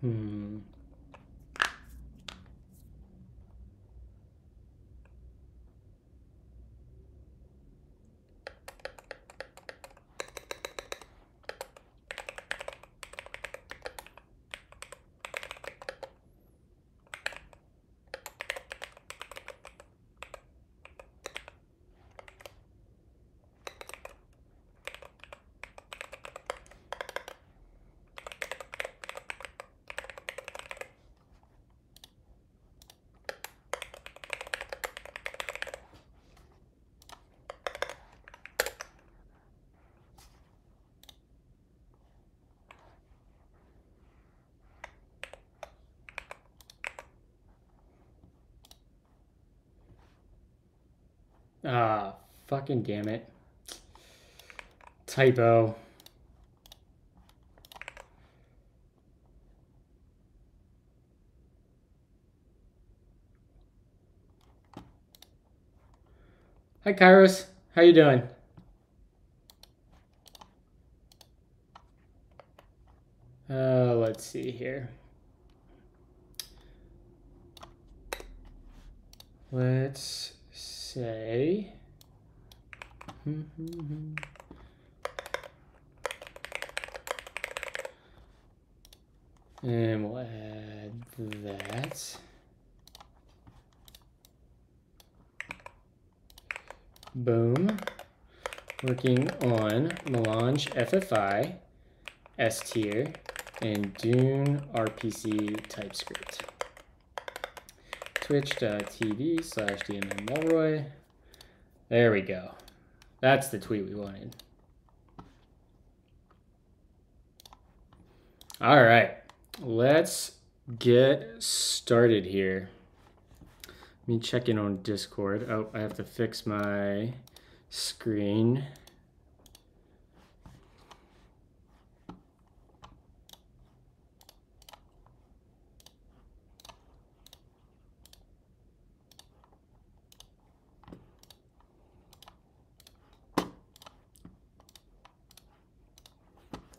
Hmm. Ah, fucking damn it. Typo. Hi, Kairos. How you doing? Uh, let's see here. Let's say. And we'll add that. Boom. Working on Melange FFI, S tier, and Dune RPC TypeScript. Twitch.tv slash DMMulroy. There we go. That's the tweet we wanted. All right, let's get started here. Let me check in on Discord. Oh, I have to fix my screen.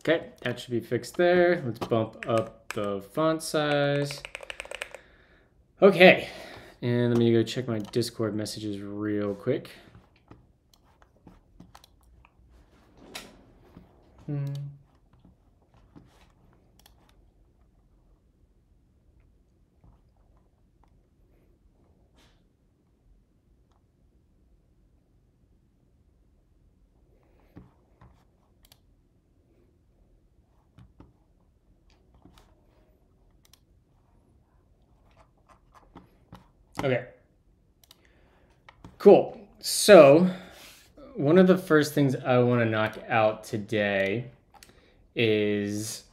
Okay, that should be fixed there. Let's bump up the font size. Okay, and let me go check my Discord messages real quick. Hmm. Okay. Cool. So, one of the first things I want to knock out today is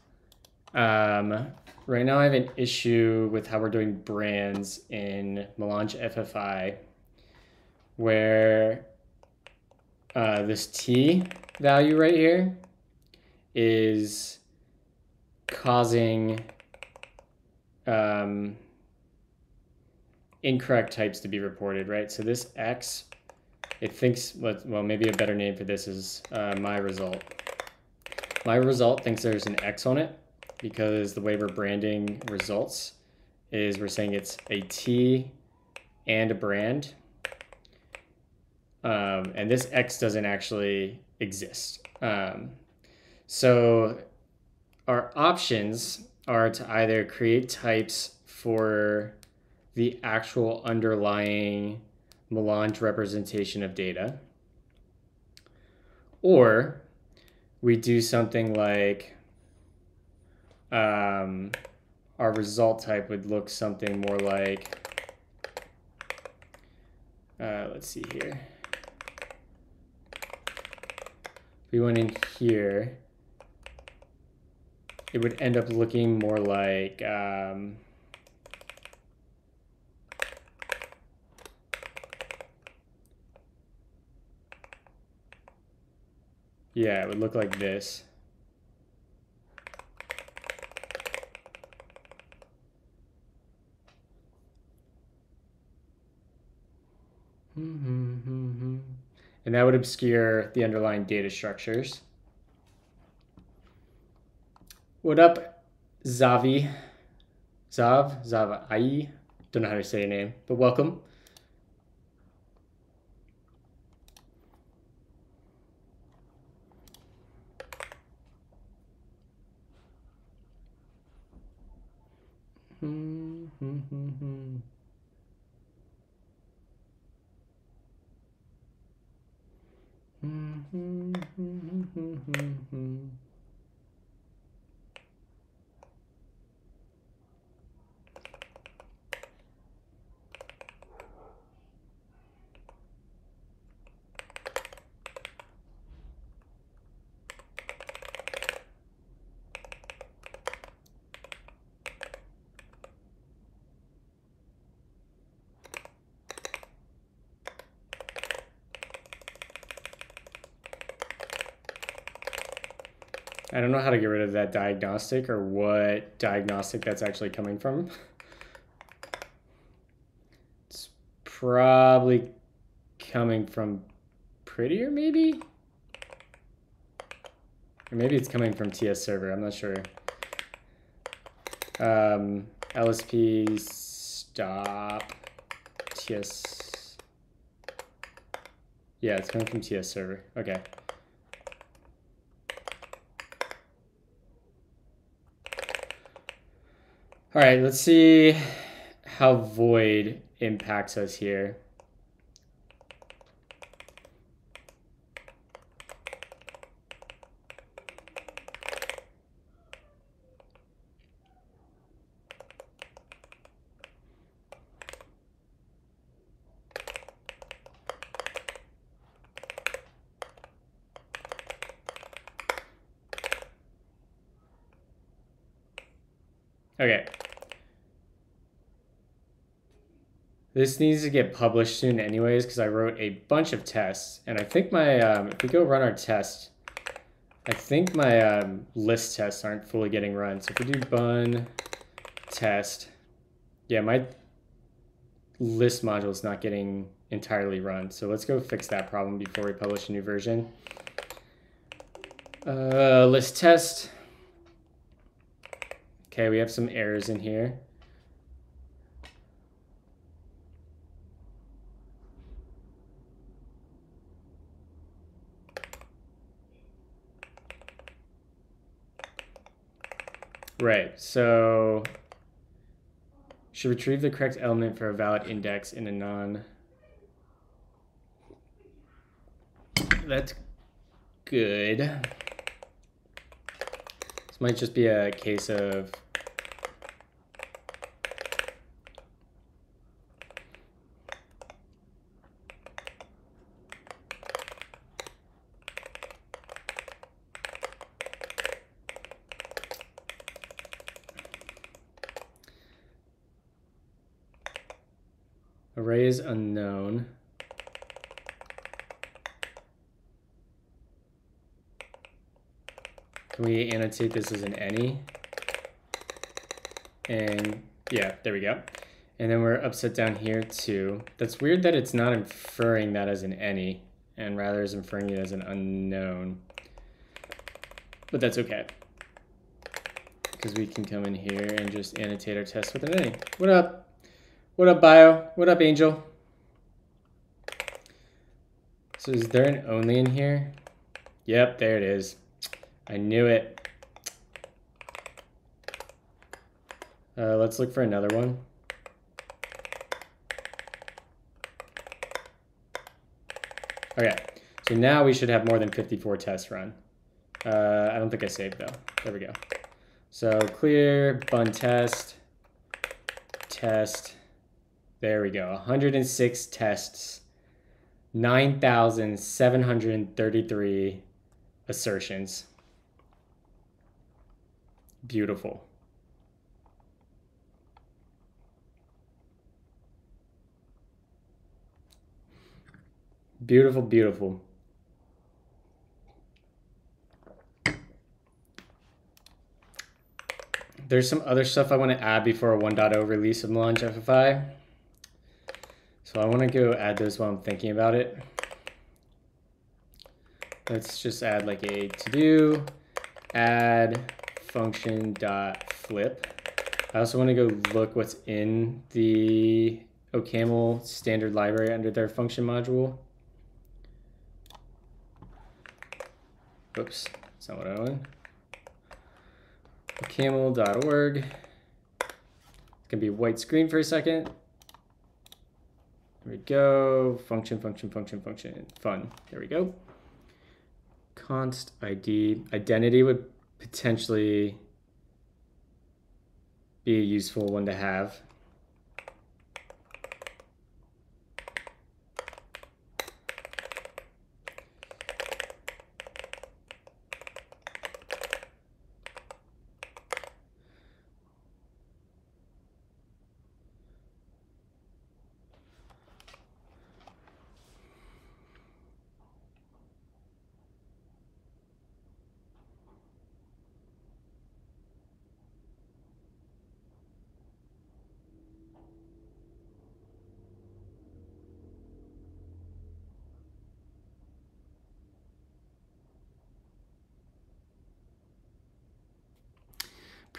um, right now I have an issue with how we're doing brands in Melange FFI where uh, this T value right here is causing um, incorrect types to be reported, right? So this X, it thinks, well, maybe a better name for this is uh, my result. My result thinks there's an X on it because the way we're branding results is we're saying it's a T and a brand. Um, and this X doesn't actually exist. Um, so our options are to either create types for the actual underlying melange representation of data. Or we do something like um, our result type would look something more like, uh, let's see here. If we went in here, it would end up looking more like, um, Yeah, it would look like this. Mm-hmm, mm-hmm, mm-hmm. And that would obscure the underlying data structures. What up, Zavi? Zav, Zav Ai. Don't know how to say your name, but welcome. Hmm, hmm, hmm, hmm. Hmm, hmm, hmm, hmm, hmm, hmm. I don't know how to get rid of that diagnostic or what diagnostic that's actually coming from. It's probably coming from prettier maybe? Or maybe it's coming from TS server, I'm not sure. Um, LSP stop TS. Yeah, it's coming from TS server. Okay. All right, let's see how void impacts us here. Okay. This needs to get published soon anyways because I wrote a bunch of tests. And I think my, um, if we go run our test, I think my um, list tests aren't fully getting run. So if we do bun test, yeah, my list module is not getting entirely run. So let's go fix that problem before we publish a new version. Uh, list test. Okay, we have some errors in here. Right, so should retrieve the correct element for a valid index in a non. That's good. This might just be a case of Array is unknown. Can we annotate this as an any? And yeah, there we go. And then we're upset down here too. That's weird that it's not inferring that as an any and rather is inferring it as an unknown. But that's okay. Because we can come in here and just annotate our test with an any. What up? What up, Bio? What up, Angel? So is there an only in here? Yep, there it is. I knew it. Uh, let's look for another one. Okay, so now we should have more than 54 tests run. Uh, I don't think I saved though. There we go. So clear, bun test, test, there we go. 106 tests, 9,733 assertions. Beautiful. Beautiful, beautiful. There's some other stuff I want to add before a 1.0 release of Melange FFI. So I want to go add those while I'm thinking about it. Let's just add like a to do add function dot flip. I also want to go look what's in the OCaml standard library under their function module. Oops, that's not what I want. OCaml.org. It's gonna be white screen for a second. There we go. Function, function, function, function. Fun. There we go. Const ID. Identity would potentially be a useful one to have.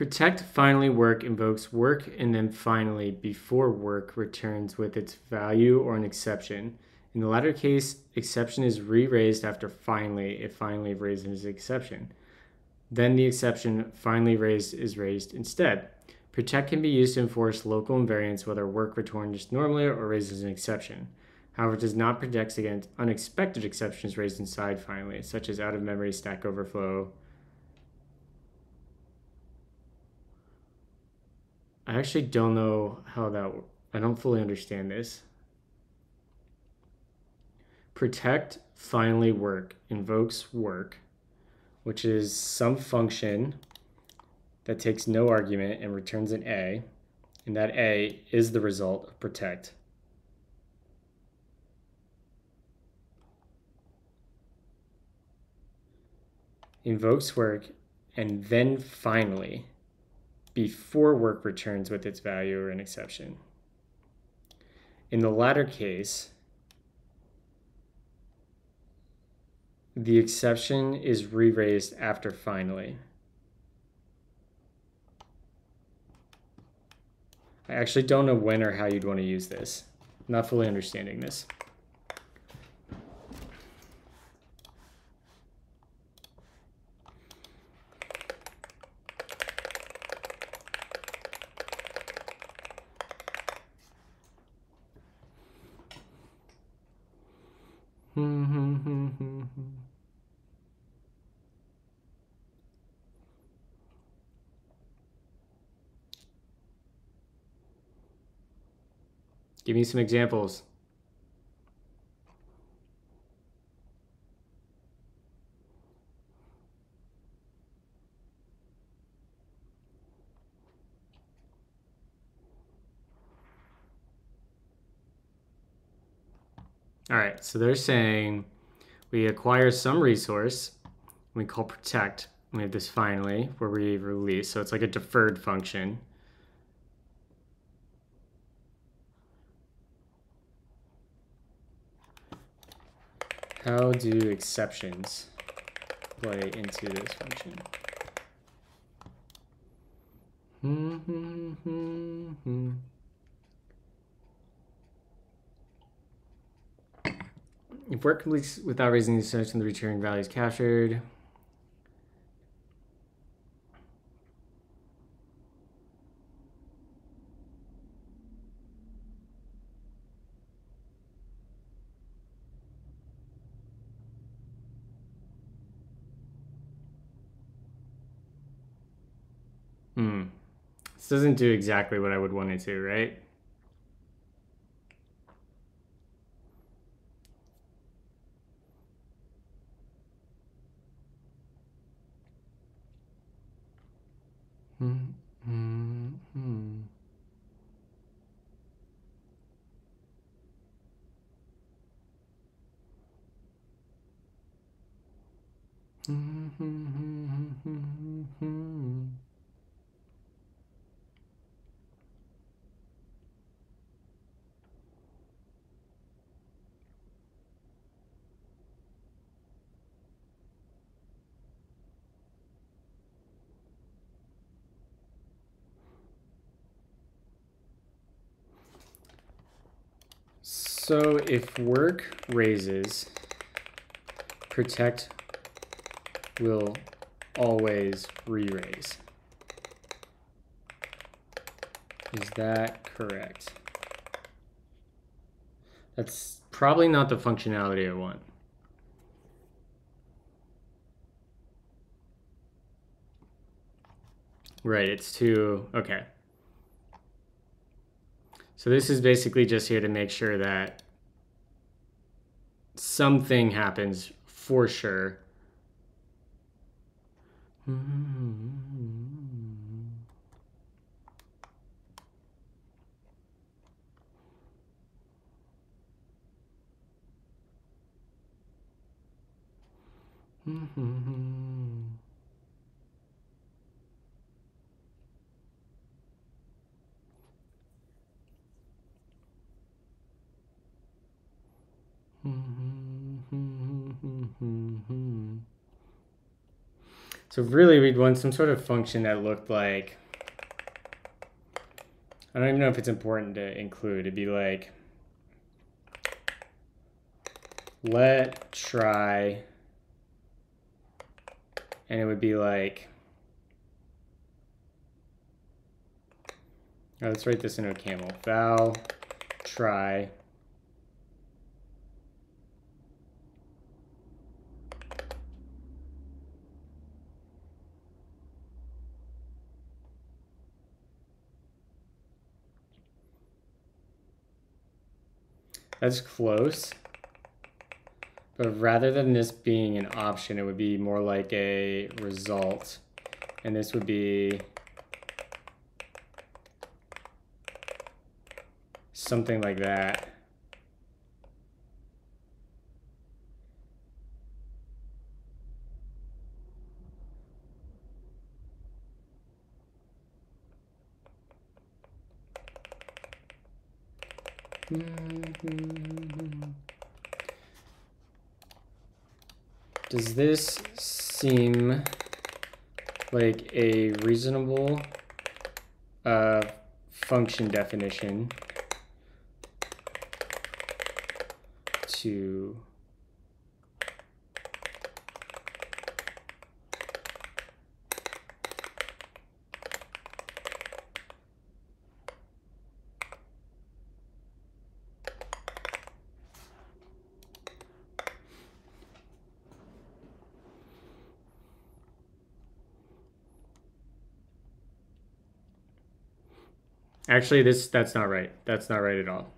Protect finally work invokes work and then finally before work returns with its value or an exception. In the latter case, exception is re-raised after finally if finally raises an exception. Then the exception finally raised is raised instead. Protect can be used to enforce local invariance whether work returns normally or raises an exception. However, it does not protect against unexpected exceptions raised inside finally, such as out of memory, stack overflow, I actually don't know how that, I don't fully understand this. Protect finally work invokes work, which is some function that takes no argument and returns an A, and that A is the result of protect. Invokes work, and then finally before work returns with its value or an exception. In the latter case, the exception is re-raised after finally. I actually don't know when or how you'd want to use this. I'm not fully understanding this. Give me some examples. All right, so they're saying we acquire some resource, we call protect, we have this finally, where we release, so it's like a deferred function. How do exceptions play into this function? If work completes without raising the exception, the return value is captured. Doesn't do exactly what I would want it to, right? Hmm. Hmm. Hmm. Hmm. Hmm. So if work raises, protect will always re-raise. Is that correct? That's probably not the functionality I want. Right, it's too, okay. So this is basically just here to make sure that something happens for sure. So really we'd want some sort of function that looked like, I don't even know if it's important to include. It'd be like, let try, and it would be like, oh, let's write this in OCaml. Val try That's close. But rather than this being an option, it would be more like a result. And this would be something like that. Does this seem like a reasonable uh, function definition to Actually, this that's not right. That's not right at all.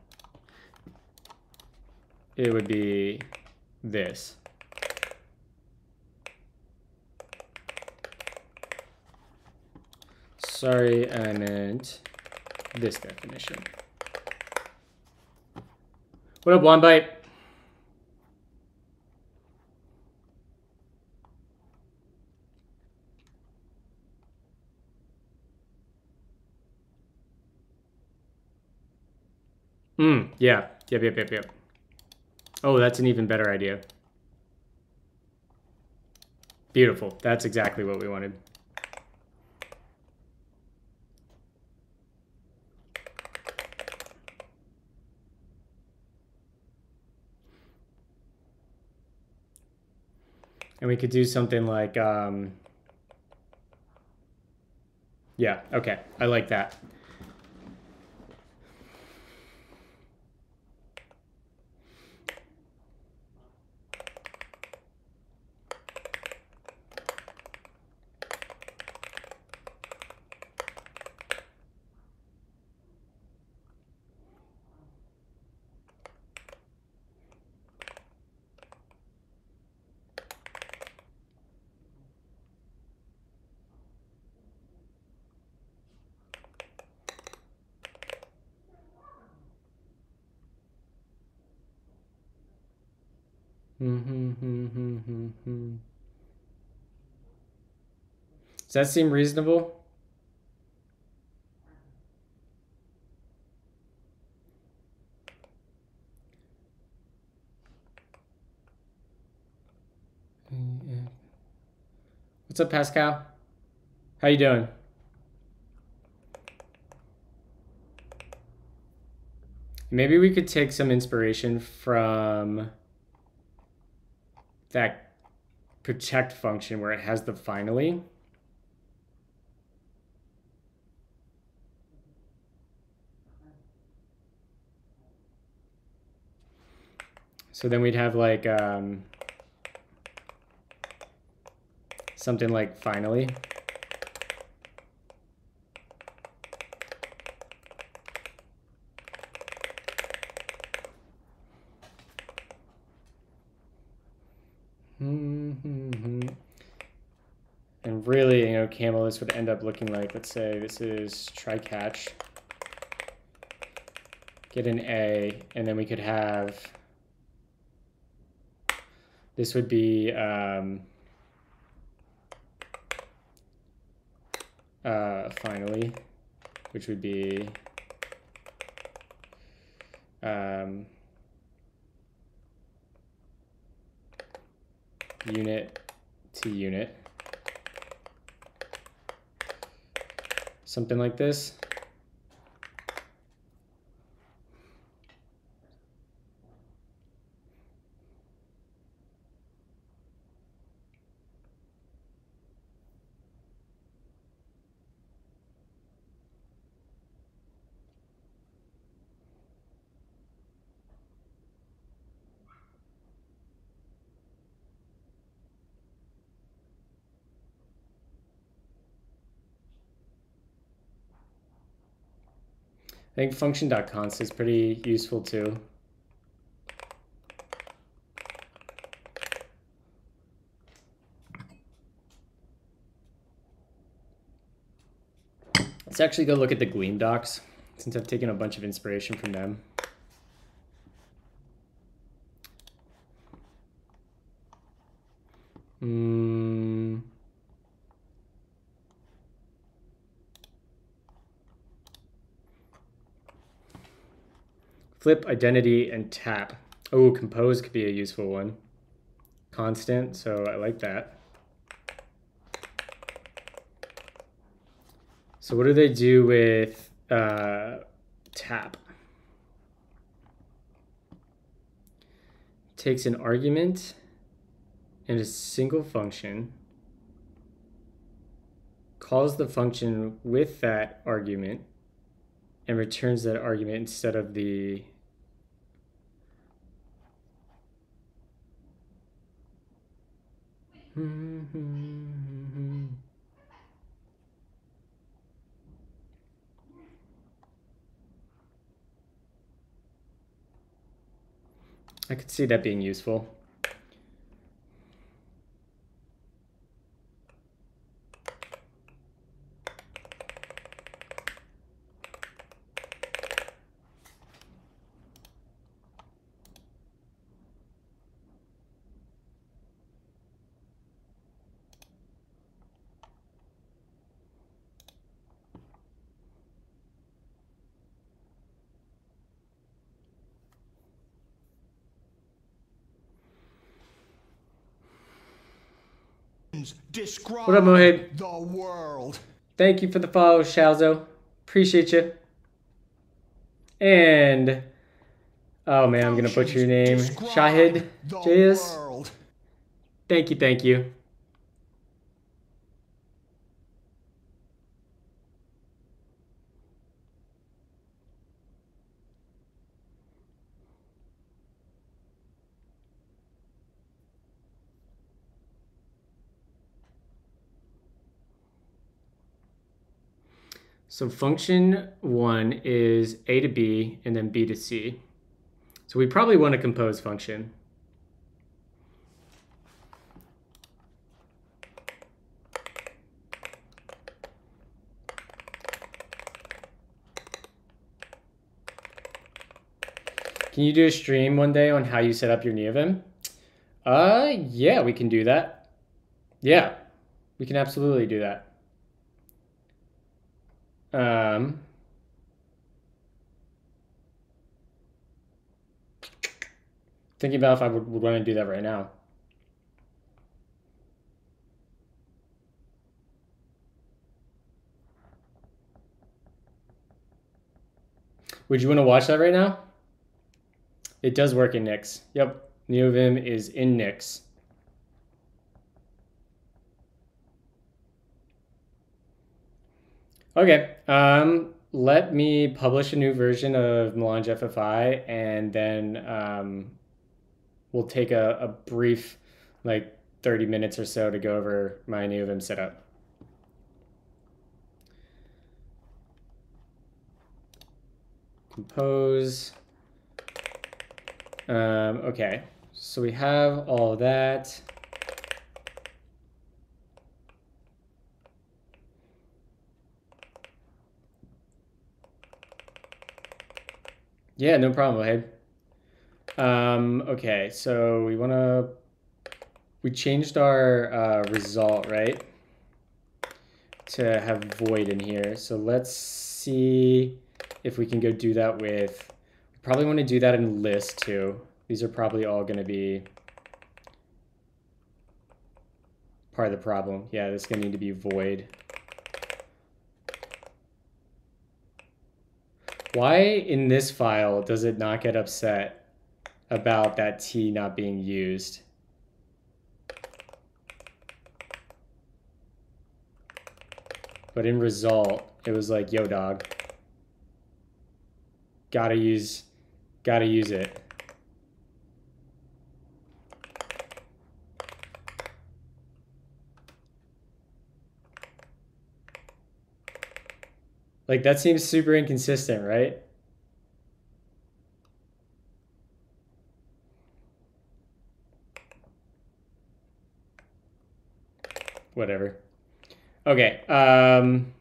It would be this. Sorry, I meant this definition. What up, One Bite? Mm, yeah. Yep, yep, yep, yep. Oh, that's an even better idea. Beautiful. That's exactly what we wanted. And we could do something like, um, yeah, okay. I like that. Mm-hmm. Does that seem reasonable? What's up, Pascal? How you doing? Maybe we could take some inspiration from that protect function where it has the finally. So then we'd have like um, something like finally. Mm-hmm. And really, you know, camel, this would end up looking like, let's say this is try catch, get an A, and then we could have, this would be, um, uh, finally, which would be, um, unit to unit. Something like this. Think function.const is pretty useful too. Let's actually go look at the Gleam docs since I've taken a bunch of inspiration from them. Hmm. Flip, identity, and tap. Oh, compose could be a useful one. Constant, so I like that. So what do they do with uh, tap? Takes an argument and a single function, calls the function with that argument, and returns that argument instead of the I could see that being useful. Describe What up, Mohib? the world. Thank you for the follow, Shalzo. Appreciate you. And oh man, I'm gonna butcher your name, Shahid world. Thank you, thank you. So function one is A to B and then B to C. So we probably want a compose function. Can you do a stream one day on how you set up your NeoVim? Uh, yeah, we can do that. Yeah, we can absolutely do that. Um, thinking about if I would, would want to do that right now. Would you want to watch that right now? It does work in Nix. Yep. NeoVim is in Nix. Okay. Um, let me publish a new version of Melange FFI and then um, we'll take a, a brief, like 30 minutes or so to go over my new Vim setup. Compose. Um, okay, so we have all that. Yeah, no problem, Hey. Um, okay, so we want to, we changed our uh, result, right? To have void in here. So let's see if we can go do that with, probably want to do that in list too. These are probably all going to be part of the problem. Yeah, this is going to need to be void. Why in this file does it not get upset about that T not being used? But in result, it was like, yo dog, gotta use, gotta use it. Like that seems super inconsistent, right? Whatever. Okay. Um,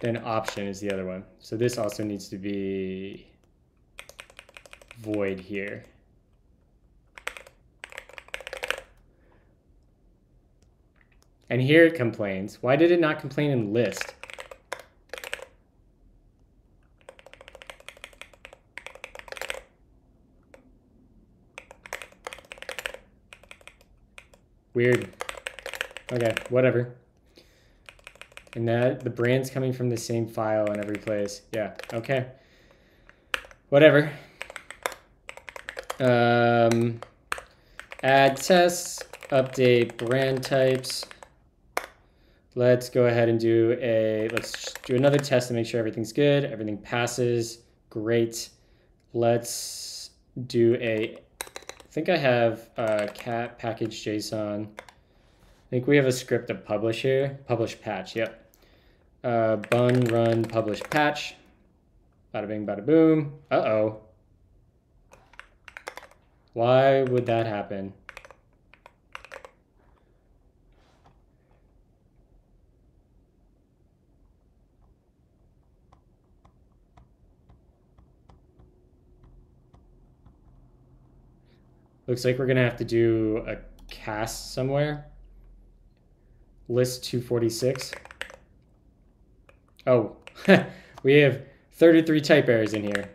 then option is the other one. So this also needs to be void here. And here it complains. Why did it not complain in list? Weird. Okay, whatever. And that the brand's coming from the same file in every place. Yeah, okay. Whatever. Um, add tests, update brand types. Let's go ahead and do a, let's do another test to make sure everything's good. Everything passes. Great. Let's do a, I think I have a cat package JSON. I think we have a script to publish here. Publish patch, yep. Uh, bun run publish patch. Bada bing, bada boom. Uh-oh. Why would that happen? Looks like we're gonna have to do a cast somewhere. List 246. Oh, we have 33 type errors in here.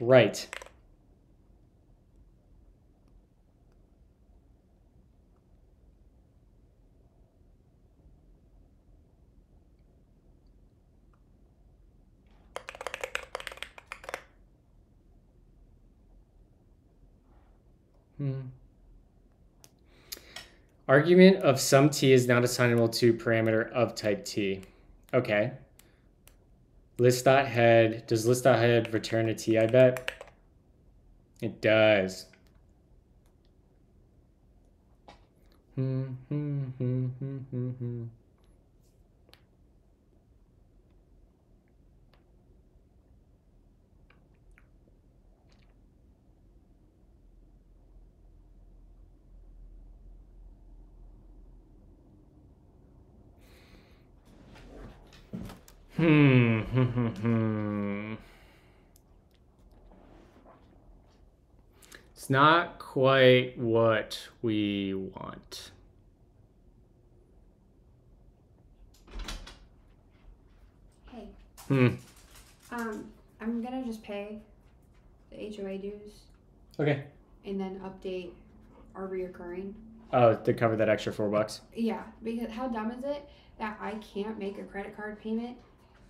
Right. Hmm. Argument of some t is not assignable to parameter of type t. Okay. List.head, does list.head return a t, I bet? It does. Hmm, hmm, hmm, hmm, hmm, hmm. Hmm. it's not quite what we want. Hey. Hmm. Um, I'm gonna just pay the HOA dues Okay. and then update our reoccurring Oh, to cover that extra four bucks. Yeah, because how dumb is it that I can't make a credit card payment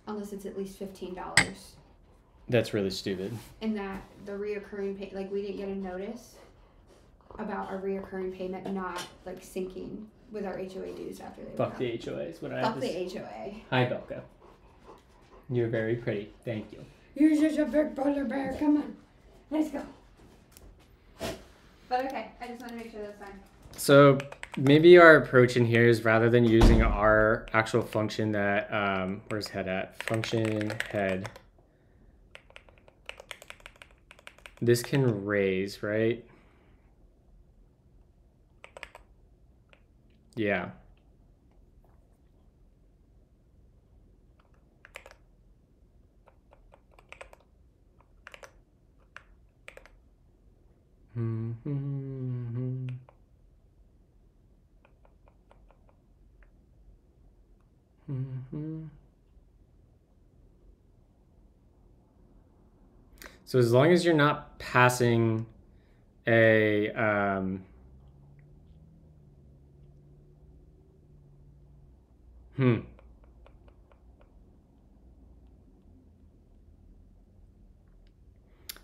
unless it's at least fifteen dollars, That's really stupid. and that the reoccurring pay like we didn't get a notice about our reoccurring payment not like syncing with our HOA dues after they Fuck went the HOAs. What I up. have Fuck to the say. HOA. Hi, Belka. You're very pretty. Thank you. You're just a big polar bear. Come on, let's go. But okay, I just want to make sure that's fine. So maybe our approach in here is rather than using our actual function that um, where's head at function head. This can raise, right? Yeah. Mm-hmm. Mm-hmm. So as long as you're not passing a um, hmm.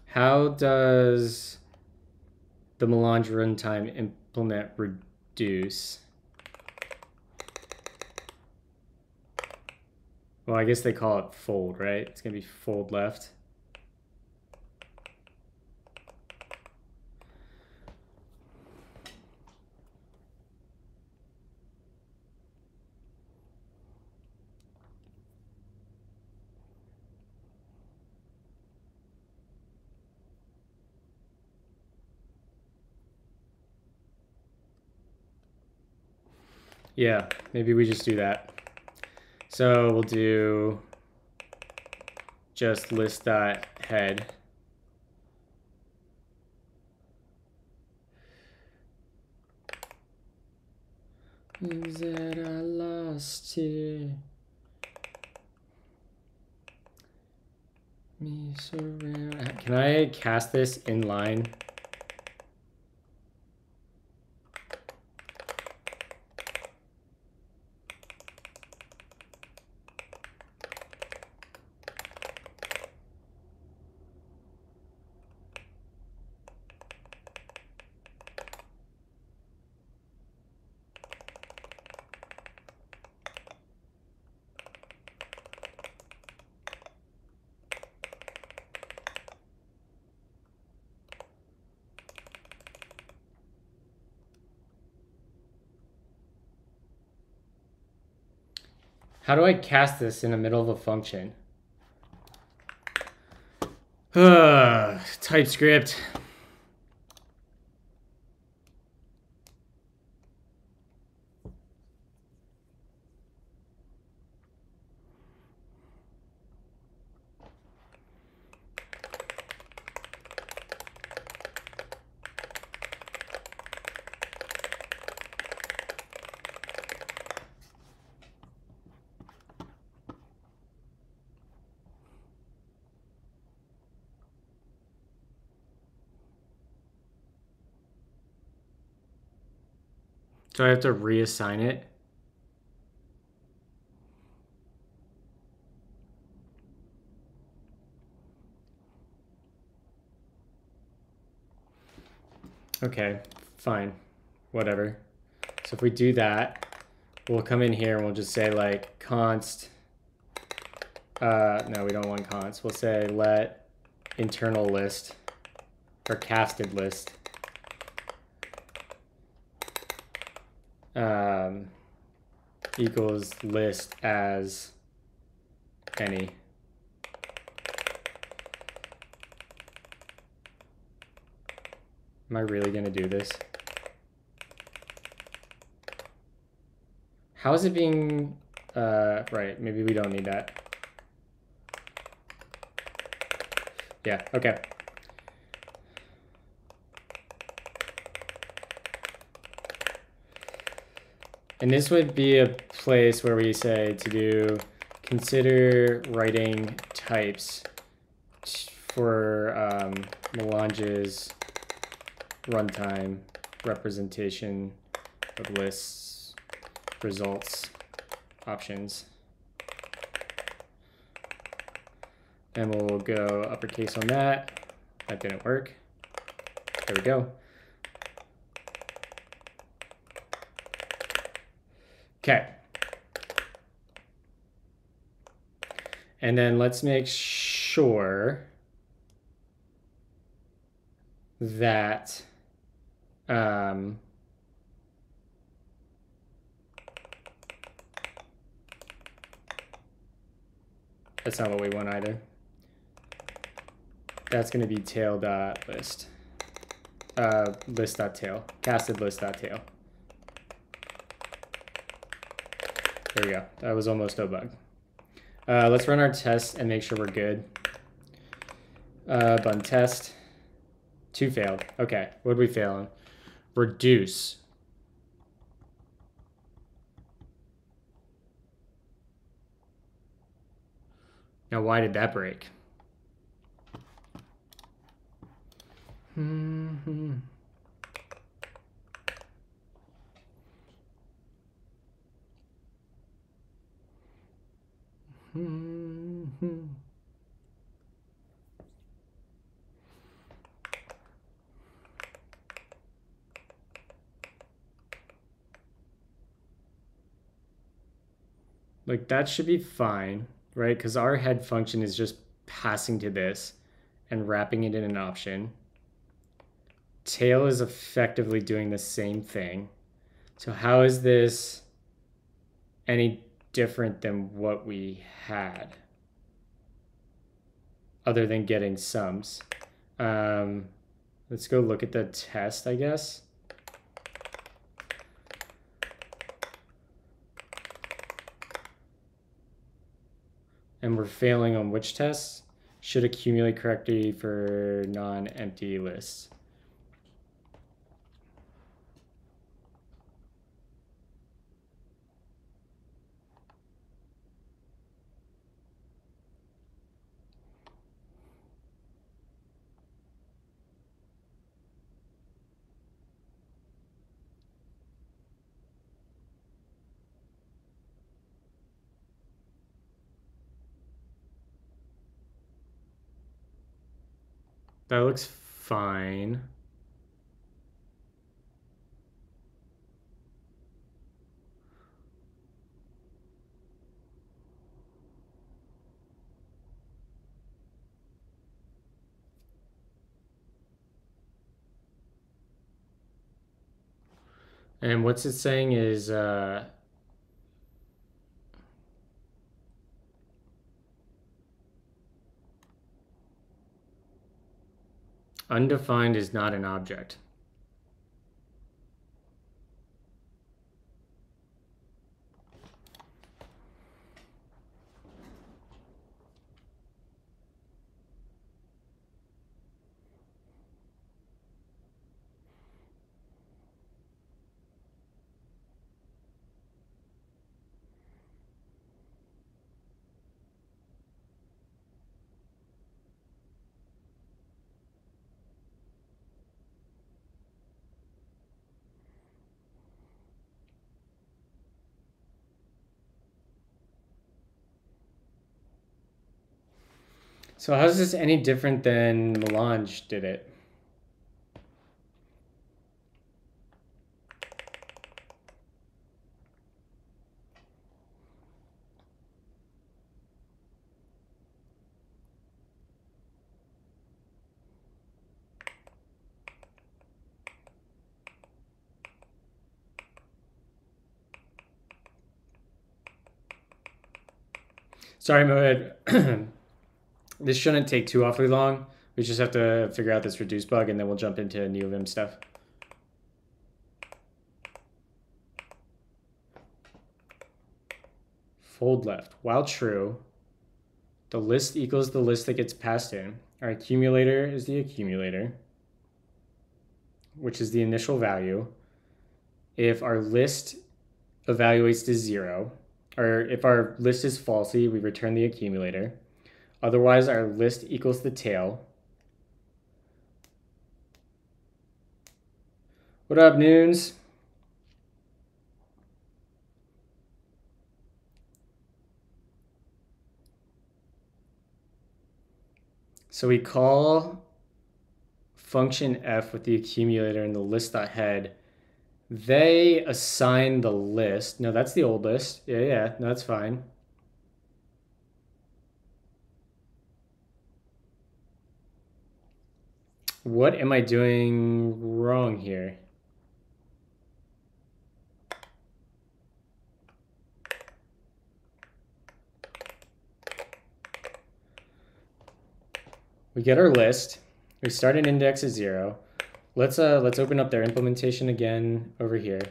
How does the melange runtime implement reduce? Well, I guess they call it fold, right? It's gonna be fold left. Yeah, maybe we just do that. So we'll do just list dot head. That I lost. Me surround. Can I cast this in line? How do I cast this in the middle of a function? TypeScript. Have to reassign it. Okay, fine. Whatever. So if we do that, we'll come in here and we'll just say like const. Uh, no, we don't want const. We'll say let internal list or casted list um, equals list as any. Am I really going to do this? How is it being, uh, right, maybe we don't need that. Yeah, okay. And this would be a place where we say to do consider writing types for um, Melange's runtime representation of lists, results, options. And we'll go uppercase on that. That didn't work. There we go. Okay. And then let's make sure that um, that's not what we want either. That's going to be tail dot list. Uh, list dot tail. Casted list dot tail. There we go. That was almost a bug. Uh, let's run our test and make sure we're good. Uh, button test. Two failed. Okay, what did we fail on? Reduce. Now, why did that break? Mm -hmm. Hmm. Like that should be fine, right? Because our head function is just passing to this and wrapping it in an option. Tail is effectively doing the same thing. So how is this any different than what we had? Other than getting sums. Um, let's go look at the test, I guess. and we're failing on which tests should accumulate correctly for non-empty lists. That looks fine. And what's it saying is uh, Undefined is not an object. So how is this any different than Melange did it? Sorry, Moed. This shouldn't take too awfully long. We just have to figure out this reduce bug and then we'll jump into new NeoVim stuff. Fold left. While true, the list equals the list that gets passed in. Our accumulator is the accumulator, which is the initial value. If our list evaluates to zero, or if our list is falsy, we return the accumulator. Otherwise, our list equals the tail. What up, Noons? So we call function f with the accumulator and the list.head. They assign the list. No, that's the old list. Yeah, yeah, no, that's fine. What am I doing wrong here? we get our list. We start an index at zero. Let's uh let's open up their implementation again over here.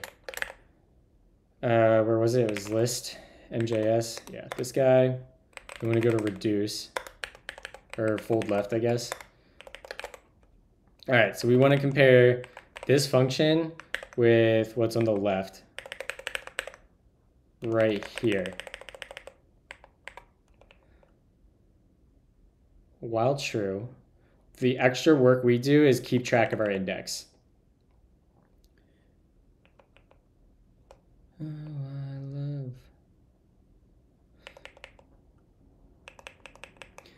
Uh, where was it? It was list MJS. Yeah, this guy. We want to go to reduce or fold left, I guess. All right, so we want to compare this function with what's on the left right here. while true, the extra work we do is keep track of our index. Oh, I love.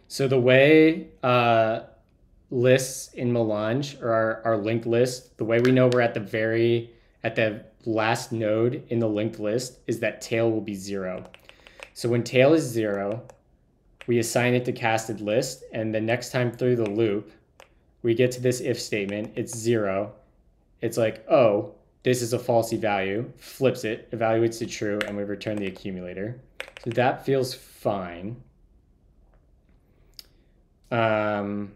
So the way uh, lists in Melange or our, our linked list, the way we know we're at the very, at the last node in the linked list is that tail will be zero. So when tail is zero, we assign it to casted list, and the next time through the loop, we get to this if statement, it's zero. It's like, oh, this is a falsy value, flips it, evaluates to true, and we return the accumulator. So that feels fine. Um,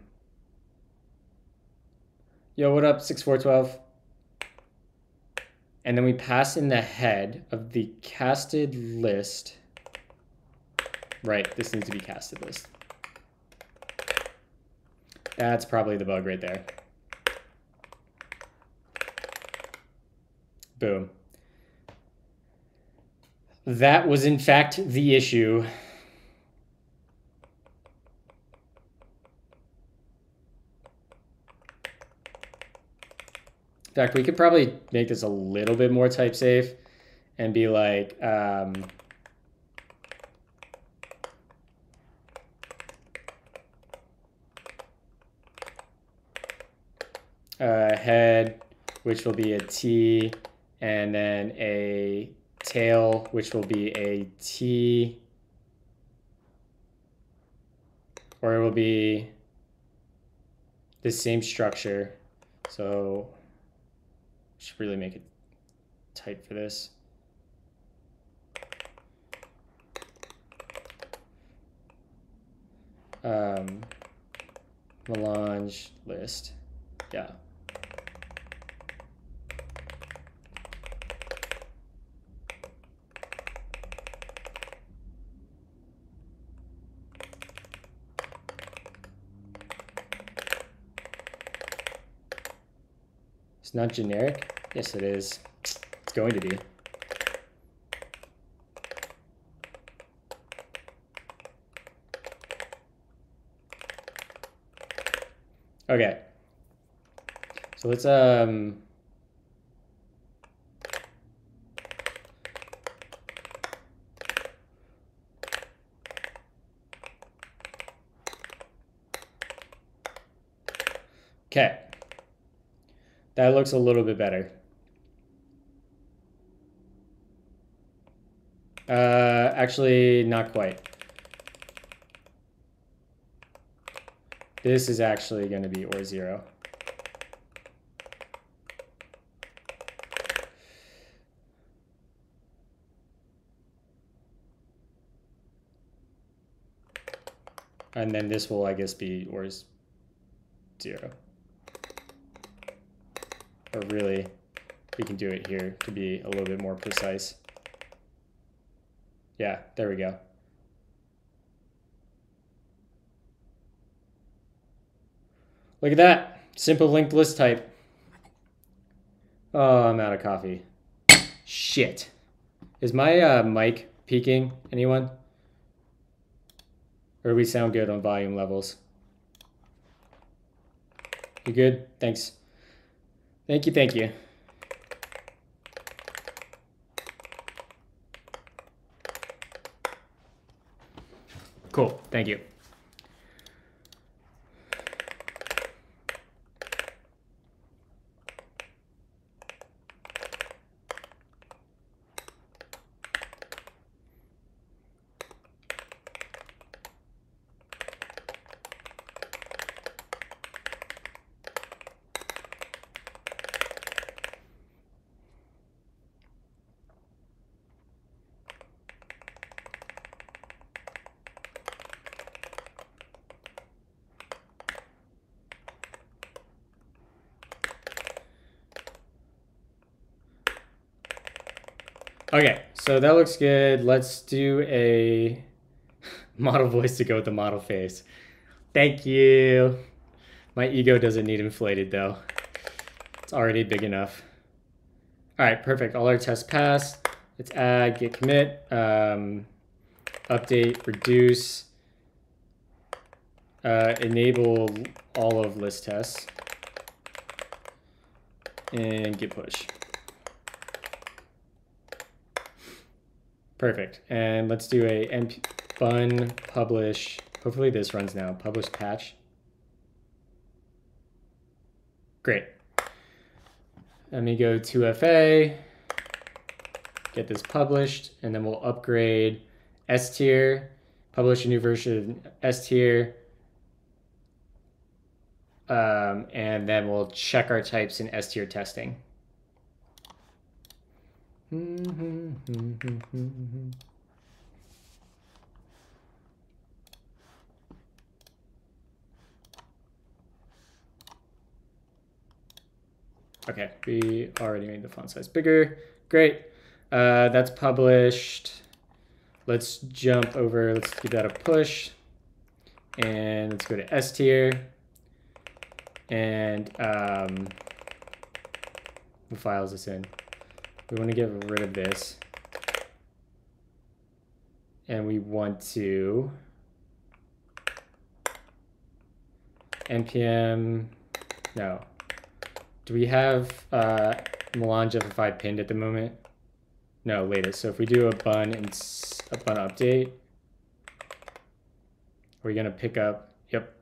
yo, what up, 6412? And then we pass in the head of the casted list Right, this needs to be casted list. That's probably the bug right there. Boom. That was in fact the issue. Fact, we could probably make this a little bit more type safe and be like, um, head, which will be a T, and then a tail, which will be a T, or it will be the same structure. So should really make it tight for this. Um, melange list. Yeah. It's not generic? Yes, it is. It's going to be. Okay. So let's um Okay. That looks a little bit better. Uh, actually, not quite. This is actually going to be or zero. And then this will, I guess, be or zero or really we can do it here to be a little bit more precise. Yeah, there we go. Look at that. Simple linked list type. Oh, I'm out of coffee. Shit. Is my uh, mic peaking? Anyone? Or we sound good on volume levels? You good? Thanks. Thank you, thank you. Cool, thank you. Okay, so that looks good. Let's do a model voice to go with the model face. Thank you. My ego doesn't need inflated though. It's already big enough. All right, perfect. All our tests passed. Let's add, git commit, um, update, reduce, uh, enable all of list tests, and git push. Perfect. And let's do a np bun publish. Hopefully this runs now. Publish patch. Great. Let me go to FA, get this published, and then we'll upgrade S tier, publish a new version S tier, um, and then we'll check our types in S tier testing. Okay, we already made the font size bigger. Great. Uh, that's published. Let's jump over, let's give that a push. And let's go to S tier. And um, what file is this in? We want to get rid of this. And we want to npm, no, do we have uh, Melange FFI pinned at the moment? No, latest. So if we do a bun and a bun update, are we gonna pick up? Yep.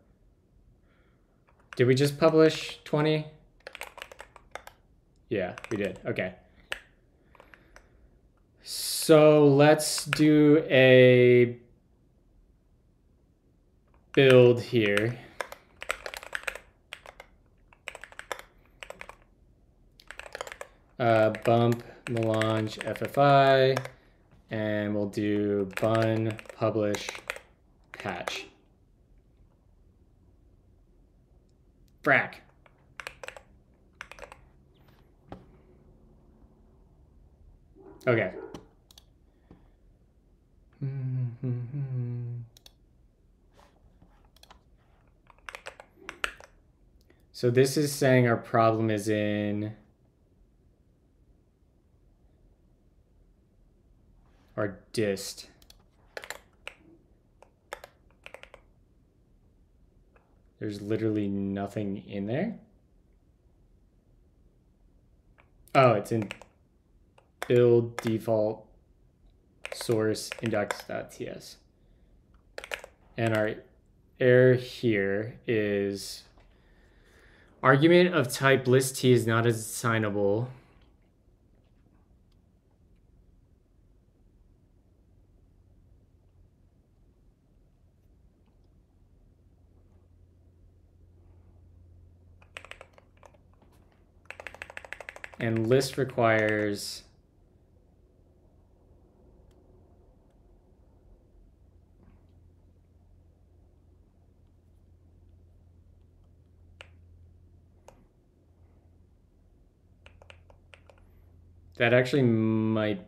Did we just publish 20? Yeah, we did. Okay. So let's do a build here. uh, bump melange FFI, and we'll do bun publish patch. Frack. Okay. Mm-hmm. So this is saying our problem is in our dist. There's literally nothing in there. Oh, it's in build default source index.ts. And our error here is argument of type list t is not assignable and list requires That actually might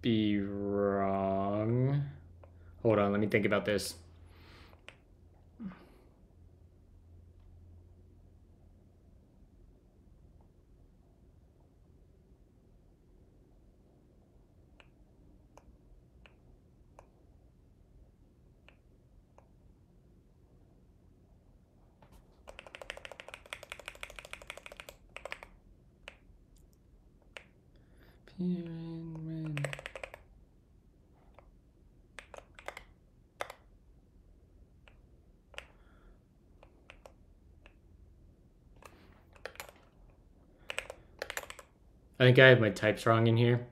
be wrong. Hold on, let me think about this. I think I have my types wrong in here.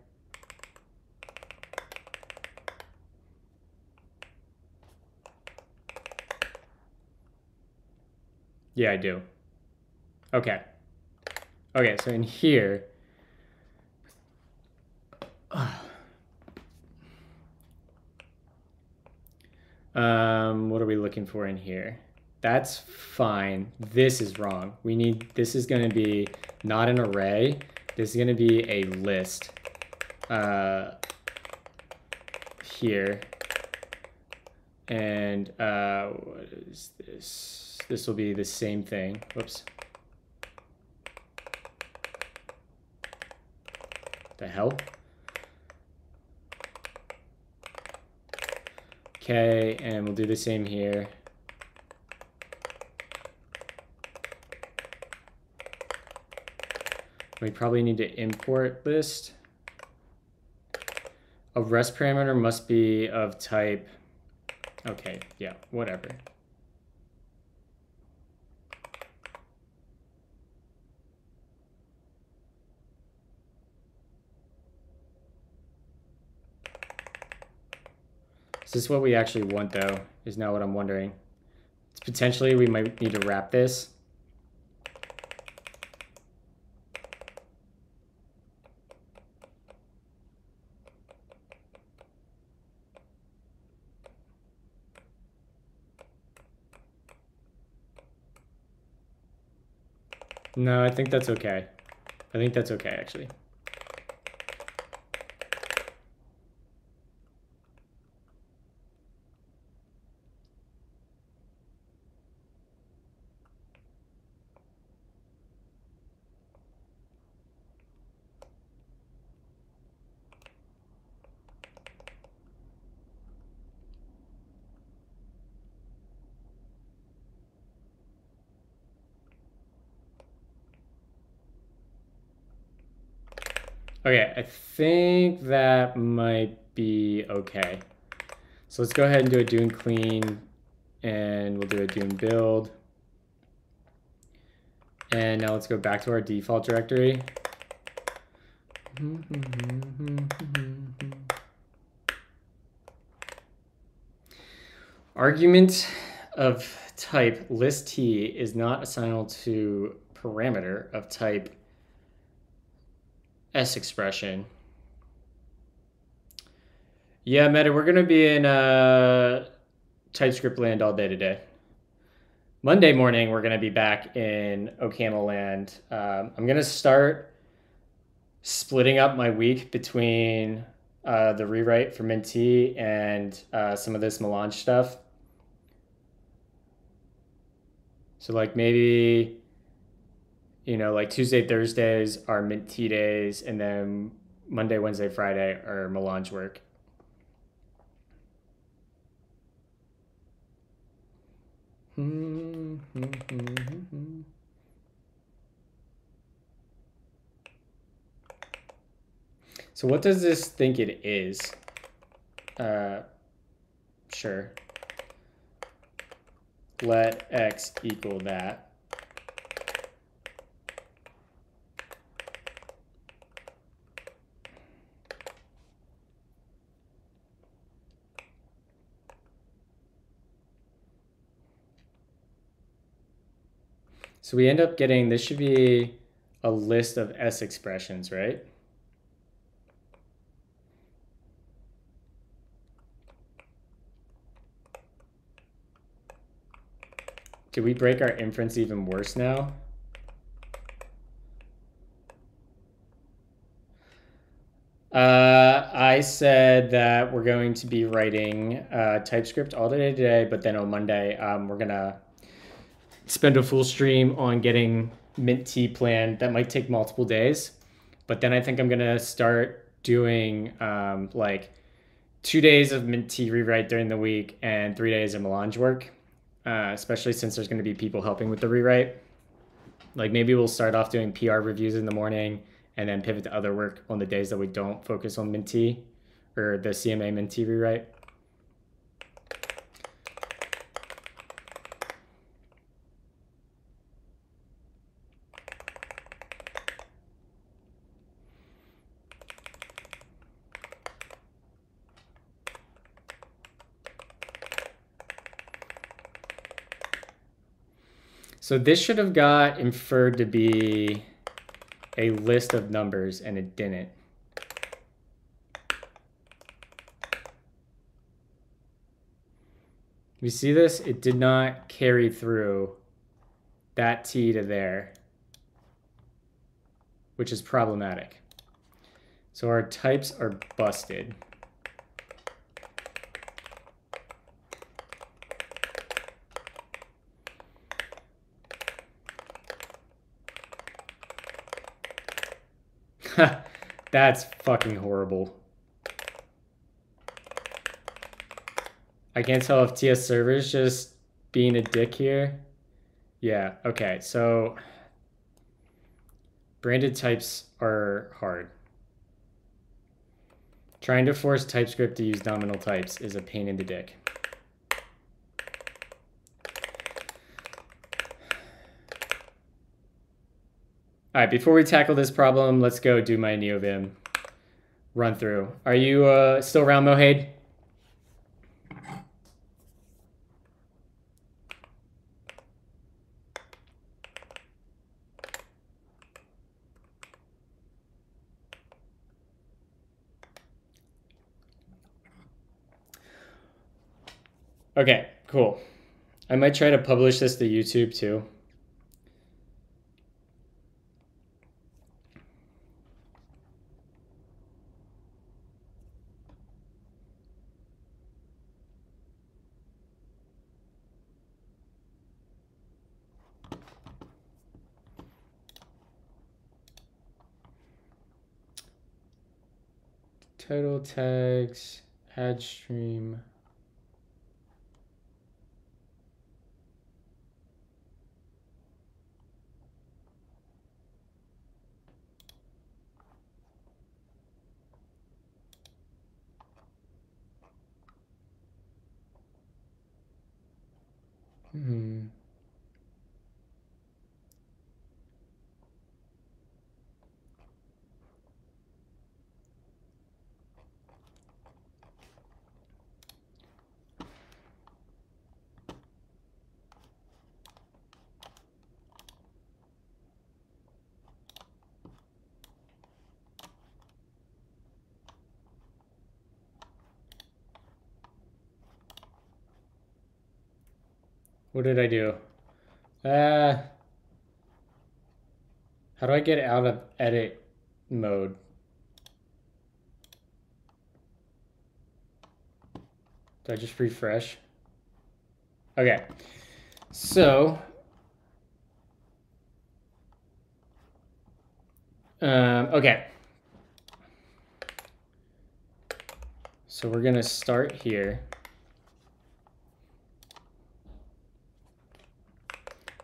Yeah, I do. Okay. Okay, so in here, um, what are we looking for in here? That's fine. This is wrong. We need, this is going to be not an array. This is going to be a list. uh, here. And uh, what is this? This will be the same thing. Whoops. The hell? Okay, and we'll do the same here. We probably need to import list. A rest parameter must be of type, okay, yeah, whatever. Is this what we actually want though? Is now what I'm wondering. It's potentially we might need to wrap this. No, I think that's okay. I think that's okay, actually. Okay, I think that might be okay. So let's go ahead and do a Dune clean and we'll do a Dune build. And now let's go back to our default directory. Argument of type list t is not assignable to parameter of type S expression. Yeah, Meta, we're going to be in uh, TypeScript land all day today. Monday morning, we're going to be back in OCaml land. Um, I'm going to start splitting up my week between uh, the rewrite for Minty and uh, some of this melange stuff. So, like, maybe you know, like Tuesday, Thursdays are mint tea days, and then Monday, Wednesday, Friday are melange work. So what does this think it is? Uh, sure. Let x equal that. So we end up getting, this should be a list of S expressions, right? Did we break our inference even worse now? Uh, I said that we're going to be writing uh, TypeScript all day today, but then on Monday, um, we're going to spend a full stream on getting mint tea plan that might take multiple days but then i think i'm going to start doing um, like two days of mint tea rewrite during the week and three days of melange work uh, especially since there's going to be people helping with the rewrite. Like maybe we'll start off doing pr reviews in the morning and then pivot to other work on the days that we don't focus on mint tea or the cma mint tea rewrite So this should have got inferred to be a list of numbers and it didn't. You see this? It did not carry through that T to there, which is problematic. So our types are busted. That's fucking horrible. I can't tell if TS server's just being a dick here. Yeah, okay, so branded types are hard. Trying to force TypeScript to use nominal types is a pain in the dick. All right, before we tackle this problem, let's go do my NeoVim run through. Are you uh, still around, Mohade? Okay, cool. I might try to publish this to YouTube too. Tags, add stream. Hmm. What did I do? Uh, how do I get out of edit mode? Do I just refresh? Okay, so um, okay. So we're gonna start here.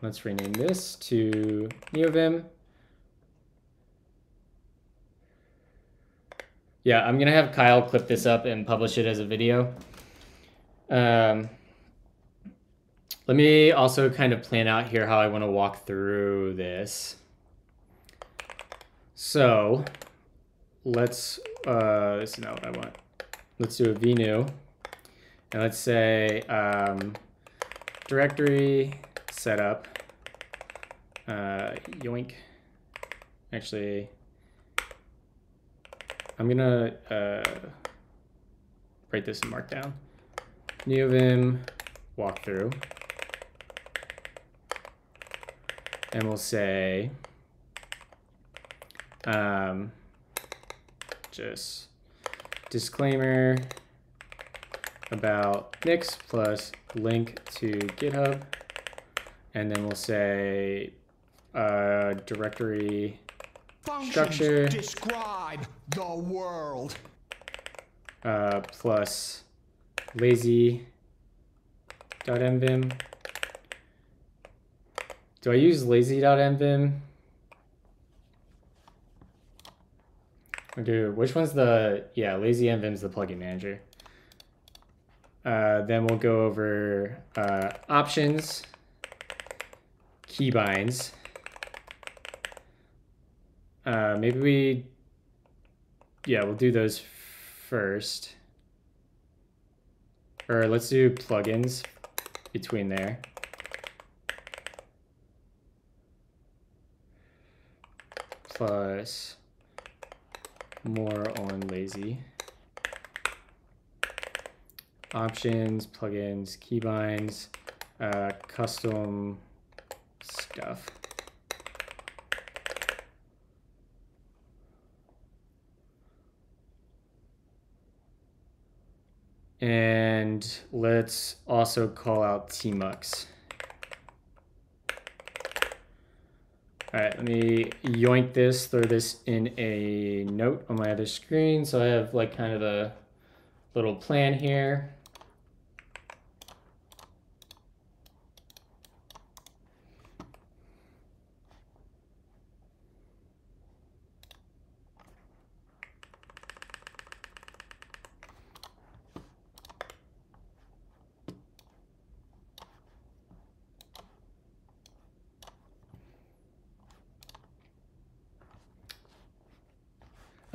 Let's rename this to NeoVim. Yeah, I'm gonna have Kyle clip this up and publish it as a video. Um, let me also kind of plan out here how I want to walk through this. So let's, uh, this is not what I want. Let's do a vnew. And let's say um, directory setup. Uh, yoink. Actually, I'm gonna uh, write this in Markdown. NeoVim walkthrough. And we'll say, um, just disclaimer about Nix plus link to GitHub. And then we'll say uh, directory Functions structure describe the world. uh, plus lazy dot nvim. Do I use lazy dot nvim? Do which one's the yeah lazy nvim's the plugin manager. Uh, then we'll go over uh, options, keybinds. Uh, maybe we, yeah, we'll do those first. Or let's do plugins between there. Plus more on lazy. Options, plugins, keybinds, uh, custom stuff. And let's also call out tmux. All right, let me yoink this, throw this in a note on my other screen. So I have like kind of a little plan here.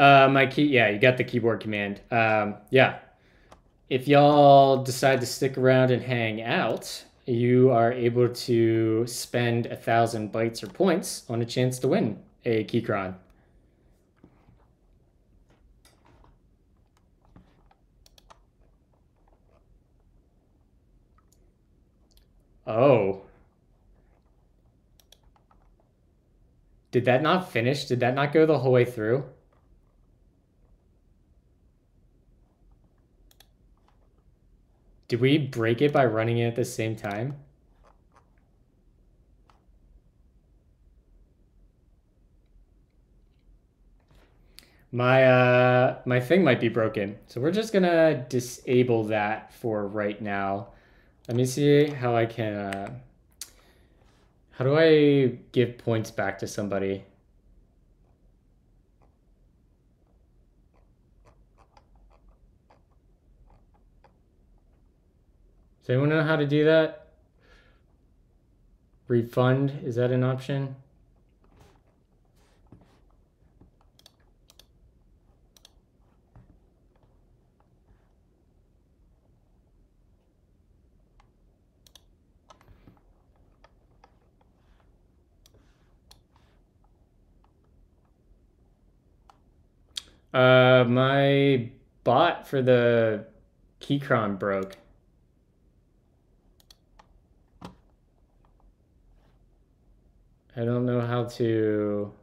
Uh, my key, yeah, you got the keyboard command. Um, yeah. If y'all decide to stick around and hang out, you are able to spend a thousand bytes or points on a chance to win a Keychron. Oh. Did that not finish? Did that not go the whole way through? Did we break it by running it at the same time? My uh my thing might be broken. So we're just gonna disable that for right now. Let me see how I can uh how do I give points back to somebody? Does anyone know how to do that? Refund, is that an option? Uh, my bot for the Keychron broke. I don't know how to.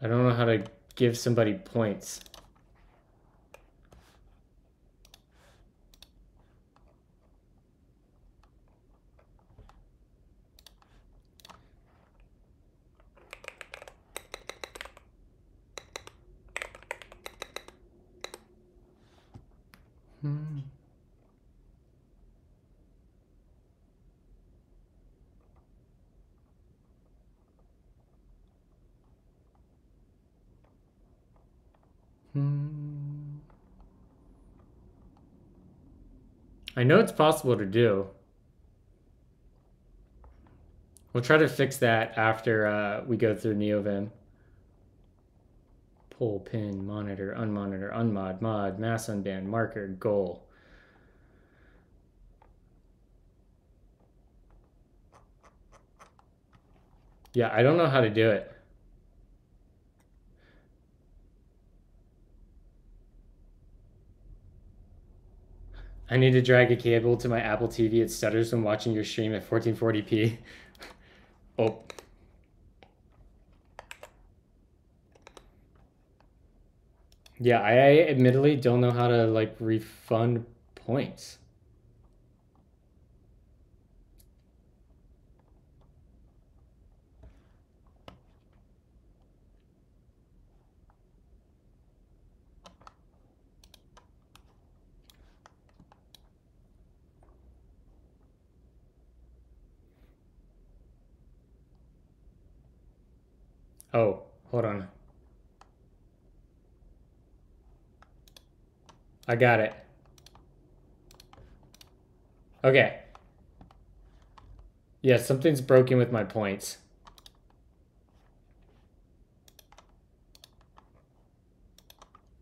I don't know how to give somebody points. Hmm. I know it's possible to do. We'll try to fix that after uh, we go through NeoVim. Pull, pin, monitor, unmonitor, unmod, mod, mass unband, marker, goal. Yeah, I don't know how to do it. I need to drag a cable to my Apple TV. It stutters when watching your stream at 1440p. oh. Yeah, I admittedly don't know how to like refund points. Oh, hold on. I got it. Okay. Yeah, something's broken with my points.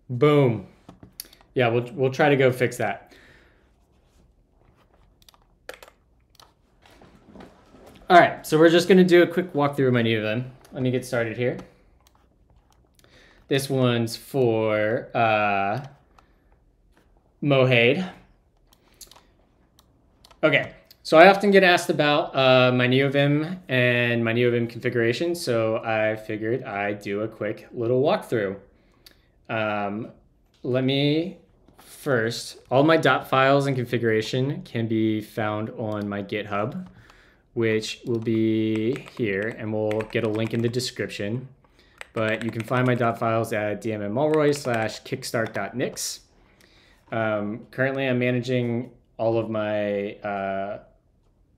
Boom. Yeah, we'll, we'll try to go fix that. All right, so we're just going to do a quick walkthrough of my new then. Let me get started here. This one's for uh, Mohade. Okay, so I often get asked about uh, my NeoVim and my NeoVim configuration, so I figured I'd do a quick little walkthrough. Um, let me first, all my dot files and configuration can be found on my GitHub, which will be here, and we'll get a link in the description. But you can find my dot files at dmmulroy slash kickstart.nix. Um, currently, I'm managing all of my uh,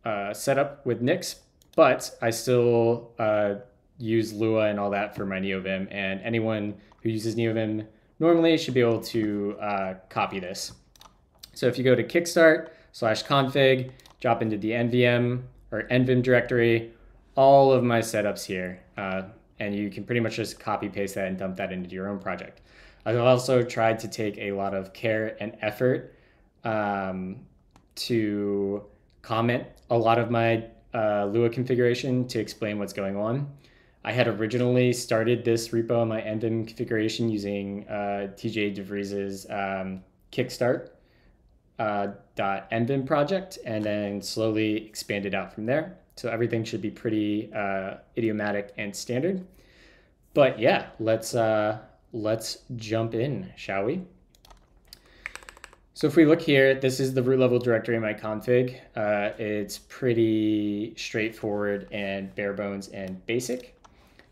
uh, setup with Nix, but I still uh, use Lua and all that for my NeoVim, and anyone who uses NeoVim normally should be able to uh, copy this. So if you go to kickstart slash config, drop into the NVM or NVim directory, all of my setups here, uh, and you can pretty much just copy paste that and dump that into your own project. I've also tried to take a lot of care and effort um, to comment a lot of my uh, Lua configuration to explain what's going on. I had originally started this repo on my NVim configuration using uh, TJ DeVries's um, Kickstart uh, .nvim project, and then slowly expanded out from there. So everything should be pretty uh, idiomatic and standard. But yeah, let's uh, let's jump in, shall we? So if we look here, this is the root level directory in my config. Uh, it's pretty straightforward and bare bones and basic.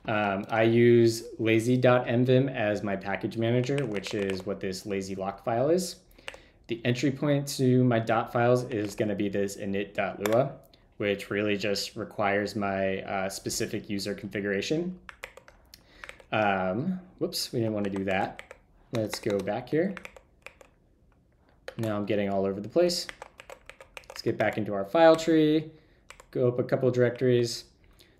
Um, I use lazy.nvim as my package manager, which is what this lazy lock file is. The entry point to my dot files is going to be this init.lua, which really just requires my uh, specific user configuration. Um, whoops, we didn't want to do that. Let's go back here. Now I'm getting all over the place. Let's get back into our file tree, go up a couple directories.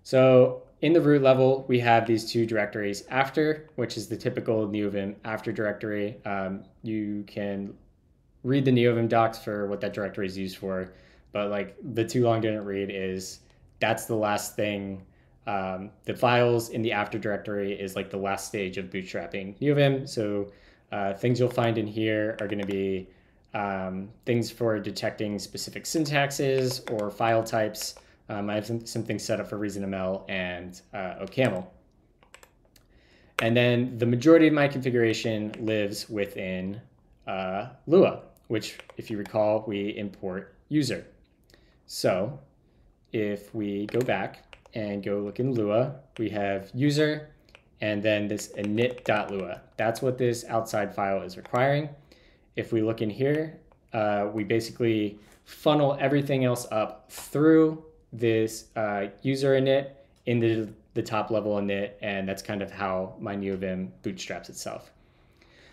So in the root level, we have these two directories after, which is the typical NeoVim after directory. Um, you can read the NeoVim docs for what that directory is used for, but like the too long didn't read is that's the last thing. Um, the files in the after directory is like the last stage of bootstrapping NeoVim. So uh, things you'll find in here are going to be um, things for detecting specific syntaxes or file types. Um, I have some, some things set up for ReasonML and uh, OCaml. And then the majority of my configuration lives within uh, Lua, which, if you recall, we import user. So if we go back and go look in Lua, we have user and then this init.lua. That's what this outside file is requiring. If we look in here, uh, we basically funnel everything else up through this uh, user init into the top level init, and that's kind of how my NeoVim bootstraps itself.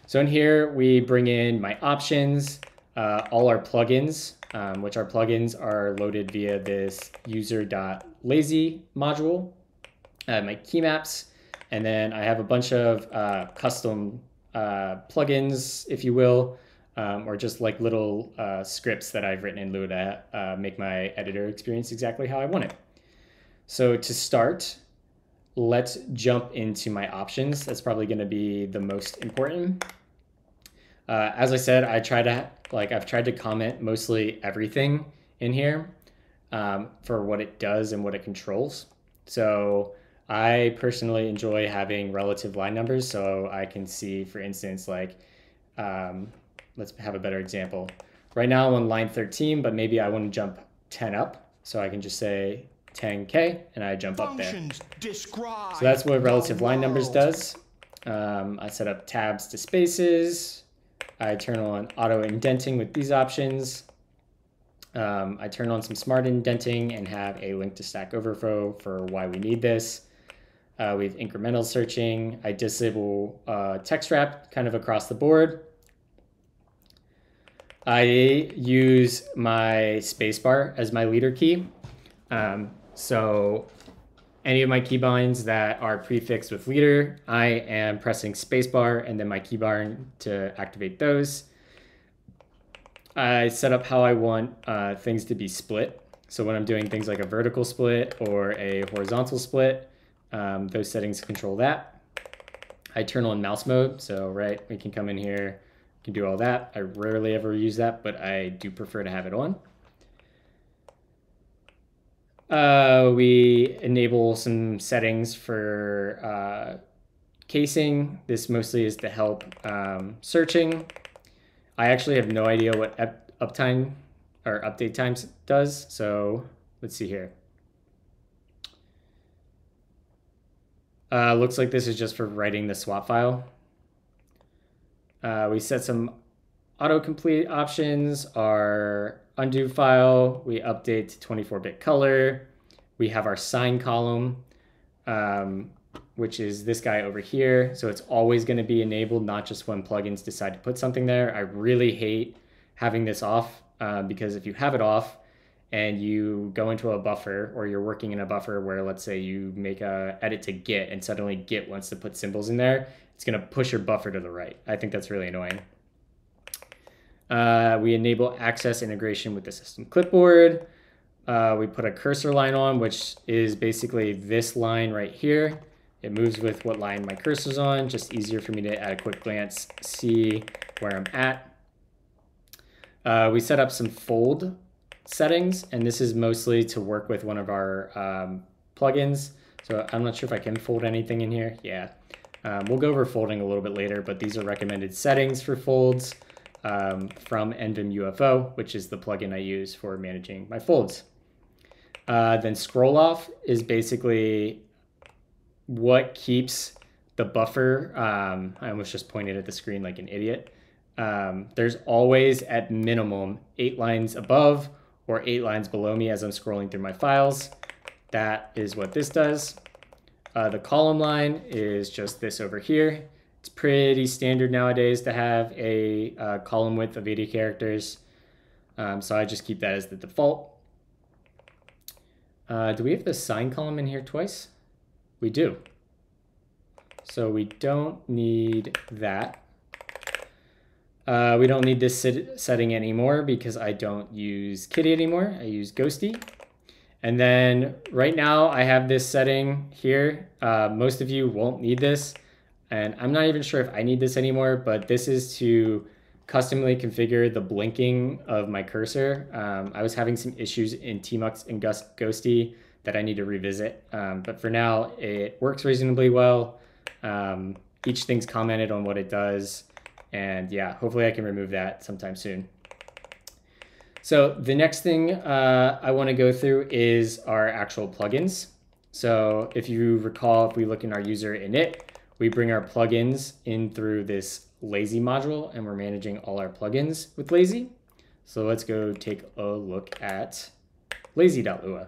So in here, we bring in my options, uh, all our plugins, um, which our plugins are loaded via this user.lazy module, uh, my key maps, and then I have a bunch of uh, custom uh, plugins, if you will, um, or just like little uh, scripts that I've written in Lua to uh, make my editor experience exactly how I want it. So to start, let's jump into my options. That's probably going to be the most important. Uh, as I said, I try to like I've tried to comment mostly everything in here um, for what it does and what it controls. So I personally enjoy having relative line numbers, so I can see, for instance, like um, let's have a better example. Right now I'm on line 13, but maybe I want to jump 10 up. So I can just say 10K and I jump Functions up there. So that's what relative line numbers does. Um, I set up tabs to spaces. I turn on auto indenting with these options. Um, I turn on some smart indenting and have a link to Stack Overflow for why we need this. Uh, we have incremental searching. I disable uh, text wrap kind of across the board. I use my spacebar as my leader key. Um, so any of my keybinds that are prefixed with leader, I am pressing spacebar and then my keybind to activate those. I set up how I want uh, things to be split. So when I'm doing things like a vertical split or a horizontal split, um, those settings control that. I turn on mouse mode. So right, we can come in here, can do all that. I rarely ever use that, but I do prefer to have it on. Uh, we enable some settings for uh, casing. This mostly is to help um, searching. I actually have no idea what up uptime or update times does. So let's see here. Uh, looks like this is just for writing the swap file. Uh, we set some autocomplete options, our undo file, we update to 24-bit color. We have our sign column, um, which is this guy over here. So it's always going to be enabled, not just when plugins decide to put something there. I really hate having this off uh, because if you have it off and you go into a buffer or you're working in a buffer where let's say you make a edit to git and suddenly git wants to put symbols in there, it's going to push your buffer to the right. I think that's really annoying. Uh, we enable access integration with the system clipboard. Uh, we put a cursor line on, which is basically this line right here. It moves with what line my cursor's on, just easier for me to at a quick glance see where I'm at. Uh, we set up some fold settings, and this is mostly to work with one of our um, plugins. So I'm not sure if I can fold anything in here. Yeah, um, we'll go over folding a little bit later, but these are recommended settings for folds um, from NVim UFO, which is the plugin I use for managing my folds. Uh, then scroll off is basically what keeps the buffer. Um, I almost just pointed at the screen like an idiot. Um, there's always at minimum eight lines above or eight lines below me as I'm scrolling through my files. That is what this does. Uh, the column line is just this over here. It's pretty standard nowadays to have a uh, column width of 80 characters. Um, so I just keep that as the default. Uh, do we have the sign column in here twice? We do. So we don't need that. Uh, we don't need this setting anymore because I don't use Kitty anymore. I use Ghostty. And then right now I have this setting here. Uh, most of you won't need this. And I'm not even sure if I need this anymore, but this is to customly configure the blinking of my cursor. Um, I was having some issues in Tmux and Ghostty that I need to revisit. Um, but for now, it works reasonably well. Um, each thing's commented on what it does. And yeah, hopefully I can remove that sometime soon. So the next thing uh, I want to go through is our actual plugins. So if you recall, if we look in our user init, we bring our plugins in through this lazy module and we're managing all our plugins with lazy. So let's go take a look at lazy.lua.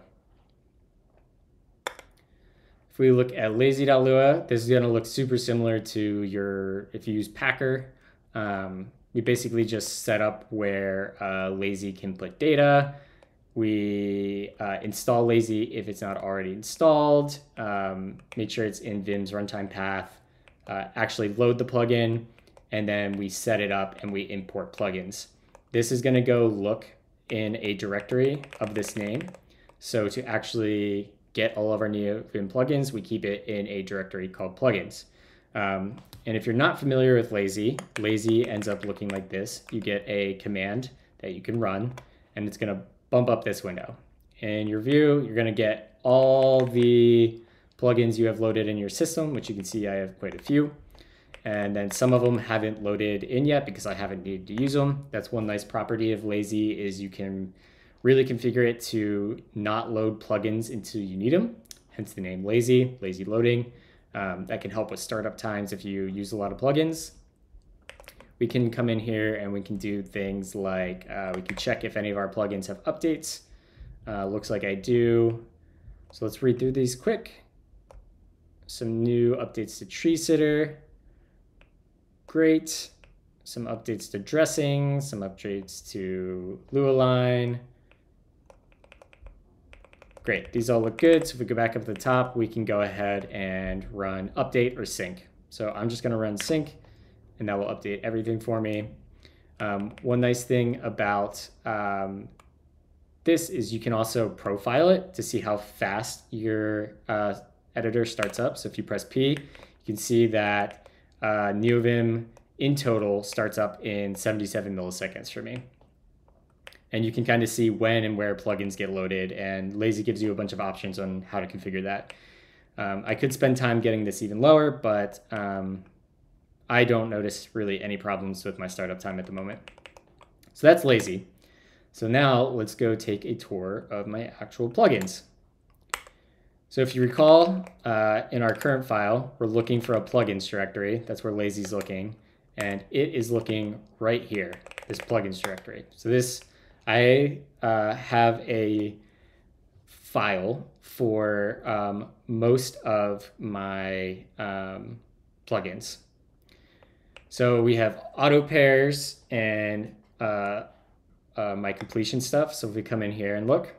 If we look at lazy.lua, this is going to look super similar to your, if you use Packer um, we basically just set up where uh, Lazy can put data. We uh, install Lazy if it's not already installed. Um, make sure it's in Vim's runtime path. Uh, actually load the plugin, and then we set it up and we import plugins. This is going to go look in a directory of this name. So to actually get all of our NeoVim plugins, we keep it in a directory called plugins. Um, and if you're not familiar with lazy, lazy ends up looking like this. You get a command that you can run, and it's going to bump up this window. In your view, you're going to get all the plugins you have loaded in your system, which you can see I have quite a few. And then some of them haven't loaded in yet because I haven't needed to use them. That's one nice property of Lazy is you can really configure it to not load plugins until you need them, hence the name Lazy, Lazy Loading. Um, that can help with startup times if you use a lot of plugins. We can come in here and we can do things like uh, we can check if any of our plugins have updates. Uh, looks like I do. So let's read through these quick. Some new updates to Tree Sitter. Great. Some updates to dressing, some updates to Lua line, Great, these all look good. So if we go back up to the top, we can go ahead and run update or sync. So I'm just gonna run sync and that will update everything for me. Um, one nice thing about um, this is you can also profile it to see how fast your uh, editor starts up. So if you press P, you can see that uh, NeoVim in total starts up in 77 milliseconds for me and you can kind of see when and where plugins get loaded and lazy gives you a bunch of options on how to configure that Um, I could spend time getting this even lower, but um, I don't notice really any problems with my startup time at the moment. So that's lazy. So now let's go take a tour of my actual plugins. So if you recall, uh, in our current file, we're looking for a plugins directory. That's where lazy's looking. And it is looking right here, this plugins directory. So this, I uh, have a file for um, most of my um, plugins. So we have auto pairs and uh, uh, my completion stuff. So if we come in here and look,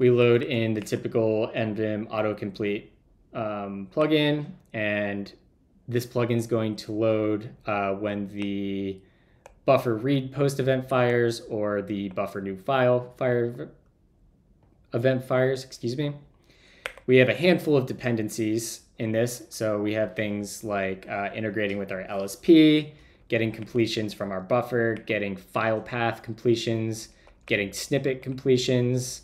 we load in the typical NVIM autocomplete um, plugin, and this plugin is going to load uh, when the buffer read post event fires or the buffer new file fire event fires, excuse me. We have a handful of dependencies in this. So we have things like uh, integrating with our LSP, getting completions from our buffer, getting file path completions, getting snippet completions,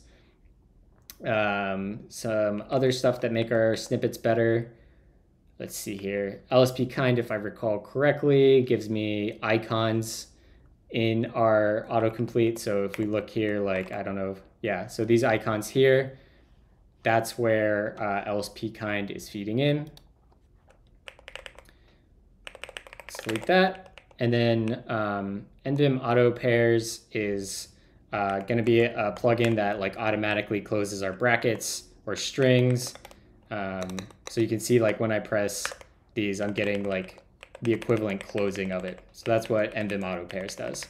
um, some other stuff that make our snippets better. Let's see here. LSP kind, if I recall correctly, gives me icons in our autocomplete. So if we look here, like, I don't know, yeah, so these icons here, that's where uh, LSP kind is feeding in. Delete that. And then um, NVIM auto pairs is uh, going to be a plugin that like automatically closes our brackets or strings. Um, so you can see like when I press these, I'm getting like the equivalent closing of it. So that's what NVIM auto pairs does.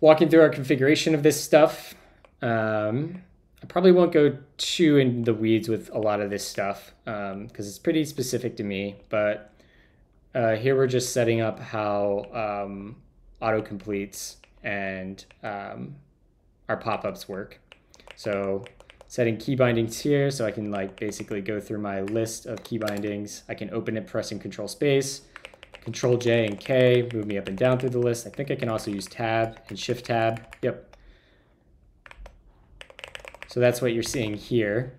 Walking through our configuration of this stuff, um, I probably won't go too in the weeds with a lot of this stuff because um, it's pretty specific to me. But uh, here we're just setting up how um, autocompletes and um, our pop-ups work. So setting key bindings here so I can like basically go through my list of key bindings. I can open it pressing control space, control J and K, move me up and down through the list. I think I can also use tab and shift tab. Yep. So that's what you're seeing here.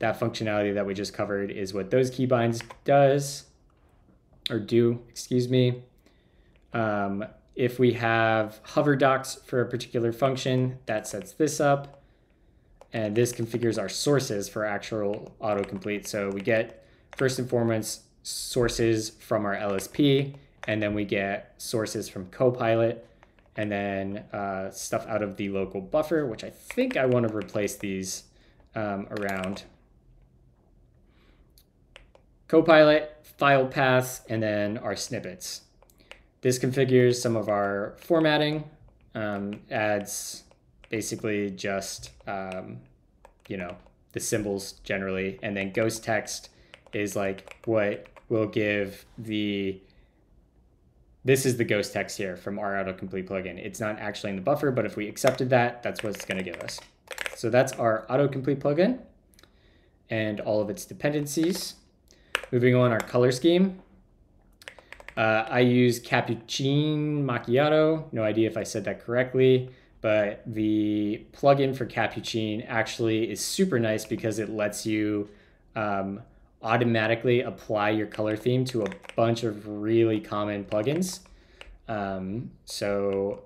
That functionality that we just covered is what those keybinds does or do, excuse me. Um, if we have hover docs for a particular function, that sets this up. And this configures our sources for actual autocomplete. So we get, first and foremost, sources from our LSP, and then we get sources from Copilot, and then uh, stuff out of the local buffer, which I think I want to replace these um, around. Copilot, file paths, and then our snippets. This configures some of our formatting, um, adds basically just, um, you know, the symbols generally, and then ghost text is like what will give the, this is the ghost text here from our autocomplete plugin. It's not actually in the buffer, but if we accepted that, that's what it's gonna give us. So that's our autocomplete plugin and all of its dependencies. Moving on, our color scheme. Uh, I use Catppuccin Macchiato. No idea if I said that correctly, but the plugin for Catppuccin actually is super nice because it lets you um, automatically apply your color theme to a bunch of really common plugins. Um, so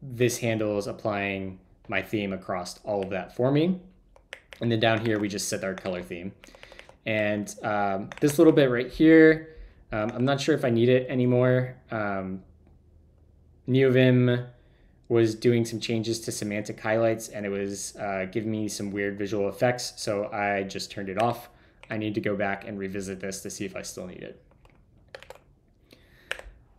this handles applying my theme across all of that for me. And then down here, we just set our color theme. And um, this little bit right here, um, I'm not sure if I need it anymore. Um, NeoVim was doing some changes to semantic highlights and it was uh, giving me some weird visual effects. So I just turned it off. I need to go back and revisit this to see if I still need it.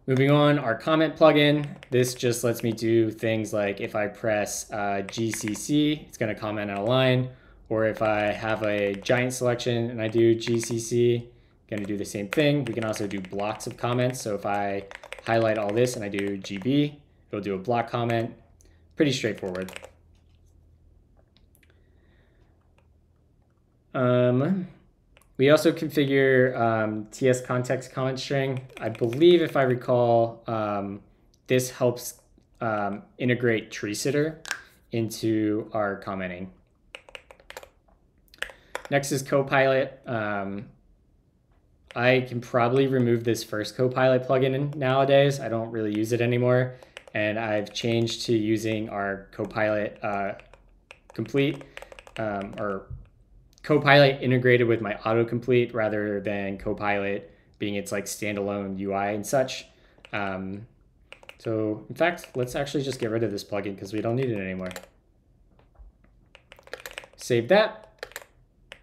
Moving on, our comment plugin. This just lets me do things like if I press uh, GCC, it's going to comment on a line. Or if I have a giant selection and I do GCC, Going to do the same thing. We can also do blocks of comments. So if I highlight all this and I do GB, it'll do a block comment. Pretty straightforward. Um, we also configure um, TS context comment string. I believe if I recall, um, this helps um, integrate tree sitter into our commenting. Next is Copilot. Um, I can probably remove this first Copilot plugin nowadays. I don't really use it anymore. And I've changed to using our Copilot uh, Complete um, or Copilot integrated with my autocomplete rather than Copilot being its like standalone UI and such. Um, so in fact, let's actually just get rid of this plugin because we don't need it anymore. Save that.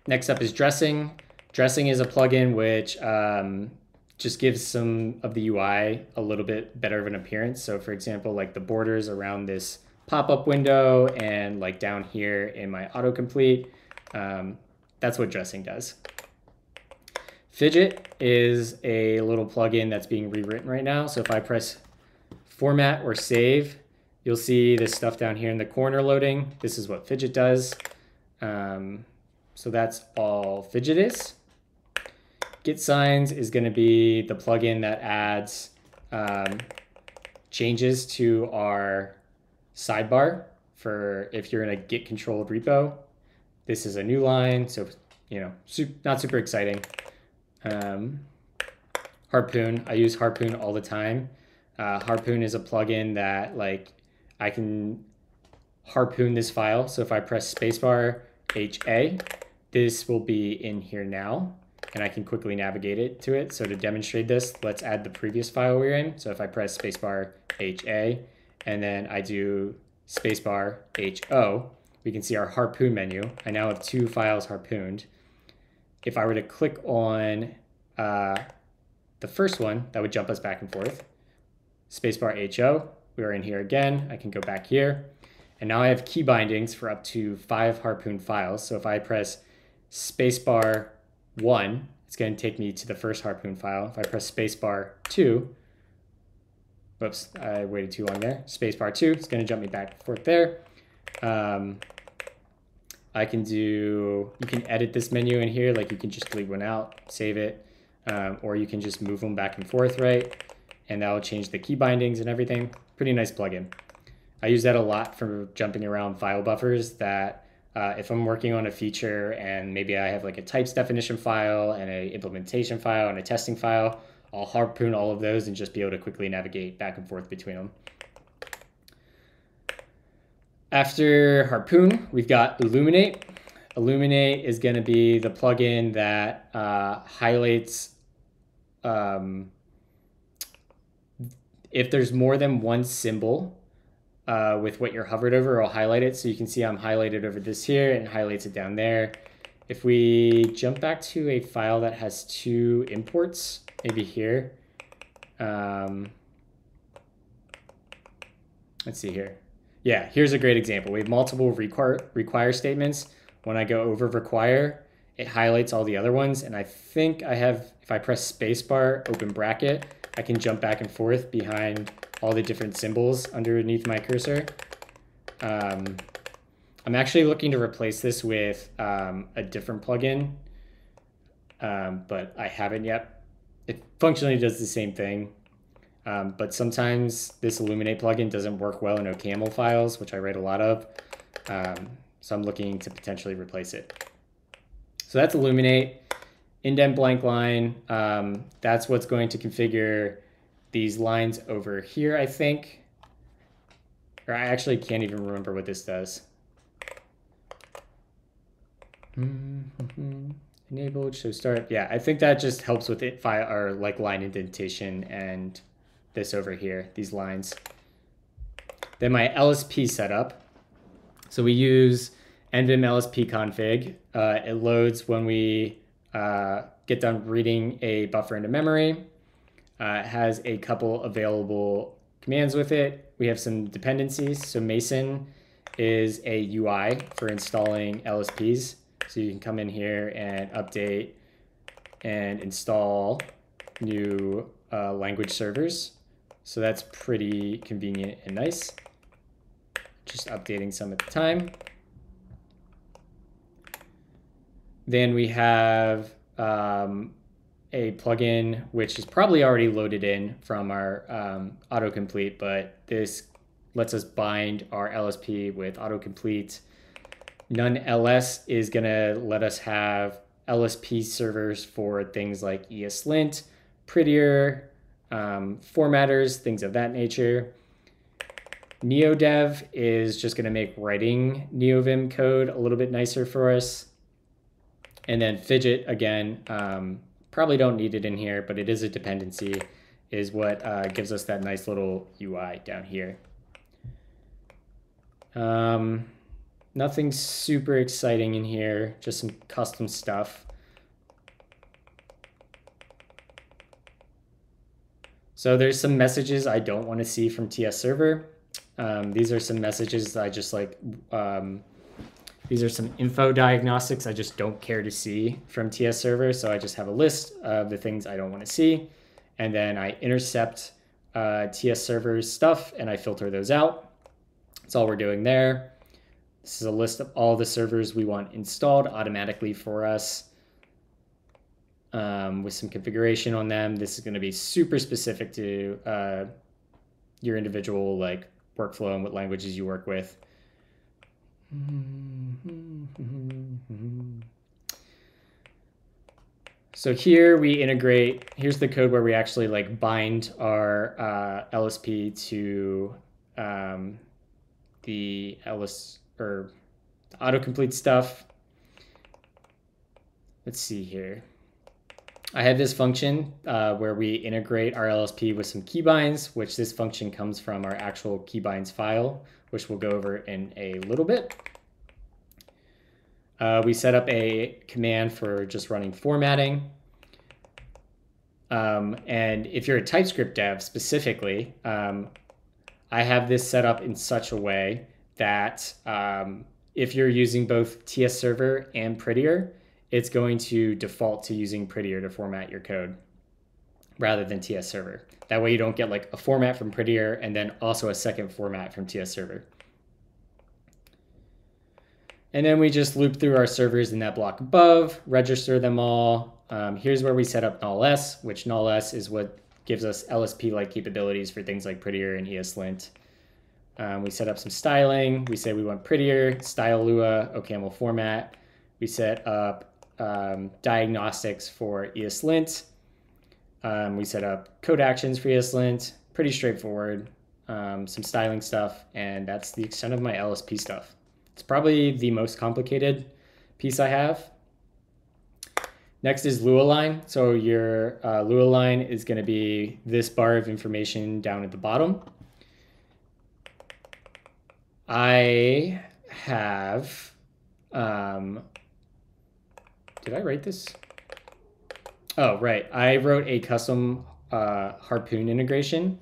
Next up is dressing. Dressing is a plugin which um, just gives some of the UI a little bit better of an appearance. So for example, like the borders around this pop-up window and like down here in my autocomplete, um, that's what dressing does. Fidget is a little plugin that's being rewritten right now. So if I press format or save, you'll see this stuff down here in the corner loading. This is what Fidget does. Um, so that's all Fidget is. Git Signs is going to be the plugin that adds um, changes to our sidebar for if you're in a Git controlled repo. This is a new line, so you know, not super exciting. Um, Harpoon, I use Harpoon all the time. Uh, Harpoon is a plugin that like I can harpoon this file. So if I press spacebar HA, this will be in here now and I can quickly navigate it to it. So to demonstrate this, let's add the previous file we are in. So if I press spacebar HA and then I do spacebar HO, we can see our harpoon menu. I now have two files harpooned. If I were to click on uh, the first one, that would jump us back and forth spacebar HO. We are in here again. I can go back here. And now I have key bindings for up to five Harpoon files. So if I press spacebar 1, it's going to take me to the first Harpoon file. If I press spacebar 2, whoops, I waited too long there. Spacebar 2, it's going to jump me back and forth there. Um, I can do, you can edit this menu in here, like you can just delete one out, save it, um, or you can just move them back and forth, right? and that will change the key bindings and everything. Pretty nice plugin. I use that a lot for jumping around file buffers that uh, if I'm working on a feature and maybe I have like a types definition file and a implementation file and a testing file, I'll harpoon all of those and just be able to quickly navigate back and forth between them. After Harpoon, we've got Illuminate. Illuminate is going to be the plugin that uh, highlights um, if there's more than one symbol uh, with what you're hovered over, I'll highlight it. So you can see I'm highlighted over this here and highlights it down there. If we jump back to a file that has two imports, maybe here. Um, let's see here. Yeah, here's a great example. We have multiple require, require statements. When I go over require, it highlights all the other ones. And I think I have, if I press spacebar, open bracket, I can jump back and forth behind all the different symbols underneath my cursor. Um, I'm actually looking to replace this with um, a different plugin, um, but I haven't yet. It functionally does the same thing, um, but sometimes this Illuminate plugin doesn't work well in OCaml files, which I write a lot of. Um, so I'm looking to potentially replace it. So that's Illuminate indent blank line, um, that's what's going to configure these lines over here, I think. Or I actually can't even remember what this does. Enabled, show start. Yeah, I think that just helps with it file or like line indentation and this over here, these lines. Then my LSP setup. So we use nvim lsp config. Uh, it loads when we uh, get done reading a buffer into memory. Uh, has a couple available commands with it. We have some dependencies. So Mason is a UI for installing LSPs. So you can come in here and update and install new uh, language servers. So that's pretty convenient and nice. Just updating some at the time. Then we have um, a plugin which is probably already loaded in from our um, autocomplete, but this lets us bind our LSP with autocomplete. None ls is going to let us have LSP servers for things like ESLint, Prettier, um, formatters, things of that nature. NeoDev is just going to make writing NeoVim code a little bit nicer for us. And then Fidget, again, um, probably don't need it in here, but it is a dependency, is what uh, gives us that nice little UI down here. Um, nothing super exciting in here, just some custom stuff. So there's some messages I don't want to see from TS server. Um, these are some messages I just like, um, these are some info diagnostics I just don't care to see from TS server. So I just have a list of the things I don't want to see. And then I intercept uh, TS server's stuff and I filter those out. That's all we're doing there. This is a list of all the servers we want installed automatically for us um, with some configuration on them. This is going to be super specific to uh, your individual like workflow and what languages you work with. So here we integrate, here's the code where we actually like bind our uh, LSP to um, the LS or autocomplete stuff. Let's see here. I have this function uh, where we integrate our LSP with some keybinds, which this function comes from our actual keybinds file, which we'll go over in a little bit. Uh, we set up a command for just running formatting. Um, and if you're a TypeScript dev specifically, um, I have this set up in such a way that um, if you're using both TS Server and Prettier, it's going to default to using Prettier to format your code rather than TS Server. That way you don't get like a format from Prettier and then also a second format from TS Server. And then we just loop through our servers in that block above, register them all. Um, here's where we set up null-ls, which null-ls is what gives us LSP-like capabilities for things like Prettier and ESLint. Um, we set up some styling. We say we want Prettier, StyLua, OCaml format. We set up um, diagnostics for ESLint. Um, we set up code actions for ESLint. Pretty straightforward. Um, some styling stuff, and that's the extent of my LSP stuff. It's probably the most complicated piece I have. Next is Lua line. So your uh, Lua line is going to be this bar of information down at the bottom. I have, um, did I write this? Oh, right. I wrote a custom uh, harpoon integration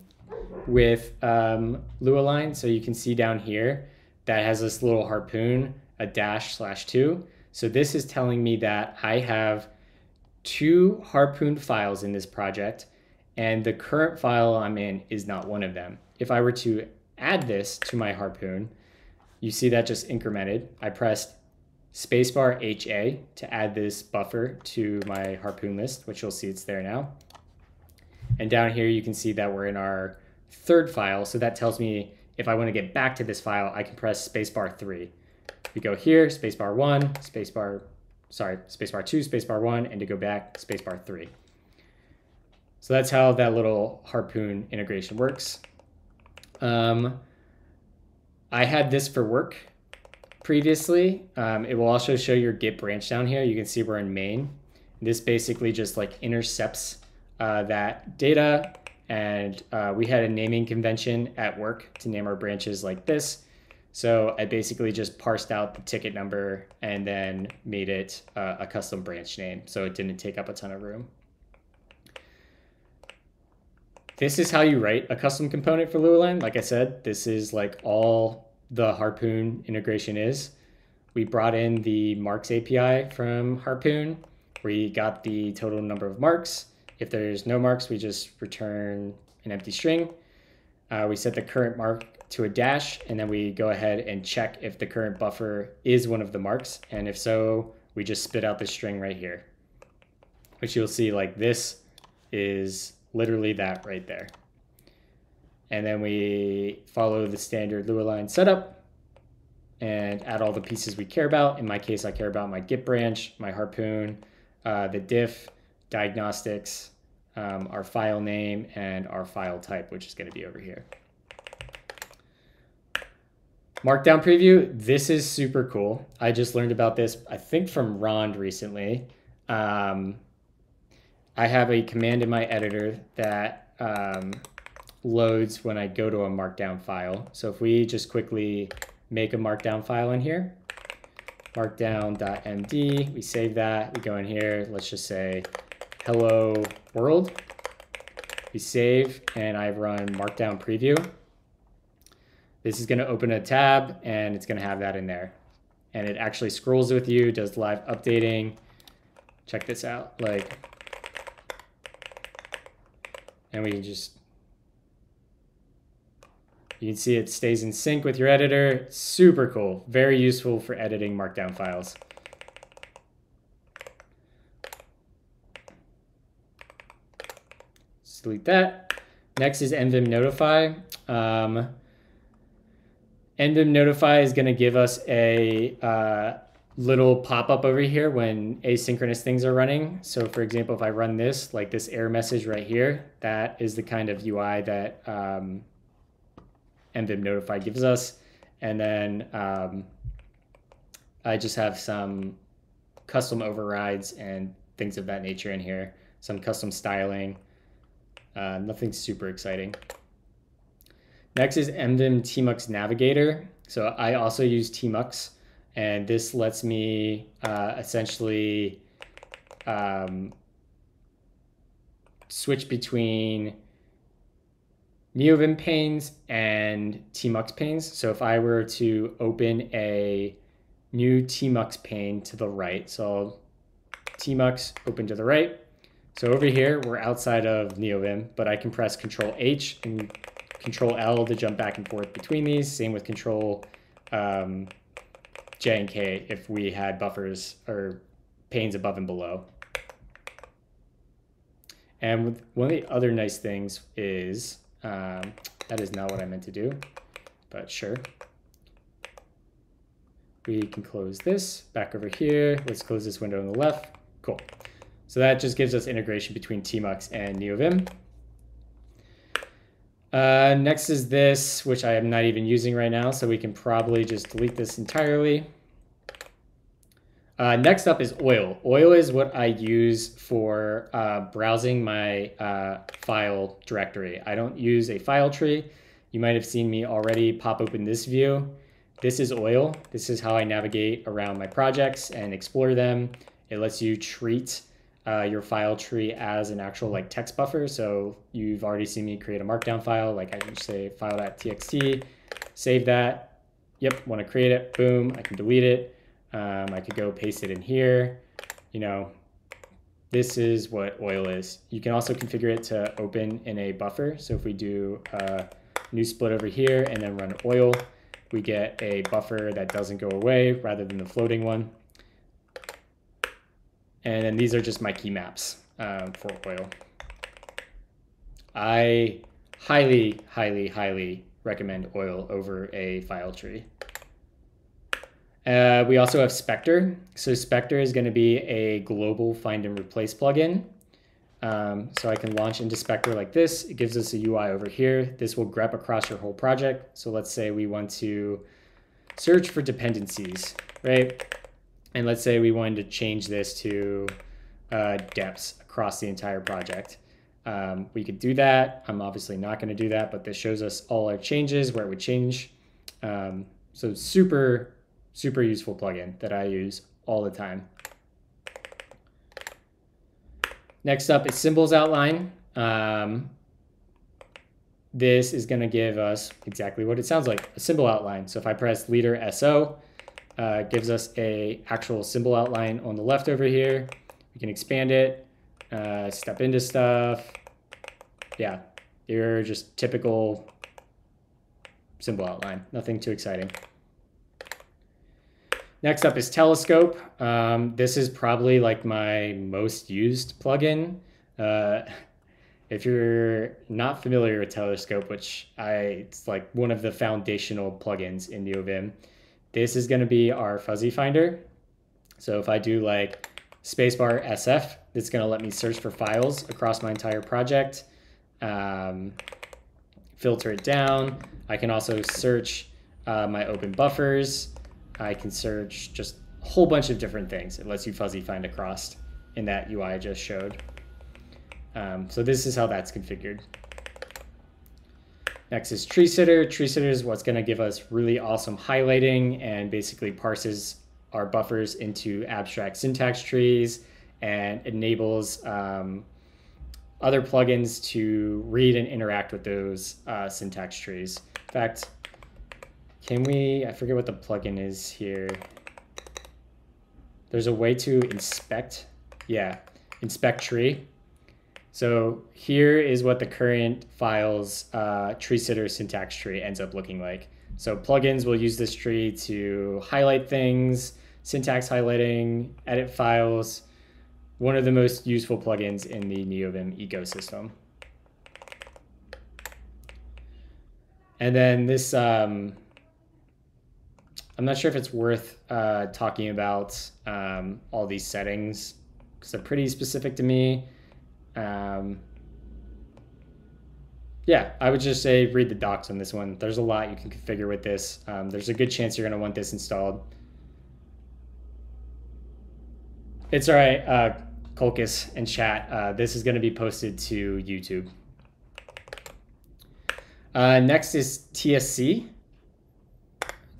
with um, Lua line. So you can see down here, that has this little harpoon, a dash slash two. So this is telling me that I have two harpoon files in this project and the current file I'm in is not one of them. If I were to add this to my harpoon, you see that just incremented. I pressed spacebar HA to add this buffer to my harpoon list, which you'll see it's there now. And down here, you can see that we're in our third file. So that tells me if I want to get back to this file, I can press spacebar 3. We go here, spacebar 1, spacebar, sorry, spacebar 2, spacebar 1, and to go back, spacebar 3. So that's how that little harpoon integration works. Um, I had this for work previously. Um, it will also show your Git branch down here. You can see we're in main. This basically just like intercepts uh, that data and uh, we had a naming convention at work to name our branches like this. So I basically just parsed out the ticket number and then made it uh, a custom branch name so it didn't take up a ton of room. This is how you write a custom component for Lualine. Like I said, this is like all the Harpoon integration is. We brought in the marks API from Harpoon. We got the total number of marks if there's no marks, we just return an empty string. Uh, we set the current mark to a dash, and then we go ahead and check if the current buffer is one of the marks. And if so, we just spit out the string right here, which you'll see like this is literally that right there. And then we follow the standard Lualine setup and add all the pieces we care about. In my case, I care about my Git branch, my harpoon, uh, the diff, diagnostics, um, our file name, and our file type, which is going to be over here. Markdown preview, this is super cool. I just learned about this, I think from Rond recently. Um, I have a command in my editor that um, loads when I go to a markdown file. So if we just quickly make a markdown file in here, markdown.md, we save that, we go in here, let's just say hello world. We save and I run markdown preview. This is going to open a tab and it's going to have that in there. And it actually scrolls with you, does live updating. Check this out. Like, and we just, you can see it stays in sync with your editor. Super cool. Very useful for editing markdown files. delete that. Next is nvim notify. Um, nvim notify is going to give us a uh, little pop-up over here when asynchronous things are running. So for example, if I run this, like this error message right here, that is the kind of UI that um, nvim notify gives us. And then um, I just have some custom overrides and things of that nature in here, some custom styling. Uh, nothing super exciting. Next is nvim tmux navigator. So I also use tmux, and this lets me uh, essentially um, switch between NeoVim panes and tmux panes. So if I were to open a new tmux pane to the right, so tmux open to the right, so over here, we're outside of NeoVim, but I can press Control H and Control L to jump back and forth between these. Same with Control um, J and K if we had buffers or panes above and below. And one of the other nice things is, um, that is not what I meant to do, but sure. We can close this back over here. Let's close this window on the left. Cool. So that just gives us integration between tmux and NeoVim. Uh, next is this, which I am not even using right now, so we can probably just delete this entirely. Uh, next up is oil. Oil is what I use for uh, browsing my uh, file directory. I don't use a file tree. You might have seen me already pop open this view. This is oil. This is how I navigate around my projects and explore them. It lets you treat uh, your file tree as an actual like text buffer. So you've already seen me create a markdown file. Like I can say file.txt, save that. Yep, want to create it. Boom, I can delete it. Um, I could go paste it in here. You know, this is what oil is. You can also configure it to open in a buffer. So if we do a new split over here and then run oil, we get a buffer that doesn't go away rather than the floating one. And then these are just my key maps um, for oil. I highly, highly, highly recommend oil over a file tree. Uh, we also have Spectre. So Spectre is going to be a global find and replace plugin. Um, so I can launch into Spectre like this. It gives us a UI over here. This will grep across your whole project. So let's say we want to search for dependencies, right? And let's say we wanted to change this to uh, depths across the entire project. Um, we could do that. I'm obviously not going to do that, but this shows us all our changes where it would change. Um, so super, super useful plugin that I use all the time. Next up is symbols outline. Um, this is going to give us exactly what it sounds like, a symbol outline. So if I press leader SO, uh, gives us a actual symbol outline on the left over here. We can expand it, uh, step into stuff. Yeah, you're just typical symbol outline, nothing too exciting. Next up is Telescope. Um, this is probably like my most used plugin. Uh, if you're not familiar with Telescope, which I it's like one of the foundational plugins in NeoVim, this is going to be our fuzzy finder. So if I do like spacebar SF, it's going to let me search for files across my entire project, um, filter it down. I can also search uh, my open buffers. I can search just a whole bunch of different things. It lets you fuzzy find across in that UI I just showed. Um, so this is how that's configured. Next is tree sitter. Tree sitter is what's going to give us really awesome highlighting and basically parses our buffers into abstract syntax trees and enables um, other plugins to read and interact with those uh, syntax trees. In fact, can we, I forget what the plugin is here. There's a way to inspect, yeah, inspect tree. So here is what the current file's uh, tree sitter syntax tree ends up looking like. So plugins will use this tree to highlight things, syntax highlighting, edit files, one of the most useful plugins in the NeoVim ecosystem. And then this, um, I'm not sure if it's worth uh, talking about um, all these settings because they're pretty specific to me. Um, yeah, I would just say read the docs on this one. There's a lot you can configure with this. Um, there's a good chance you're going to want this installed. It's all right, uh, Colchis and chat. Uh, this is going to be posted to YouTube. Uh, next is TSC.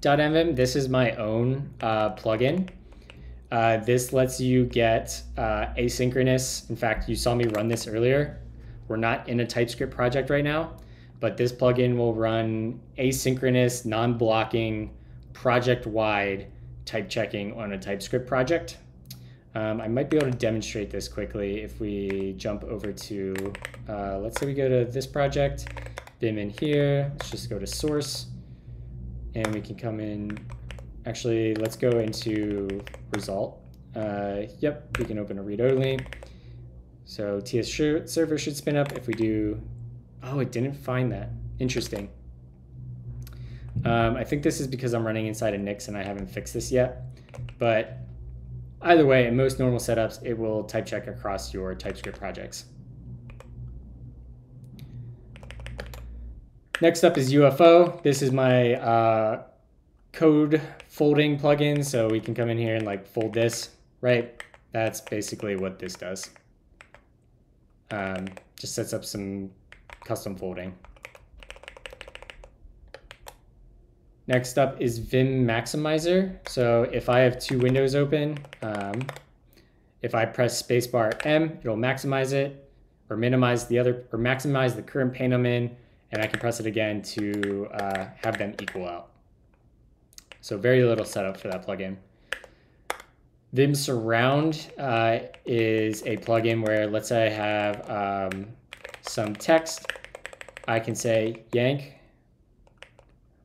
.nvim. This is my own uh, plugin. Uh, this lets you get uh, asynchronous. In fact, you saw me run this earlier. We're not in a TypeScript project right now, but this plugin will run asynchronous, non-blocking, project-wide type checking on a TypeScript project. Um, I might be able to demonstrate this quickly if we jump over to, uh, let's say we go to this project, Bim in here, let's just go to source, and we can come in Actually, let's go into result. Uh, yep, we can open a read only. So TS server should spin up if we do. Oh, it didn't find that. Interesting. Um, I think this is because I'm running inside of Nix and I haven't fixed this yet. But either way, in most normal setups, it will type check across your TypeScript projects. Next up is UFO. This is my uh, code folding plugin. So we can come in here and like fold this, right? That's basically what this does. Um, just sets up some custom folding. Next up is Vim Maximizer. So if I have two windows open, um, if I press spacebar M, it'll maximize it or minimize the other or maximize the current pane I'm in, and I can press it again to uh, have them equal out. So very little setup for that plugin. Vim Surround uh, is a plugin where let's say I have um, some text. I can say yank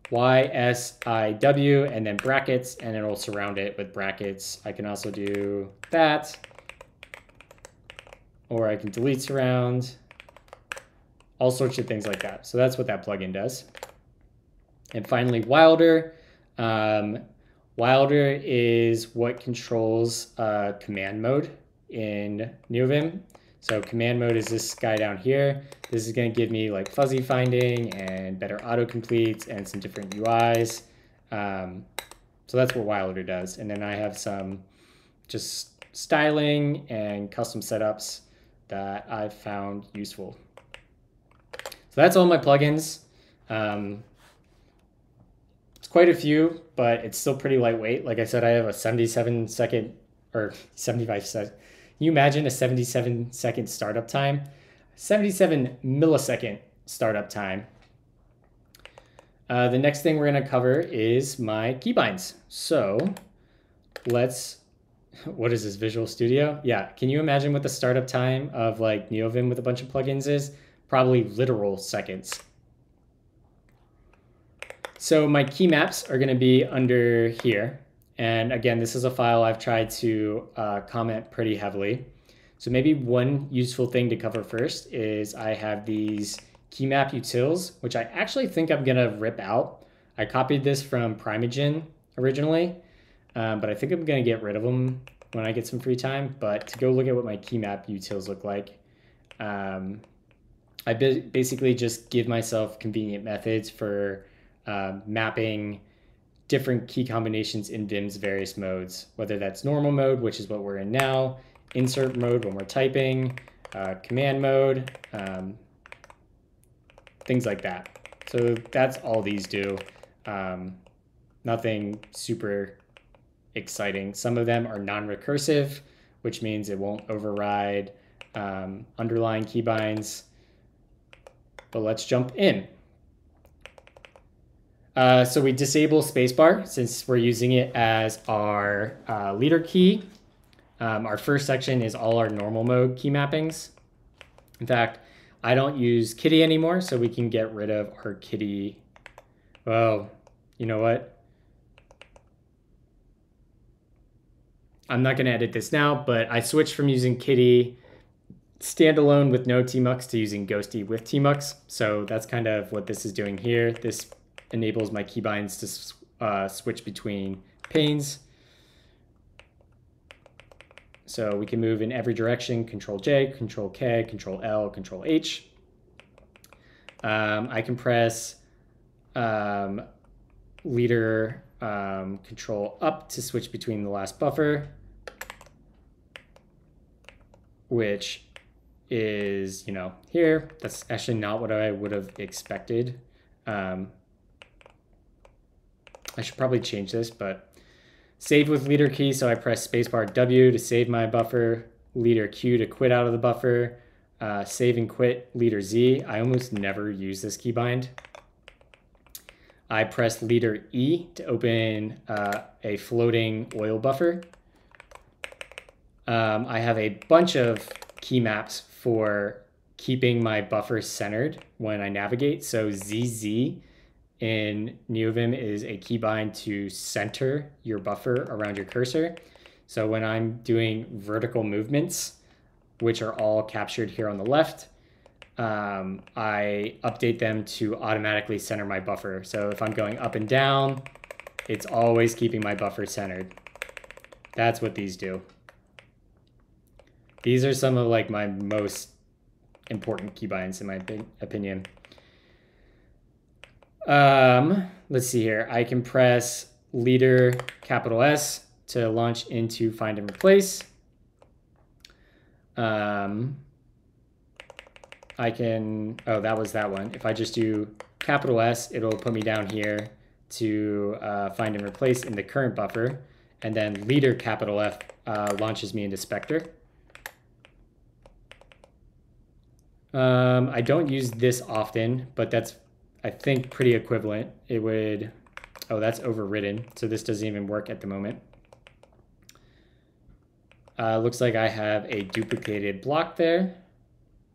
Y S I W and then brackets and it'll surround it with brackets. I can also do that or I can delete surround, all sorts of things like that. So that's what that plugin does. And finally, Wilder um, Wilder is what controls uh, command mode in NeoVim. So command mode is this guy down here. This is going to give me like fuzzy finding and better autocompletes and some different UIs. Um, so that's what Wilder does. And then I have some just styling and custom setups that I've found useful. So that's all my plugins. Um, it's quite a few, but it's still pretty lightweight. Like I said, I have a 77 second or 75 second. Can you imagine a 77 second startup time? 77 millisecond startup time. Uh, the next thing we're going to cover is my keybinds. So let's, what is this, Visual Studio? Yeah, can you imagine what the startup time of like NeoVim with a bunch of plugins is? Probably literal seconds. So my key maps are going to be under here. And again, this is a file I've tried to uh, comment pretty heavily. So maybe one useful thing to cover first is I have these key map utils, which I actually think I'm gonna rip out. I copied this from Primeagen originally, um, but I think I'm gonna get rid of them when I get some free time. But to go look at what my key map utils look like, um, I basically just give myself convenient methods for uh, mapping different key combinations in Vim's various modes, whether that's normal mode, which is what we're in now, insert mode when we're typing, uh, command mode, um, things like that. So that's all these do. Um, nothing super exciting. Some of them are non-recursive, which means it won't override um, underlying keybinds. But let's jump in. Uh, so we disable spacebar since we're using it as our uh, leader key. Um, our first section is all our normal mode key mappings. In fact, I don't use kitty anymore, so we can get rid of our kitty. Well, you know what? I'm not going to edit this now, but I switched from using kitty standalone with no tmux to using Ghostty with tmux. So that's kind of what this is doing here. This enables my keybinds to uh, switch between panes. So we can move in every direction, Control J, Control K, Control L, Control H. Um, I can press um, leader um, Control up to switch between the last buffer, which is, you know, here. That's actually not what I would have expected. Um, I should probably change this, but save with leader key. So I press spacebar W to save my buffer, leader Q to quit out of the buffer, uh, save and quit leader Z. I almost never use this keybind. I press leader E to open uh, a floating oil buffer. Um, I have a bunch of key maps for keeping my buffer centered when I navigate. So ZZ in NeoVim is a keybind to center your buffer around your cursor. So when I'm doing vertical movements, which are all captured here on the left, um, I update them to automatically center my buffer. So if I'm going up and down, it's always keeping my buffer centered. That's what these do. These are some of like my most important keybinds in my opinion. Um, let's see here. I can press leader capital S to launch into find and replace. Um, I can, oh, that was that one. If I just do capital S, it'll put me down here to uh, find and replace in the current buffer. And then leader capital F uh, launches me into Spectre. Um, I don't use this often, but that's I think pretty equivalent. It would, oh, that's overridden. So this doesn't even work at the moment. Uh, looks like I have a duplicated block there.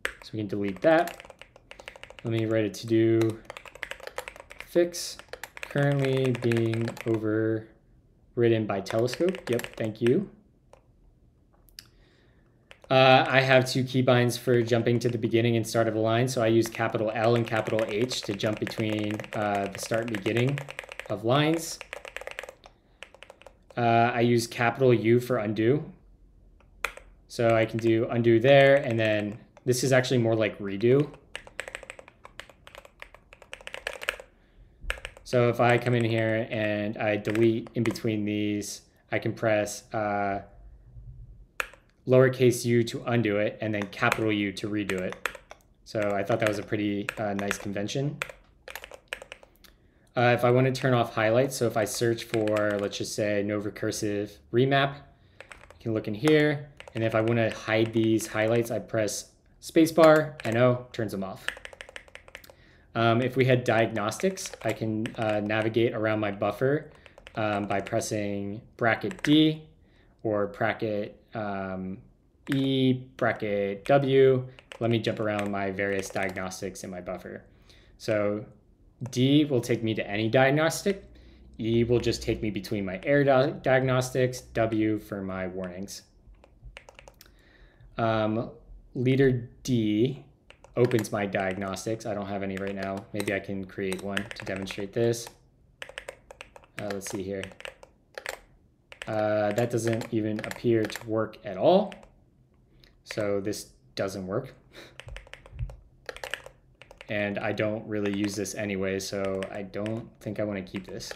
So we can delete that. Let me write a to-do fix currently being overridden by telescope. Yep, thank you. Uh, I have two keybinds for jumping to the beginning and start of a line. So I use capital L and capital H to jump between uh, the start and beginning of lines. Uh, I use capital U for undo. So I can do undo there, and then this is actually more like redo. So if I come in here and I delete in between these, I can press uh, lowercase u to undo it, and then capital U to redo it. So I thought that was a pretty uh, nice convention. Uh, if I want to turn off highlights, so if I search for, let's just say, no recursive remap, you can look in here. And if I want to hide these highlights, I press spacebar, and NO, turns them off. Um, if we had diagnostics, I can uh, navigate around my buffer um, by pressing bracket D or bracket um, E bracket W. Let me jump around my various diagnostics in my buffer. So D will take me to any diagnostic. E will just take me between my error di diagnostics, W for my warnings. Um, leader D opens my diagnostics. I don't have any right now. Maybe I can create one to demonstrate this. Uh, let's see here. Uh, that doesn't even appear to work at all. So this doesn't work. And I don't really use this anyway, so I don't think I want to keep this.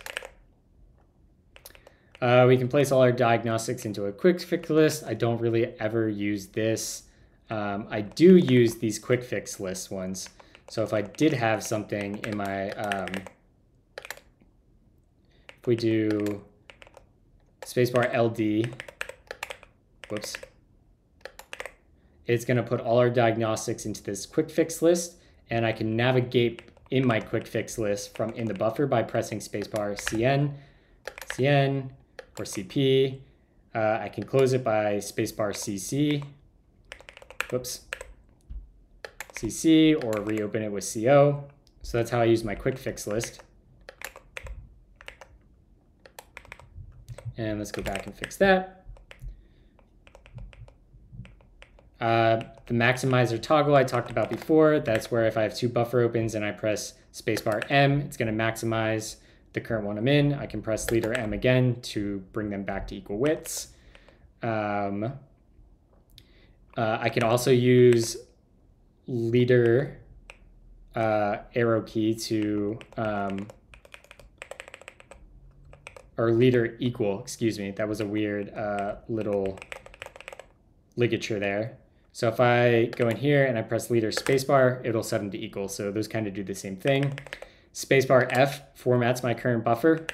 Uh, we can place all our diagnostics into a quick fix list. I don't really ever use this. Um, I do use these quick fix list ones. So if I did have something in my, um, if we do spacebar LD, whoops, it's going to put all our diagnostics into this quick fix list and I can navigate in my quick fix list from in the buffer by pressing spacebar CN, CN, or CP. Uh, I can close it by spacebar CC, whoops, CC, or reopen it with CO. So that's how I use my quick fix list. And let's go back and fix that. Uh, the maximizer toggle I talked about before, that's where if I have two buffer opens and I press spacebar M, it's going to maximize the current one I'm in. I can press leader M again to bring them back to equal widths. Um, uh, I can also use leader uh, arrow key to, um, or leader equal, excuse me. That was a weird uh, little ligature there. So if I go in here and I press leader spacebar, it'll set them to equal. So those kind of do the same thing. Spacebar F formats my current buffer.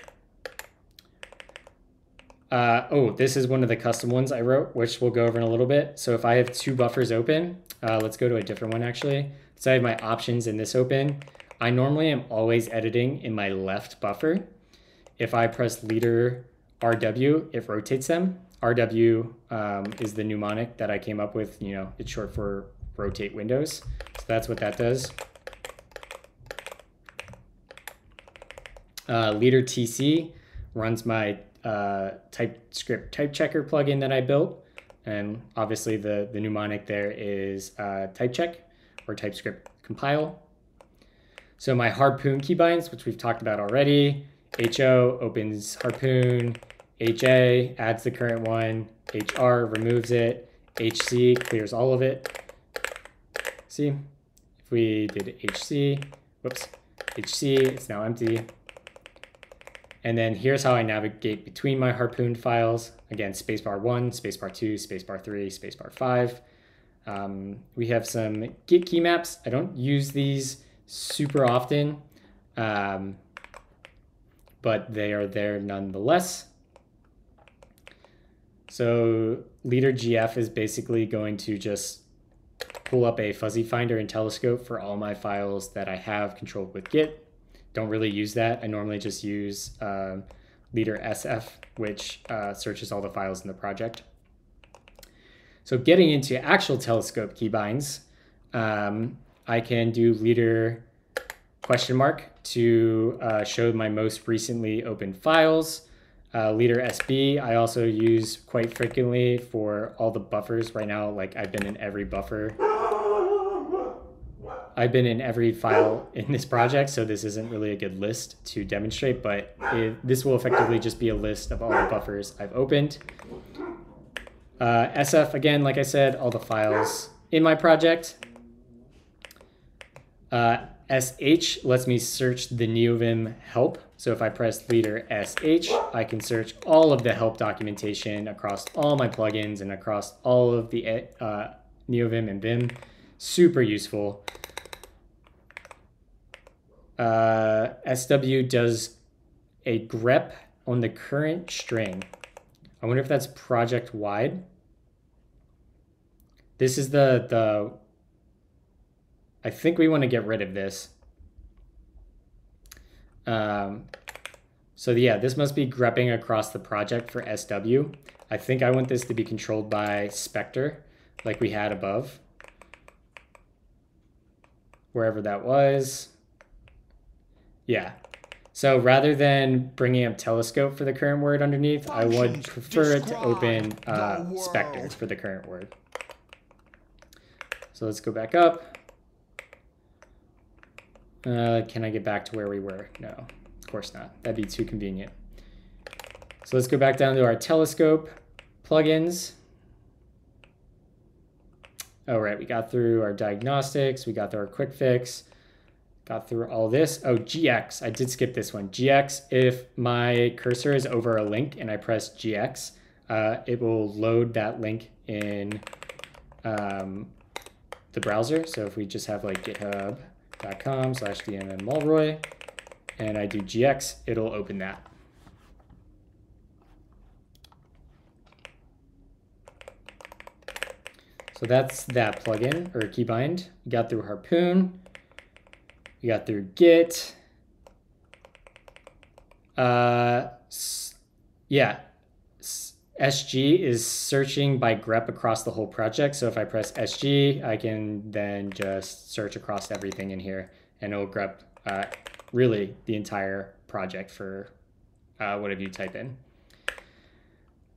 Uh, oh, this is one of the custom ones I wrote, which we'll go over in a little bit. So if I have two buffers open, uh, let's go to a different one actually. So I have my options in this open. I normally am always editing in my left buffer. If I press leader RW, it rotates them. RW um, is the mnemonic that I came up with. You know, it's short for rotate windows. So that's what that does. Uh, Leader TC runs my uh, TypeScript type checker plugin that I built. And obviously the, the mnemonic there is uh, type check or TypeScript compile. So my harpoon keybinds, which we've talked about already, HO opens harpoon, HA adds the current one, HR removes it, HC clears all of it. See, if we did HC, whoops, HC, it's now empty. And then here's how I navigate between my harpoon files. Again, spacebar one, spacebar two, spacebar three, spacebar five. Um, we have some Git key maps. I don't use these super often, um, but they are there nonetheless. So leader GF is basically going to just pull up a fuzzy finder and telescope for all my files that I have controlled with Git. Don't really use that. I normally just use uh, leader SF, which uh, searches all the files in the project. So getting into actual telescope keybinds, um, I can do leader question mark to uh, show my most recently opened files. Uh, leader SB, I also use quite frequently for all the buffers right now. Like I've been in every buffer. I've been in every file in this project, so this isn't really a good list to demonstrate, but it, this will effectively just be a list of all the buffers I've opened. Uh, SF, again, like I said, all the files in my project. Uh, SH lets me search the NeoVim help. So if I press leader SH, I can search all of the help documentation across all my plugins and across all of the uh, NeoVim and Vim. Super useful. Uh, SW does a grep on the current string. I wonder if that's project wide. This is the, the I think we want to get rid of this. Um, so yeah, this must be grepping across the project for SW. I think I want this to be controlled by Spectre, like we had above. Wherever that was. Yeah. So rather than bringing up Telescope for the current word underneath, I would prefer it to open uh, Spectre for the current word. So let's go back up. Uh, can I get back to where we were? No, of course not. That'd be too convenient. So let's go back down to our telescope plugins. All right, we got through our diagnostics, we got through our quick fix, got through all this. Oh, GX, I did skip this one. GX, if my cursor is over a link and I press GX, uh, it will load that link in um, the browser. So if we just have like github.com slash dmmulroy and I do GX, it'll open that. So that's that plugin or keybind. We got through Harpoon. We got through Git. Uh, yeah, SG is searching by grep across the whole project. So if I press SG, I can then just search across everything in here and it'll grep uh, really the entire project for uh, whatever you type in.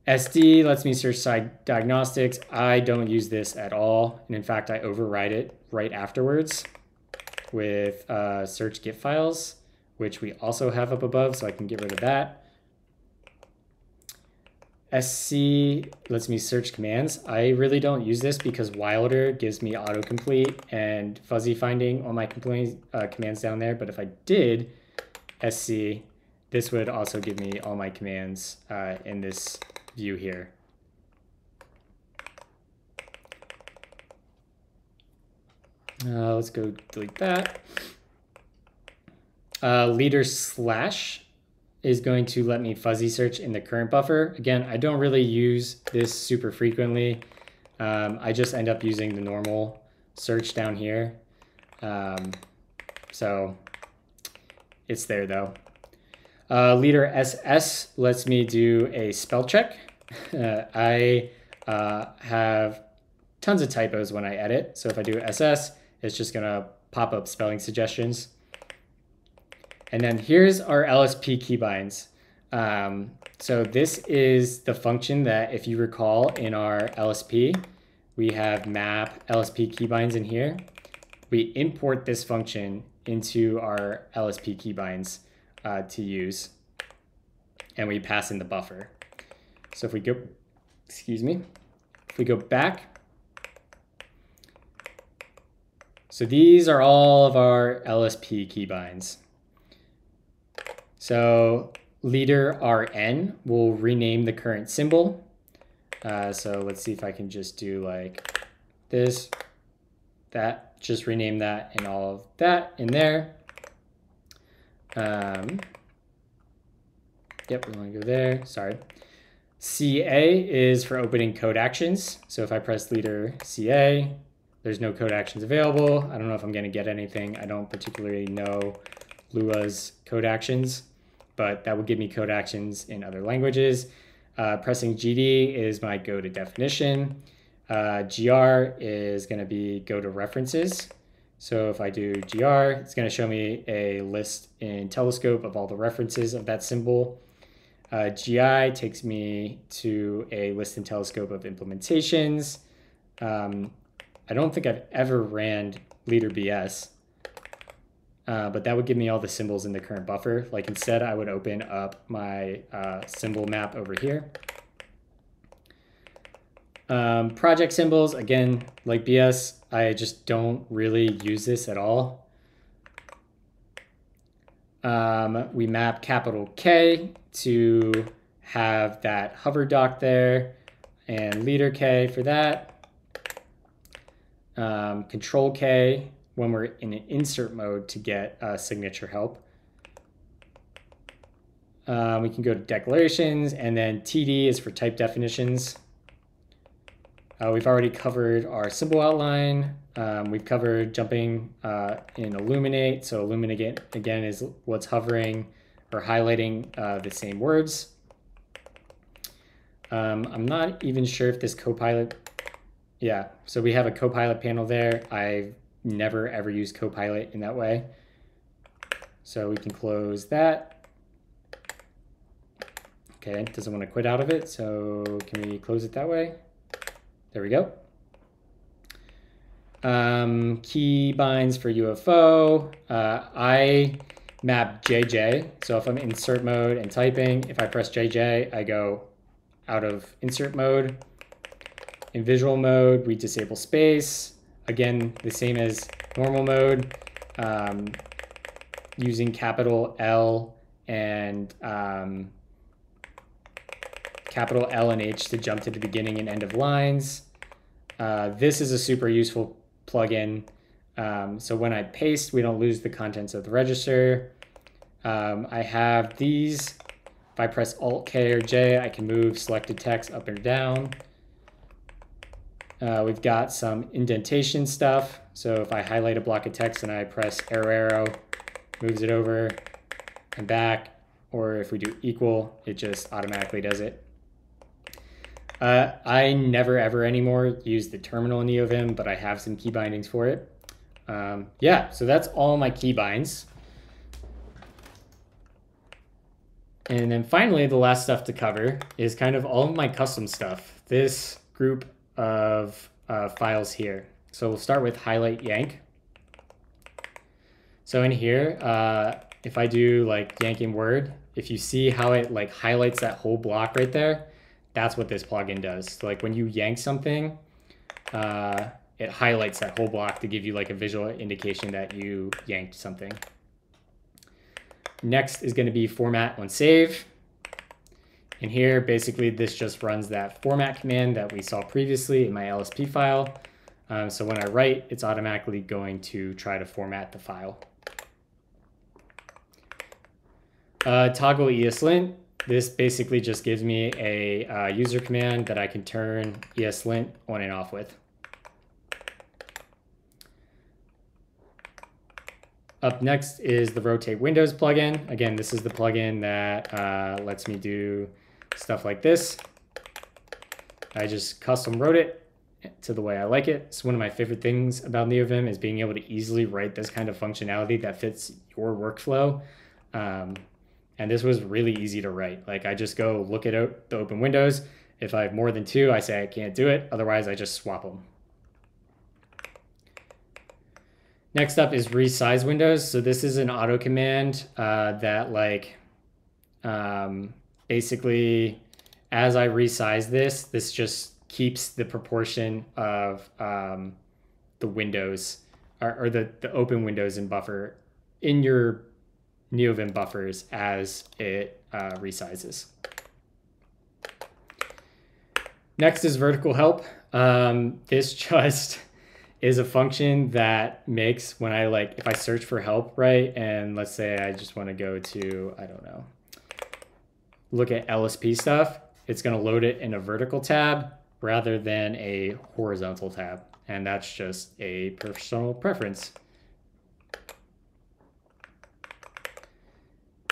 SD lets me search side diagnostics. I don't use this at all. And in fact, I override it right afterwards with uh, search git files, which we also have up above, so I can get rid of that. SC lets me search commands. I really don't use this because Wilder gives me autocomplete and fuzzy finding on my uh, commands down there. But if I did SC, this would also give me all my commands uh, in this view here. Uh, let's go delete that. Uh, leader slash is going to let me fuzzy search in the current buffer. Again, I don't really use this super frequently. Um, I just end up using the normal search down here. Um, so it's there though. Uh, leader SS lets me do a spell check. Uh, I uh, have tons of typos when I edit. So if I do SS, it's just gonna pop up spelling suggestions. And then here's our LSP keybinds. Um, so this is the function that if you recall in our LSP, we have map LSP keybinds in here. We import this function into our LSP keybinds uh, to use and we pass in the buffer. So if we go, excuse me, if we go back, so these are all of our LSP keybinds. So leader RN will rename the current symbol. Uh, so let's see if I can just do like this, that, just rename that and all of that in there. Um, yep, we want to go there, sorry. CA is for opening code actions. So if I press leader CA, there's no code actions available. I don't know if I'm going to get anything. I don't particularly know Lua's code actions, but that will give me code actions in other languages. Uh, pressing GD is my go to definition. Uh, GR is going to be go to references. So if I do GR, it's going to show me a list in Telescope of all the references of that symbol. Uh, GI takes me to a list in Telescope of implementations. Um, I don't think I've ever ran leader BS, uh, but that would give me all the symbols in the current buffer. Like instead, I would open up my uh, symbol map over here. Um, project symbols, again, like BS, I just don't really use this at all. Um, we map capital K to have that hover doc there and leader K for that. Um, control K when we're in an insert mode to get uh, signature help. Um, we can go to declarations and then TD is for type definitions. Uh, we've already covered our symbol outline. Um, we've covered jumping uh, in Illuminate. So Illuminate again is what's hovering or highlighting uh, the same words. Um, I'm not even sure if this Copilot, yeah, so we have a Copilot panel there. I've never ever used Copilot in that way. So we can close that. Okay, doesn't want to quit out of it, so can we close it that way? There we go. Um, key binds for UFO. Uh, I map JJ. So if I'm in insert mode and typing, if I press JJ, I go out of insert mode. In visual mode, we disable space. Again, the same as normal mode. Um, using capital L and um, capital L and H to jump to the beginning and end of lines. Uh, this is a super useful plugin. Um, so when I paste, we don't lose the contents of the register. Um, I have these. If I press Alt K or J, I can move selected text up or down. Uh, we've got some indentation stuff. So if I highlight a block of text and I press arrow arrow, moves it over and back. Or if we do equal, it just automatically does it. Uh, I never ever anymore use the terminal in NeoVim, but I have some key bindings for it. Um, yeah, so that's all my key binds. And then finally, the last stuff to cover is kind of all of my custom stuff. This group of uh, files here. So we'll start with highlight yank. So in here, uh, if I do like yanking word, if you see how it like highlights that whole block right there, that's what this plugin does. So like when you yank something, uh, it highlights that whole block to give you like a visual indication that you yanked something. Next is going to be format on save. And here, basically, this just runs that format command that we saw previously in my LSP file. Um, so when I write, it's automatically going to try to format the file. Uh, toggle ESLint this basically just gives me a uh, user command that I can turn ESLint on and off with. Up next is the Rotate Windows plugin. Again, this is the plugin that uh, lets me do stuff like this. I just custom wrote it to the way I like it. It's one of my favorite things about NeoVim is being able to easily write this kind of functionality that fits your workflow. Um, and this was really easy to write. Like I just go look at the open windows. If I have more than two, I say I can't do it. Otherwise, I just swap them. Next up is resize windows. So this is an auto command uh, that like um, basically as I resize this, this just keeps the proportion of um, the windows or, or the, the open windows in buffer in your NeoVim buffers as it uh, resizes. Next is vertical help. Um, this just is a function that makes when I like, if I search for help, right? And let's say I just want to go to, I don't know, look at LSP stuff, it's going to load it in a vertical tab rather than a horizontal tab. And that's just a personal preference.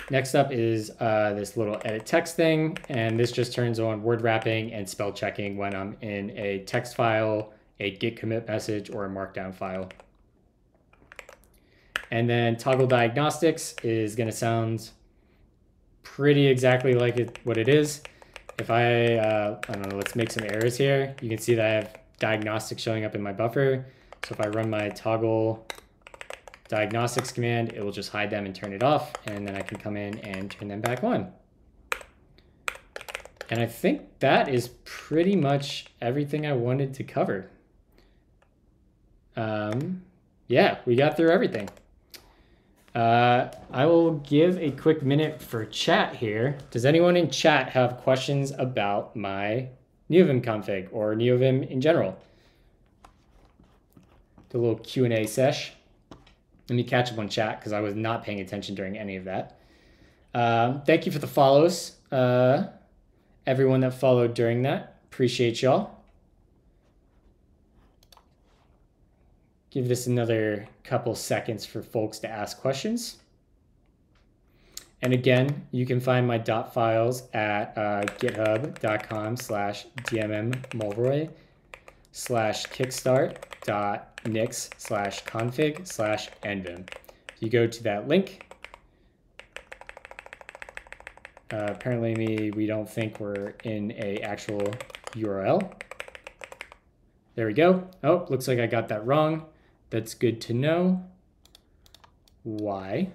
Next up is uh, this little edit text thing, and this just turns on word wrapping and spell checking when I'm in a text file, a git commit message, or a markdown file. And then toggle diagnostics is going to sound pretty exactly like it, what it is. If I, uh, I don't know, let's make some errors here. You can see that I have diagnostics showing up in my buffer. So if I run my toggle diagnostics command, it will just hide them and turn it off, and then I can come in and turn them back on. And I think that is pretty much everything I wanted to cover. Um, yeah, we got through everything. Uh, I will give a quick minute for chat here. Does anyone in chat have questions about my NeoVim config or NeoVim in general? The little Q&A sesh. Let me catch up on chat because I was not paying attention during any of that. Uh, thank you for the follows, uh, everyone that followed during that. Appreciate y'all. Give this another couple seconds for folks to ask questions. And again, you can find my dot files at uh, github.com slash dmmulroy slash kickstart dot nix slash config slash nvim. If you go to that link, uh, apparently me, we don't think we're in a actual URL. There we go. Oh, looks like I got that wrong. That's good to know. Why?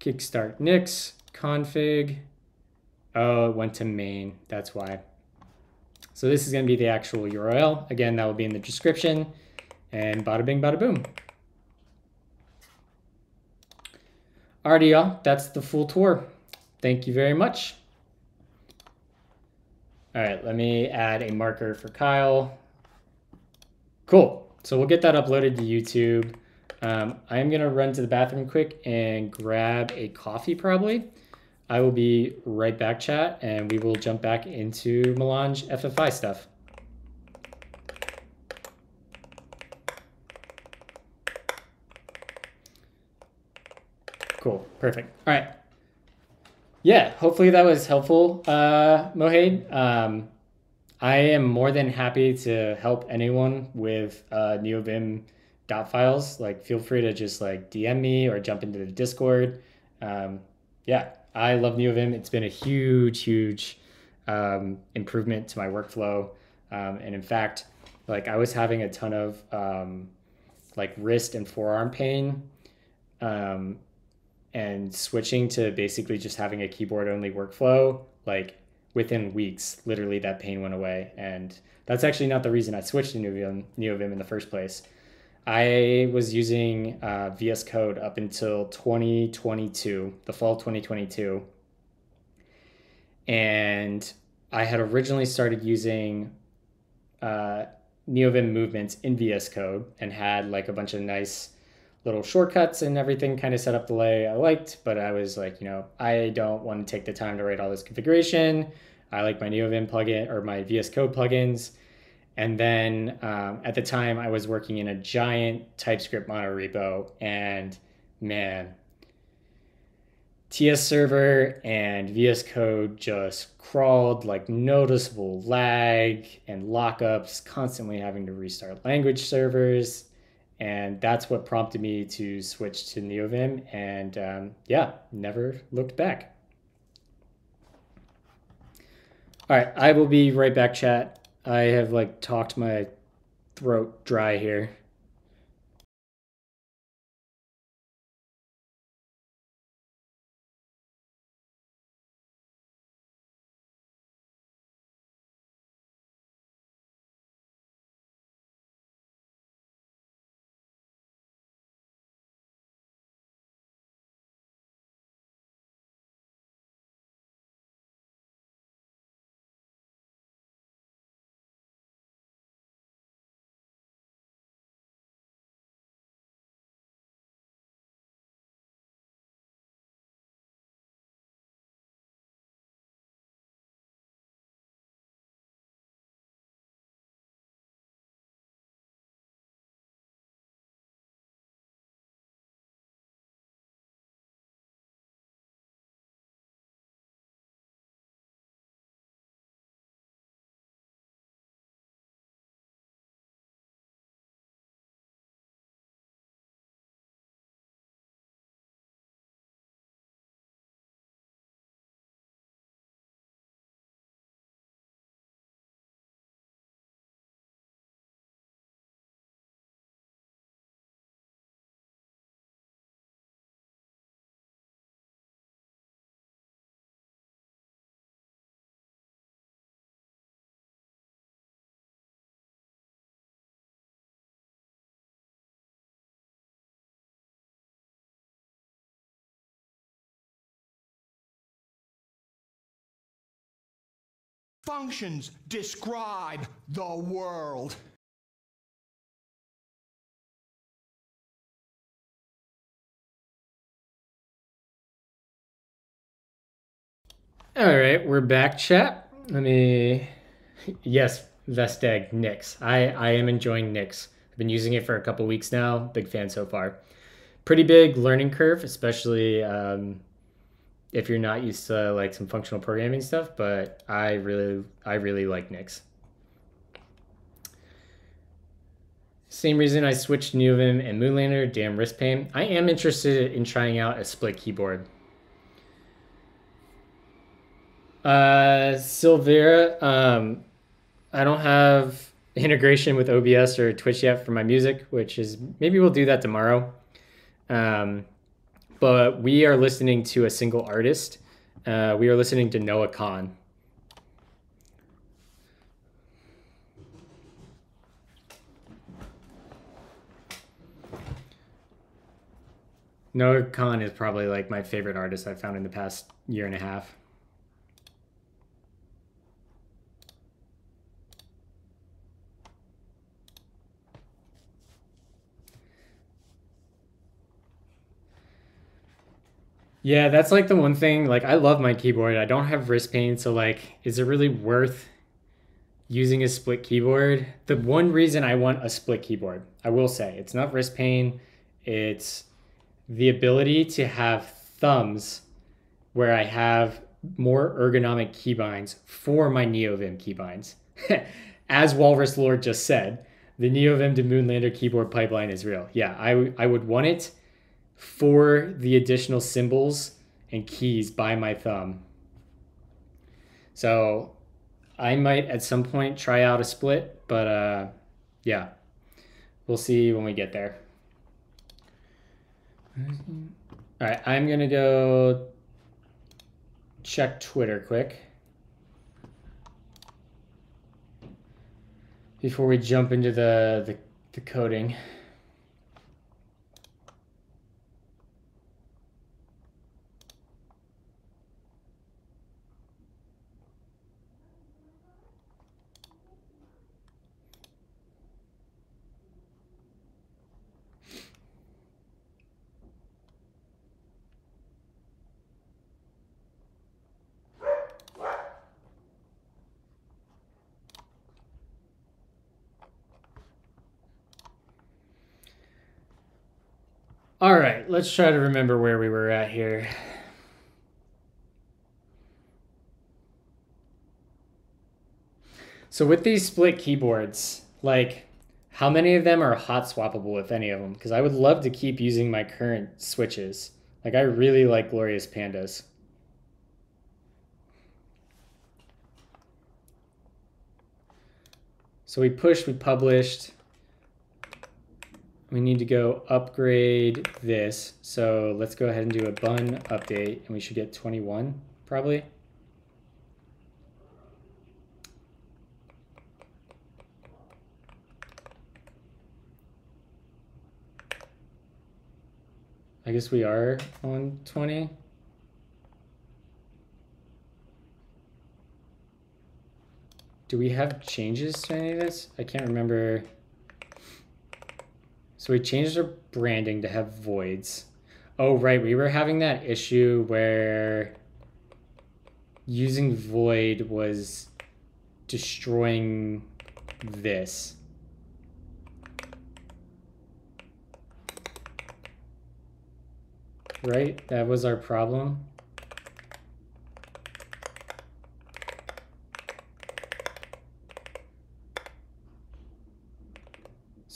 Kickstart Nix, config. Oh, it went to main. That's why. So this is going to be the actual URL. Again, that will be in the description. And bada bing, bada boom. Alrighty, y'all. That's the full tour. Thank you very much. All right, let me add a marker for Kyle. Cool. So we'll get that uploaded to YouTube. Um, I'm going to run to the bathroom quick and grab a coffee probably. I will be right back, chat, and we will jump back into Melange FFI stuff. Cool, perfect. All right. Yeah, hopefully that was helpful, uh, Mohade. Um, I am more than happy to help anyone with uh, NeoVim dot files. Like, feel free to just like DM me or jump into the Discord. Um, yeah, I love NeoVim. It's been a huge, huge um, improvement to my workflow. Um, and in fact, like I was having a ton of um, like wrist and forearm pain um, and switching to basically just having a keyboard only workflow, like within weeks, literally that pain went away. And that's actually not the reason I switched to NeoVim, NeoVim in the first place. I was using uh, VS Code up until 2022, the fall 2022. And I had originally started using uh, NeoVim movements in VS Code and had like a bunch of nice little shortcuts and everything kind of set up the way I liked, but I was like, you know, I don't want to take the time to write all this configuration. I like my NeoVim plugin or my VS Code plugins. And then um, at the time, I was working in a giant TypeScript monorepo, and man, TS Server and VS Code just crawled like noticeable lag and lockups, constantly having to restart language servers. And that's what prompted me to switch to NeoVim. And um, yeah, never looked back. All right, I will be right back, chat. I have like talked my throat dry here. Functions describe the world. All right, we're back, chat. Let me. Yes, Vesteg Nix. I I am enjoying Nix. I've been using it for a couple weeks now. Big fan so far. Pretty big learning curve, especially um, if you're not used to like some functional programming stuff. But I really I really like Nix. Same reason I switched to NeoVim and Moonlander. Damn wrist pain. I am interested in trying out a split keyboard. Uh, Silvera, um, I don't have integration with OBS or Twitch yet for my music, which is maybe we'll do that tomorrow. Um, but we are listening to a single artist. Uh, we are listening to Noah Kahan. Noah Kahan is probably like my favorite artist I've found in the past year and a half. Yeah, that's like the one thing. Like, I love my keyboard. I don't have wrist pain, so like, is it really worth using a split keyboard? The one reason I want a split keyboard, I will say, it's not wrist pain. It's the ability to have thumbs where I have more ergonomic keybinds for my NeoVim keybinds. As Walrus Lord just said, the NeoVim to Moonlander keyboard pipeline is real. Yeah, I, I would want it for the additional symbols and keys by my thumb. So I might at some point try out a split, but uh, yeah, we'll see when we get there. All right, I'm gonna go check Twitter quick before we jump into the, the, the coding. All right, let's try to remember where we were at here. So with these split keyboards, like how many of them are hot swappable, if any of them? Because I would love to keep using my current switches. Like I really like Glorious Pandas. So we pushed, we published we need to go upgrade this. So let's go ahead and do a bun update and we should get 21 probably. I guess we are on 20. Do we have changes to any of this? I can't remember. So we changed our branding to have voids. Oh, right. We were having that issue where using void was destroying this. Right? That was our problem.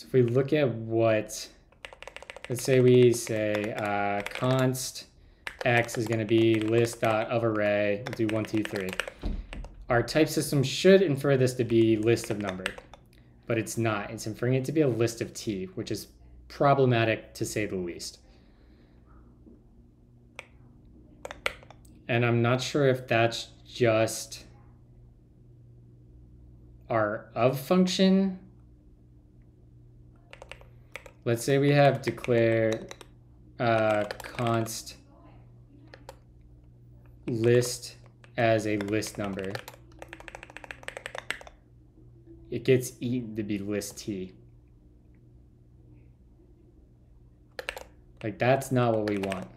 If we look at what, let's say we say uh, const x is going to be list of array, we'll do one, two, three. Our type system should infer this to be list of number, but it's not. It's inferring it to be a list of t, which is problematic to say the least. And I'm not sure if that's just our of function let's say we have declare uh, const list as a list number. It gets eaten to be list t. Like that's not what we want.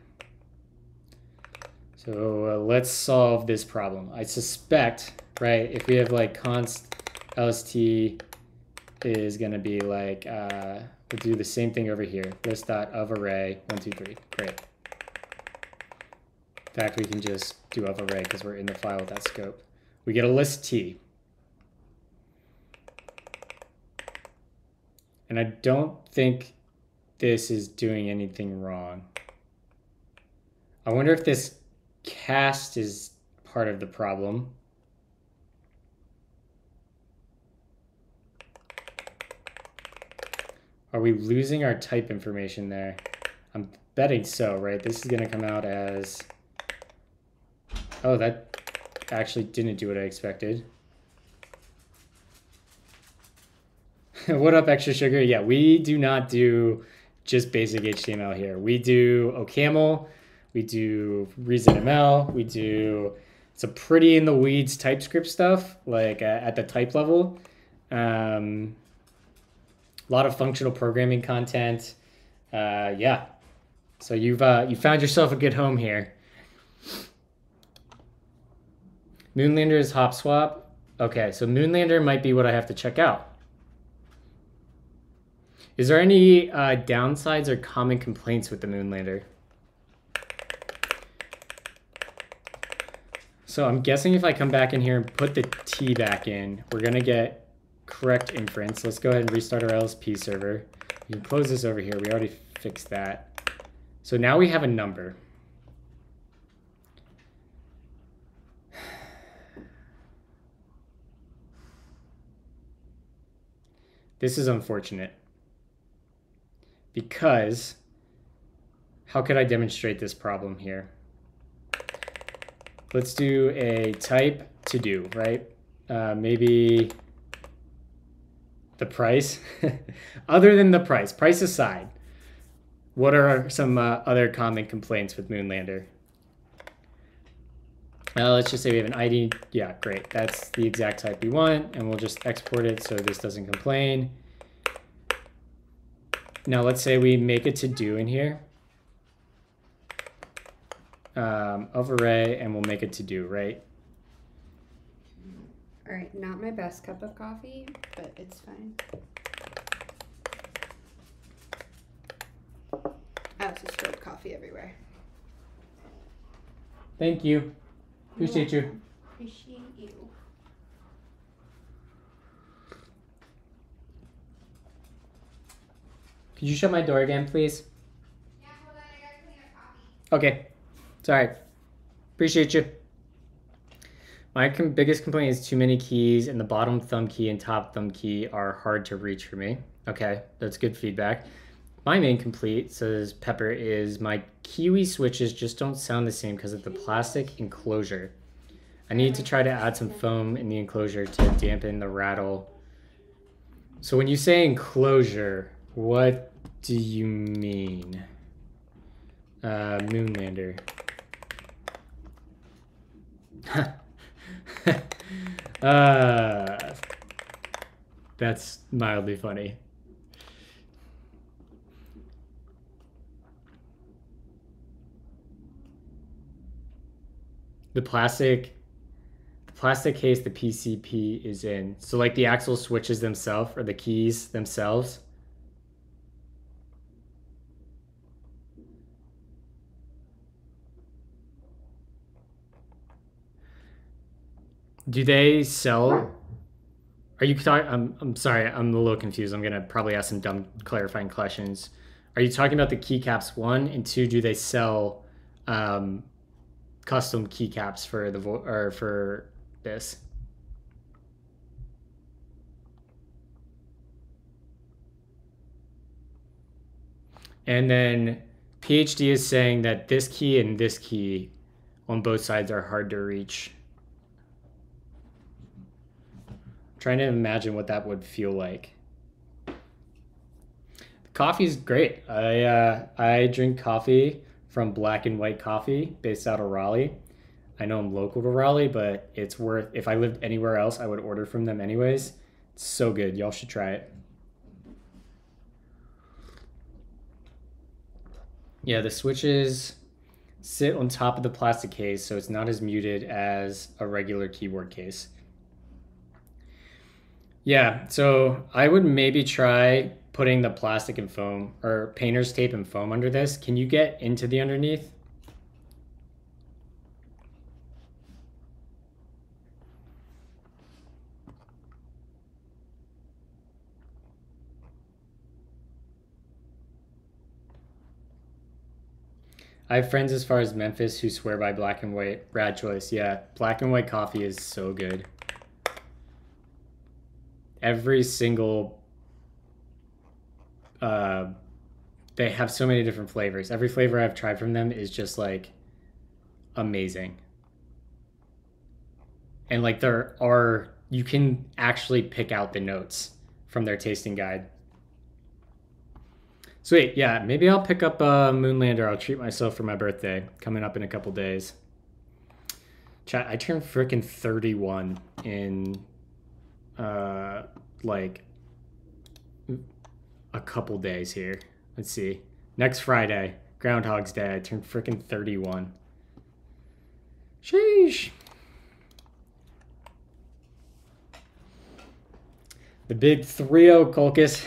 So uh, let's solve this problem. I suspect, right, if we have like const lst is going to be like, uh, We'll do the same thing over here. List dot of array, one, two, three. Great. In fact, we can just do of array because we're in the file with that scope. We get a list T. And I don't think this is doing anything wrong. I wonder if this cast is part of the problem. Are we losing our type information there? I'm betting so, right? This is going to come out as... Oh, that actually didn't do what I expected. what up, Extra Sugar? Yeah, we do not do just basic HTML here. We do OCaml, we do ReasonML, we do some pretty in the weeds TypeScript stuff, like uh, at the type level. Um, a lot of functional programming content. Uh, yeah. So you've uh, you found yourself a good home here. Moonlander is hot swap. Okay, so Moonlander might be what I have to check out. Is there any uh, downsides or common complaints with the Moonlander? So I'm guessing if I come back in here and put the T back in, we're gonna get correct inference. Let's go ahead and restart our LSP server. We can close this over here. We already fixed that. So now we have a number. This is unfortunate because how could I demonstrate this problem here? Let's do a type to do, right? Uh, maybe the price. Other than the price, price aside, what are some uh, other common complaints with Moonlander? Uh, let's just say we have an ID. Yeah, great. That's the exact type we want, and we'll just export it so this doesn't complain. Now let's say we make a to-do in here um, of array, and we'll make a to-do, right? All right, not my best cup of coffee, but it's fine. I also spilled coffee everywhere. Thank you. Appreciate you. Appreciate you. Could you shut my door again, please? Yeah, hold on, I gotta clean up coffee. Okay. Sorry. Appreciate you. My com- biggest complaint is too many keys, and the bottom thumb key and top thumb key are hard to reach for me. Okay, that's good feedback. My main complaint says Pepper, is my Kiwi switches just don't sound the same because of the plastic enclosure. I need to try to add some foam in the enclosure to dampen the rattle. So when you say enclosure, what do you mean? Uh, Moonlander. uh, that's mildly funny. The plastic, the plastic case the PCB is in. So like the actual switches themselves or the keys themselves. Do they sell? Are you talking? I'm, I'm sorry, I'm a little confused. I'm gonna probably ask some dumb clarifying questions. Are you talking about the keycaps one and two? Do they sell um, custom keycaps for the vo- or for this? And then PhD is saying that this key and this key on both sides are hard to reach. Trying to imagine what that would feel like. The coffee's great. I uh, I drink coffee from Black and White Coffee, based out of Raleigh. I know I'm local to Raleigh, but it's worth. If I lived anywhere else, I would order from them anyways. It's so good. Y'all should try it. Yeah, the switches sit on top of the plastic case, so it's not as muted as a regular keyboard case. Yeah, so I would maybe try putting the plastic and foam or painter's tape and foam under this. Can you get into the underneath? I have friends as far as Memphis who swear by black and white. Rad choice. Yeah, black and white coffee is so good every single uh, they have so many different flavors. Every flavor I've tried from them is just like amazing. And like there are you can actually pick out the notes from their tasting guide. Sweet, yeah, maybe I'll pick up a Moonlander. I'll treat myself for my birthday coming up in a couple days. Chat, I turned freaking 31 in uh like a couple days here. Let's see. Next Friday, Groundhog's Day, I turned freaking 31. Sheesh. The big 3 0 Colchis.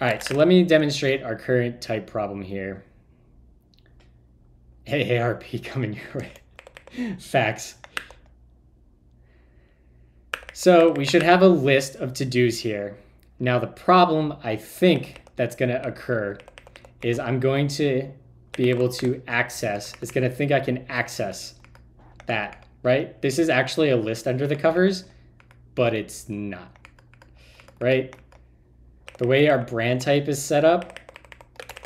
All right, so let me demonstrate our current type problem here. Hey, ARP coming your way. Facts. So we should have a list of to-dos here. Now the problem I think that's going to occur is I'm going to be able to access, it's going to think I can access that, right? This is actually a list under the covers, but it's not, right? The way our brand type is set up,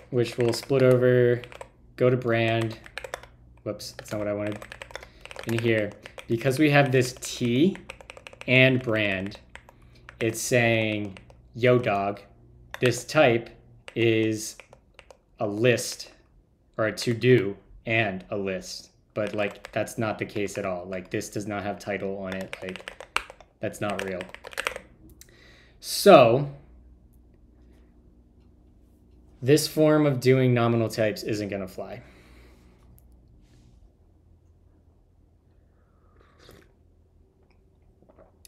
which we'll split over, go to brand, whoops, that's not what I wanted, in here. Because we have this T and brand, it's saying, yo dog, this type is a list or a to do and a list. But like that's not the case at all. Like this does not have title on it. Like that's not real. So this form of doing nominal types isn't going to fly.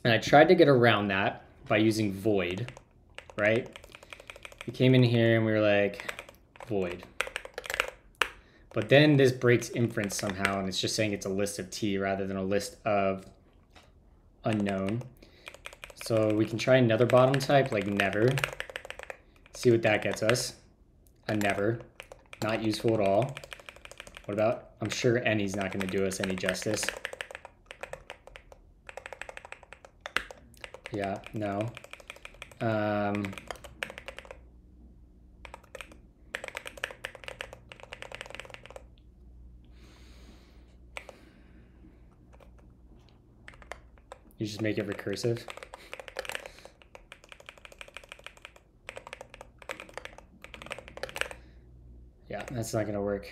And I tried to get around that by using void, right? We came in here and we were like, void. But then this breaks inference somehow, and it's just saying it's a list of t rather than a list of unknown. So we can try another bottom type, like never. See what that gets us. A never. Not useful at all. What about, I'm sure any's not going to do us any justice. Yeah, no. Um, you just make it recursive. Yeah, that's not going to work.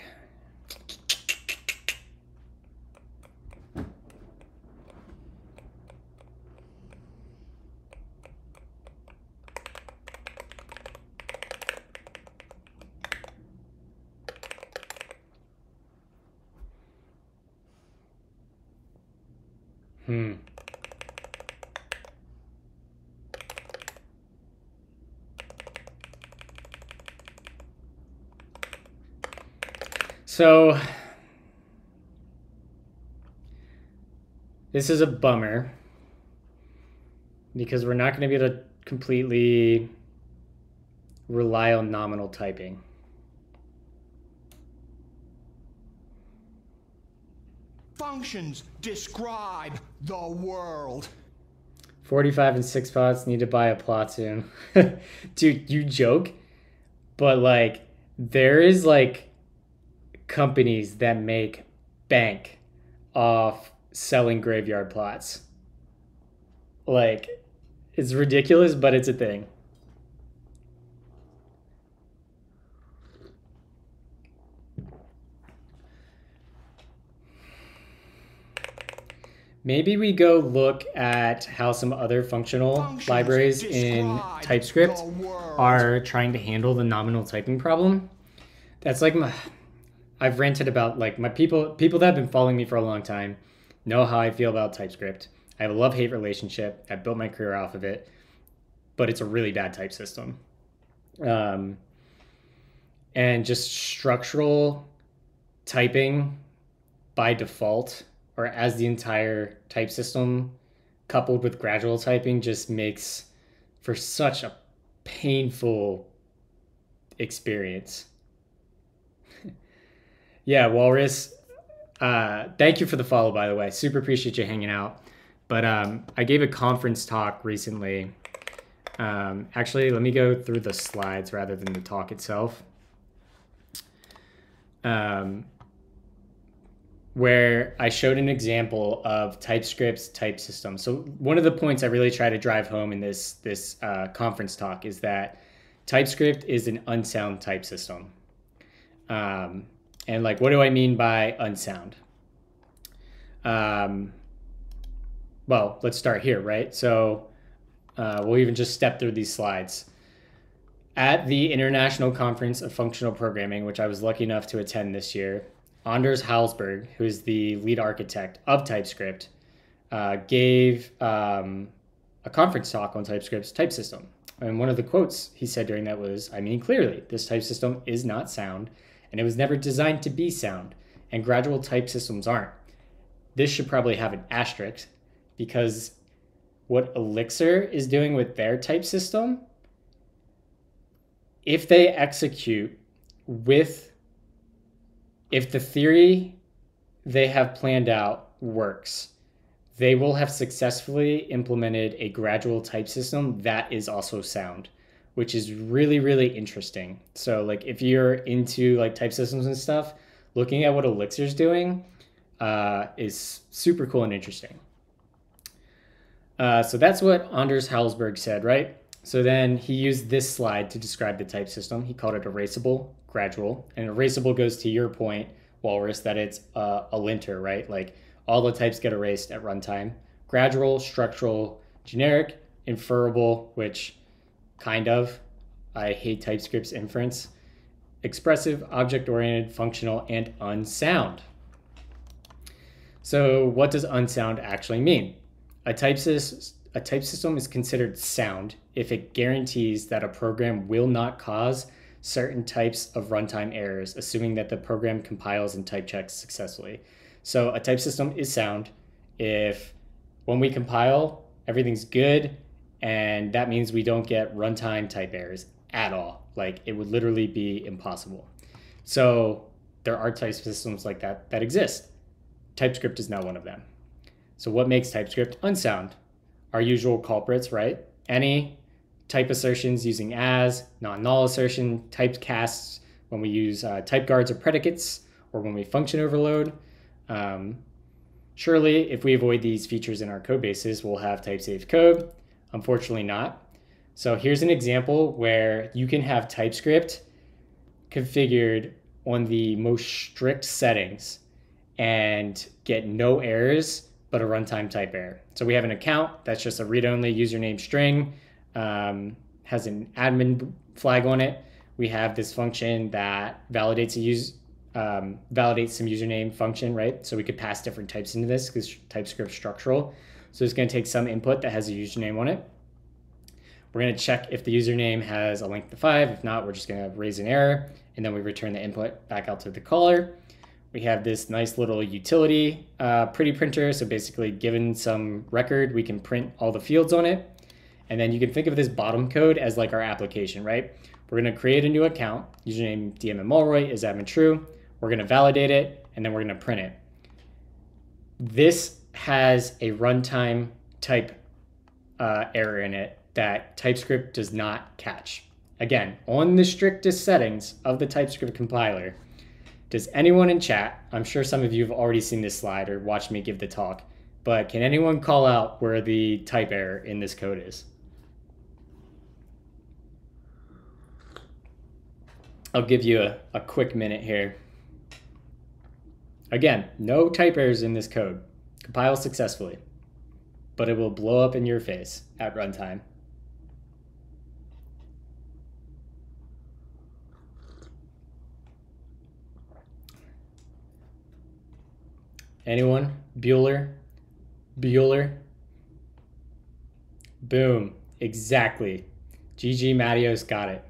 Hmm. So this is a bummer because we're not going to be able to completely rely on nominal typing. Functions describe the world. 45 and 6 pots need to buy a platoon. Dude, you joke, but like there is like companies that make bank off selling graveyard plots. Like it's ridiculous, but it's a thing. Maybe we go look at how some other functional Functions libraries in TypeScript are trying to handle the nominal typing problem. That's like my I've ranted about like my people people that have been following me for a long time know how I feel about TypeScript. I have a love-hate relationship. I built my career off of it, but it's a really bad type system. Um, and just structural typing by default or as the entire type system coupled with gradual typing just makes for such a painful experience. Yeah, Walrus, uh, thank you for the follow, by the way. Super appreciate you hanging out. But um, I gave a conference talk recently. Um, actually, let me go through the slides rather than the talk itself. Um, where I showed an example of TypeScript's type system. So one of the points I really try to drive home in this this uh, conference talk is that TypeScript is an unsound type system. Um, and like, what do I mean by unsound? Um, well, let's start here, right? So uh, we'll even just step through these slides. At the International Conference of Functional Programming, which I was lucky enough to attend this year, Anders Hejlsberg, who is the lead architect of TypeScript, uh, gave um, a conference talk on TypeScript's type system. And one of the quotes he said during that was, I mean, clearly, this type system is not sound, and it was never designed to be sound, and gradual type systems aren't. This should probably have an asterisk because what Elixir is doing with their type system, if they execute with, if the theory they have planned out works, they will have successfully implemented a gradual type system that is also sound which is really really interesting. So like if you're into like type systems and stuff looking at what elixir's doing uh, is super cool and interesting. Uh, so that's what anders hejlsberg said right? So then he used this slide to describe the type system. He called it erasable gradual and erasable goes to your point walrus that it's uh, a linter right? Like all the types get erased at runtime. Gradual, structural, generic, inferable, which kind of, I hate TypeScript's inference, expressive, object oriented, functional, and unsound. So, what does unsound actually mean? A type, a type system is considered sound if it guarantees that a program will not cause certain types of runtime errors, assuming that the program compiles and type checks successfully. So a type system is sound if when we compile, everything's good, and that means we don't get runtime type errors at all. Like it would literally be impossible. So there are type systems like that that exist. TypeScript is not one of them. So what makes TypeScript unsound? Our usual culprits, right? Any type assertions using as, non-null assertion, typecasts when we use uh, type guards or predicates, or when we function overload, um, surely, if we avoid these features in our code bases, we'll have type safe code. Unfortunately, not. So here's an example where you can have TypeScript configured on the most strict settings and get no errors but a runtime type error. So we have an account that's just a read-only username string, um, has an admin flag on it. We have this function that validates a use um, validate some username function, right? So we could pass different types into this because TypeScript structural. So it's going to take some input that has a username on it. We're going to check if the username has a length of five. If not, we're just going to raise an error, and then we return the input back out to the caller. We have this nice little utility uh, pretty printer. So basically, given some record, we can print all the fields on it. And then you can think of this bottom code as like our application, right? We're going to create a new account. Username DMM Mulroy is admin true. We're going to validate it, and then we're going to print it. This has a runtime type uh, error in it that TypeScript does not catch. Again, on the strictest settings of the TypeScript compiler, does anyone in chat, I'm sure some of you have already seen this slide or watched me give the talk, but can anyone call out where the type error in this code is? I'll give you a, a quick minute here. Again, no type errors in this code. Compile successfully, but it will blow up in your face at runtime. Anyone? Bueller? Bueller? Boom. Exactly. GG Matios got it.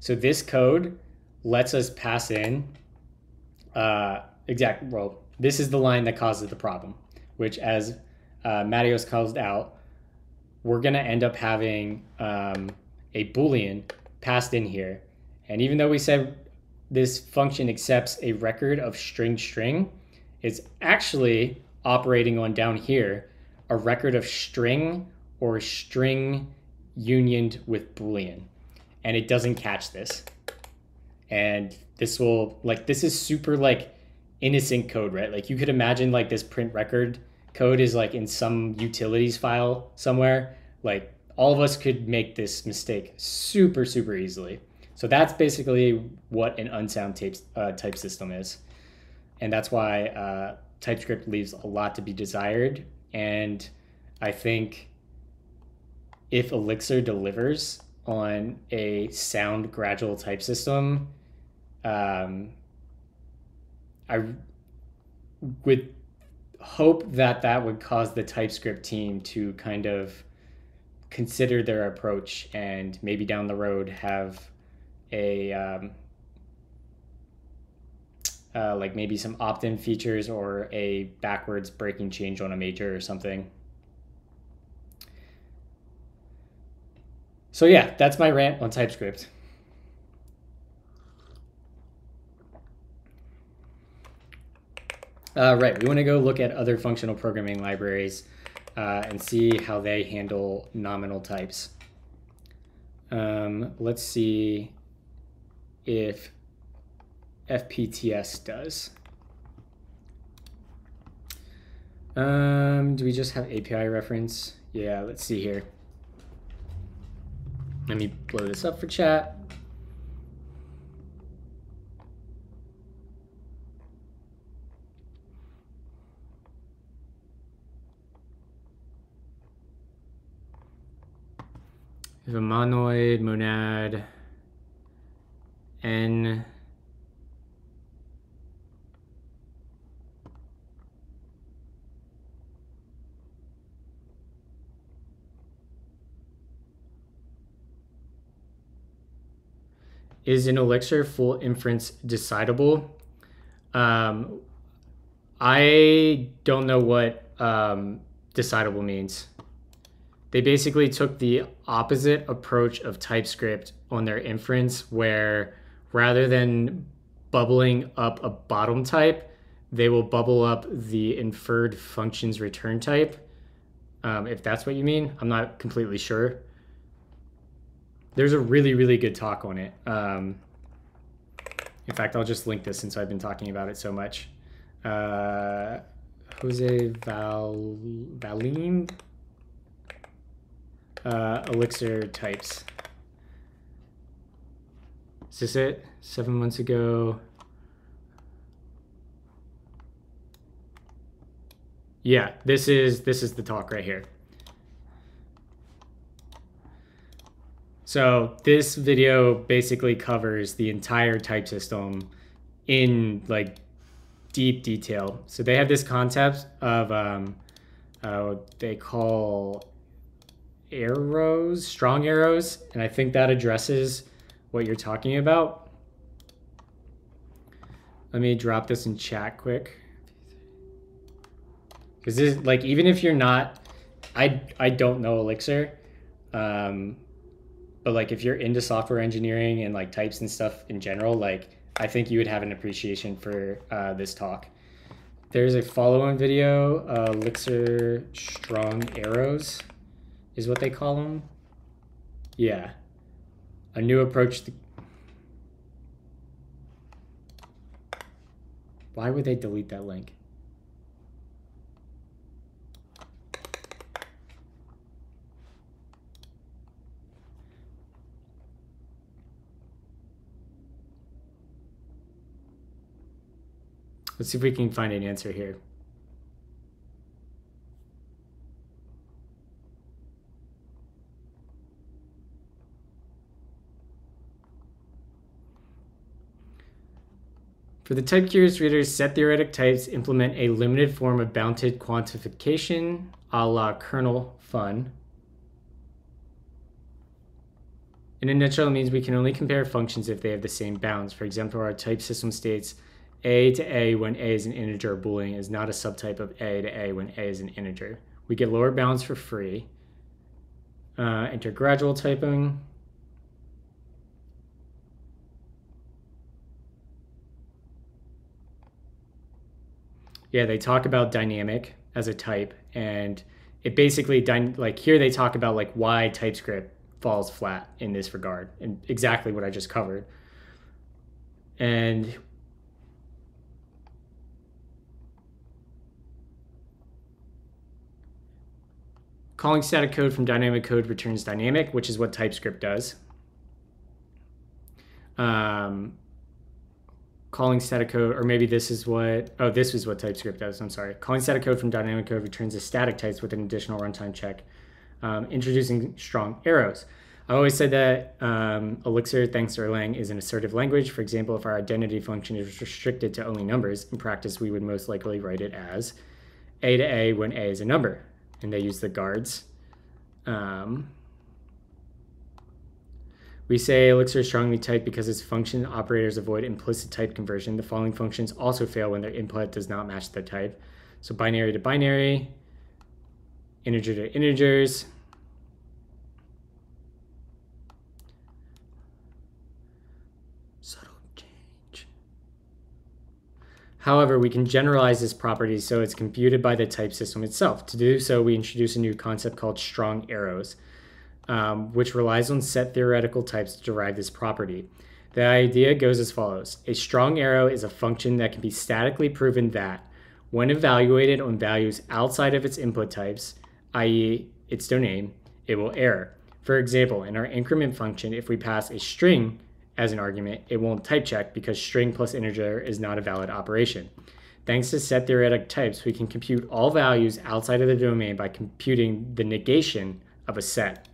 So this code lets us pass in uh, exact, Well, this is the line that causes the problem, which, as uh, Matios calls out, we're going to end up having um, a Boolean passed in here. And even though we said this function accepts a record of string string, it's actually operating on down here a record of string or string unioned with boolean. And it doesn't catch this. And this will like this is super like innocent code right? Like you could imagine like this print record code is like in some utilities file somewhere like all of us could make this mistake super super easily. So that's basically what an unsound uh, type system is. And that's why uh, typescript leaves a lot to be desired. And i think if elixir delivers on a sound gradual type system um, i would hope that that would cause the typescript team to kind of consider their approach and maybe down the road have a um, uh, like maybe some opt-in features or a backwards breaking change on a major or something. So yeah, that's my rant on TypeScript. Uh, right, we want to go look at other functional programming libraries uh, and see how they handle nominal types. Um, let's see if FPTS does. Um, do we just have API reference? Yeah, let's see here. Let me blow this up for chat. We have a monoid, monad, n is an elixir full inference decidable? Um, I don't know what um, decidable means. They basically took the opposite approach of TypeScript on their inference, where rather than bubbling up a bottom type, they will bubble up the inferred functions return type. Um, if that's what you mean, I'm not completely sure there's a really really good talk on it. Um, in fact, I'll just link this since I've been talking about it so much. Uh, Jose Val Valim uh, Elixir types. Is this it? Seven months ago. Yeah, this is this is the talk right here. So this video basically covers the entire type system in like deep detail. So they have this concept of um, uh, they call arrows, strong arrows, and I think that addresses what you're talking about. Let me drop this in chat quick. Because this, like, even if you're not, I I don't know Elixir. Um, but like if you're into software engineering and like types and stuff in general like i think you would have an appreciation for uh, this talk there's a follow-on video uh, elixir strong arrows is what they call them yeah. A new approach to why would they delete that link? Let's see if we can find an answer here. For the type curious readers, set theoretic types implement a limited form of bounded quantification a la kernel fun. In a nutshell, it means we can only compare functions if they have the same bounds. For example, our type system states a to A when A is an integer boolean is not a subtype of A to A when A is an integer. We get lower bounds for free. Uh, enter gradual typing. Yeah, they talk about dynamic as a type, and it basically like here they talk about like why TypeScript falls flat in this regard, and exactly what I just covered. And calling static code from dynamic code returns dynamic, which is what TypeScript does. Um, calling static code, or maybe this is what, oh, this is what TypeScript does. I'm sorry. Calling static code from dynamic code returns a static types with an additional runtime check. Um, introducing strong arrows. I always said that um, Elixir, thanks to Erlang, is an assertive language. For example, if our identity function is restricted to only numbers, in practice, we would most likely write it as a to a when a is a number. And they use the guards. Um, we say Elixir is strongly typed because its function operators avoid implicit type conversion. The following functions also fail when their input does not match the type. So binary to binary, integer to integers, subtle change. However, we can generalize this property so it's computed by the type system itself. To do so, we introduce a new concept called strong arrows um, which relies on set theoretical types to derive this property. The idea goes as follows A strong arrow is a function that can be statically proven that, when evaluated on values outside of its input types, i.e., its domain, it will error. For example, in our increment function, if we pass a string as an argument, it won't type check because string plus integer is not a valid operation. Thanks to set theoretic types, we can compute all values outside of the domain by computing the negation of a set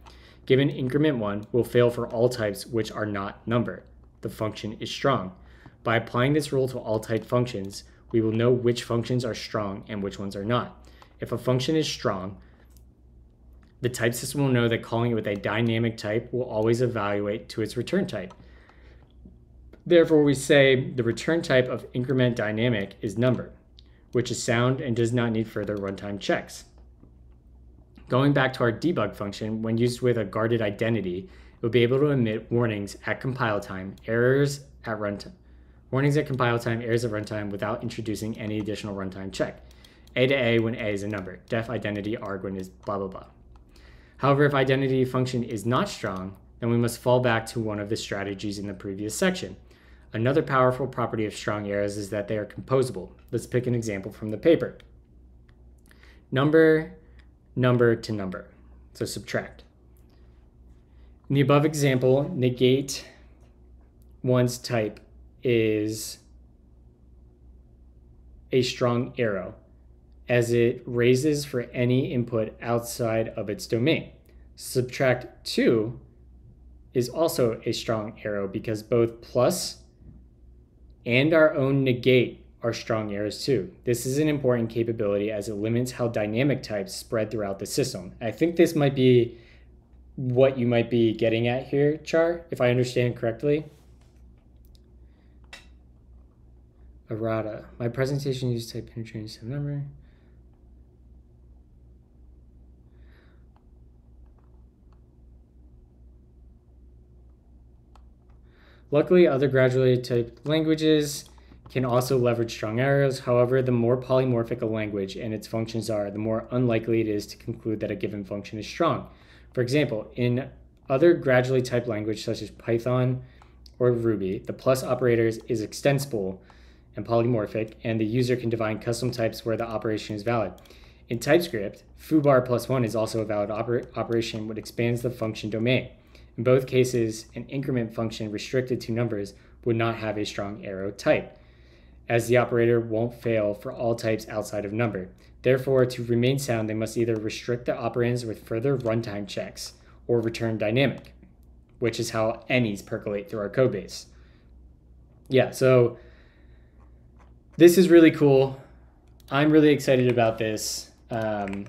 given increment 1 will fail for all types which are not number. The function is strong. By applying this rule to all type functions, we will know which functions are strong and which ones are not. If a function is strong, the type system will know that calling it with a dynamic type will always evaluate to its return type. Therefore, we say the return type of increment dynamic is number, which is sound and does not need further runtime checks. Going back to our debug function, when used with a guarded identity, it will be able to emit warnings at compile time, errors at runtime, warnings at compile time, errors at runtime without introducing any additional runtime check. A to A when A is a number, def identity arg when is blah blah blah. However, if identity function is not strong, then we must fall back to one of the strategies in the previous section. Another powerful property of strong arrows is that they are composable. Let's pick an example from the paper. Number number to number. So subtract. In the above example, negate one's type is a strong arrow as it raises for any input outside of its domain. Subtract 2 is also a strong arrow because both plus and our own negate are strong errors too. This is an important capability as it limits how dynamic types spread throughout the system. I think this might be what you might be getting at here, Char, if I understand correctly. Errata. My presentation used type penetrating some number. Luckily, other gradually typed languages can also leverage strong arrows. However, the more polymorphic a language and its functions are, the more unlikely it is to conclude that a given function is strong. For example, in other gradually typed language such as Python or Ruby, the plus operator is extensible and polymorphic, and the user can define custom types where the operation is valid. In TypeScript, foobar plus one is also a valid oper operation which expands the function domain. In both cases, an increment function restricted to numbers would not have a strong arrow type as the operator won't fail for all types outside of number. Therefore, to remain sound, they must either restrict the operands with further runtime checks or return dynamic, which is how any's percolate through our code base. Yeah, so this is really cool. I'm really excited about this. Um,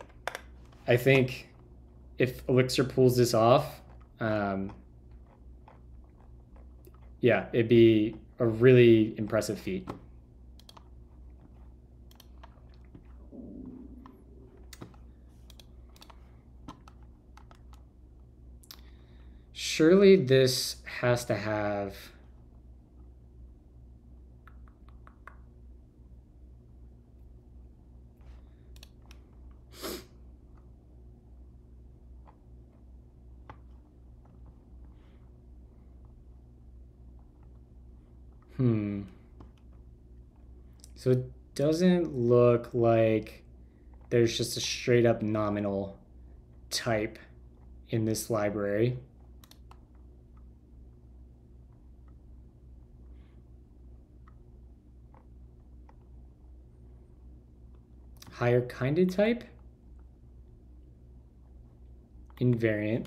I think if Elixir pulls this off, um, yeah, it'd be a really impressive feat. surely this has to have Hmm. So it doesn't look like there's just a straight up nominal type in this library. Higher kinded type? Invariant.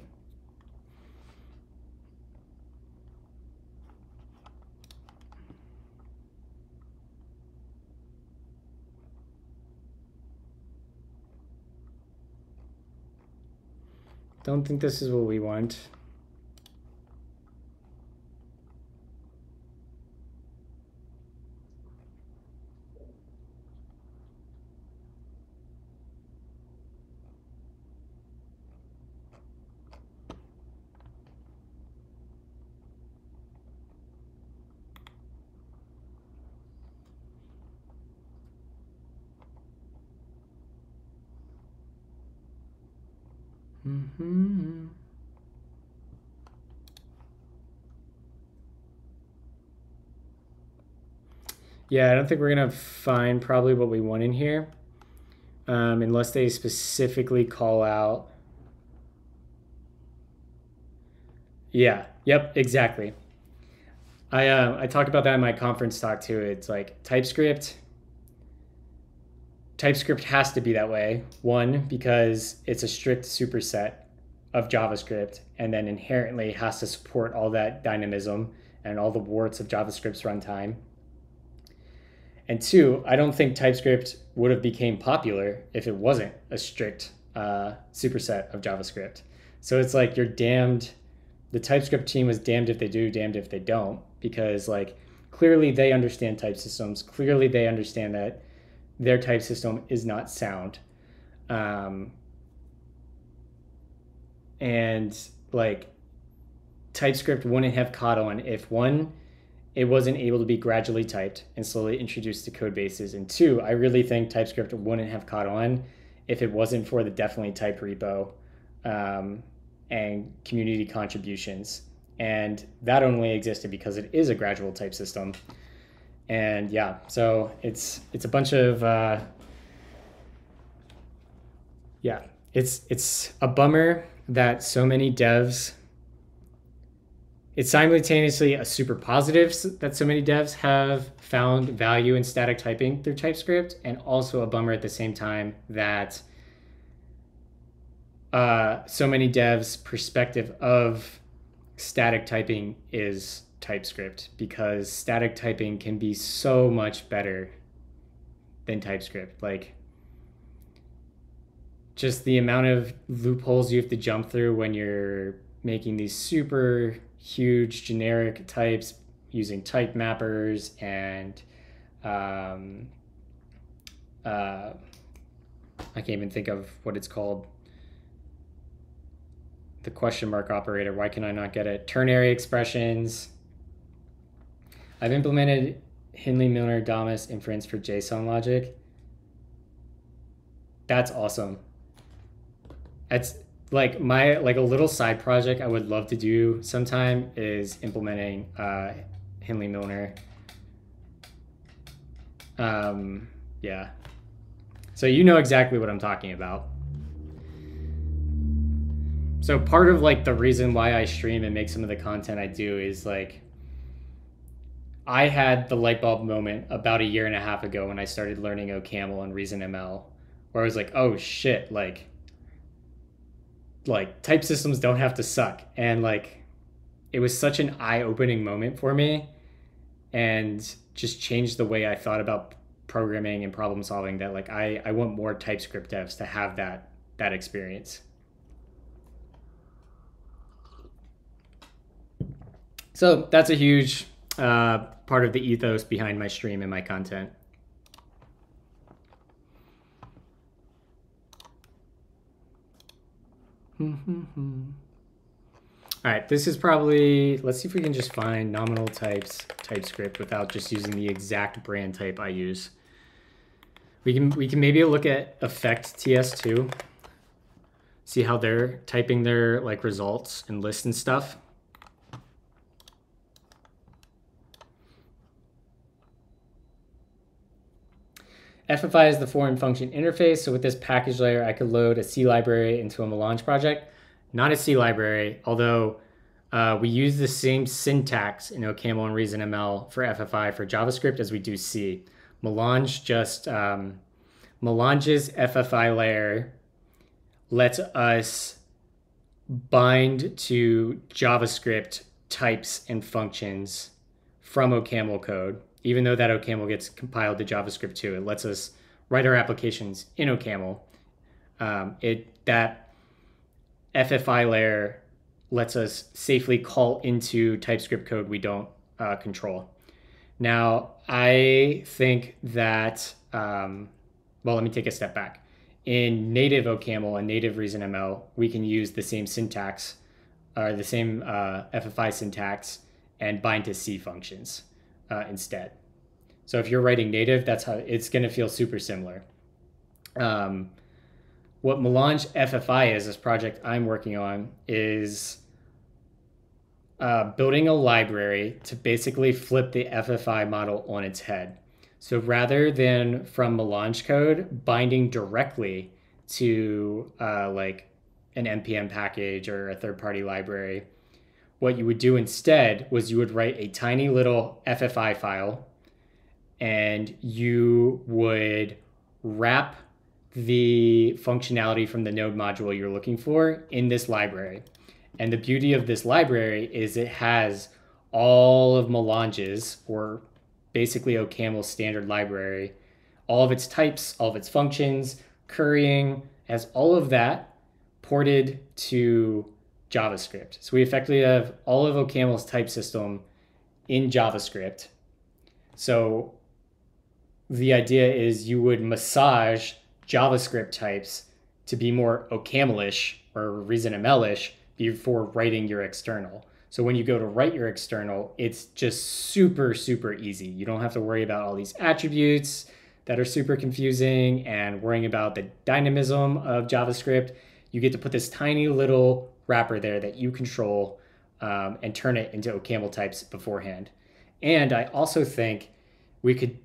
Don't think this is what we want. Yeah, I don't think we're gonna find probably what we want in here, um, unless they specifically call out. Yeah. Yep. Exactly. I uh, I talked about that in my conference talk too. It's like TypeScript TypeScript has to be that way. One, because it's a strict superset of JavaScript and then inherently has to support all that dynamism and all the warts of JavaScript's runtime. And two, I don't think TypeScript would have became popular if it wasn't a strict uh, superset of JavaScript. So it's like you're damned. The TypeScript team was damned if they do, damned if they don't, because like clearly they understand type systems. Clearly they understand that their type system is not sound. Um, and like TypeScript wouldn't have caught on if one, it wasn't able to be gradually typed and slowly introduced to code bases. And two, I really think TypeScript wouldn't have caught on if it wasn't for the DefinitelyTyped repo um, and community contributions. And that only existed because it is a gradual type system and yeah, so it's it's a bunch of uh, yeah, it's it's a bummer that so many devs. It's simultaneously a super positive that so many devs have found value in static typing through TypeScript, and also a bummer at the same time that uh, so many devs' perspective of static typing is TypeScript because static typing can be so much better than TypeScript. Like, just the amount of loopholes you have to jump through when you're making these super huge generic types using type mappers and um, uh, I can't even think of what it's called. The question mark operator. Why can I not get it? Ternary expressions I've implemented Hindley Milner Damas inference for JSON logic. That's awesome. That's like my like a little side project I would love to do sometime is implementing uh, Hindley Milner. Um, yeah. So you know exactly what I'm talking about. So part of like the reason why I stream and make some of the content I do is like I had the light bulb moment about a year and a half ago when I started learning OCaml and Reason ML, where I was like, oh shit, like, like type systems don't have to suck, and like, it was such an eye-opening moment for me, and just changed the way I thought about programming and problem solving. That like, I I want more TypeScript devs to have that that experience. So that's a huge uh, part of the ethos behind my stream and my content. Mm-hmm. All right, this is probably, let's see if we can just find nominal types TypeScript without just using the exact brand type I use. We can, we can maybe look at effect TS2, see how they're typing their like results and lists and stuff. FFI is the foreign function interface. So with this package layer, I could load a C library into a Melange project. Not a C library, although uh, we use the same syntax in OCaml and ReasonML for FFI for JavaScript as we do C. Melange just, um, Melange's FFI layer lets us bind to JavaScript types and functions from OCaml code even though that OCaml gets compiled to JavaScript too. It lets us write our applications in OCaml. Um, it that FFI layer lets us safely call into TypeScript code we don't uh, control. Now, I think that, um, well, let me take a step back. In native OCaml and native ReasonML, we can use the same syntax or the same uh, FFI syntax and bind to C functions uh, instead. So if you're writing native, that's how it's going to feel super similar. Um, what Melange FFI is, this project I'm working on, is uh, building a library to basically flip the FFI model on its head. So rather than from Melange code binding directly to uh, like an npm package or a third-party library, what you would do instead was you would write a tiny little FFI file and you would wrap the functionality from the node module you're looking for in this library. And the beauty of this library is it has all of Melange's, or basically OCaml's standard library, all of its types, all of its functions, currying, has all of that ported to JavaScript. So we effectively have all of OCaml's type system in JavaScript. So the idea is you would massage JavaScript types to be more OCamlish or ReasonML-ish before writing your external. So when you go to write your external, it's just super, super easy. You don't have to worry about all these attributes that are super confusing and worrying about the dynamism of JavaScript. You get to put this tiny little wrapper there that you control um, and turn it into OCaml types beforehand. And I also think we could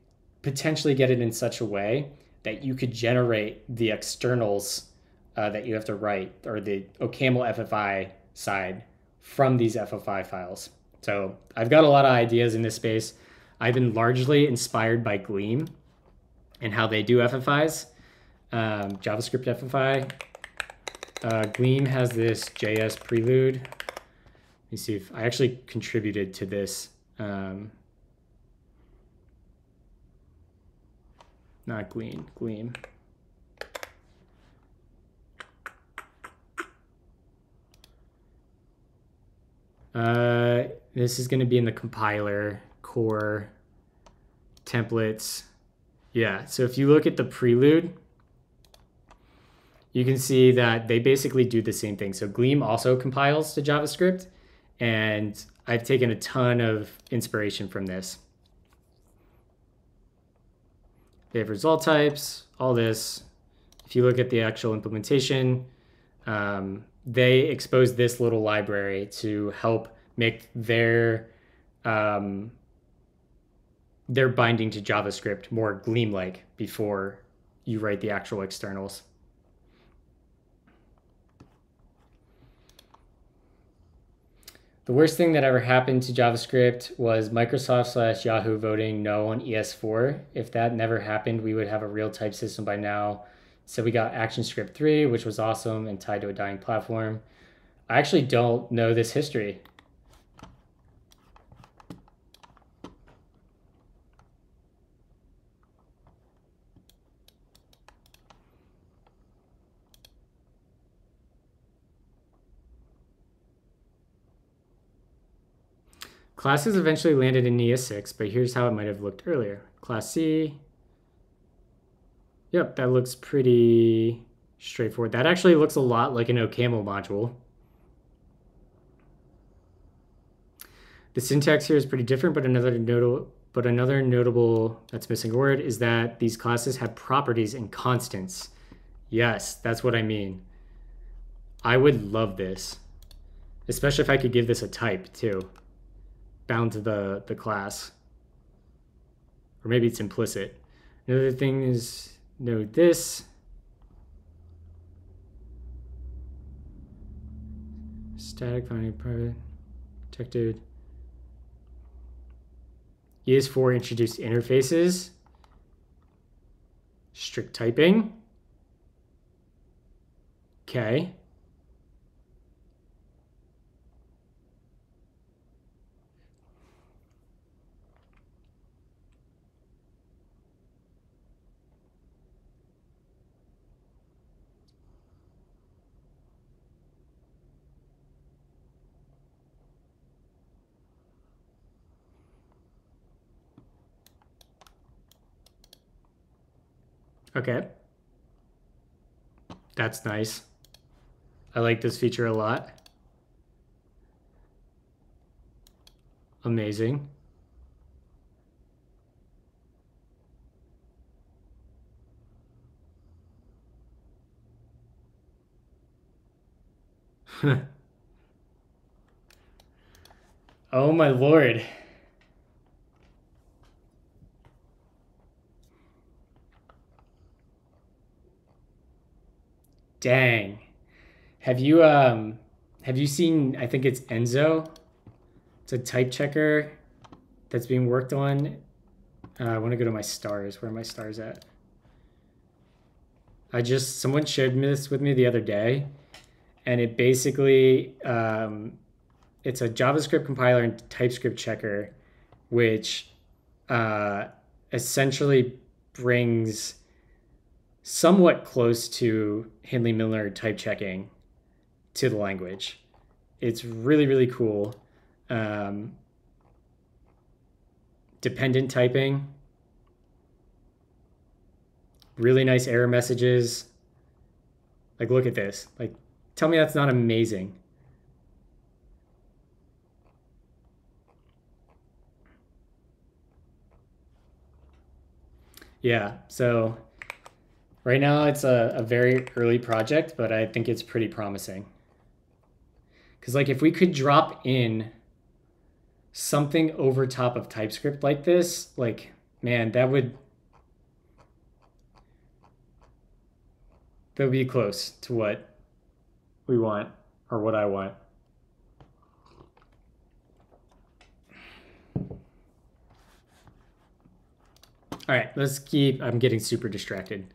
potentially get it in such a way that you could generate the externals uh, that you have to write or the OCaml FFI side from these FFI files. So I've got a lot of ideas in this space. I've been largely inspired by Gleam and how they do FFIs, um, JavaScript FFI. Uh, Gleam has this JS prelude. Let me see if I actually contributed to this. Um, Not Gleam, Gleam. Uh, this is going to be in the compiler, core, templates. Yeah, so if you look at the prelude, you can see that they basically do the same thing. So Gleam also compiles to JavaScript, and I've taken a ton of inspiration from this. They have result types, all this. If you look at the actual implementation, um, they expose this little library to help make their um, their binding to JavaScript more Gleam-like before you write the actual externals. The worst thing that ever happened to JavaScript was Microsoft slash Yahoo voting no on ES4. If that never happened, we would have a real type system by now. So we got ActionScript 3, which was awesome and tied to a dying platform. I actually don't know this history. Classes eventually landed in ES6, but here's how it might have looked earlier. Class C. Yep, that looks pretty straightforward. That actually looks a lot like an OCaml module. The syntax here is pretty different, but another notable but another notable that's missing a word is that these classes have properties and constants. Yes, that's what I mean. I would love this, especially if I could give this a type too bound to the, the class. Or maybe it's implicit. Another thing is note this. Static finding private protected. ES4 introduced interfaces. Strict typing. Okay. Okay. That's nice. I like this feature a lot. Amazing. oh my lord. Dang. Have you um have you seen I think it's Ezno? It's a type checker that's being worked on. Uh, I want to go to my stars. Where are my stars at? I just someone shared this with me the other day, and it basically um, it's a JavaScript compiler and TypeScript checker, which uh, essentially brings somewhat close to Hindley Milner type checking to the language. It's really, really cool. Um, dependent typing, really nice error messages. Like, look at this. Like, tell me that's not amazing. Yeah, so Right now, it's a, a very early project, but I think it's pretty promising. Because, like, if we could drop in something over top of TypeScript like this, like, man, that would that would be close to what we want or what I want. All right, let's keep. I'm getting super distracted.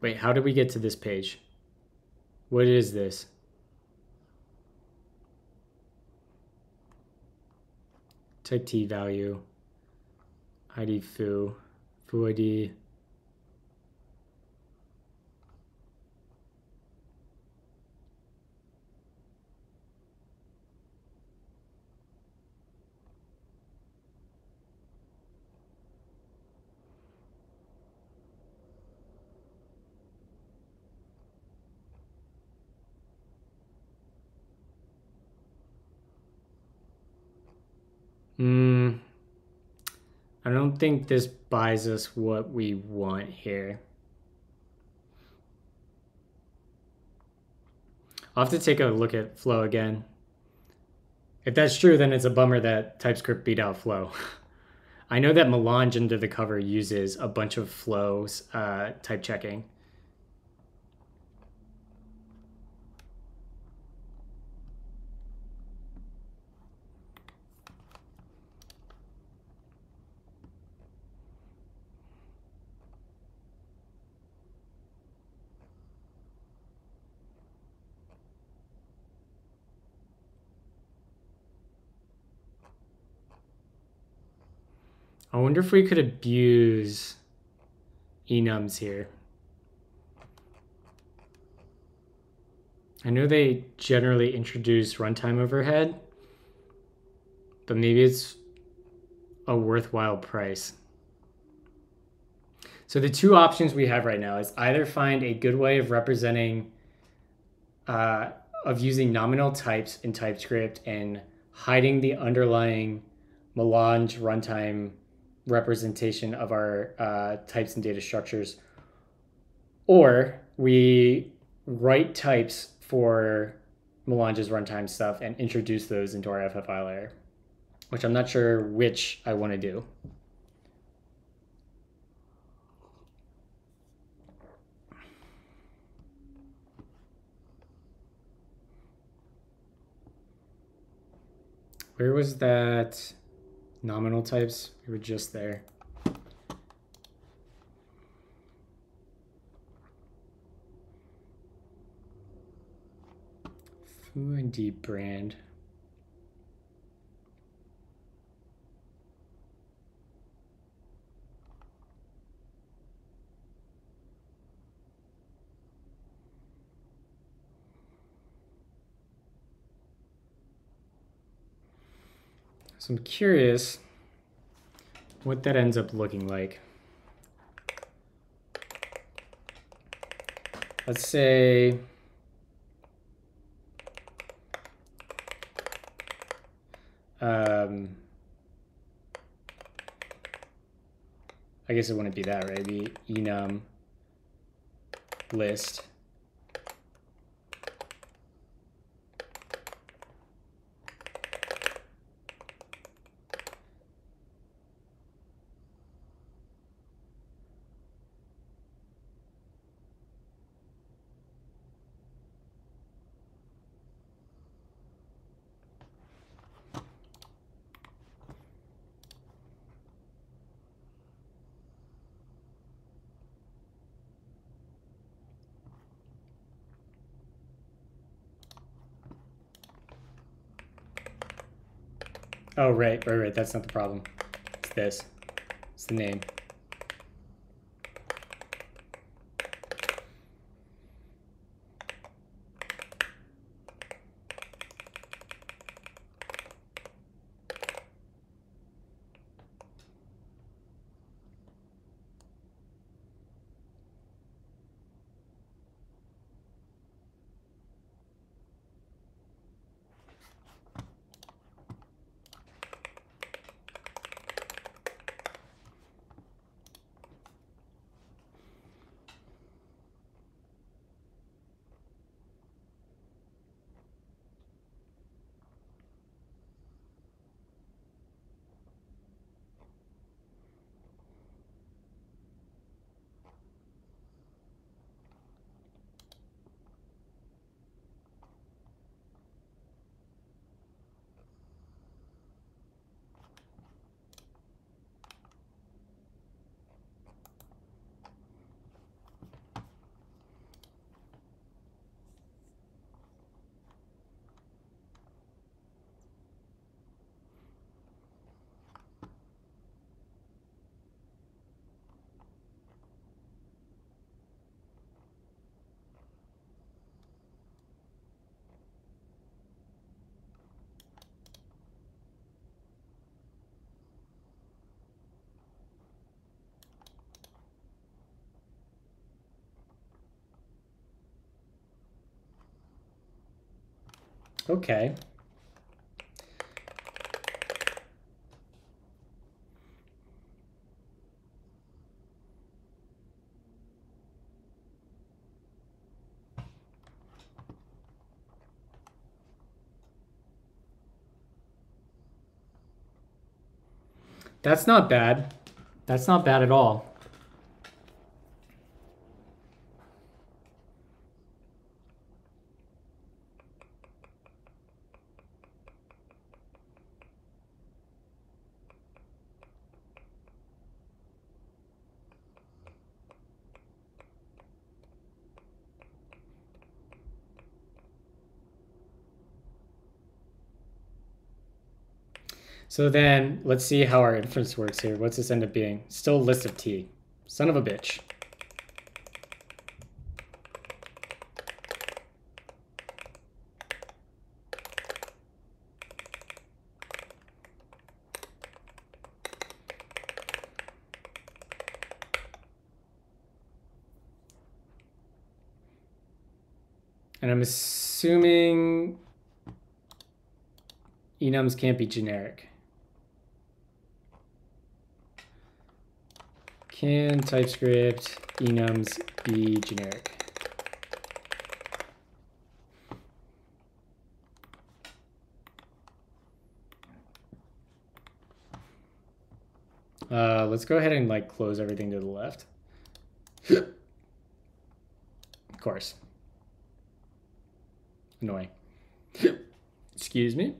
Wait, how did we get to this page? What is this? Type T value, ID foo, foo ID. Mm, I don't think this buys us what we want here. I'll have to take a look at Flow again. If that's true, then it's a bummer that TypeScript beat out Flow. I know that Melange under the cover uses a bunch of Flow's uh, type checking. I wonder if we could abuse enums here. I know they generally introduce runtime overhead, but maybe it's a worthwhile price. So the two options we have right now is either find a good way of representing, uh, of using nominal types in TypeScript and hiding the underlying melange runtime representation of our uh, types and data structures, or we write types for Melange's runtime stuff and introduce those into our FFI layer. which I'm not sure which I want to do. Where was that nominal types? We were just there. Foo and Deep brand. So I'm curious what that ends up looking like. Let's say um, I guess it wouldn't be that, right? Be enum list. Oh, right, right, right. That's not the problem. It's this. It's the name. Okay. That's not bad. That's not bad at all. So then let's see how our inference works here. What's this end up being? Still list of t. Son of a bitch. And I'm assuming enums can't be generic. Can TypeScript enums be generic? Uh, let's go ahead and like close everything to the left. of course. Annoying. Excuse me.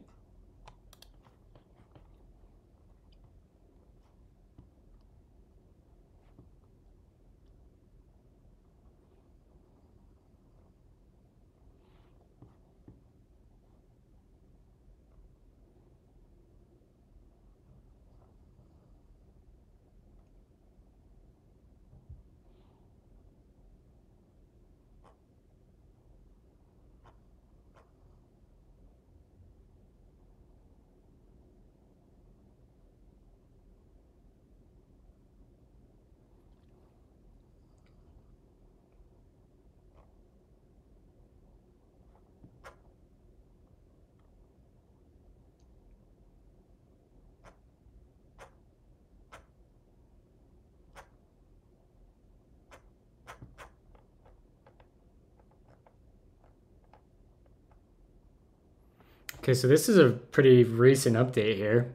Okay, so this is a pretty recent update here.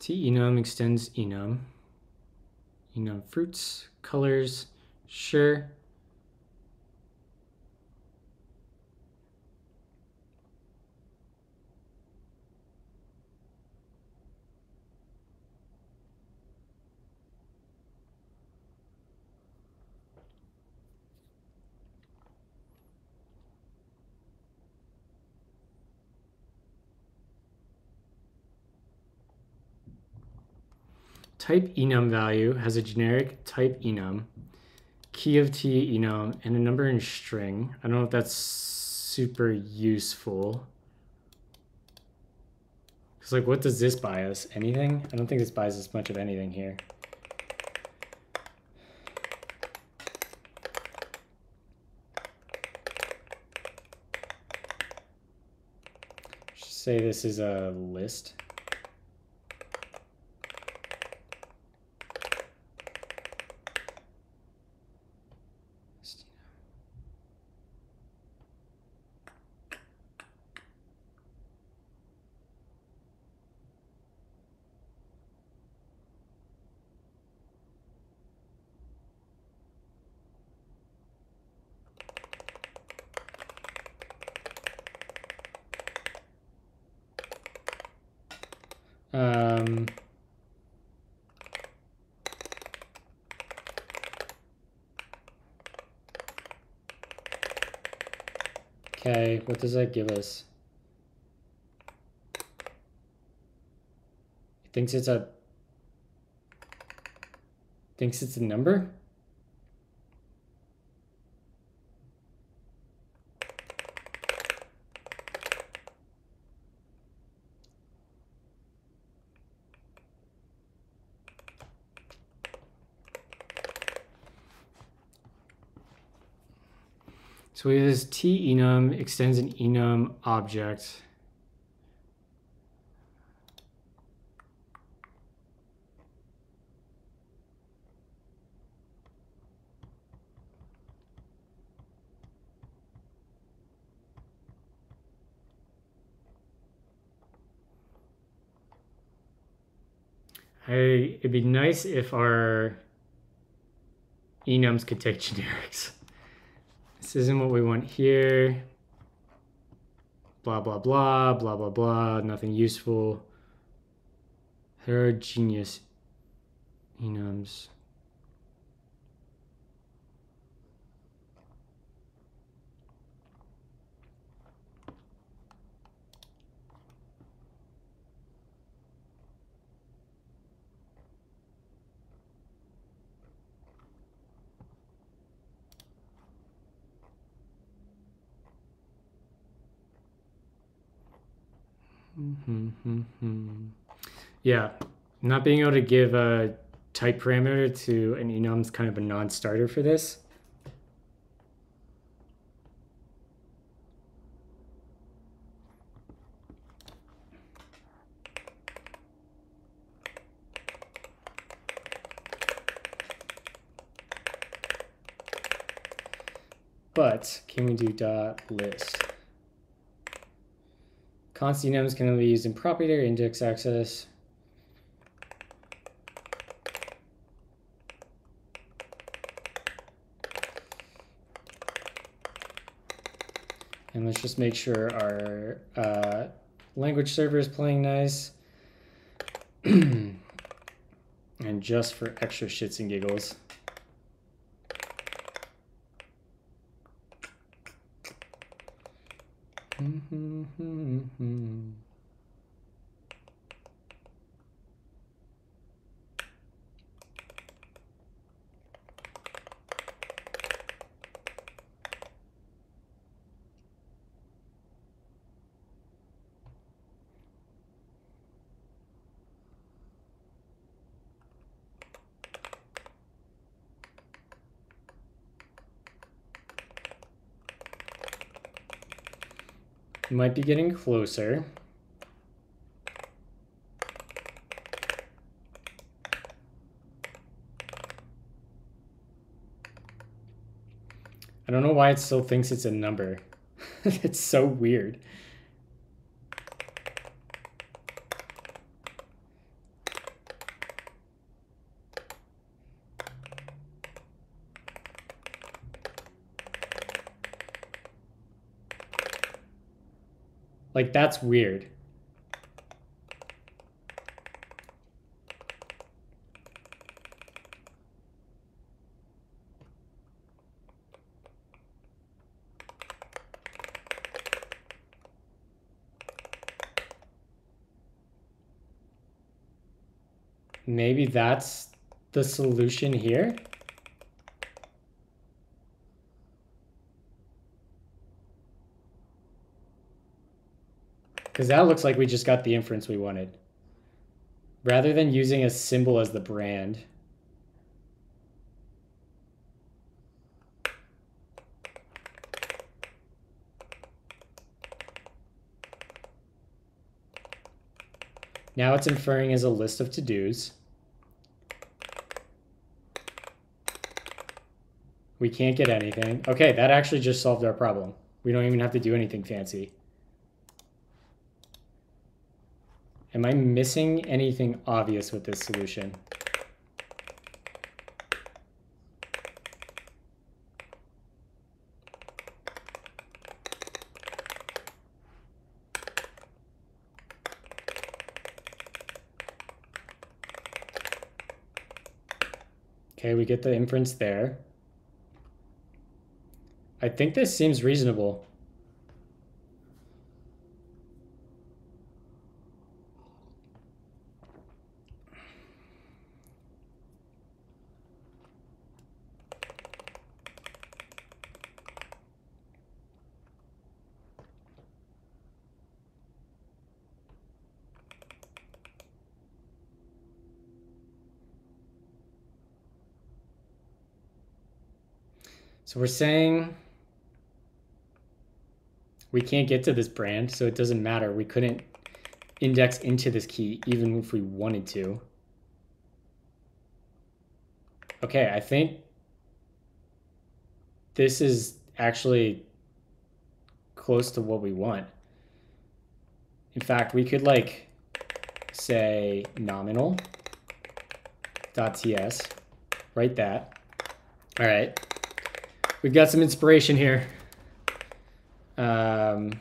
T enum extends enum. Enum fruits, colors, sure. Type enum value has a generic type enum, key of t enum, and a number in string. I don't know if that's super useful. Because like, what does this buy us? Anything? I don't think this buys us much of anything here. Say this is a list. Um, give us? It thinks it's a thinks it's a number? So we have this t enum extends an enum object. Hey, it'd be nice if our enums could take generics. This isn't what we want here. Blah, blah, blah, blah, blah, blah, nothing useful. Heterogeneous enums. Mm-hmm. Yeah, not being able to give a type parameter to an enum is kind of a non-starter for this. But can we do dot list? Constant enums can only be used in proprietary index access. And let's just make sure our uh, language server is playing nice. and just for extra shits and giggles, Mm-hmm. mm-hmm. Might be getting closer. I don't know why it still thinks it's a number. it's so weird. Like, that's weird. Maybe that's the solution here? Because that looks like we just got the inference we wanted. Rather than using a symbol as the brand. Now it's inferring as a list of to-dos. We can't get anything. Okay, that actually just solved our problem. We don't even have to do anything fancy. Am I missing anything obvious with this solution? Okay, we get the inference there. I think this seems reasonable. We're saying we can't get to this brand, so it doesn't matter. We couldn't index into this key even if we wanted to. Okay, I think this is actually close to what we want. In fact, we could like say nominal dot ts, write that. All right. We've got some inspiration here. Um,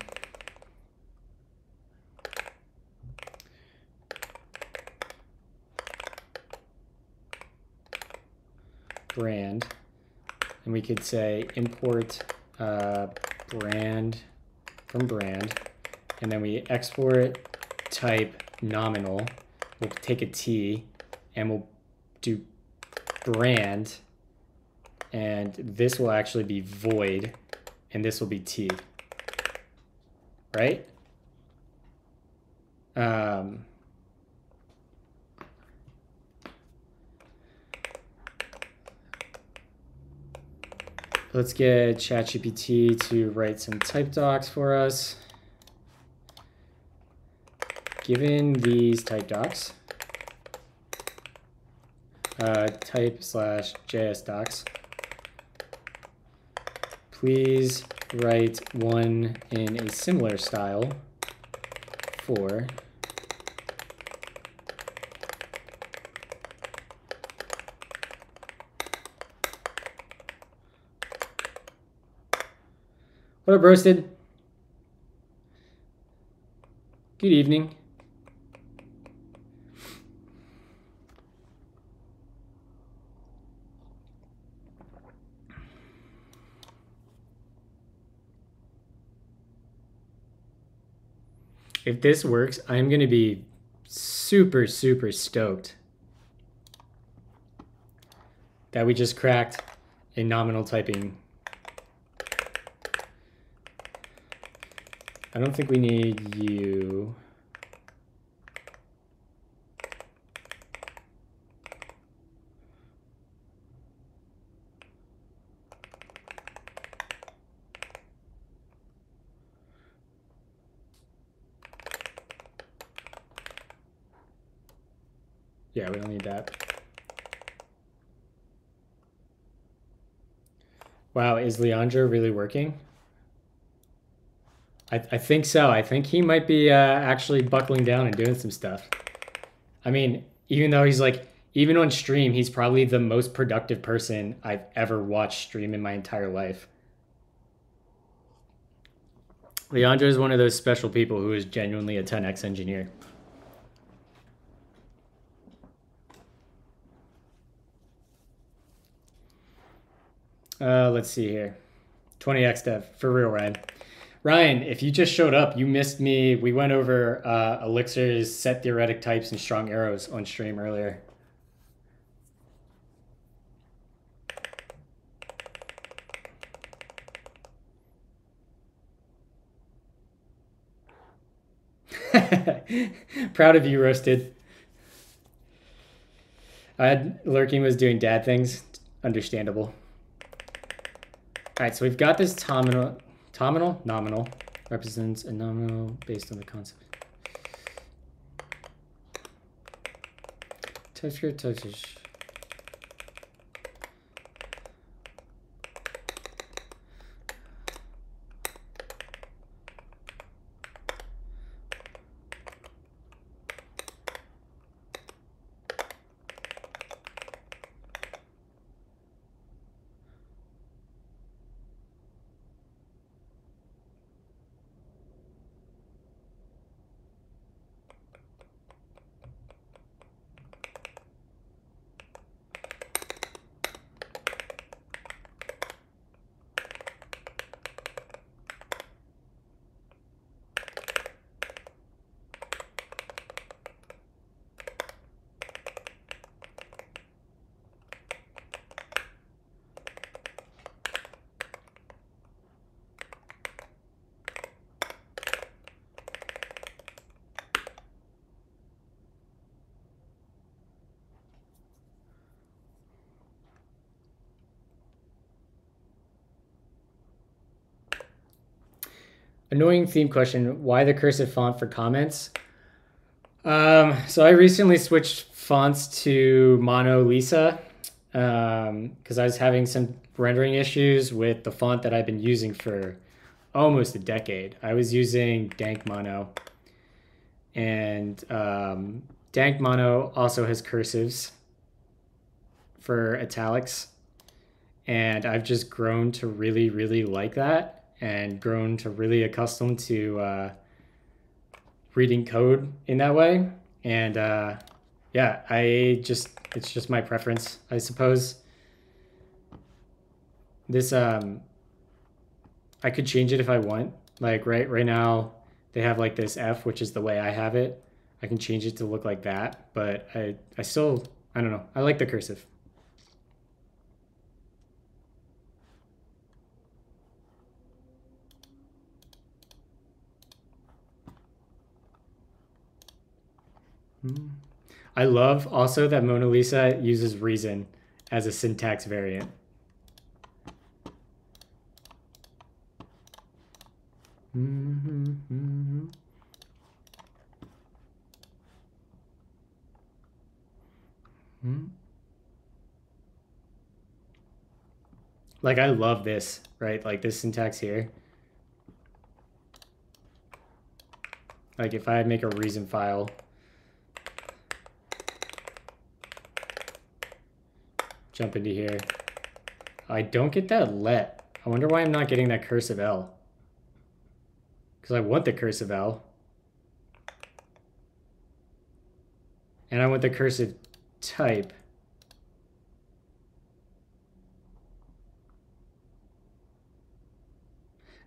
brand. And we could say import uh, brand from brand. And then we export type nominal. We'll take a T and we'll do brand and this will actually be void, and this will be t, right? Um, let's get ChatGPT to write some type docs for us. Given these type docs, uh, type slash JS docs, please write one in a similar style for What up, Roasted? Good evening. If this works, I'm going to be super, super stoked that we just cracked a nominal typing. I don't think we need you. Yeah, we don't need that. Wow, is Leandro really working? I, I think so. I think he might be uh, actually buckling down and doing some stuff. I mean, even though he's like, even on stream, he's probably the most productive person I've ever watched stream in my entire life. Leandro is one of those special people who is genuinely a 10x engineer. Uh, let's see here. 20x dev for real, Ryan. Ryan, if you just showed up, you missed me. We went over uh, Elixir's set theoretic types and strong arrows on stream earlier. Proud of you, Roasted. I had lurking was doing dad things. Understandable. All right, so we've got this nominal, nominal, nominal represents a nominal based on the concept. TypeScript, TypeScript. Annoying theme question. Why the cursive font for comments? Um, so I recently switched fonts to MonoLisa because um, I was having some rendering issues with the font that I've been using for almost a decade. I was using Dank Mono, and um, Dank Mono also has cursives for italics, and I've just grown to really, really like that and grown to really accustomed to uh, reading code in that way. And uh, yeah, I just it's just my preference, I suppose. This um, I could change it if I want. Like right right now, they have like this F, which is the way I have it. I can change it to look like that, but I I still I don't know. I like the cursive. I love also that MonoLisa uses reason as a syntax variant. Mm-hmm, mm-hmm. Hmm. Like I love this, right? Like this syntax here. Like if I make a reason file jump into here. I don't get that let. I wonder why I'm not getting that cursive L. Because I want the cursive L. and I want the cursive type.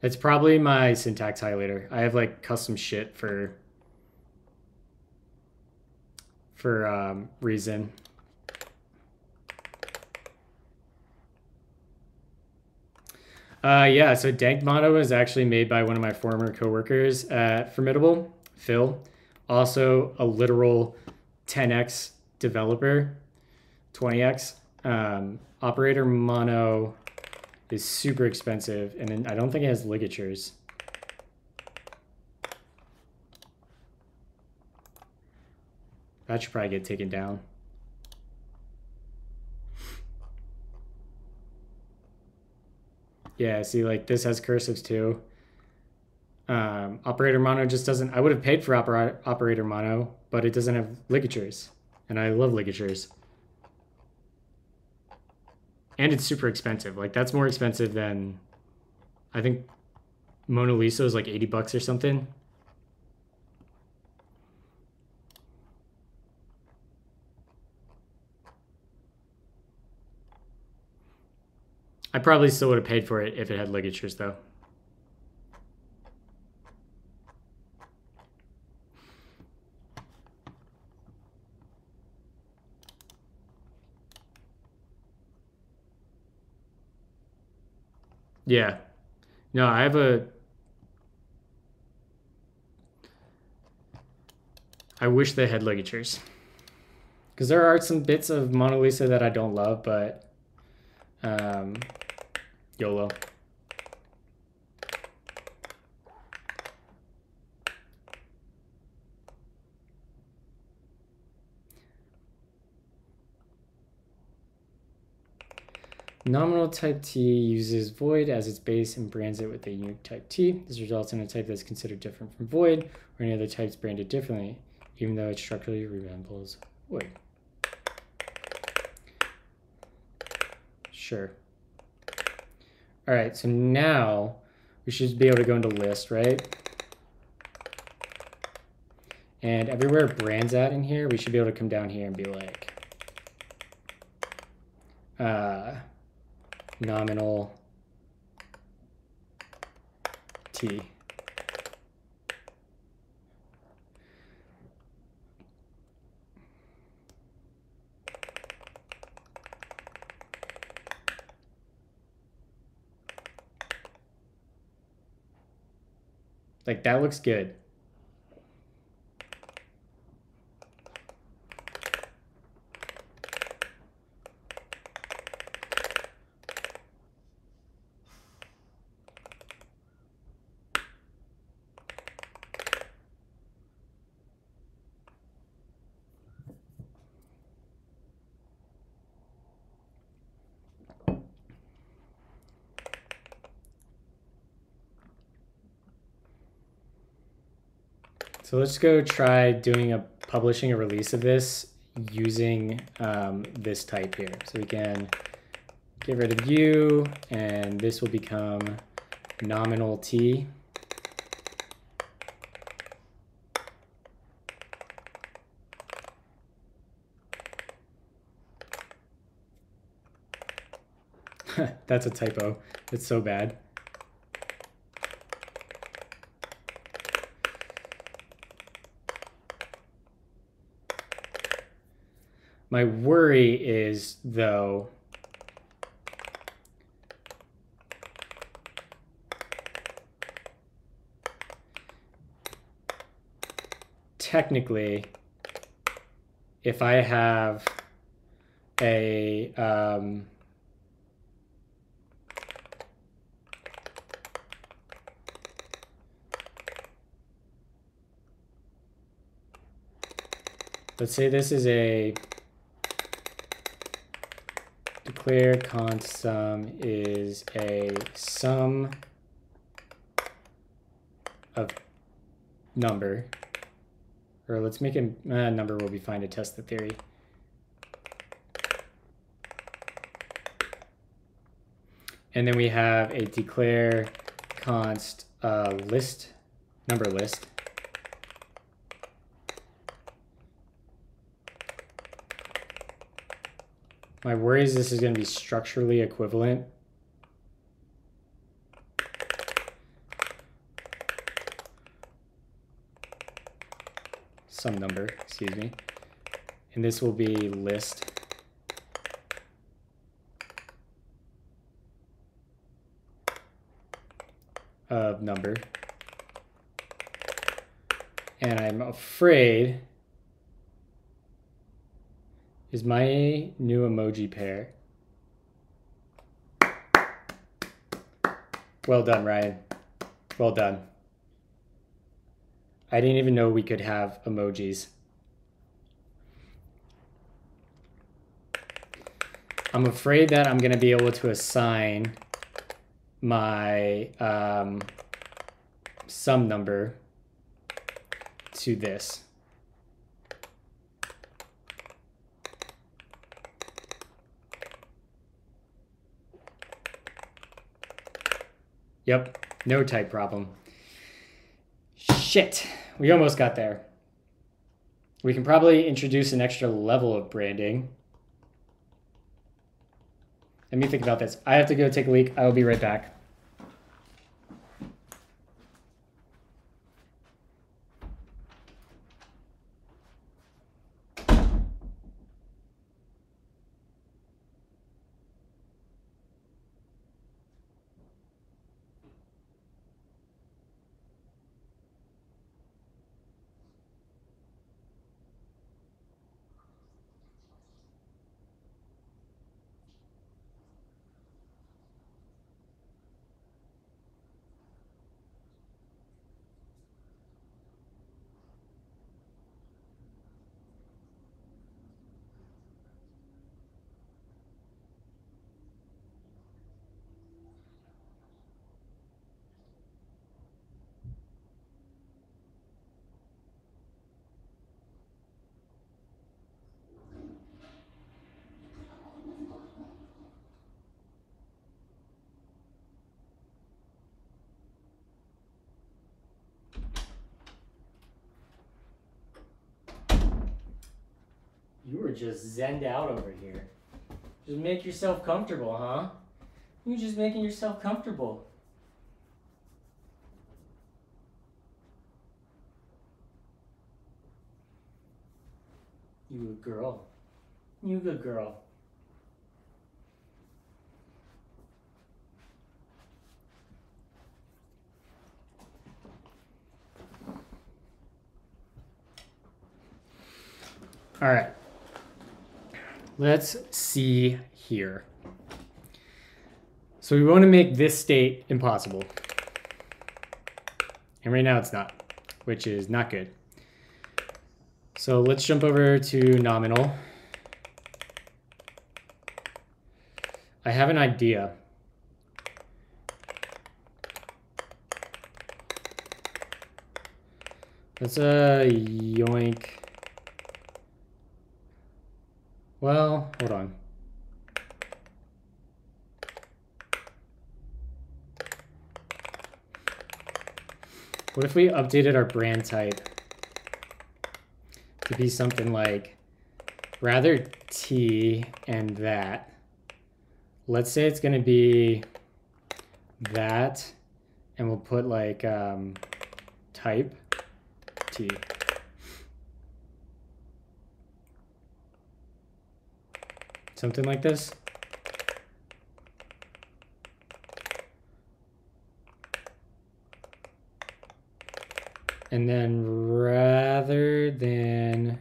It's probably my syntax highlighter. I have like custom shit for for um, reason. Uh, yeah, so Dank Mono is actually made by one of my former coworkers at Formidable, Phil. Also a literal 10x developer, 20x. Um, operator Mono is super expensive, and then I don't think it has ligatures. That should probably get taken down. Yeah, see, like this has cursives too. Um, operator mono just doesn't. I would have paid for opera, operator mono, but it doesn't have ligatures, and I love ligatures. And it's super expensive. Like that's more expensive than, I think, MonoLisa is like eighty bucks or something. I probably still would have paid for it if it had ligatures, though. Yeah. No, I have a. I wish they had ligatures. Because there are some bits of MonoLisa that I don't love, but um, YOLO. Nominal type T uses void as its base and brands it with a unique type T. This results in a type that's considered different from void or any other types branded differently, even though it structurally resembles void. Sure. All right, so now we should be able to go into list, right? And everywhere brands at in here, we should be able to come down here and be like, uh, nominal T. Like that looks good. So let's go try doing a publishing a release of this using um, this type here. So we can get rid of u and this will become nominal t. That's a typo. It's so bad. My worry is, though, technically, if I have a um, let's say this is a declare const sum is a sum of number, or let's make a uh, number will be fine to test the theory. And then we have a declare const uh, list, number list. My worry is this is going to be structurally equivalent. Some number, excuse me. And this will be list. of number. And I'm afraid is my new emoji pair. Well done, Ryan. Well done. I didn't even know we could have emojis. I'm afraid that I'm going to be able to assign my um, sum number to this. Yep, no type problem. Shit, we almost got there. We can probably introduce an extra level of branding. Let me think about this. I have to go take a leak. I will be right back. Just zenned out over here. Just make yourself comfortable, huh? You're just making yourself comfortable. You a girl. You good girl. All right. Let's see here. So we want to make this state impossible. And right now it's not, which is not good. So let's jump over to nominal. I have an idea. Let's uh yoink. Well, hold on. What if we updated our brand type to be something like rather T and that. Let's say it's going to be that, and we'll put like um, type T. Something like this. And then rather than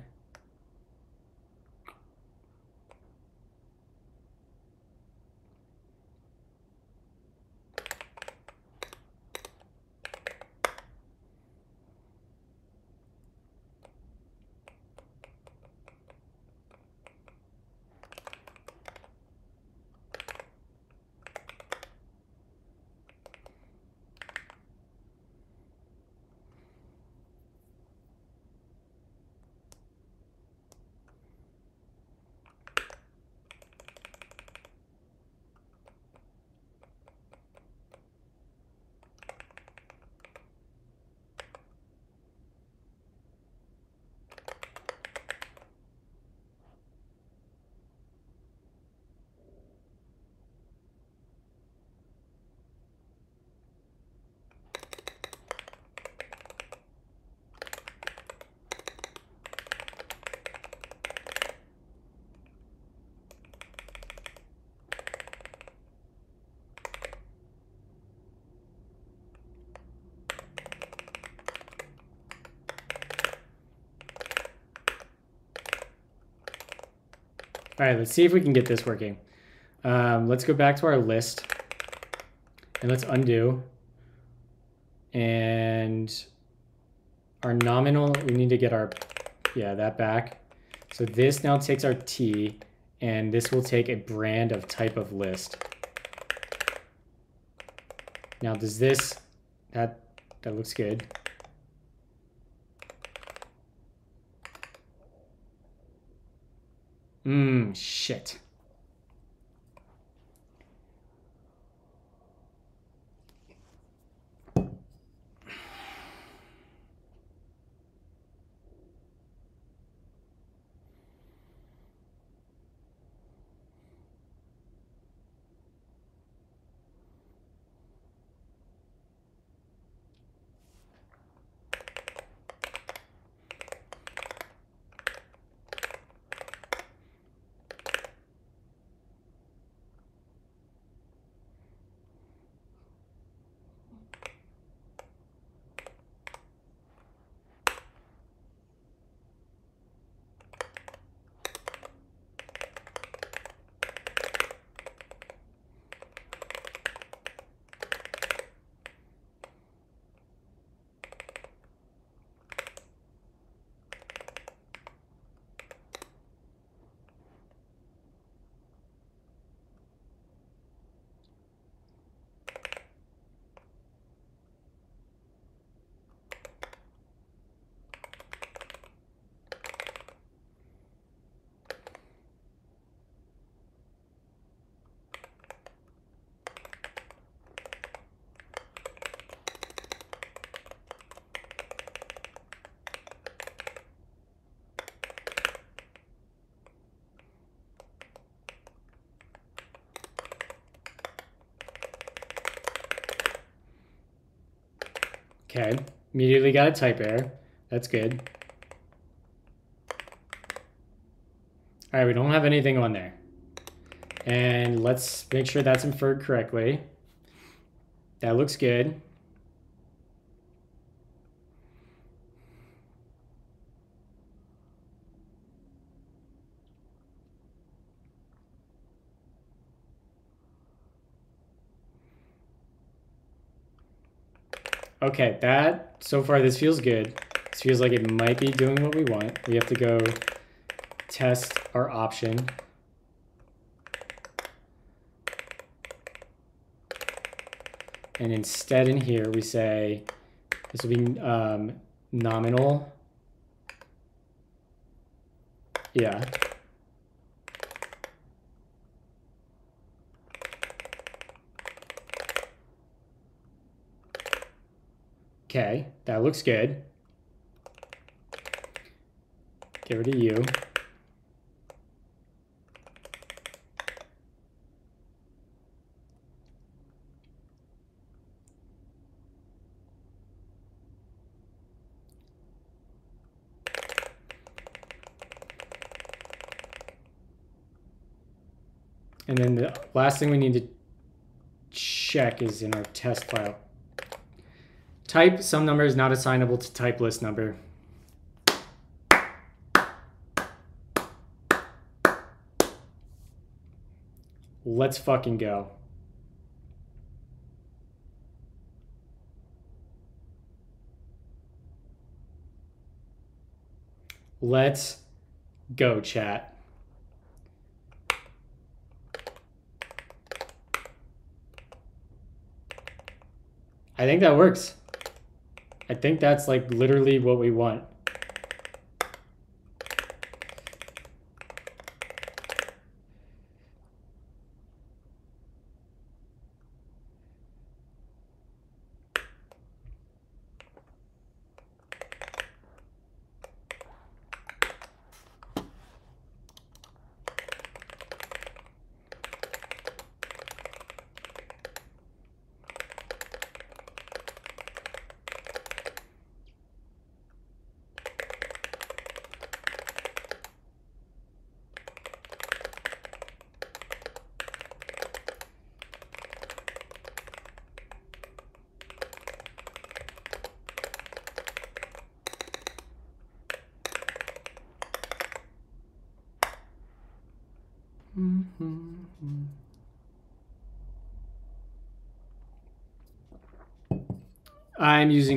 All right, let's see if we can get this working. Um, let's go back to our list and let's undo. And our nominal, we need to get our, yeah, that back. So this now takes our T and this will take a brand of type of list. Now does this, that, that looks good. Mmm, shit. Okay, immediately got a type error. That's good. All right, we don't have anything on there. And let's make sure that's inferred correctly. That looks good. Okay, that, so far this feels good. This feels like it might be doing what we want. We have to go test our option. And instead in here we say, this will be um, nominal. Yeah. Okay, that looks good. Get rid of you. And then the last thing we need to check is in our test file. Type some number is not assignable to type list number. Let's fucking go. Let's go, chat. I think that works. I think that's like literally what we want.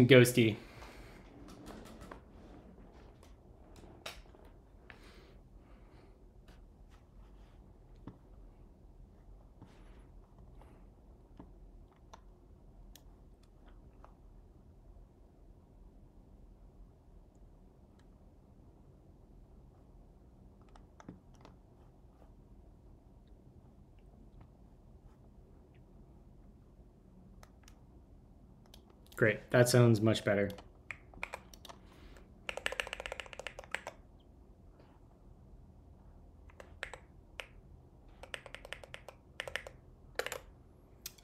Ghostty. Great, that sounds much better.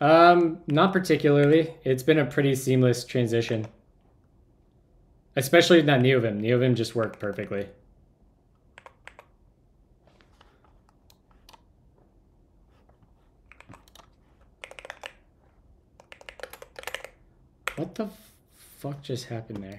Um, not particularly. It's been a pretty seamless transition. Especially not Neovim. Neovim just worked perfectly. What the just happened there?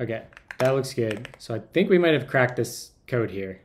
Okay, that looks good. So I think we might have cracked this code here.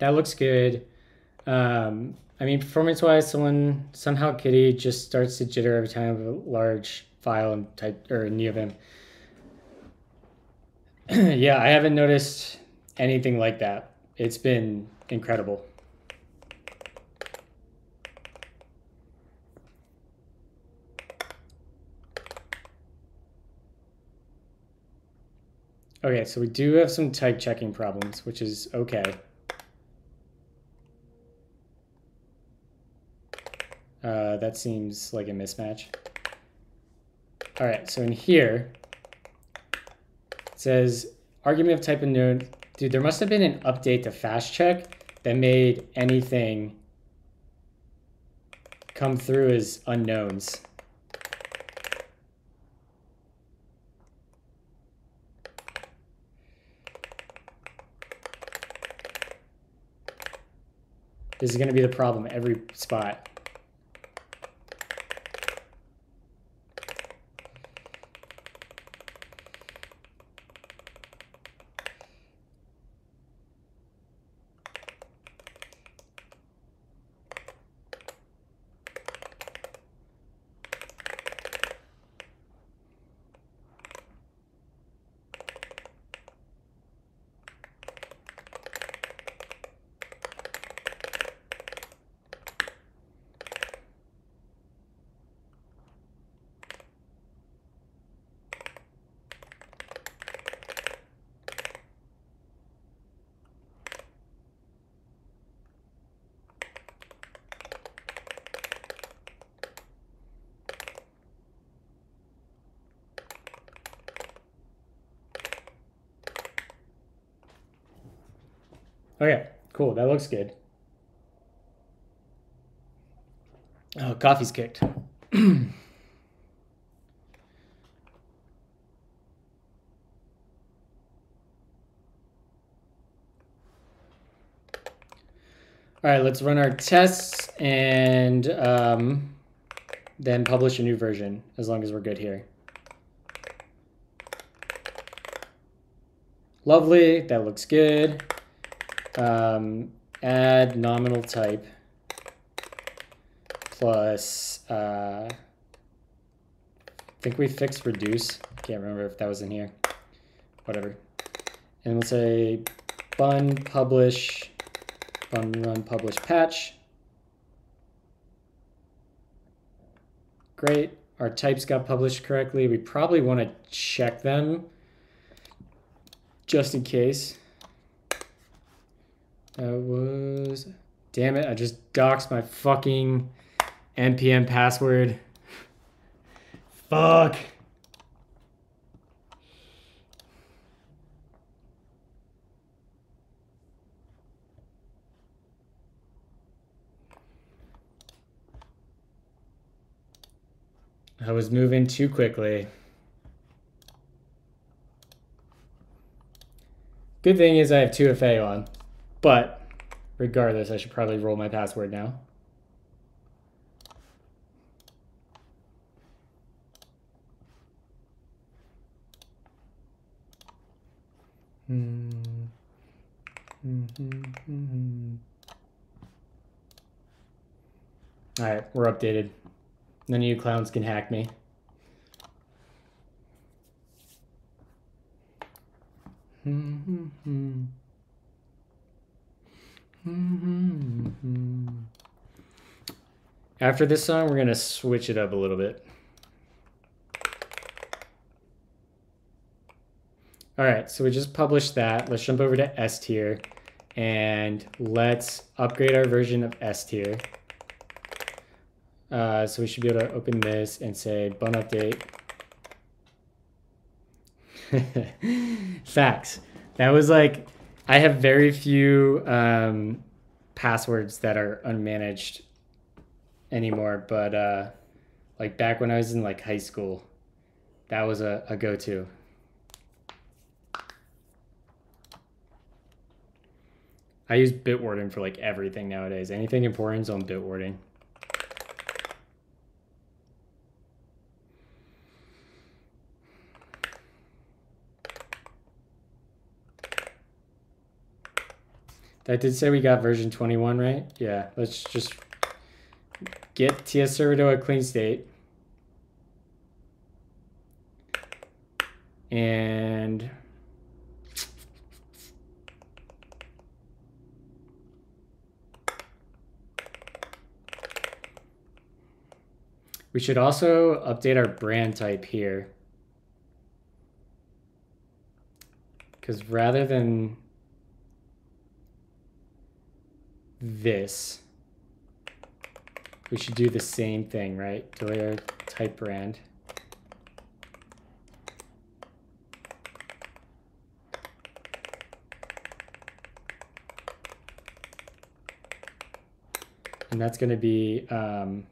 That looks good. Um, I mean, performance-wise, someone somehow Kitty just starts to jitter every time a large file and type or Neovim. yeah, I haven't noticed anything like that. It's been incredible. Okay, so we do have some type checking problems, which is okay. Uh, that seems like a mismatch. All right, so in here, it says argument of type unknown. Dude, there must have been an update to fast check that made anything come through as unknowns. This is going to be the problem every spot. Looks good. Oh, coffee's kicked. All right, let's run our tests and um, then publish a new version as long as we're good here. Lovely, that looks good. Um, add nominal type plus, uh, I think we fixed reduce. Can't remember if that was in here. Whatever. And we'll say bun publish, bun run publish patch. Great, our types got published correctly. We probably want to check them just in case. That was, damn it, I just doxed my fucking npm password. Fuck. I was moving too quickly. Good thing is I have 2FA on, but regardless, I should probably roll my password now. Mm. Mm-hmm. All right, we're updated. None of you clowns can hack me. After this song, we're going to switch it up a little bit. All right, so we just published that. Let's jump over to S tier and let's upgrade our version of S tier. Uh, so we should be able to open this and say bun update. Facts. That was like, I have very few um, passwords that are unmanaged anymore, but uh, like back when I was in like high school, that was a, a go-to. I use Bitwarden for like everything nowadays. Anything important is on Bitwarden. That did say we got version 21, right? Yeah, let's just get TS server to a clean state. And we should also update our brand type here. Because rather than this, we should do the same thing, right? Delete type brand. And that's going to be um,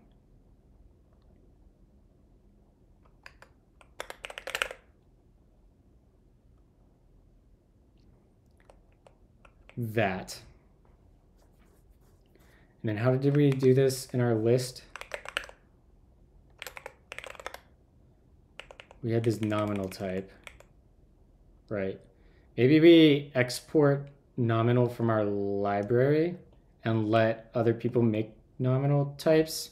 that. And then how did we do this in our list? We had this nominal type, right? Maybe we export nominal from our library and let other people make nominal types.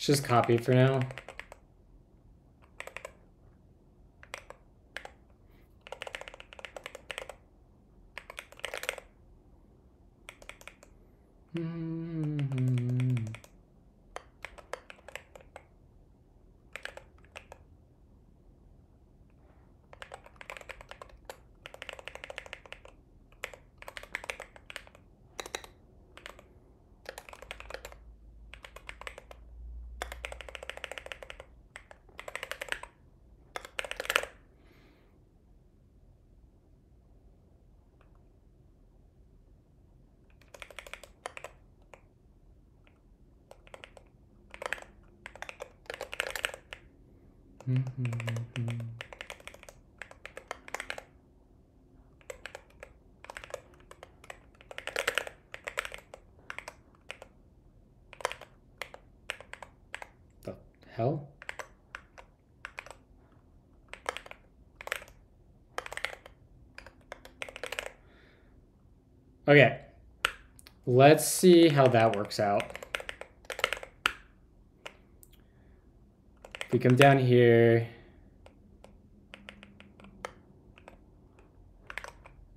Let's just copy for now. Mm-hmm. The hell? Okay. Let's see how that works out. If we come down here,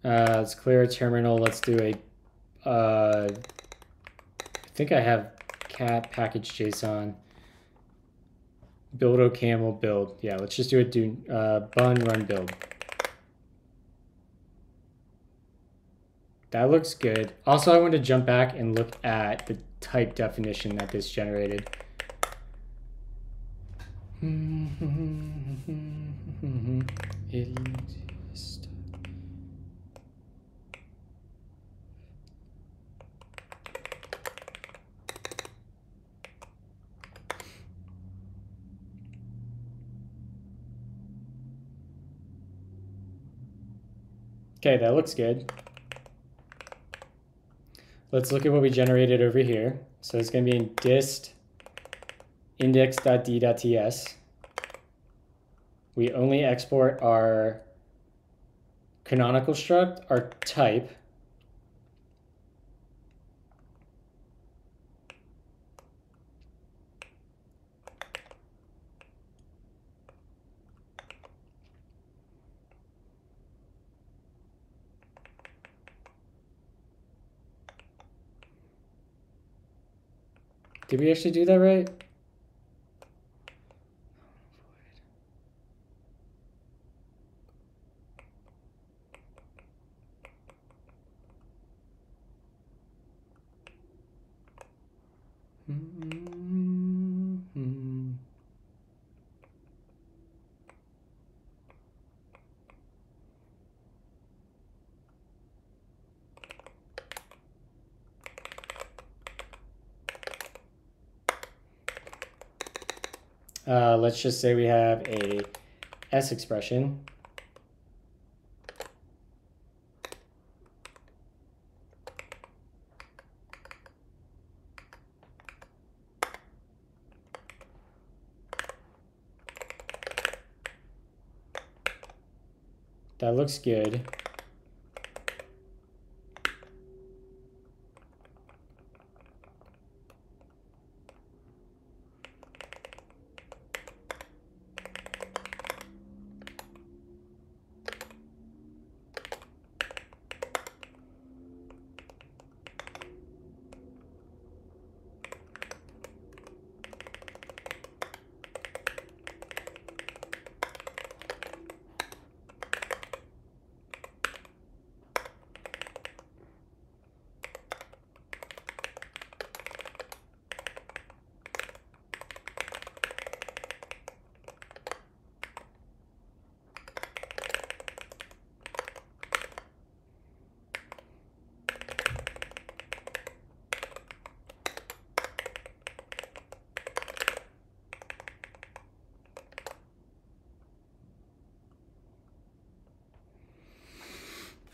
uh, let's clear a terminal. Let's do a, uh, I think I have cat package JSON. Build OCaml build. Yeah, let's just do a do uh, bun run build. That looks good. Also, I want to jump back and look at the type definition that this generated. Okay, that looks good. Let's look at what we generated over here. So it's going to be in dist index.d.ts. We only export our canonical struct, our type, Did we actually do that right? Uh, let's just say we have a S expression. That looks good.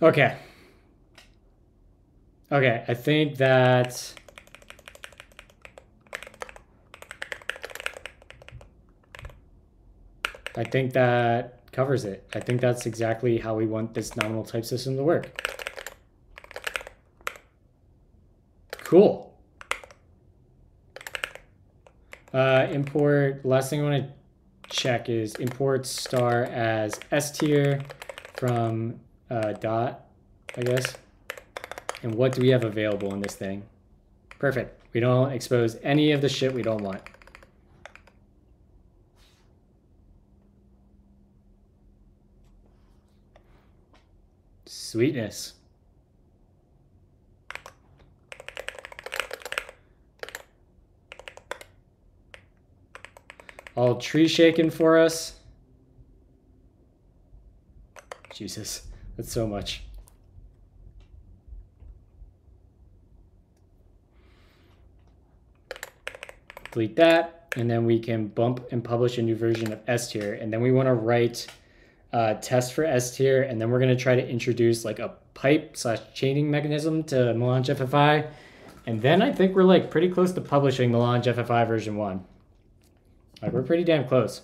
Okay. Okay, I think that... I think that covers it. I think that's exactly how we want this nominal type system to work. Cool. Uh, import, last thing I want to check is import star as S tier from uh, dot, I guess. And what do we have available in this thing? Perfect. We don't expose any of the shit we don't want. Sweetness. All tree shaking for us. Jesus. It's so much. Delete that. and then we can bump and publish a new version of S tier. And then we want to write a test for S tier, and then we're going to try to introduce like a pipe slash chaining mechanism to Melange FFI. And then I think we're like pretty close to publishing Melange FFI version one. Like we're pretty damn close.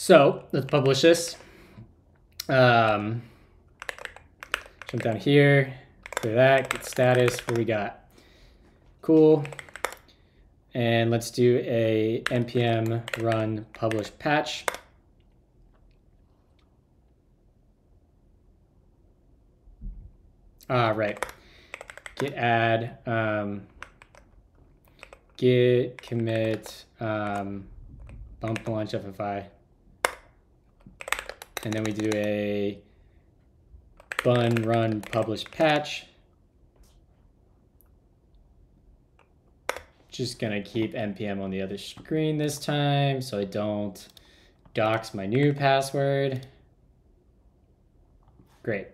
So let's publish this. Um, jump down here, clear that, git status. What we got? Cool. And let's do a npm run publish patch. Ah, right. Git add, um, git commit, um, bump launch FFI. And then we do a bun run publish patch. Just gonna keep npm on the other screen this time so I don't dox my new password. Great.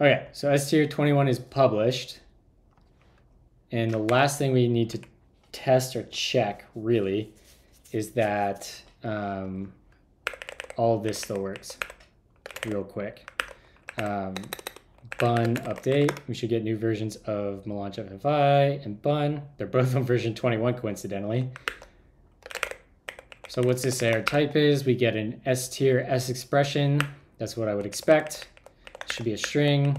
Okay, so S tier 21 is published. And the last thing we need to test or check really is that um, all this still works real quick. Um, bun update. We should get new versions of Melange FFI and bun. They're both on version 21 coincidentally. So what's this say our type is? We get an S tier S expression. That's what I would expect. It should be a string.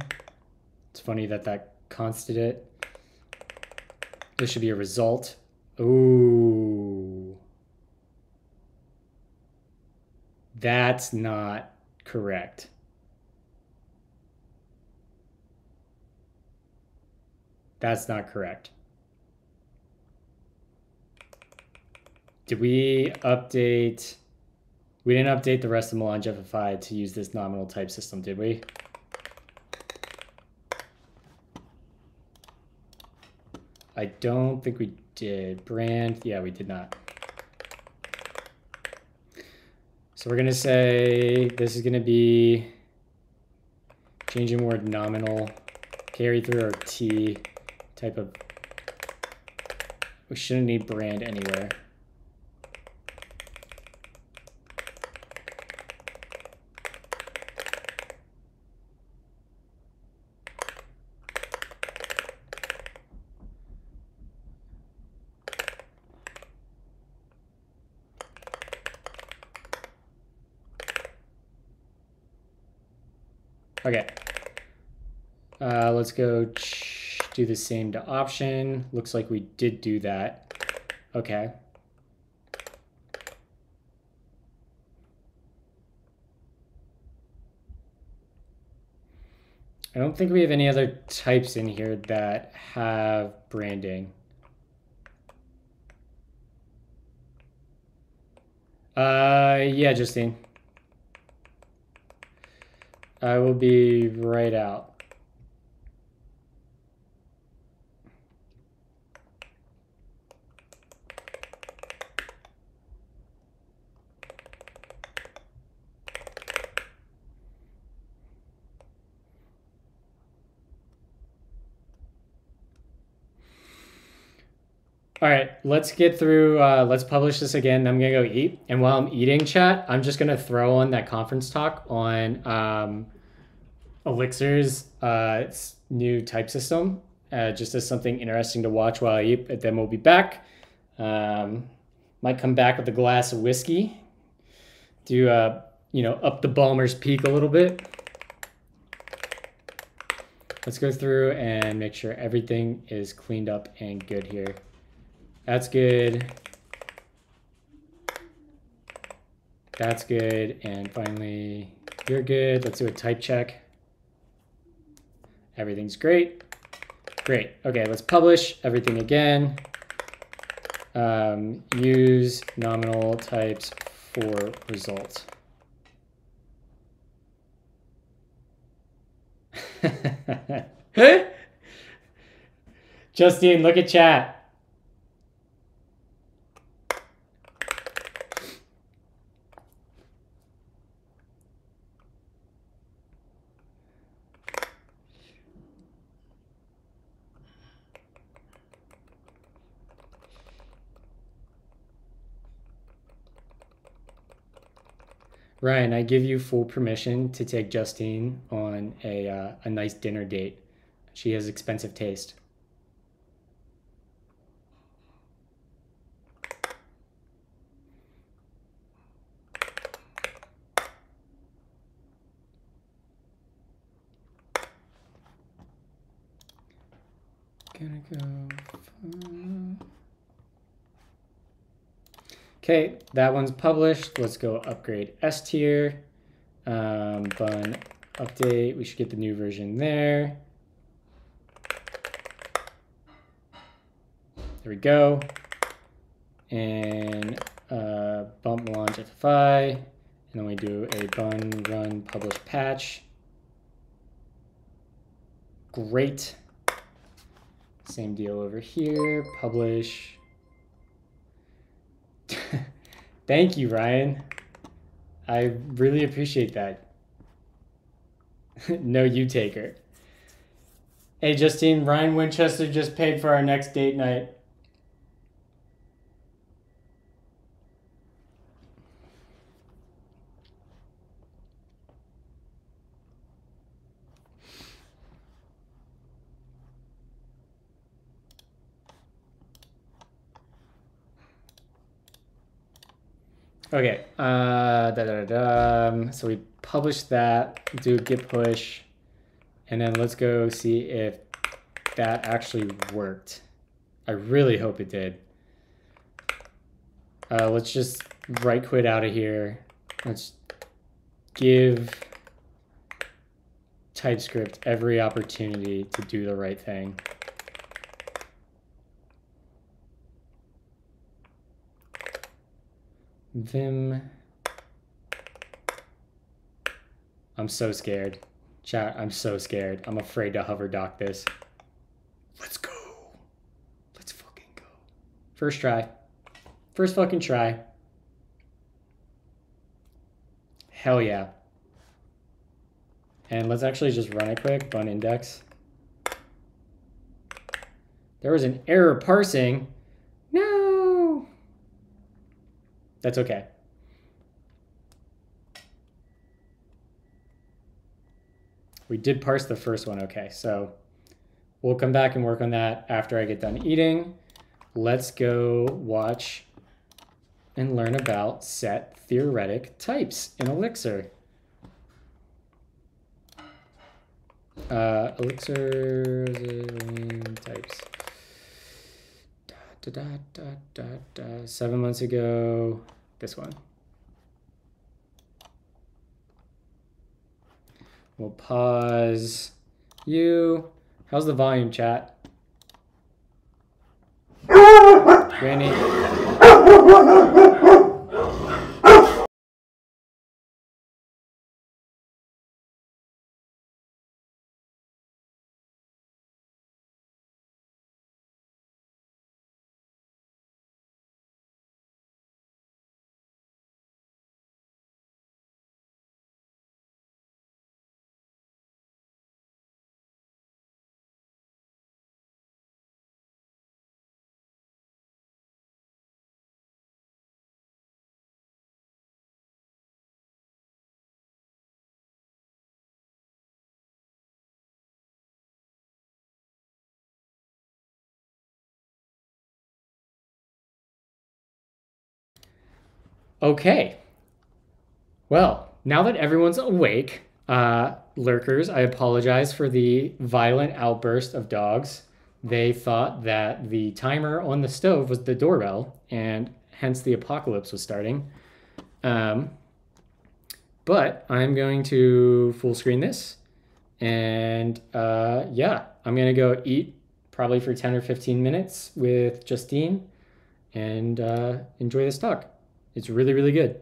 It's funny that that consted it. This should be a result. Ooh. That's not correct. That's not correct. Did we update? We didn't update the rest of Melange FFI to use this nominal type system, did we? I don't think we did. Brand, yeah, we did not. So we're gonna say this is gonna be changing word nominal, carry through our T type of, we shouldn't need brand anywhere. Okay. Uh, let's go do the same to option. Looks like we did do that. Okay. I don't think we have any other types in here that have branding. Uh, yeah, Justine. I will be right out. All right, let's get through. Uh, let's publish this again. I'm gonna go eat, and while I'm eating, chat, I'm just gonna throw on that conference talk on um, Elixir's uh, new type system, uh, just as something interesting to watch while I eat. Then we'll be back. Um, might come back with a glass of whiskey. Do uh, you know up the Ballmer's Peak a little bit. Let's go through and make sure everything is cleaned up and good here. That's good. That's good. And finally, you're good. Let's do a type check. Everything's great. Great. Okay, let's publish everything again. Um, use nominal types for results. Justine, look at chat. Ryan, I give you full permission to take Justine on a uh, a nice dinner date. She has expensive taste. Gonna go. Okay, that one's published. Let's go upgrade S tier. Um, bun update. We should get the new version there. There we go. And uh, bump launch FFI. And then we do a bun run publish patch. Great. Same deal over here. Publish. Thank you, Ryan. I really appreciate that. no, you take her. Hey, Justine, Ryan Winchester just paid for our next date night. Okay, uh, da, da, da, da. so we publish that, do git push, and then let's go see if that actually worked. I really hope it did. Uh, let's just right quit out of here. Let's give TypeScript every opportunity to do the right thing. Vim. I'm so scared. Chat, I'm so scared. I'm afraid to hover doc this. Let's go. Let's fucking go. First try. First fucking try. Hell yeah. And let's actually just run it quick. Bun index. There was an error parsing. No. That's okay. We did parse the first one okay, so we'll come back and work on that after I get done eating. Let's go watch and learn about set theoretic types in Elixir. Uh, Elixir types. Da, da, da, da, da. Seven months ago, this one. We'll pause you. How's the volume, chat? Granny. Okay. Well, now that everyone's awake, uh, lurkers, I apologize for the violent outburst of dogs. They thought that the timer on the stove was the doorbell, and hence the apocalypse was starting. Um, but I'm going to full screen this. And uh, yeah, I'm going to go eat probably for 10 or 15 minutes with Justine and uh, enjoy this talk. It's really, really good.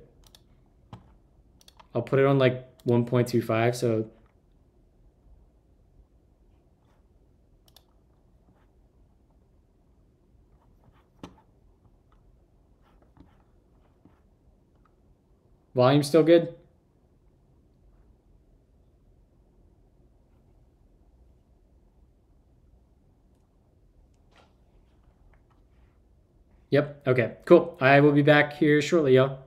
I'll put it on like 1.25, so Volume still good? Yep. Okay. Cool. I will be back here shortly, y'all.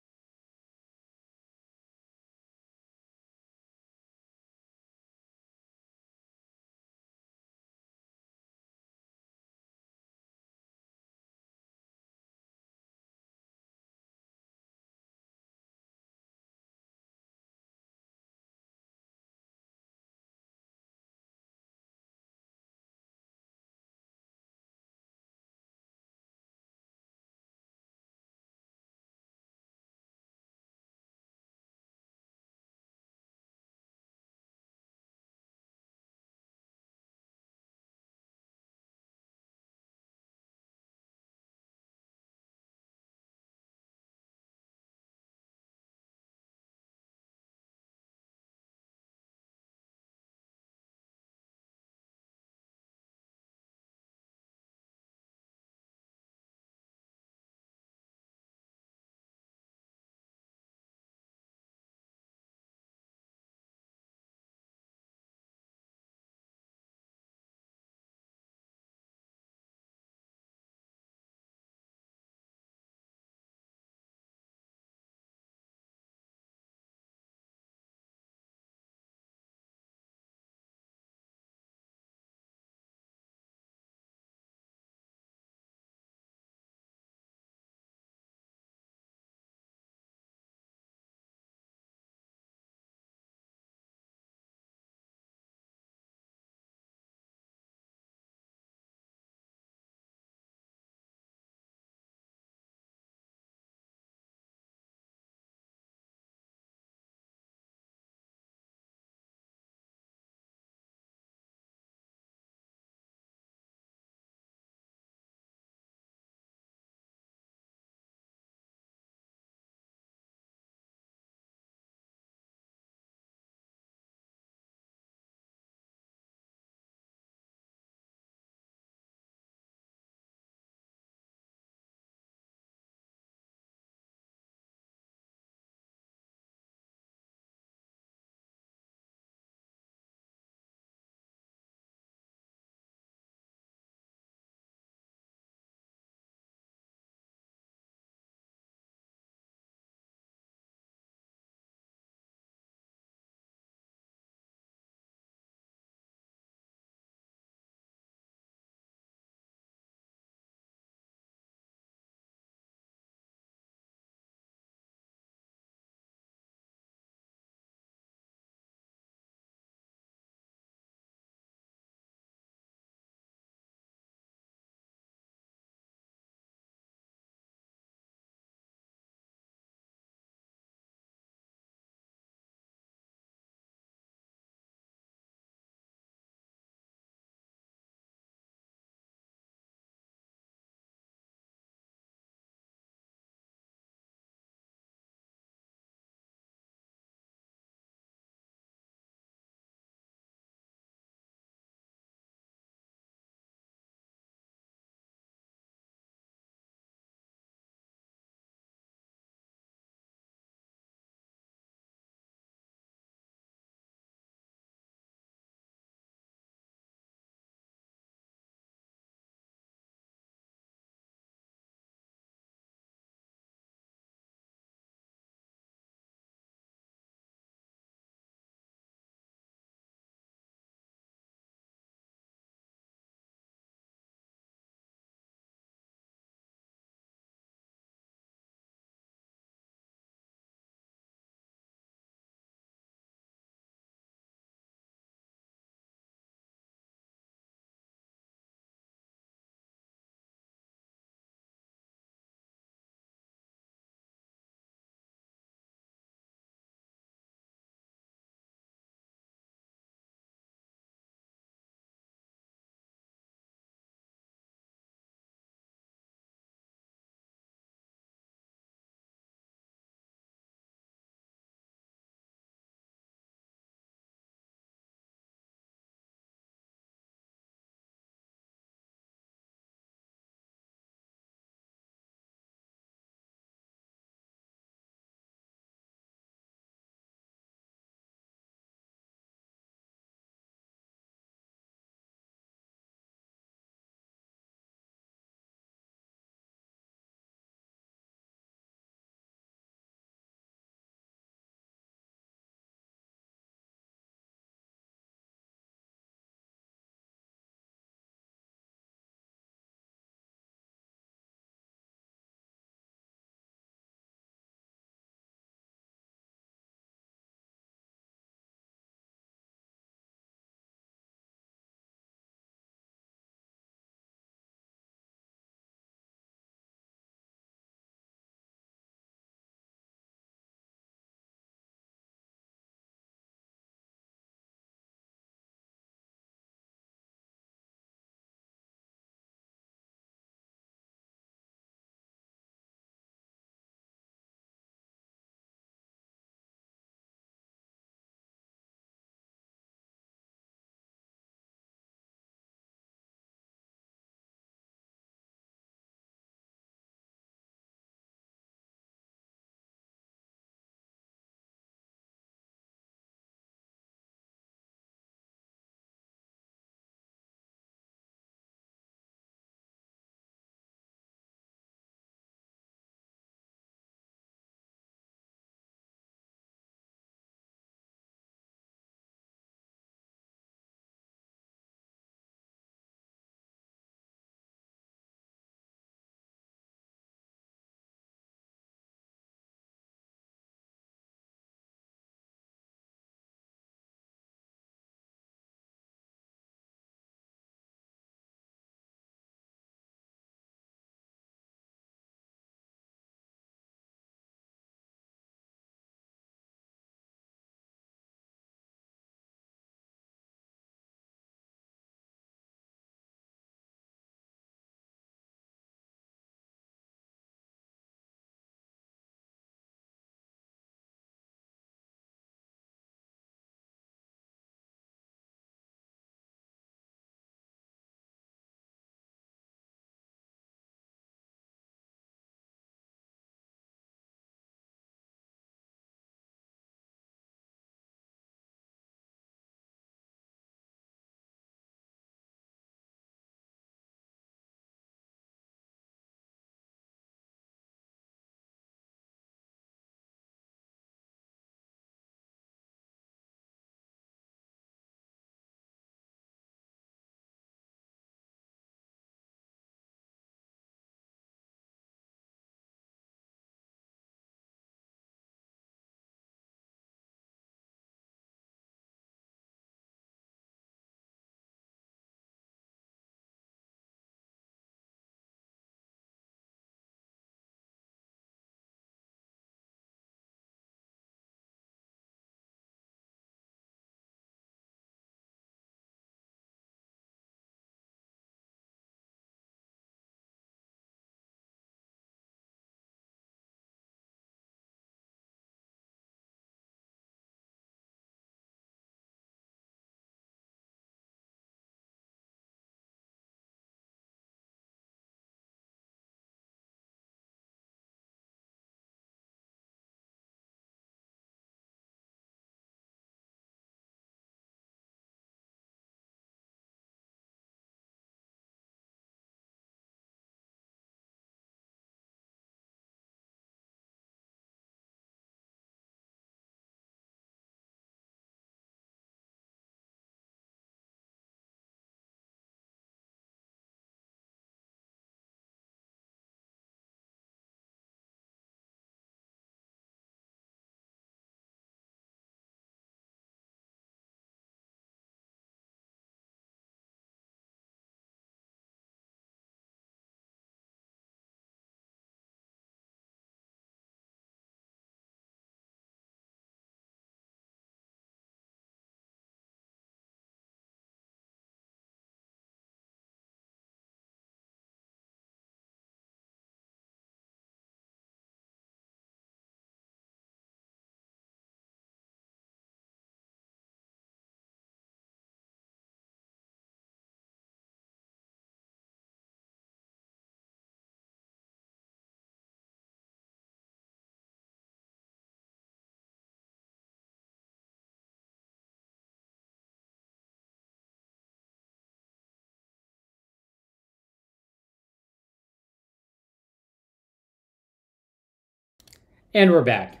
And we're back.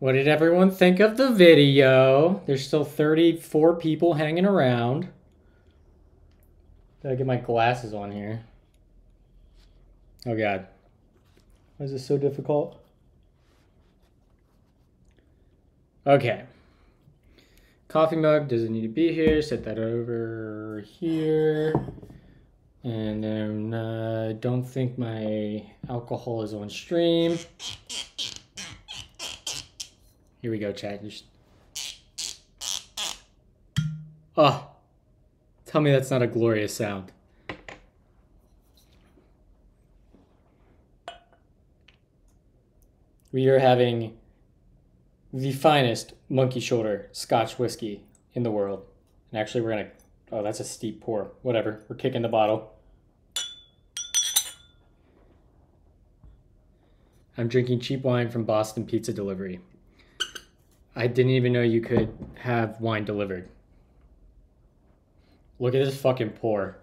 What did everyone think of the video? There's still 34 people hanging around. Gotta get my glasses on here. Oh god. Why is this so difficult? Okay. Coffee mug doesn't need to be here. Set that over here. And then I uh, don't think my alcohol is on stream. Here we go, chat. Just... Oh, tell me that's not a glorious sound. We are having the finest monkey shoulder scotch whiskey in the world. And actually, we're going to Oh, that's a steep pour. Whatever. We're kicking the bottle. I'm drinking cheap wine from Boston Pizza Delivery. I didn't even know you could have wine delivered. Look at this fucking pour.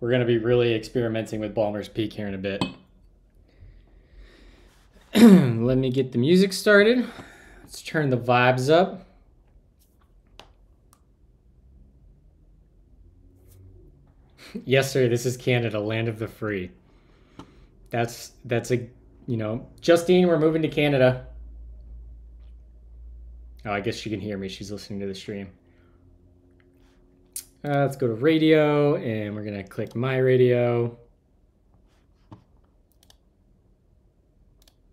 We're going to be really experimenting with Ballmer's Peak here in a bit. Let me get the music started. Let's turn the vibes up. Yes, sir. This is Canada, land of the free. That's that's a you know, Justine, we're moving to Canada. Oh, I guess she can hear me. She's listening to the stream. Uh, let's go to radio, and we're gonna click my radio.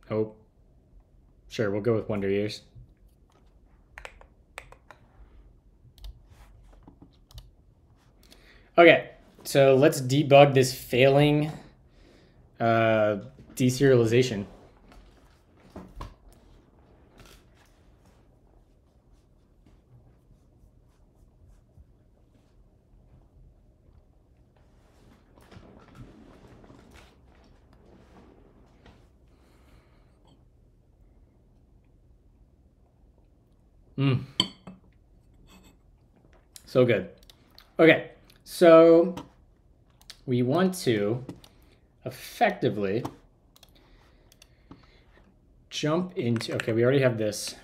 Oh, sure. We'll go with Wonder Years. Okay, so let's debug this failing uh, deserialization. Mm. So good. Okay, so we want to effectively jump into, okay, we already have this.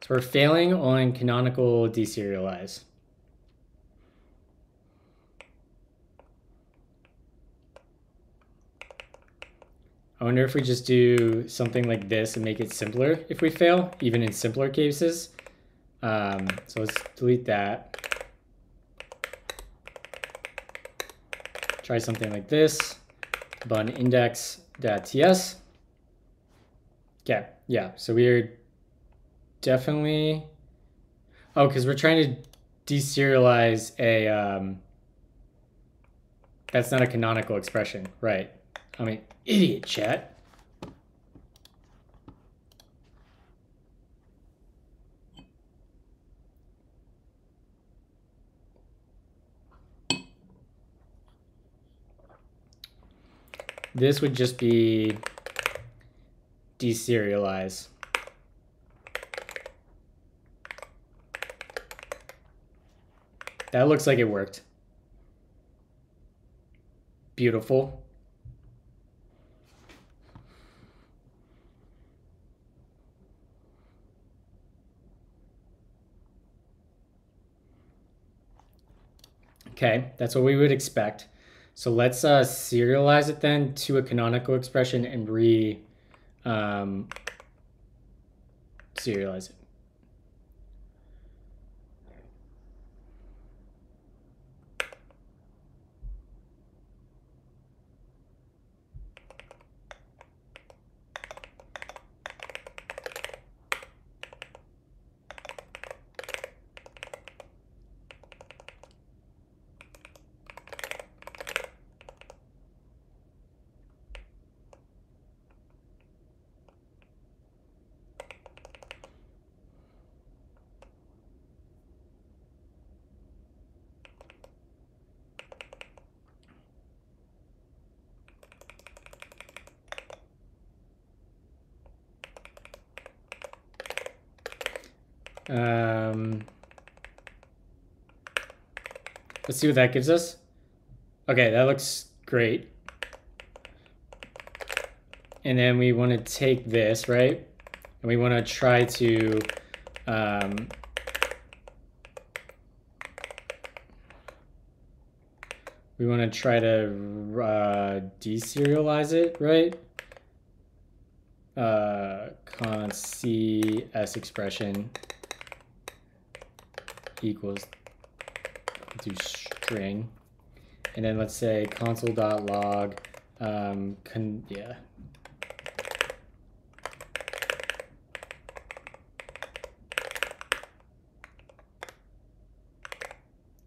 So we're failing on canonical deserialize. I wonder if we just do something like this and make it simpler if we fail, even in simpler cases. Um, so let's delete that. Try something like this, bun index.ts. Okay, yeah, so we're definitely, oh, because we're trying to deserialize a, um, that's not a canonical expression, right? I mean, idiot chat. This would just be deserialize. That looks like it worked. Beautiful. Okay, that's what we would expect. So let's uh, serialize it then to a canonical expression and re um, serialize it. Um, let's see what that gives us. Okay, that looks great. And then we want to take this, right? And we want to try to um, we want to try to uh, deserialize it, right? Uh, const c s expression equals do string, and then let's say console.log um, con yeah.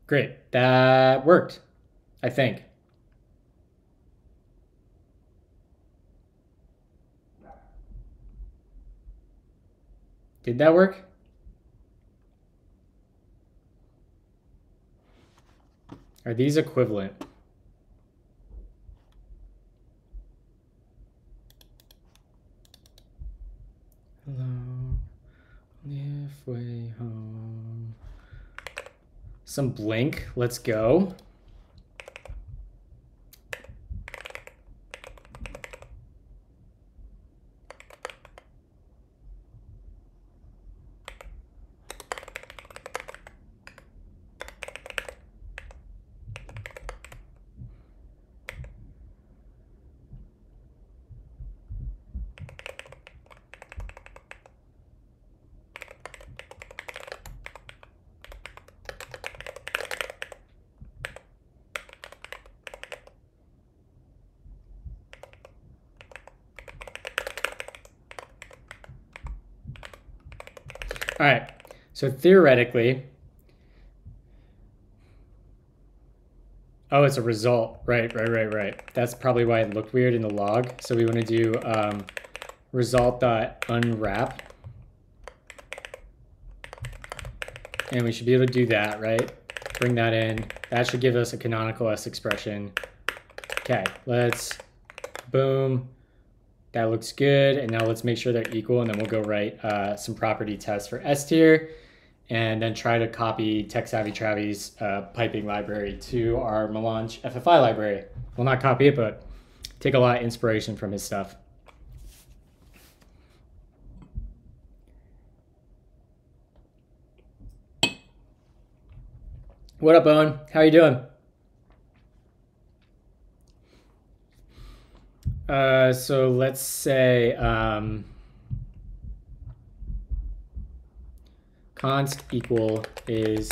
Great, that worked, I think. Did that work? Are these equivalent? Hello, halfway home. Some blink, let's go. All right, so theoretically, oh, it's a result. Right, right, right, right. That's probably why it looked weird in the log. So we want to do um, result.unwrap. And we should be able to do that, right? Bring that in. That should give us a canonical S expression. Okay, let's, boom, that looks good. And now let's make sure they're equal and then we'll go write uh, some property tests for S tier and then try to copy TechSavvy Travi's uh, piping library to our Melange FFI library. Well, not copy it, but take a lot of inspiration from his stuff. What up, Owen? How are you doing? Uh, so let's say um, const equal is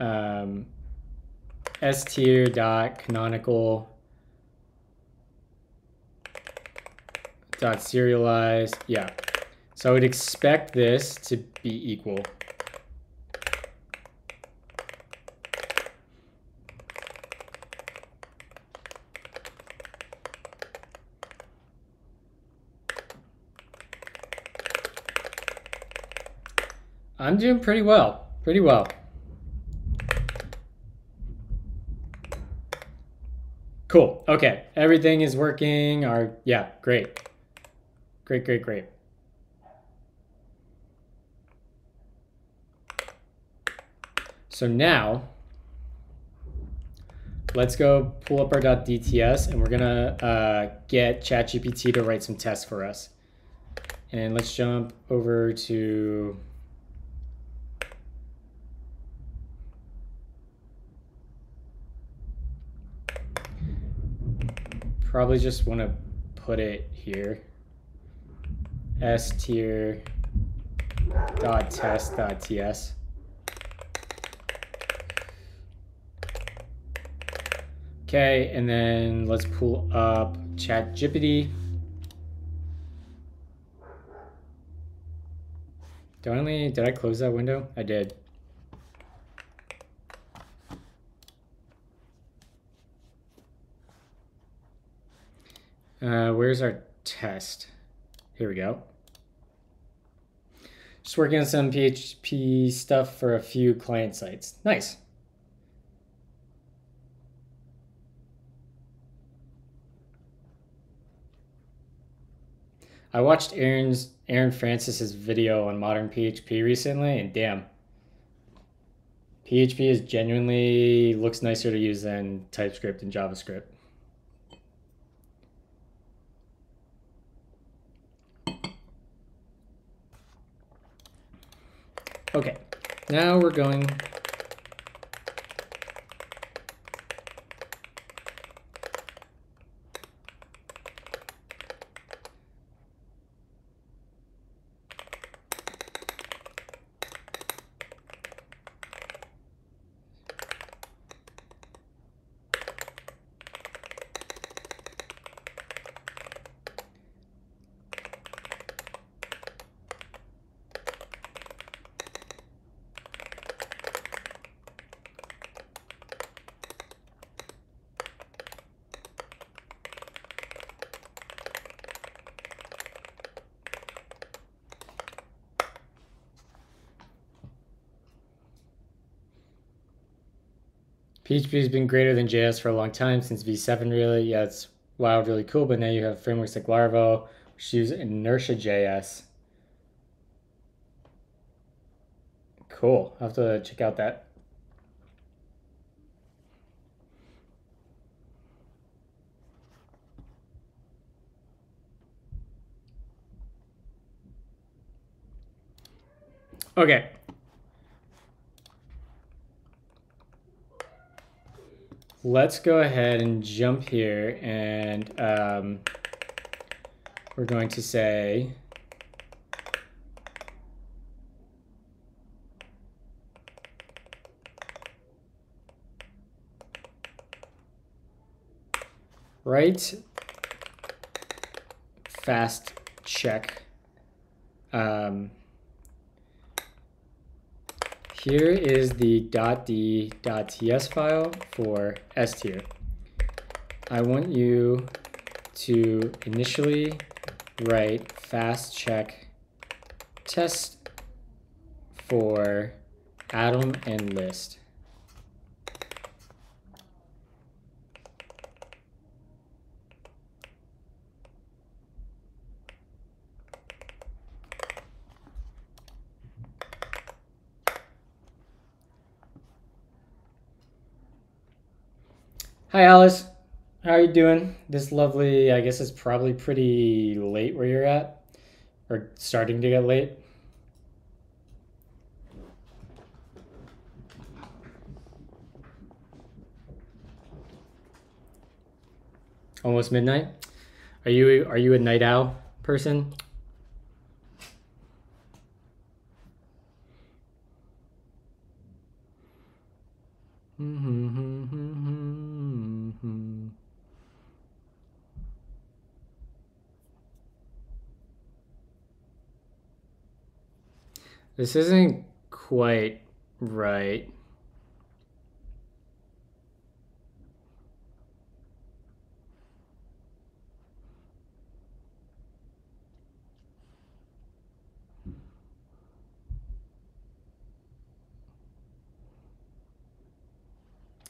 um, s tier dot canonical dot serialize. Yeah. So I would expect this to be equal. I'm doing pretty well. Pretty well. Cool. Okay. Everything is working. Our yeah, great. Great, great, great. So now let's go pull up our .dts and we're gonna uh, get ChatGPT to write some tests for us. And let's jump over to probably just want to put it here. S tier dot test dot ts. Okay, and then let's pull up ChatGPT. Did I only did I close that window? I did. Uh, where's our test? Here we go. Just working on some PHP stuff for a few client sites. Nice. I watched Aaron's Aaron Francis's video on modern PHP recently, and damn, PHP is genuinely looks nicer to use than TypeScript and JavaScript. Okay, now we're going PHP has been greater than JS for a long time since V7 really. Yeah, it's wild, really cool. But now you have frameworks like Laravel, which use inertia JS. Cool. I'll have to check out that. Okay, let's go ahead and jump here and um, we're going to say right fast check um, here is the .d .ts file for S tier. I want you to initially write fast check test for atom and list. Hi, Alice. How are you doing? This lovely, I guess it's probably pretty late where you're at, or starting to get late. Almost midnight. Are you are you a night owl person? This isn't quite right.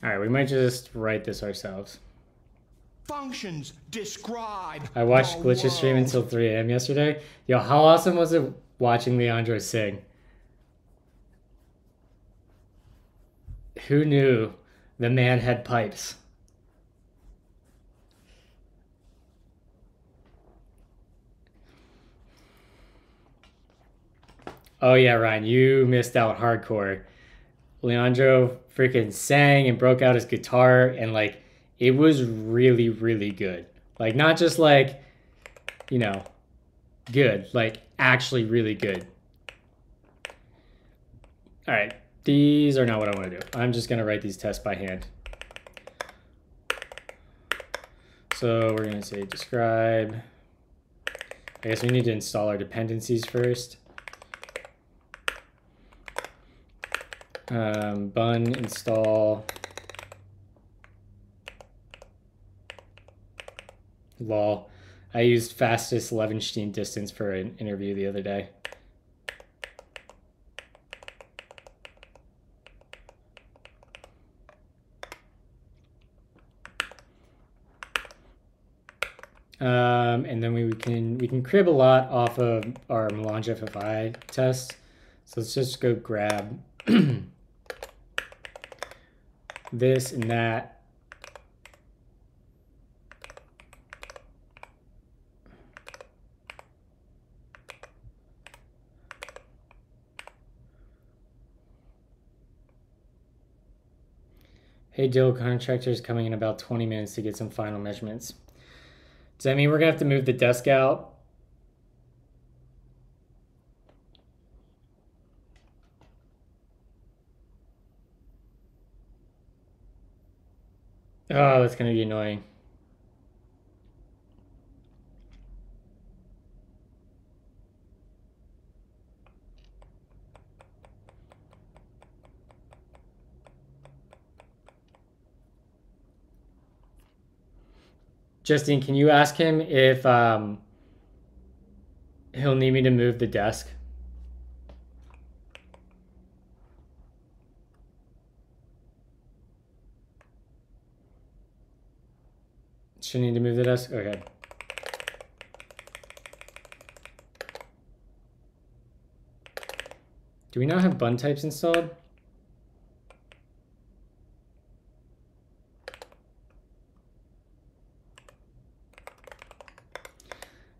All right, we might just write this ourselves. Functions describe. I watched Glitch's stream until 3 a.m. yesterday. Yo, how awesome was it watching Leandro sing? Who knew the man had pipes? Oh yeah, Ryan, you missed out hardcore. Leandro freaking sang and broke out his guitar and like it was really really good. Like not just like you know good, like actually really good. All right, these are not what I want to do. I'm just gonna write these tests by hand. So we're gonna say describe. I guess we need to install our dependencies first. Um, bun install lol. I used fastest Levenshtein distance for an interview the other day. Um, and then we, we can we can crib a lot off of our Melange FFI test. So let's just go grab this and that. Hey Dill, contractor's coming in about 20 minutes to get some final measurements. Does that mean we're gonna have to move the desk out? Oh, that's gonna be annoying. Justine, can you ask him if um, he'll need me to move the desk? Should need to move the desk? Okay. Do we not have bun types installed?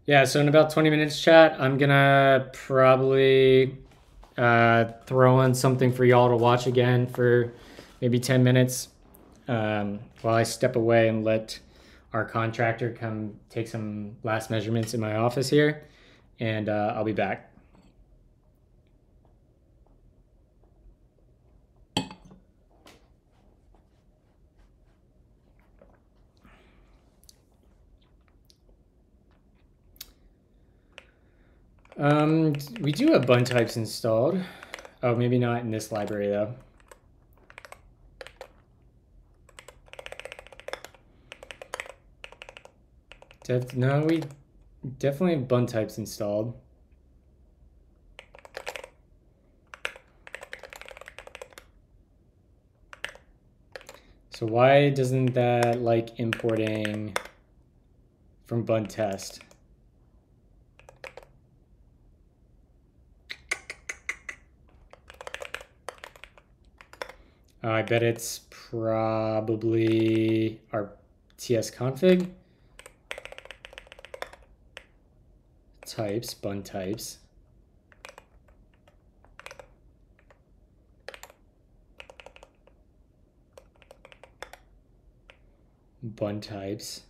Yeah, so in about 20 minutes, chat, I'm gonna probably uh, throw in something for y'all to watch again for maybe 10 minutes um, while I step away and let our contractor come take some last measurements in my office here, and uh, I'll be back. Um, we do have bun types installed. Oh, maybe not in this library though. Def no, we definitely have bun types installed. So why doesn't that like importing from bun test? Uh, I bet it's probably our TS config. Types, bun types. Bun types.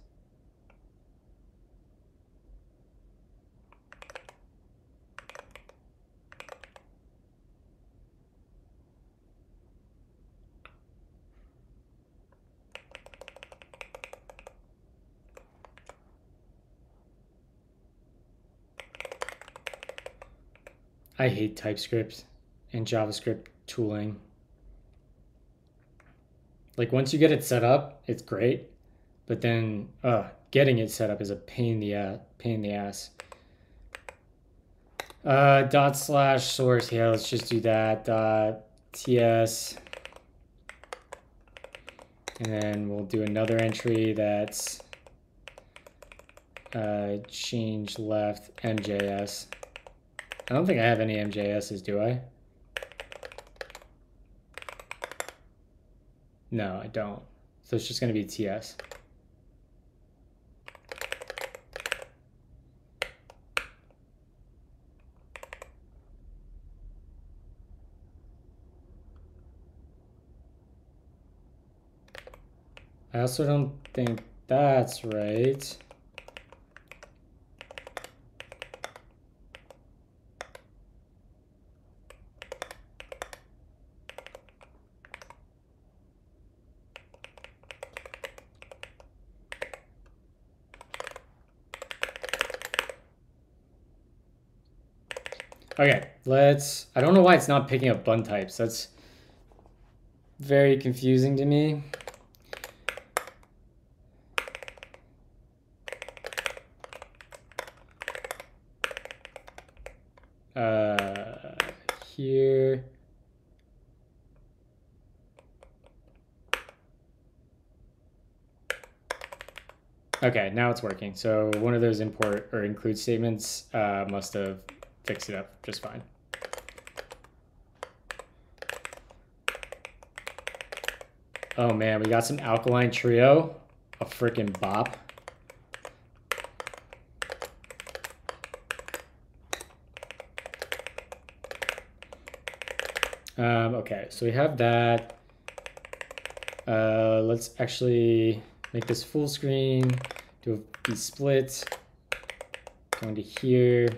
I hate TypeScript and JavaScript tooling. Like once you get it set up, it's great, but then uh, getting it set up is a pain in the ass. Pain in the ass. Uh, dot slash source. Yeah, let's just do that. Dot ts, and then we'll do another entry that's uh, change left MJS. I don't think I have any MJSs, do I? No, I don't. So it's just going to be TS. I also don't think that's right. Okay, let's, I don't know why it's not picking up bun types. That's very confusing to me. Uh, here. Okay, now it's working. So one of those import or include statements uh, must have fixed it up just fine. Oh man, we got some Alkaline Trio. A freaking bop. Um, okay, so we have that. Uh, let's actually make this full screen, do a split, going to here.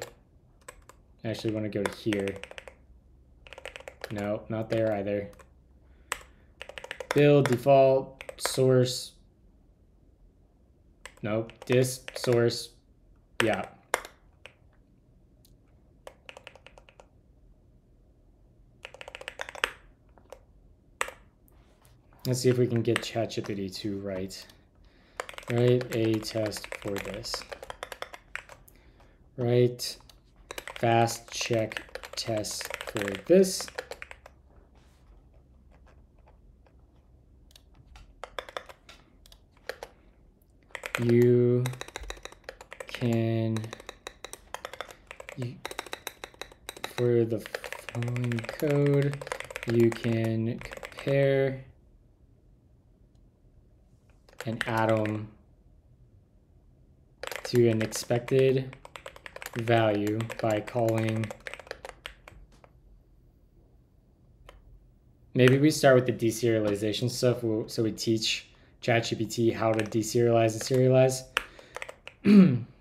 I actually want to go to here. No, not there either. Build, default, source. Nope, dist, source. Yeah. Let's see if we can get ChatGPT to write. Write a test for this. Write fast check test for this. You can you, for the following code, you can compare an atom to an expected value by calling maybe we start with the deserialization stuff so we teach ChatGPT how to deserialize and serialize.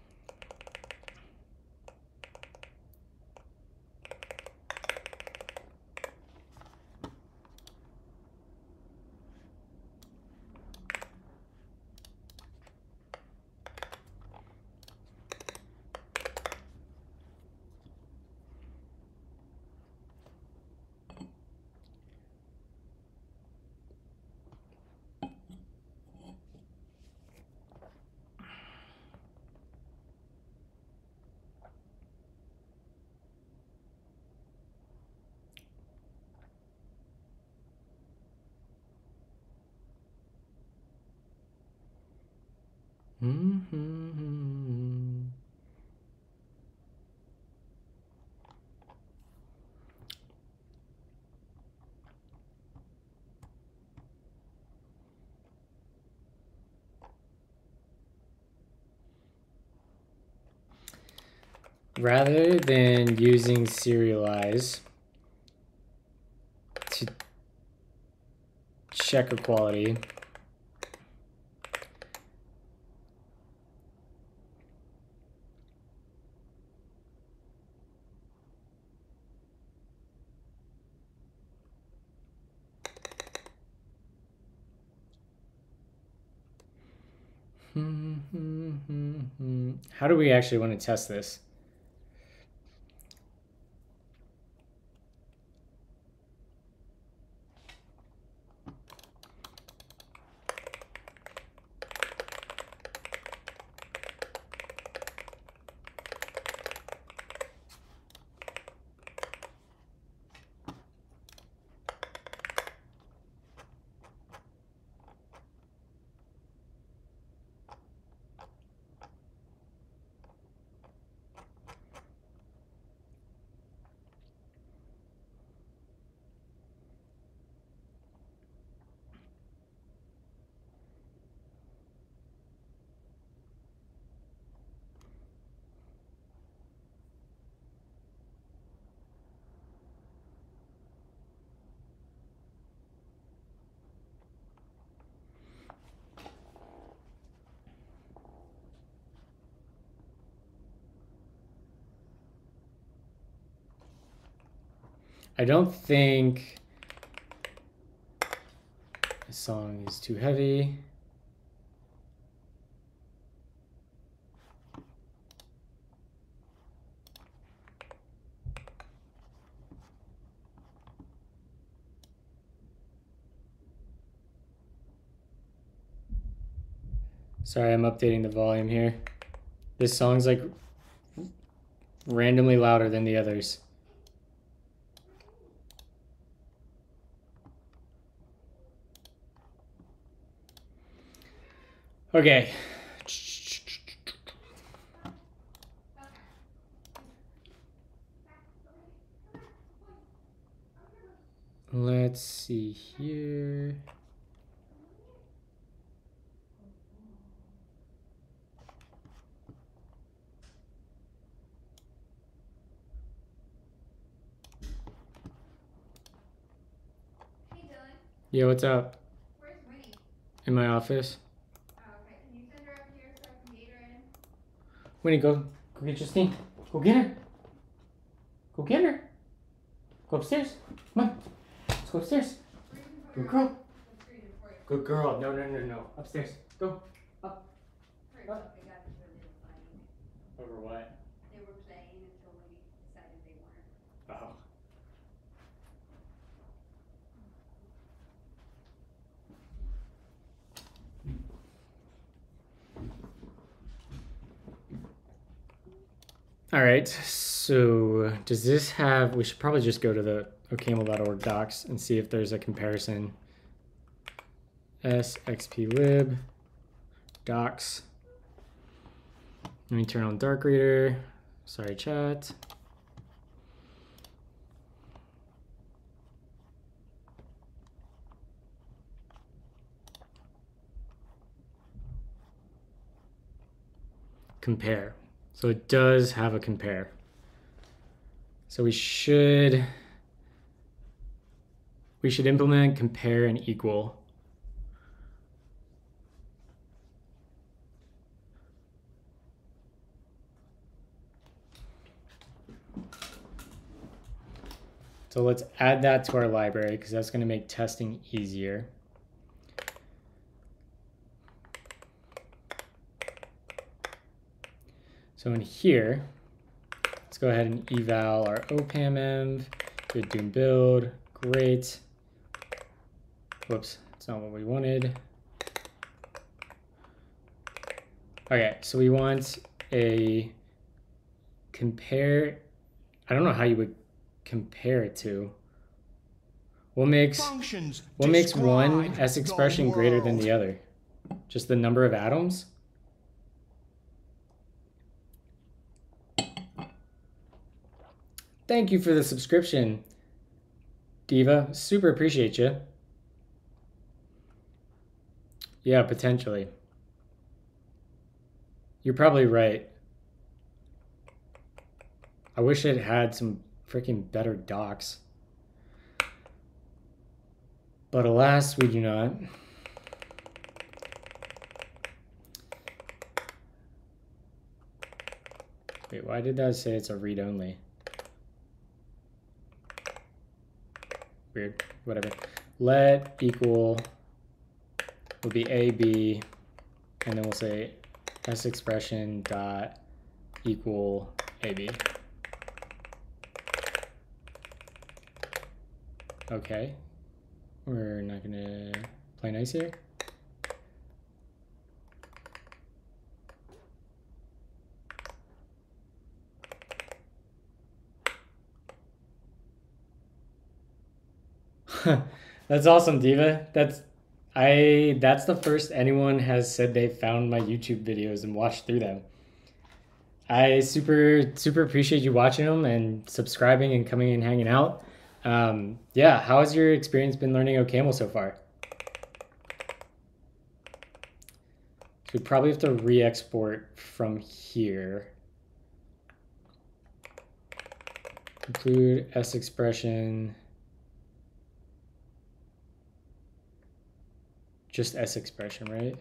Rather than using serialize to check equality, hmm, hmm, hmm, How do we actually want to test this? I don't think this song is too heavy. Sorry, I'm updating the volume here. This song's like randomly louder than the others. Okay. Let's see here. Hey, Dylan. Yeah, what's up? In my office. Winnie, go go get Justine. Go get her. Go get her. Go upstairs. Come on. Let's go upstairs. Good girl. Good girl. No, no, no, no. Upstairs. Go. Up, fight. Over what? They were playing until we decided they weren't. Oh. All right, so does this have, we should probably just go to the ocaml.org docs and see if there's a comparison. sexplib docs. Let me turn on dark reader. Sorry, chat. compare. So it does have a compare. So we should we should implement compare and equal. So let's add that to our library because that's going to make testing easier. So in here, let's go ahead and eval our opam good dune build, great. Whoops, it's not what we wanted. Okay, so we want a compare, I don't know how you would compare it to. What makes, what makes one S expression greater than the other? Just the number of atoms? Thank you for the subscription, Diva. Super appreciate you. Yeah, potentially. You're probably right. I wish it had some freaking better docs. But alas, we do not. Wait, why did that say it's a read Weird. Whatever. Let equal will be a b, and then we'll say s expression dot equal ab. Okay. We're not gonna play nice here. that's awesome, Diva. That's I that's the first anyone has said they found my YouTube videos and watched through them. I super super appreciate you watching them and subscribing and coming and hanging out. Um, yeah, how has your experience been learning OCaml so far? So we probably have to re-export from here. Include S expression. Just S expression, right?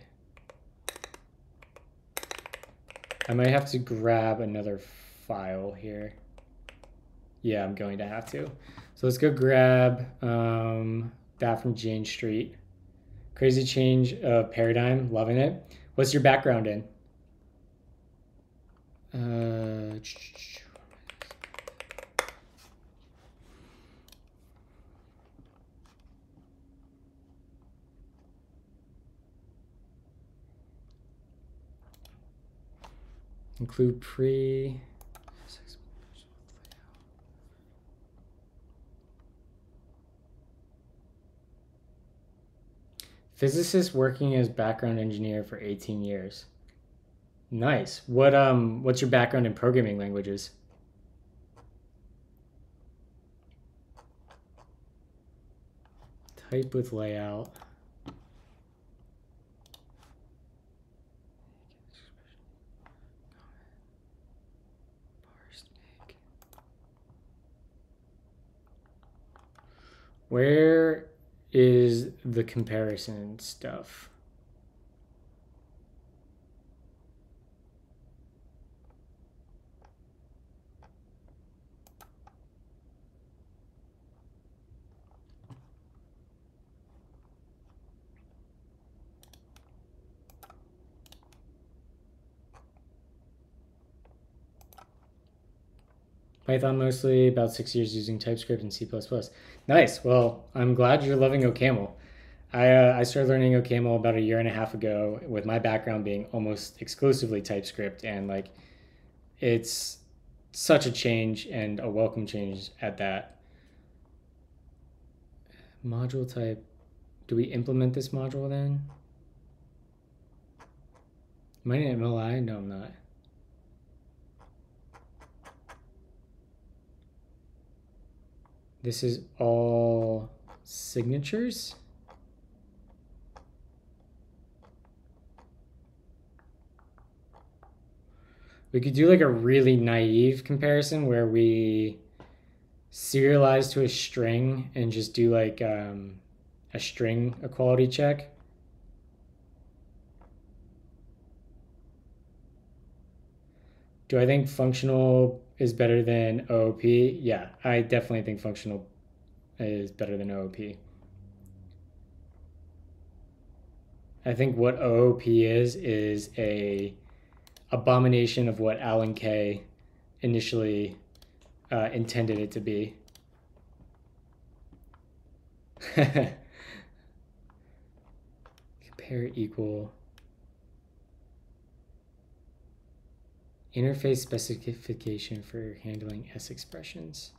I might have to grab another file here. Yeah, I'm going to have to. So let's go grab um, that from Jane Street. Crazy change of paradigm, loving it. What's your background in? Uh, include pre. Physicist working as background engineer for 18 years. Nice. What um what's your background in programming languages? Type with layout. Where is the comparison stuff. Python mostly, about six years using TypeScript and C++. Nice. Well, I'm glad you're loving OCaml. I, uh, I started learning OCaml about a year and a half ago with my background being almost exclusively TypeScript. And like, it's such a change and a welcome change at that. Module type. Do we implement this module then? Am I in MLI? No, I'm not. This is all signatures. We could do like a really naive comparison where we serialize to a string and just do like um, a string equality check. Do I think functional is better than OOP? Yeah, I definitely think functional is better than OOP. I think what OOP is is a abomination of what Alan Kay initially uh, intended it to be. Compare equal. Interface specification for handling S expressions.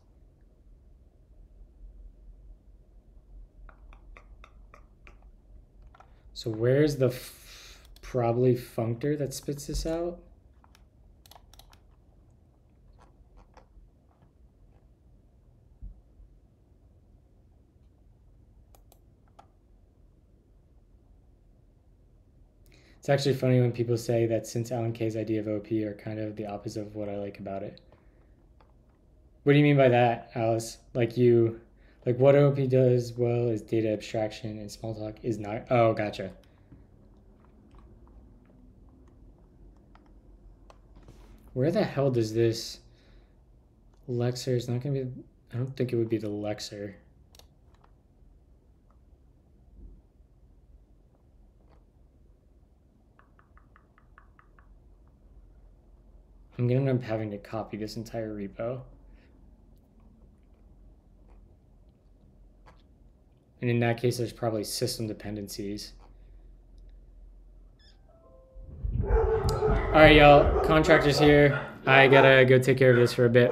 So where's the probably functor that spits this out? It's actually funny when people say that since Alan Kay's idea of OP are kind of the opposite of what I like about it. What do you mean by that, Alice? Like you, like what OP does well is data abstraction and Smalltalk is not. Oh, gotcha. Where the hell does this Lexer? It's not gonna be. I don't think it would be the Lexer. I'm to end up having to copy this entire repo. And in that case, there's probably system dependencies. All right, y'all, contractors here. I gotta go take care of this for a bit.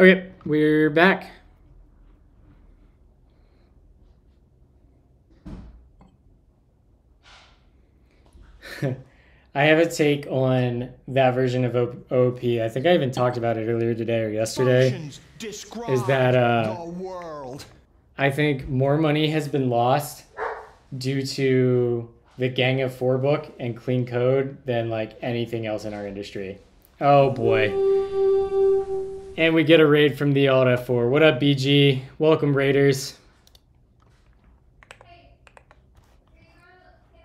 Okay, we're back. I have a take on that version of OP. I think I even talked about it earlier today or yesterday. Is that, uh, world. I think more money has been lost due to the Gang of Four book and clean code than like anything else in our industry. Oh boy. And we get a raid from the Alt F4. What up, BG? Welcome, Raiders.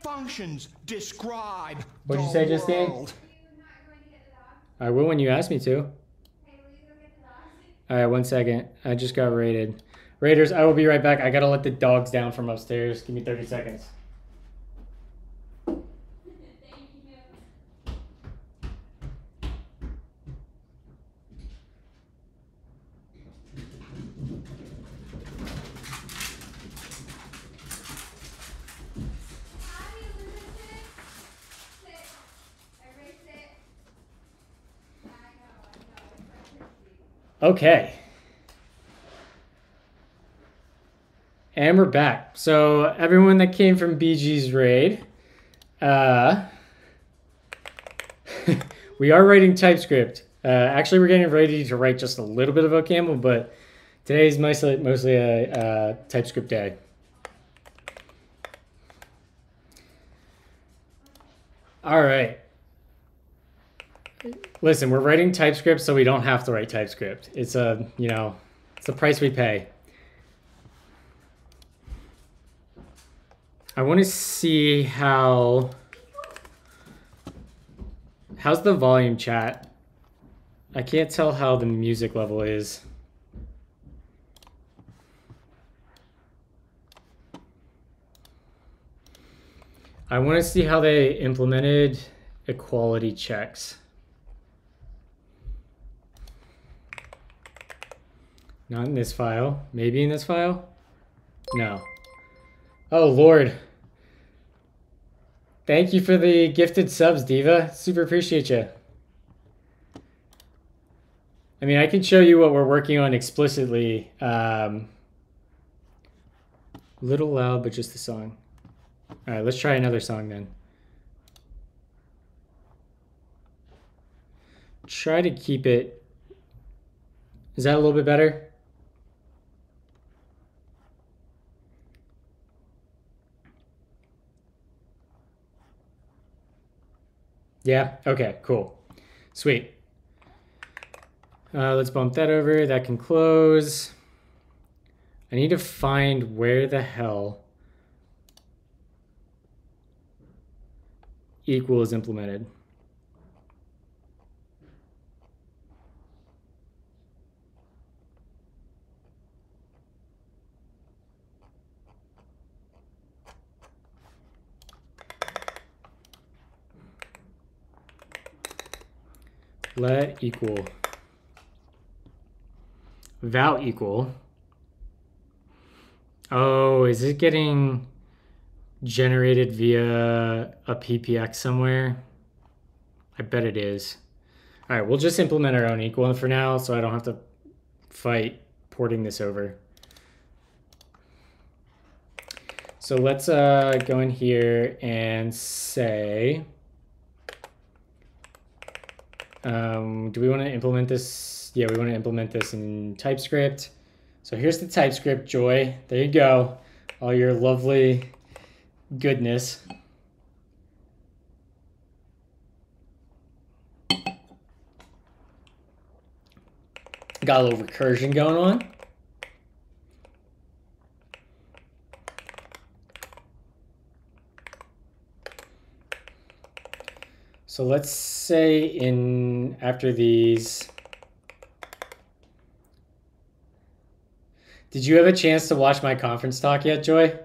Functions describe What'd you say, Justine? I will when you ask me to. All right, one second. I just got raided. Raiders, I will be right back. I gotta let the dogs down from upstairs. Give me 30 seconds. Okay. And we're back. So everyone that came from BG's raid, uh, we are writing TypeScript. Uh, actually, we're getting ready to write just a little bit of OCaml, but today's mostly mostly a uh, TypeScript day. All right. Listen, we're writing TypeScript so we don't have to write TypeScript. It's a, you know, it's the price we pay. I want to see how how's the volume chat? I can't tell how the music level is. I want to see how they implemented equality checks. Not in this file. Maybe in this file? No. Oh, Lord. Thank you for the gifted subs, Diva. Super appreciate you. I mean, I can show you what we're working on explicitly. Um, little loud, but just the song. All right, let's try another song then. Try to keep it. Is that a little bit better? Yeah. Okay. Cool. Sweet. Uh, let's bump that over. That can close. I need to find where the hell equal is implemented. Let equal. Val equal. Oh, is it getting generated via a PPX somewhere? I bet it is. All right, we'll just implement our own equal for now so I don't have to fight porting this over. So let's uh, go in here and say, um, do we want to implement this? Yeah, we want to implement this in TypeScript. So here's the TypeScript, Joy. There you go. All your lovely goodness. Got a little recursion going on. So let's say in after these. Did you have a chance to watch my conference talk yet, Joy?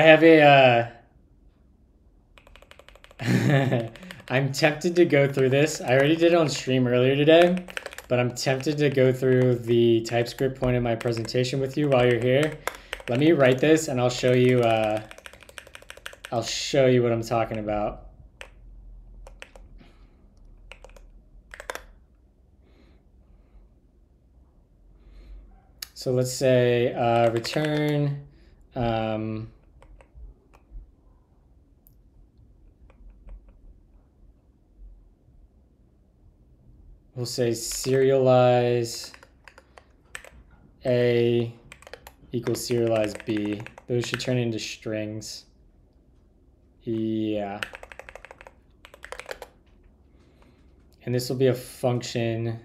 I have a. Uh... I'm tempted to go through this. I already did it on stream earlier today, but I'm tempted to go through the TypeScript point in my presentation with you while you're here. Let me write this and I'll show you. Uh, I'll show you what I'm talking about. So let's say uh, return. Um, we'll say serialize A equals serialize B. Those should turn into strings. Yeah. And this will be a function.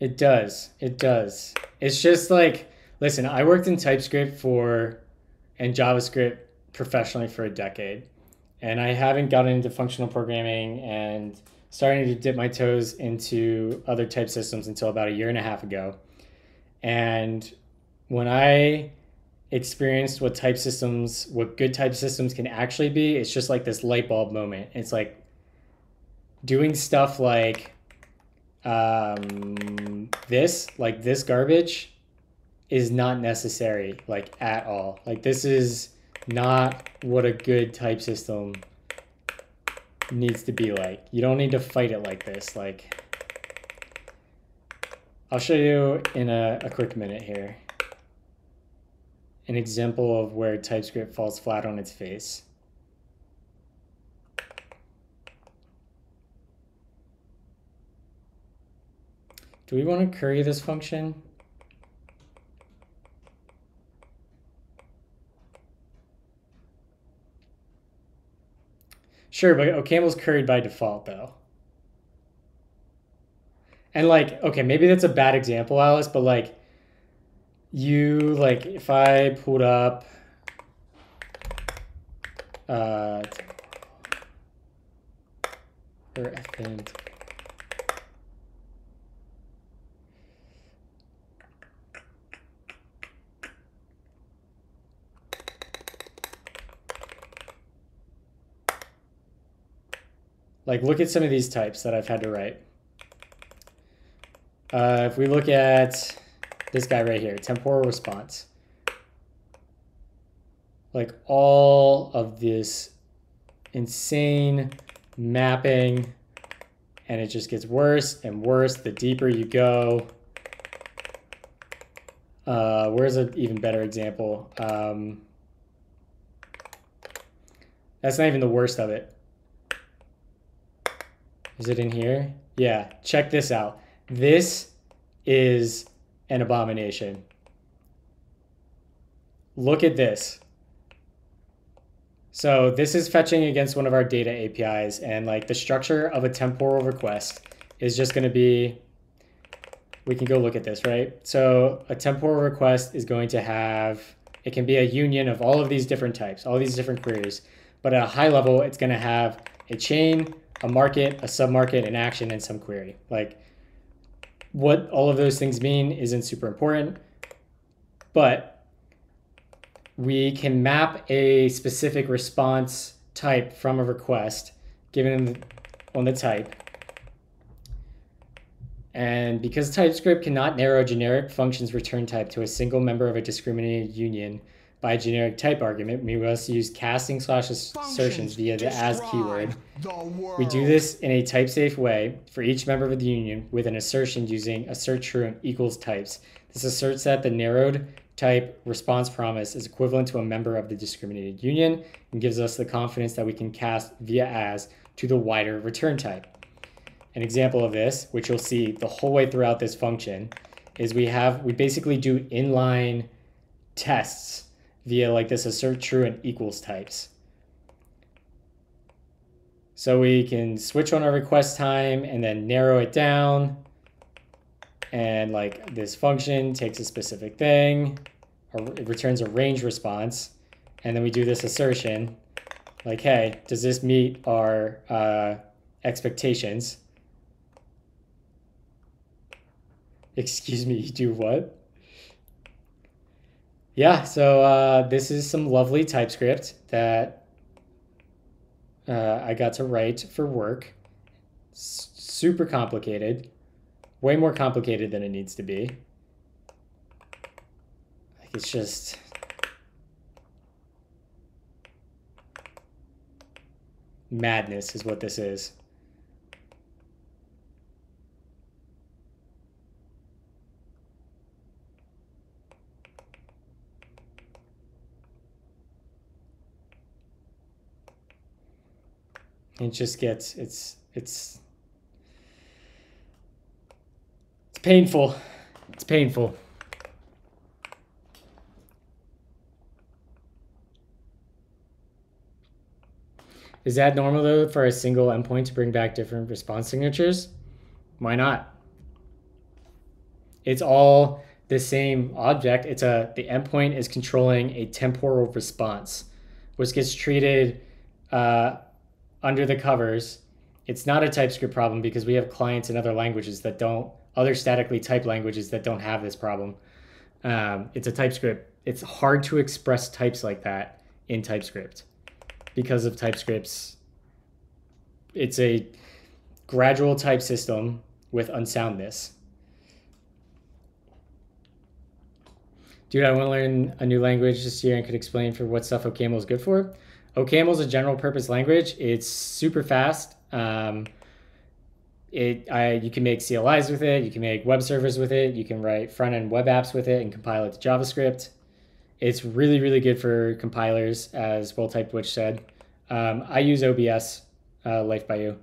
It does. It does. It's just like, listen, I worked in TypeScript for and JavaScript professionally for a decade. And I haven't gotten into functional programming and starting to dip my toes into other type systems until about a year and a half ago. And when I experienced what type systems, what good type systems can actually be, it's just like this light bulb moment. It's like doing stuff like um, this, like this garbage, is not necessary, like at all. Like this is not what a good type system needs to be like. You don't need to fight it like this. Like, I'll show you in a, a quick minute here an example of where TypeScript falls flat on its face. Do we want to curry this function? Sure, but OCaml's curried by default though. And like, okay, maybe that's a bad example, Alice, but like you like if I pulled up uh or fn Like, look at some of these types that I've had to write. Uh, if we look at this guy right here, temporal response, like all of this insane mapping, and it just gets worse and worse the deeper you go. Uh, where's an even better example? Um, that's not even the worst of it. Is it in here? Yeah, check this out. This is an abomination. Look at this. So this is fetching against one of our data APIs and like the structure of a temporal request is just going to be, we can go look at this, right? So a temporal request is going to have, it can be a union of all of these different types, all these different queries. But at a high level, it's going to have a chain a market, a submarket, an action, and some query. Like what all of those things mean isn't super important, but we can map a specific response type from a request given on the type. And because TypeScript cannot narrow generic functions return type to a single member of a discriminated union, by a generic type argument, we must use casting slash assertions via the as keyword. The we do this in a type safe way for each member of the union with an assertion using assert true and equals types. This asserts that the narrowed type response promise is equivalent to a member of the discriminated union and gives us the confidence that we can cast via as to the wider return type. An example of this, which you'll see the whole way throughout this function, is we have we basically do inline tests via like this assert true and equals types. So we can switch on our request time and then narrow it down. And like this function takes a specific thing, or it returns a range response. And then we do this assertion. like, hey, does this meet our uh, expectations? Excuse me, you do what? Yeah, so uh, this is some lovely TypeScript that uh, I got to write for work. S- super complicated, way more complicated than it needs to be. Like it's just. Madness is what this is. It just gets it's it's it's painful. It's painful. Is that normal though for a single endpoint to bring back different response signatures? Why not? It's all the same object. It's a the endpoint is controlling a temporal response, which gets treated uh, under the covers. It's not a TypeScript problem because we have clients in other languages that don't, other statically typed languages that don't have this problem. Um, it's a TypeScript. It's hard to express types like that in TypeScript because of TypeScript's. It's a gradual type system with unsoundness. Dude, I want to learn a new language this year and could explain for what stuff OCaml is good for. OCaml is a general purpose language. It's super fast. Um, it I you can make CLIs with it. You can make web servers with it. You can write front end web apps with it and compile it to JavaScript. It's really really good for compilers, as Well Typed Witch said. Um, I use OBS, uh, Life by You.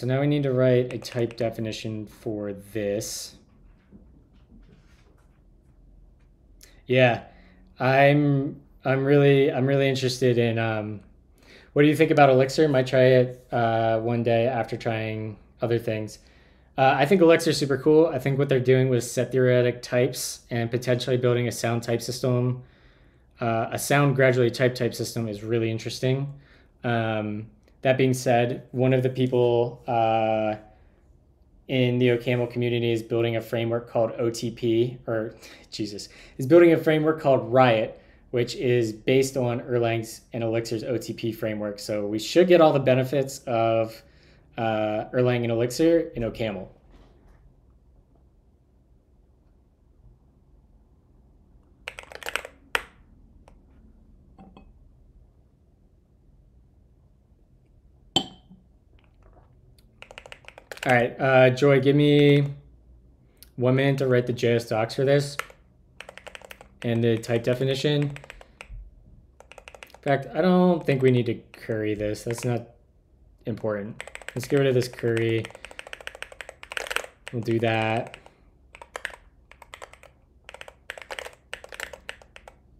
So now we need to write a type definition for this. Yeah, I'm I'm really I'm really interested in um, what do you think about Elixir? Might try it uh, one day after trying other things. Uh, I think Elixir is super cool. I think what they're doing with set theoretic types and potentially building a sound type system, uh, a sound gradually type type system is really interesting. Um, that being said, one of the people uh, in the OCaml community is building a framework called OTP, or Jesus, is building a framework called Riot, which is based on Erlang's and Elixir's OTP framework. So we should get all the benefits of uh, Erlang and Elixir in OCaml. All right, uh, Joy, give me one minute to write the JS docs for this and the type definition. In fact, I don't think we need to curry this. That's not important. Let's get rid of this curry. We'll do that.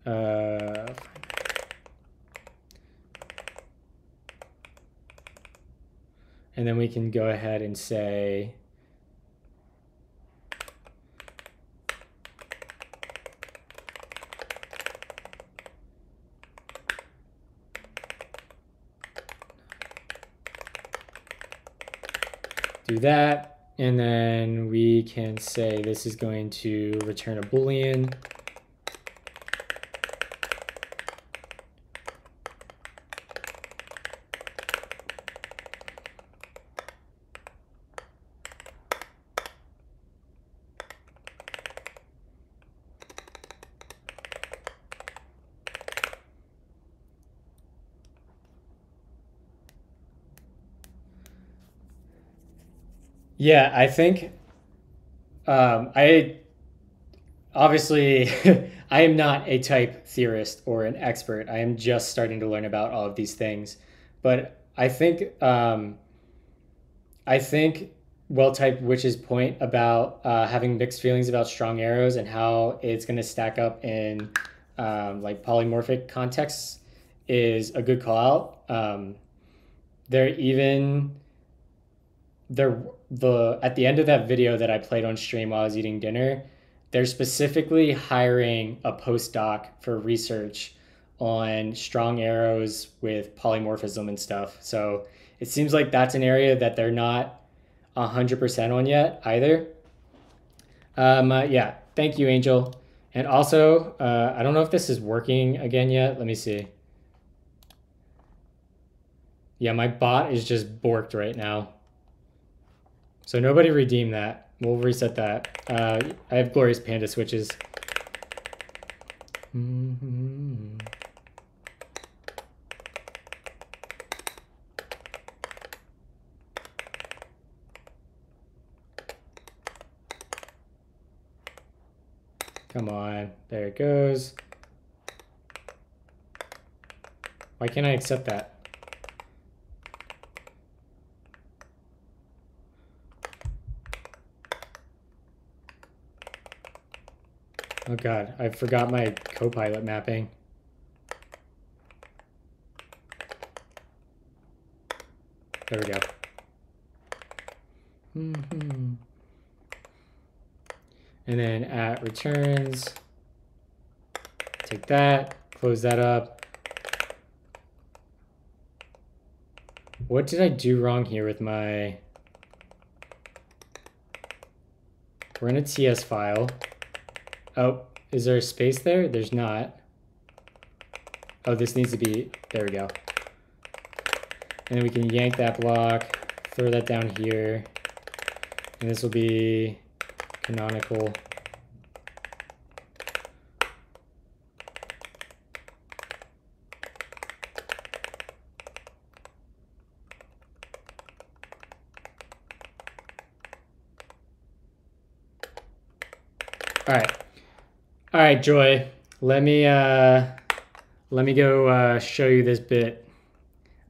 Uh, and then we can go ahead and say do that. And then we can say this is going to return a boolean Yeah, I think um, I obviously I am not a type theorist or an expert. I am just starting to learn about all of these things, but I think um, I think well typed witch's point about uh, having mixed feelings about strong arrows and how it's going to stack up in um, like polymorphic contexts is a good call out. Um, they're even they're the at the end of that video that I played on stream while I was eating dinner, they're specifically hiring a postdoc for research on strong arrows with polymorphism and stuff. So it seems like that's an area that they're not 100% on yet either. Um, uh, yeah, thank you, Angel. And also, uh, I don't know if this is working again yet. Let me see. Yeah, my bot is just borked right now. So nobody redeem that. We'll reset that. Uh, I have glorious panda switches. Mm -hmm. Come on, there it goes. Why can't I accept that? Oh god, I forgot my Copilot mapping. There we go. Mm -hmm. And then at returns, take that, close that up. What did I do wrong here with my... We're in a TS file. Oh, is there a space there? There's not. Oh, this needs to be, there we go. And then we can yank that block, throw that down here. And this will be canonical. Right, Joy. Let me uh, let me go uh, show you this bit.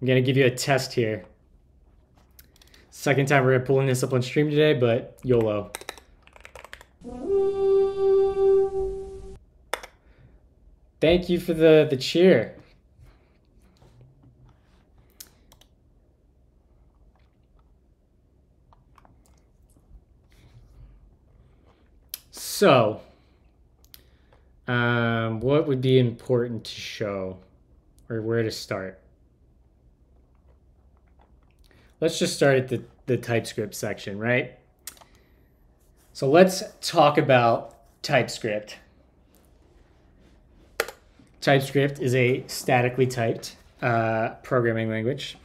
I'm gonna give you a test here. Second time we're pulling this up on stream today, but YOLO. Thank you for the, the cheer. So, um, what would be important to show or where to start? Let's just start at the, the TypeScript section, right? So let's talk about TypeScript. TypeScript is a statically typed uh, programming language.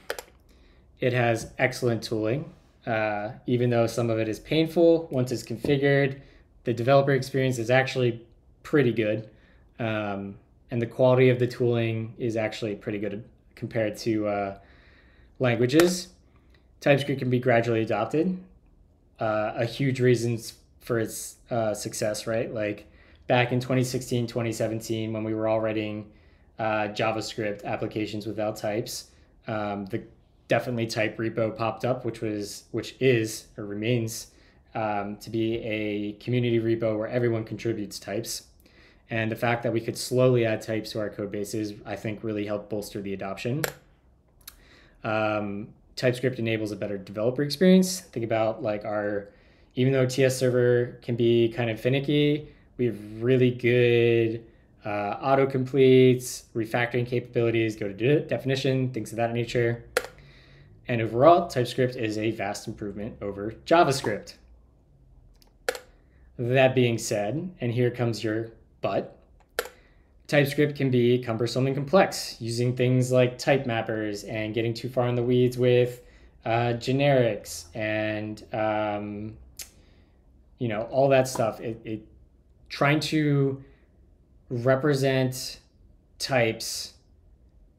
It has excellent tooling, uh, even though some of it is painful once it's configured. The developer experience is actually pretty good, um, and the quality of the tooling is actually pretty good compared to uh, languages. TypeScript can be gradually adopted. Uh, a huge reason for its uh, success, right? Like back in 2016, 2017, when we were all writing uh, JavaScript applications without types, um, the DefinitelyTyped repo popped up, which was which is or remains um, to be a community repo where everyone contributes types. And the fact that we could slowly add types to our code bases, I think, really helped bolster the adoption. Um, TypeScript enables a better developer experience. Think about like our, even though TS server can be kind of finicky, we have really good uh, autocompletes, refactoring capabilities, go to de definition, things of that nature. And overall, TypeScript is a vast improvement over JavaScript. That being said, and here comes your but, TypeScript can be cumbersome and complex, using things like type mappers and getting too far in the weeds with uh, generics and um, you know all that stuff. It, it trying to represent types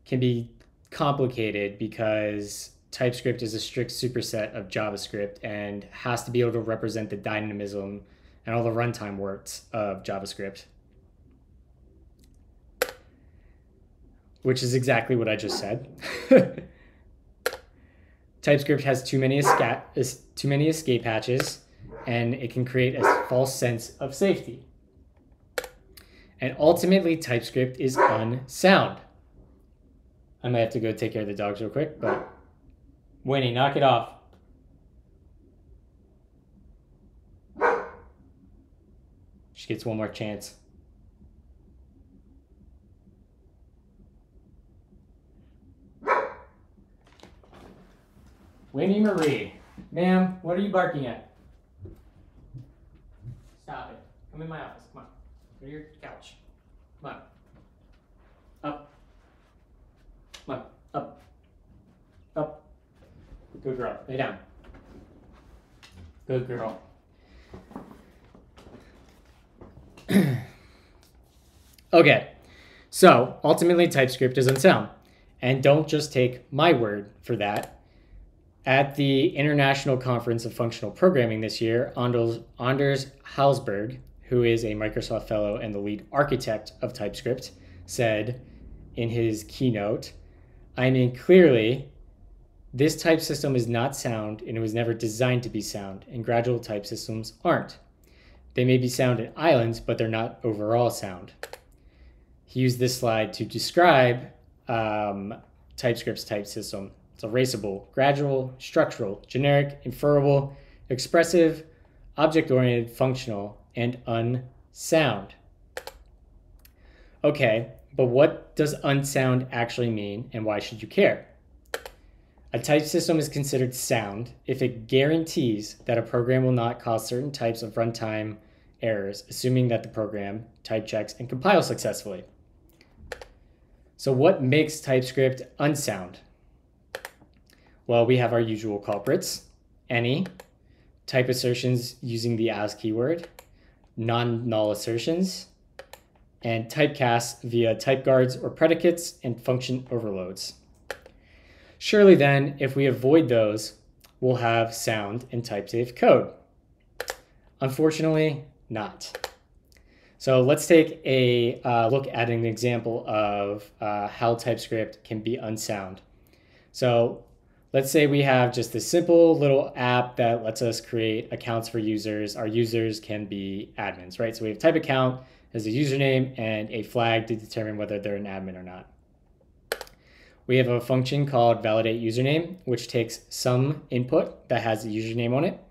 can be complicated because TypeScript is a strict superset of JavaScript and has to be able to represent the dynamism and all the runtime works of JavaScript. Which is exactly what I just said. TypeScript has too many escape, too many escape hatches, and it can create a false sense of safety. And ultimately, TypeScript is unsound. I might have to go take care of the dogs real quick, but Winnie, knock it off. She gets one more chance. Winnie Marie. Ma'am, what are you barking at? Stop it. Come in my office. Come on. Go to your couch. Come on. Up. Come on. Up. Up. Good girl. Lay down. Good girl. okay. So ultimately, TypeScript is unsound. And don't just take my word for that at the International Conference of Functional Programming this year, Anders, Anders who is a Microsoft Fellow and the lead architect of TypeScript, said in his keynote, I mean, clearly, this type system is not sound and it was never designed to be sound, and gradual type systems aren't. They may be sound in islands, but they're not overall sound. He used this slide to describe um, TypeScript's type system. It's erasable, gradual, structural, generic, inferable, expressive, object oriented, functional, and unsound. Okay, but what does unsound actually mean and why should you care? A type system is considered sound if it guarantees that a program will not cause certain types of runtime errors, assuming that the program type checks and compiles successfully. So, what makes TypeScript unsound? Well, we have our usual culprits, any, type assertions using the as keyword, non-null assertions, and typecast via type guards or predicates and function overloads. Surely then, if we avoid those, we'll have sound and type-safe code. Unfortunately, not. So let's take a uh, look at an example of uh, how TypeScript can be unsound. So let's say we have just this simple little app that lets us create accounts for users. Our users can be admins, right? So we have type account as a username and a flag to determine whether they're an admin or not. We have a function called validate username, which takes some input that has a username on it.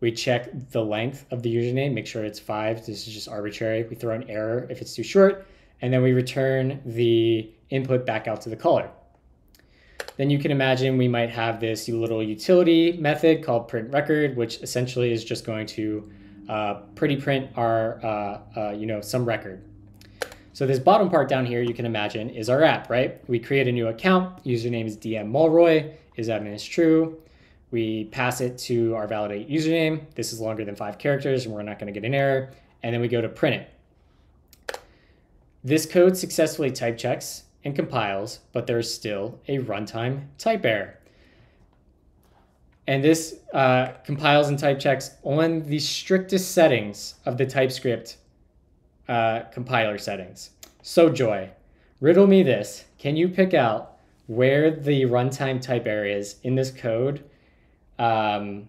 We check the length of the username, make sure it's five. This is just arbitrary. We throw an error if it's too short, and then we return the input back out to the caller. Then you can imagine we might have this little utility method called print record, which essentially is just going to uh, pretty print our, uh, uh, you know, some record. So this bottom part down here, you can imagine, is our app, right? We create a new account. Username is DMMulroy. Is admin is true. We pass it to our validate username. This is longer than five characters, and we're not going to get an error. And then we go to print it. This code successfully type checks and compiles, but there's still a runtime type error. And this uh, compiles and type checks on the strictest settings of the TypeScript uh, compiler settings. So, Joy, riddle me this. Can you pick out where the runtime type error is in this code um,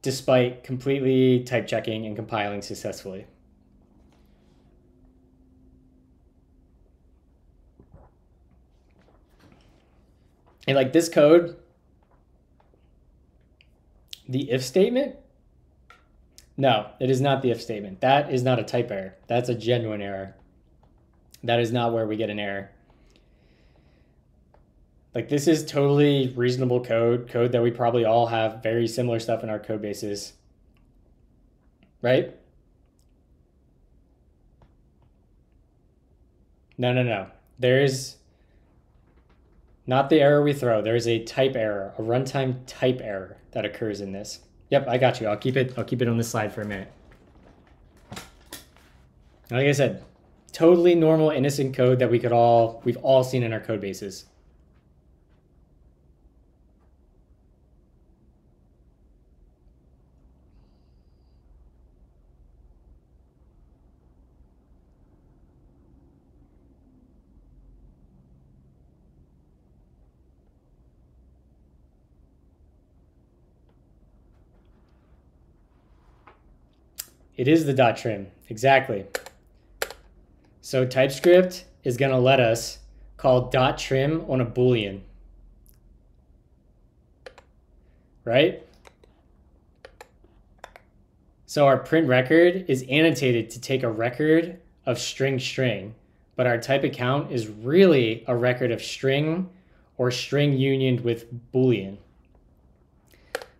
despite completely type checking and compiling successfully? And like this code, the if statement, no, it is not the if statement. That is not a type error. That's a genuine error. That is not where we get an error. Like this is totally reasonable code, code that we probably all have very similar stuff in our code bases. Right? No, no, no. There's not the error we throw. There is a type error, a runtime type error that occurs in this. Yep, I got you. I'll keep it. I'll keep it on this slide for a minute. Like I said, totally normal, innocent code that we could all we've all seen in our code bases. It is the dot trim, exactly. So TypeScript is going to let us call dot trim on a boolean. Right? So our print record is annotated to take a record of string string, but our type account is really a record of string or string unioned with boolean.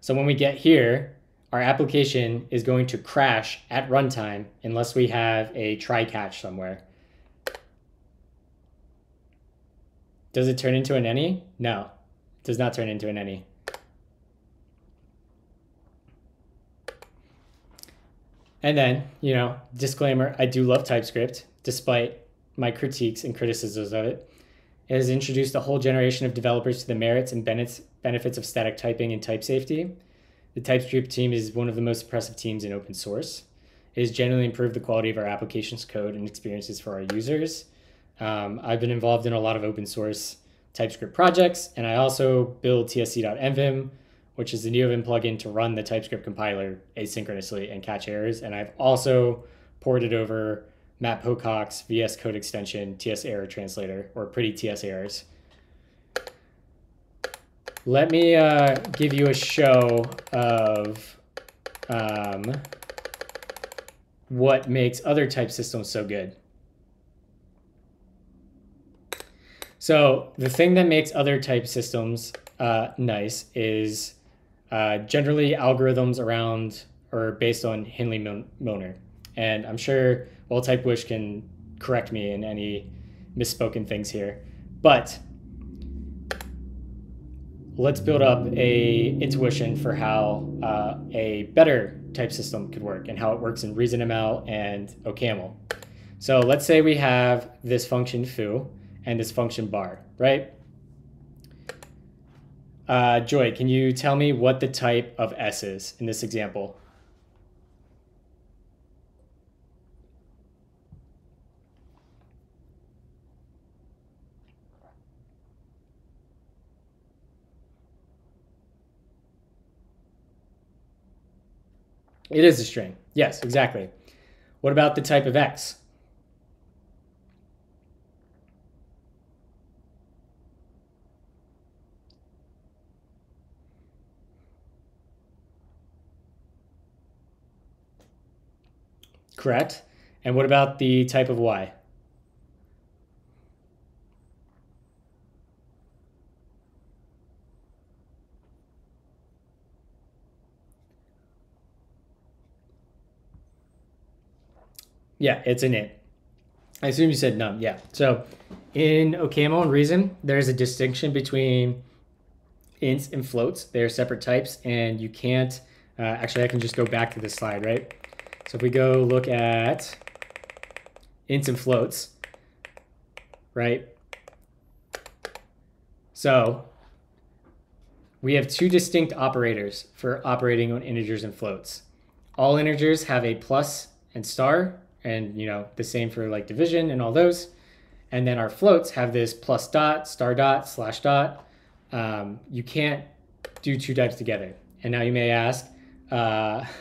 So when we get here, our application is going to crash at runtime unless we have a try catch somewhere. Does it turn into an any? No, it does not turn into an any. And then, you know, disclaimer, I do love TypeScript, despite my critiques and criticisms of it. It has introduced a whole generation of developers to the merits and benefits of static typing and type safety. The TypeScript team is one of the most impressive teams in open source. It has generally improved the quality of our applications code and experiences for our users. Um, I've been involved in a lot of open source TypeScript projects, and I also build tsc.nvim, which is the NeoVim plugin to run the TypeScript compiler asynchronously and catch errors. And I've also ported over Matt Pocock's VS Code extension, TS Error Translator, or Pretty TS Errors. Let me uh, give you a show of um, what makes other type systems so good. So the thing that makes other type systems uh, nice is uh, generally algorithms around or based on Hindley-Milner. And I'm sure well typed witch can correct me in any misspoken things here. But let's build up a intuition for how uh, a better type system could work and how it works in ReasonML and OCaml. So let's say we have this function foo and this function bar, right? Uh, Joy, can you tell me what the type of S is in this example? It is a string. Yes, exactly. What about the type of X? Correct. And what about the type of y? Yeah, it's an int. I assume you said num. Yeah. So in OCaml and Reason, there's a distinction between ints and floats. They're separate types, and you can't. Uh, actually, I can just go back to this slide, right? So if we go look at ints and floats, right? So we have two distinct operators for operating on integers and floats. All integers have a plus and star, and you know the same for like division and all those. And then our floats have this plus dot, star dot, slash dot. Um, you can't do two types together. And now you may ask, uh,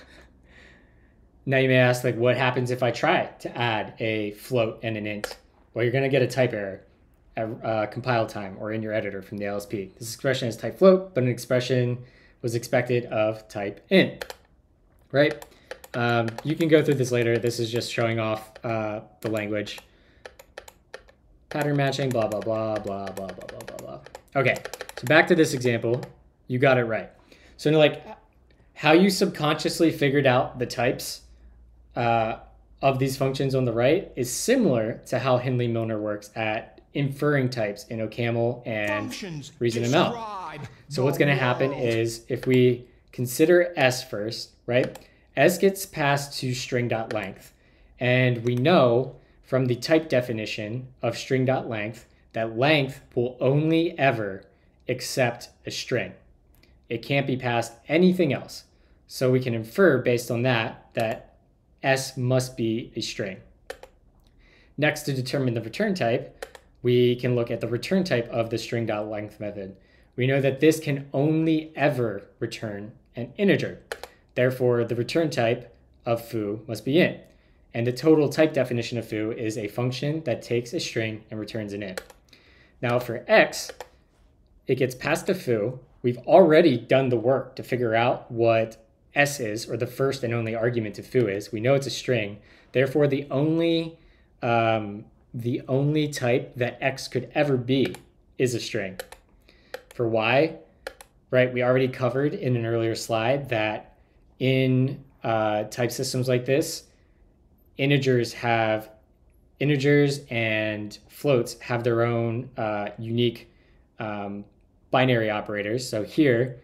Now you may ask, like, what happens if I try to add a float and an int? Well, you're going to get a type error at uh, compile time or in your editor from the LSP. This expression is type float, but an expression was expected of type int, right? Um, you can go through this later. This is just showing off uh, the language. Pattern matching, blah, blah, blah, blah, blah, blah, blah, blah, blah. Okay, so back to this example. You got it right. So like how you subconsciously figured out the types uh, of these functions on the right is similar to how Hindley-Milner works at inferring types in OCaml and ReasonML. So what's going to happen is if we consider S first, right? S gets passed to string.length. And we know from the type definition of string.length that length will only ever accept a string. It can't be passed anything else. So we can infer based on that that S must be a string. Next, to determine the return type, we can look at the return type of the string.length method. We know that this can only ever return an integer. Therefore, the return type of foo must be int. And the total type definition of foo is a function that takes a string and returns an int. Now for x, it gets passed to foo. We've already done the work to figure out what s is, or the first and only argument to foo is. We know it's a string. Therefore, the only um, the only type that x could ever be is a string. For y, right, we already covered in an earlier slide that in uh, type systems like this, integers have integers and floats have their own uh, unique um, binary operators. So here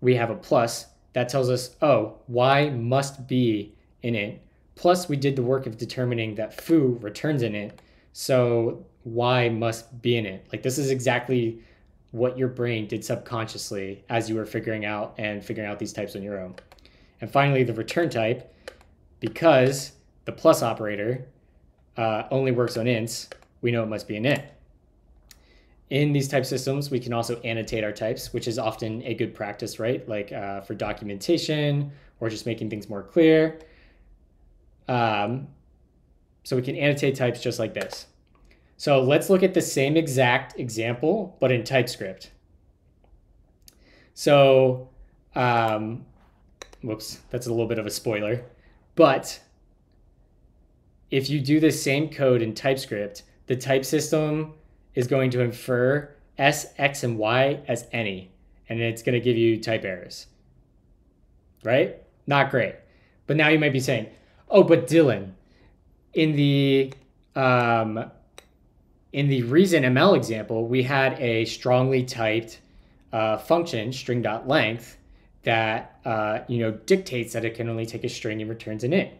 we have a plus that tells us, oh, y must be an int. Plus we did the work of determining that foo returns an int. So y must be in it. Like this is exactly what your brain did subconsciously as you were figuring out and figuring out these types on your own. And finally, the return type, because the plus operator uh, only works on ints, we know it must be an int. In these type systems, we can also annotate our types, which is often a good practice, right? Like uh, for documentation or just making things more clear. Um, so we can annotate types just like this. So let's look at the same exact example, but in TypeScript. So, um, whoops, that's a little bit of a spoiler. But if you do the same code in TypeScript, the type system is going to infer S, X, and Y as any, and it's going to give you type errors. Right? Not great. But now you might be saying, oh, but Dillon, in the um, in the ReasonML example, we had a strongly typed uh, function, string.length, that uh, you know dictates that it can only take a string and returns an int.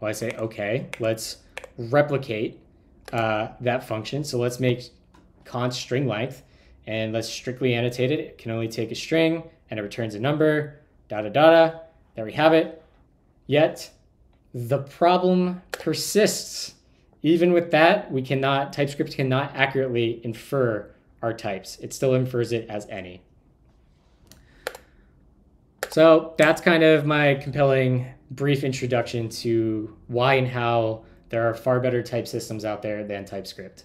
Well, I say, okay, let's replicate uh, that function. So let's make const string length, and let's strictly annotate it. It can only take a string, and it returns a number, da da da da. There we have it. Yet, the problem persists. Even with that, we cannot, TypeScript cannot accurately infer our types. It still infers it as any. So that's kind of my compelling brief introduction to why and how there are far better type systems out there than TypeScript.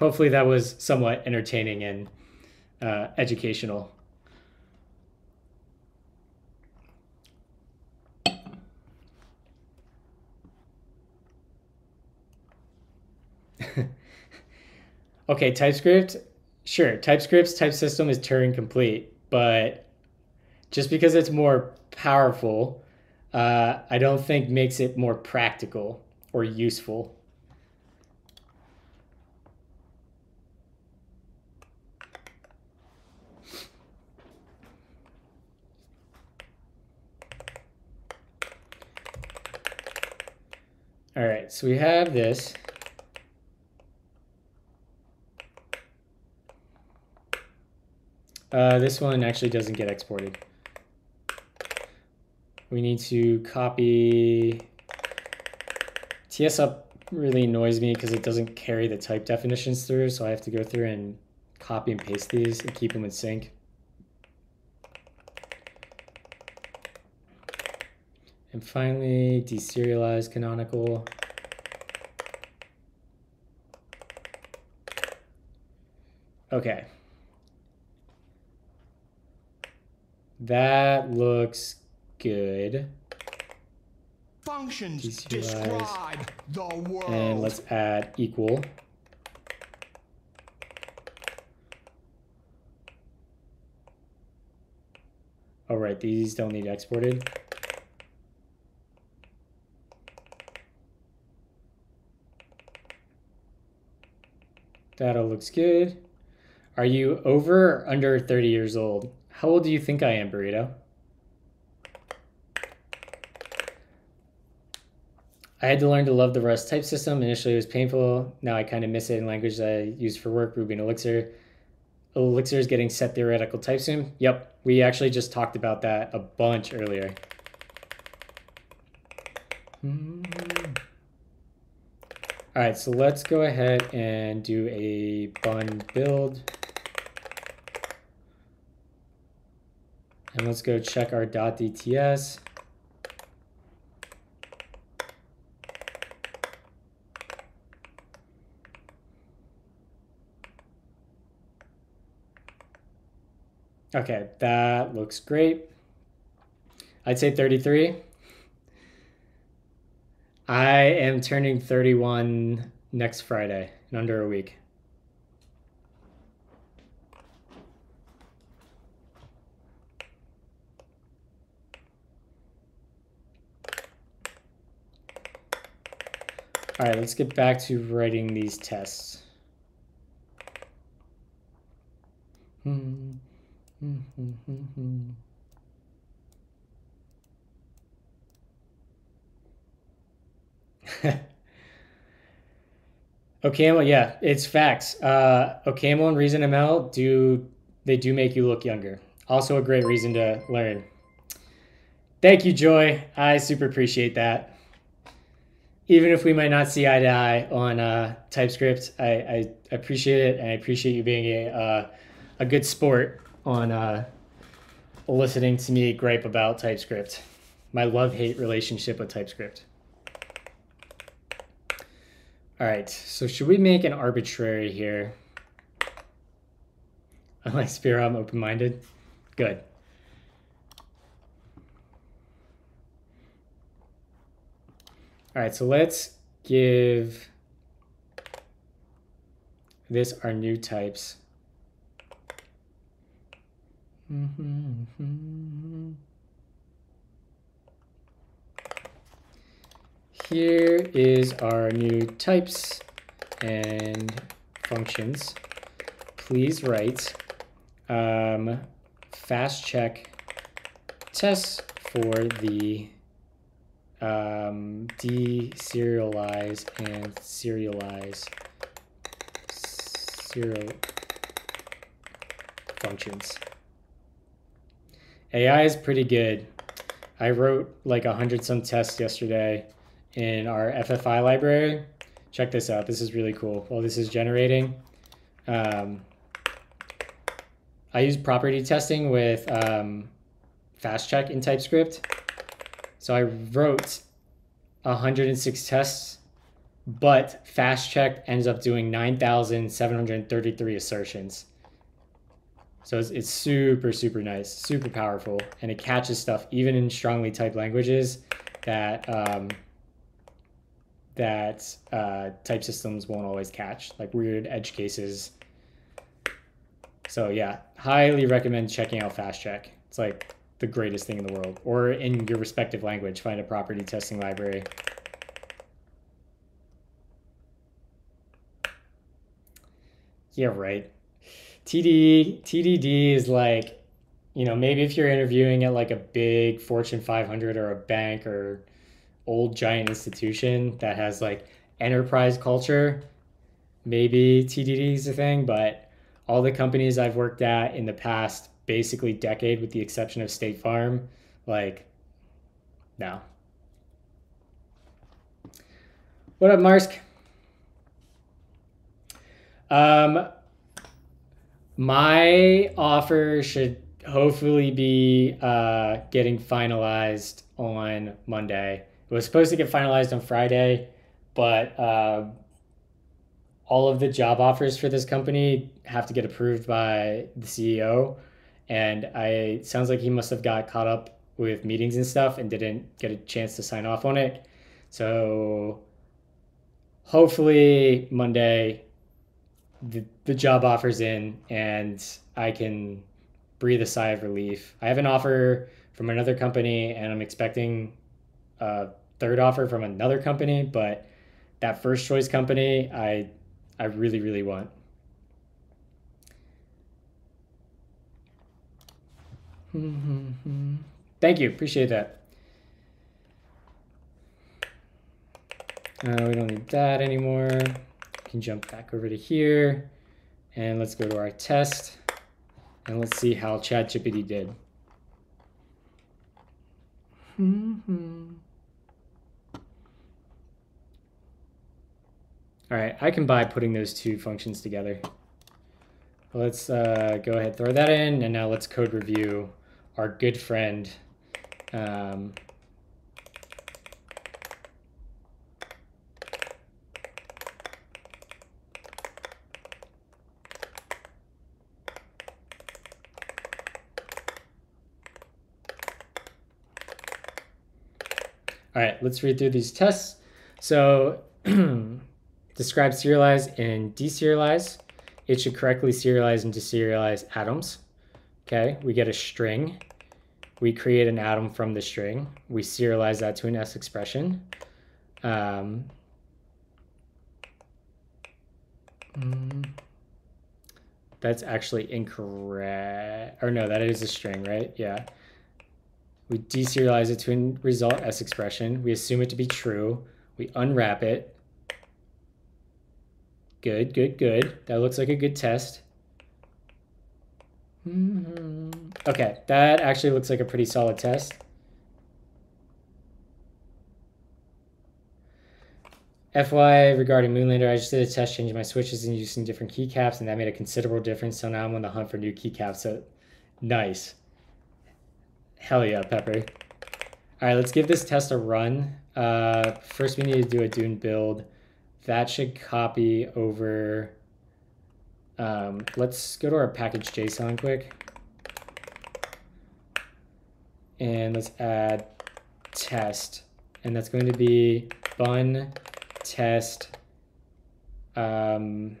Hopefully that was somewhat entertaining and uh, educational. okay, TypeScript, sure, TypeScript's type system is Turing complete, but just because it's more powerful, uh, I don't think makes it more practical or useful. All right, so we have this. Uh, this one actually doesn't get exported. We need to copy TS up really annoys me because it doesn't carry the type definitions through, so I have to go through and copy and paste these and keep them in sync. And finally, deserialize canonical. Okay. That looks good. Functions describe the world. And let's add equal. All right, these don't need exported. That all looks good. Are you over or under 30 years old? How old do you think I am, Burrito? I had to learn to love the Rust type system. Initially, it was painful. Now I kind of miss it in language that I use for work, Ruby and Elixir. Elixir is getting set theoretical type soon. Yep, we actually just talked about that a bunch earlier. Hmm. All right, so let's go ahead and do a bun build. And let's go check our .dts. Okay, that looks great. I'd say 33. I am turning 31 next Friday in under a week. All right, let's get back to writing these tests. OCaml, yeah, it's facts. Uh, OCaml and ReasonML do they do make you look younger. Also, a great reason to learn. Thank you, Joy. I super appreciate that. Even if we might not see eye to eye on uh, TypeScript, I, I appreciate it, and I appreciate you being a uh, a good sport on uh, listening to me gripe about TypeScript. My love hate relationship with TypeScript. All right, so should we make an arbitrary here? Unlike Spiro, I'm open-minded. Good. All right, so let's give this our new types. Here is our new types and functions. Please write um, fast check tests for the um, deserialize and serialize serial functions. AI is pretty good. I wrote like a hundred some tests yesterday in our FFI library. Check this out. This is really cool. While this is generating, um, I use property testing with um, fast check in TypeScript. So I wrote 106 tests, but fast check ends up doing 9,733 assertions. So it's, it's super, super nice, super powerful, and it catches stuff even in strongly typed languages that um, that uh, type systems won't always catch, like weird edge cases. So yeah, highly recommend checking out Fast Check. It's like the greatest thing in the world. Or in your respective language, find a property testing library. Yeah, right. TD TDD is like, you know, maybe if you're interviewing at like a big Fortune 500 or a bank or old giant institution that has like enterprise culture, maybe TDD is a thing. But all the companies I've worked at in the past basically decade, with the exception of State Farm, like, no. What up, Marsk? Um, my offer should hopefully be uh, getting finalized on Monday. It was supposed to get finalized on Friday, but uh, all of the job offers for this company have to get approved by the CEO. And I sounds like he must have got caught up with meetings and stuff and didn't get a chance to sign off on it. So hopefully Monday the, the job offers in and I can breathe a sigh of relief. I have an offer from another company and I'm expecting a third offer from another company, but that first choice company I I really really want. Thank you, appreciate that. Uh, we don't need that anymore. We can jump back over to here. And let's go to our test. And let's see how ChatGPT did. All right, I can buy putting those two functions together. Let's uh, go ahead, throw that in, and now let's code review our good friend. Um, All right, let's read through these tests. So describe serialize and deserialize. It should correctly serialize and deserialize atoms. Okay, we get a string. We create an atom from the string. We serialize that to an S expression. Um, mm, that's actually incorrect. Or no, that is a string, right? Yeah. We deserialize it to a result S expression. We assume it to be true. We unwrap it. Good, good, good. That looks like a good test. Mm-hmm. Okay, that actually looks like a pretty solid test. FY regarding Moonlander, I just did a test changing my switches and using different keycaps, and that made a considerable difference. So now I'm on the hunt for new keycaps. So nice. Hell yeah, Pepper. All right, let's give this test a run. Uh, first, we need to do a Dune build. That should copy over. Um, let's go to our package JSON quick. And let's add test. And that's going to be bun test. Um,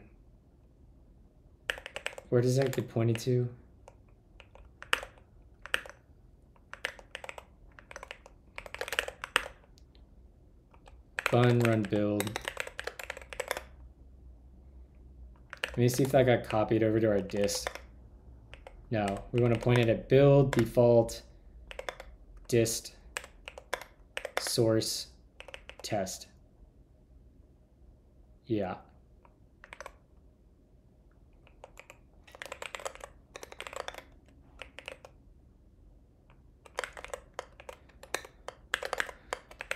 where does that get pointed to? Bun run build. Let me see if that got copied over to our dist. No, we want to point it at build, default, dist, source, test. Yeah.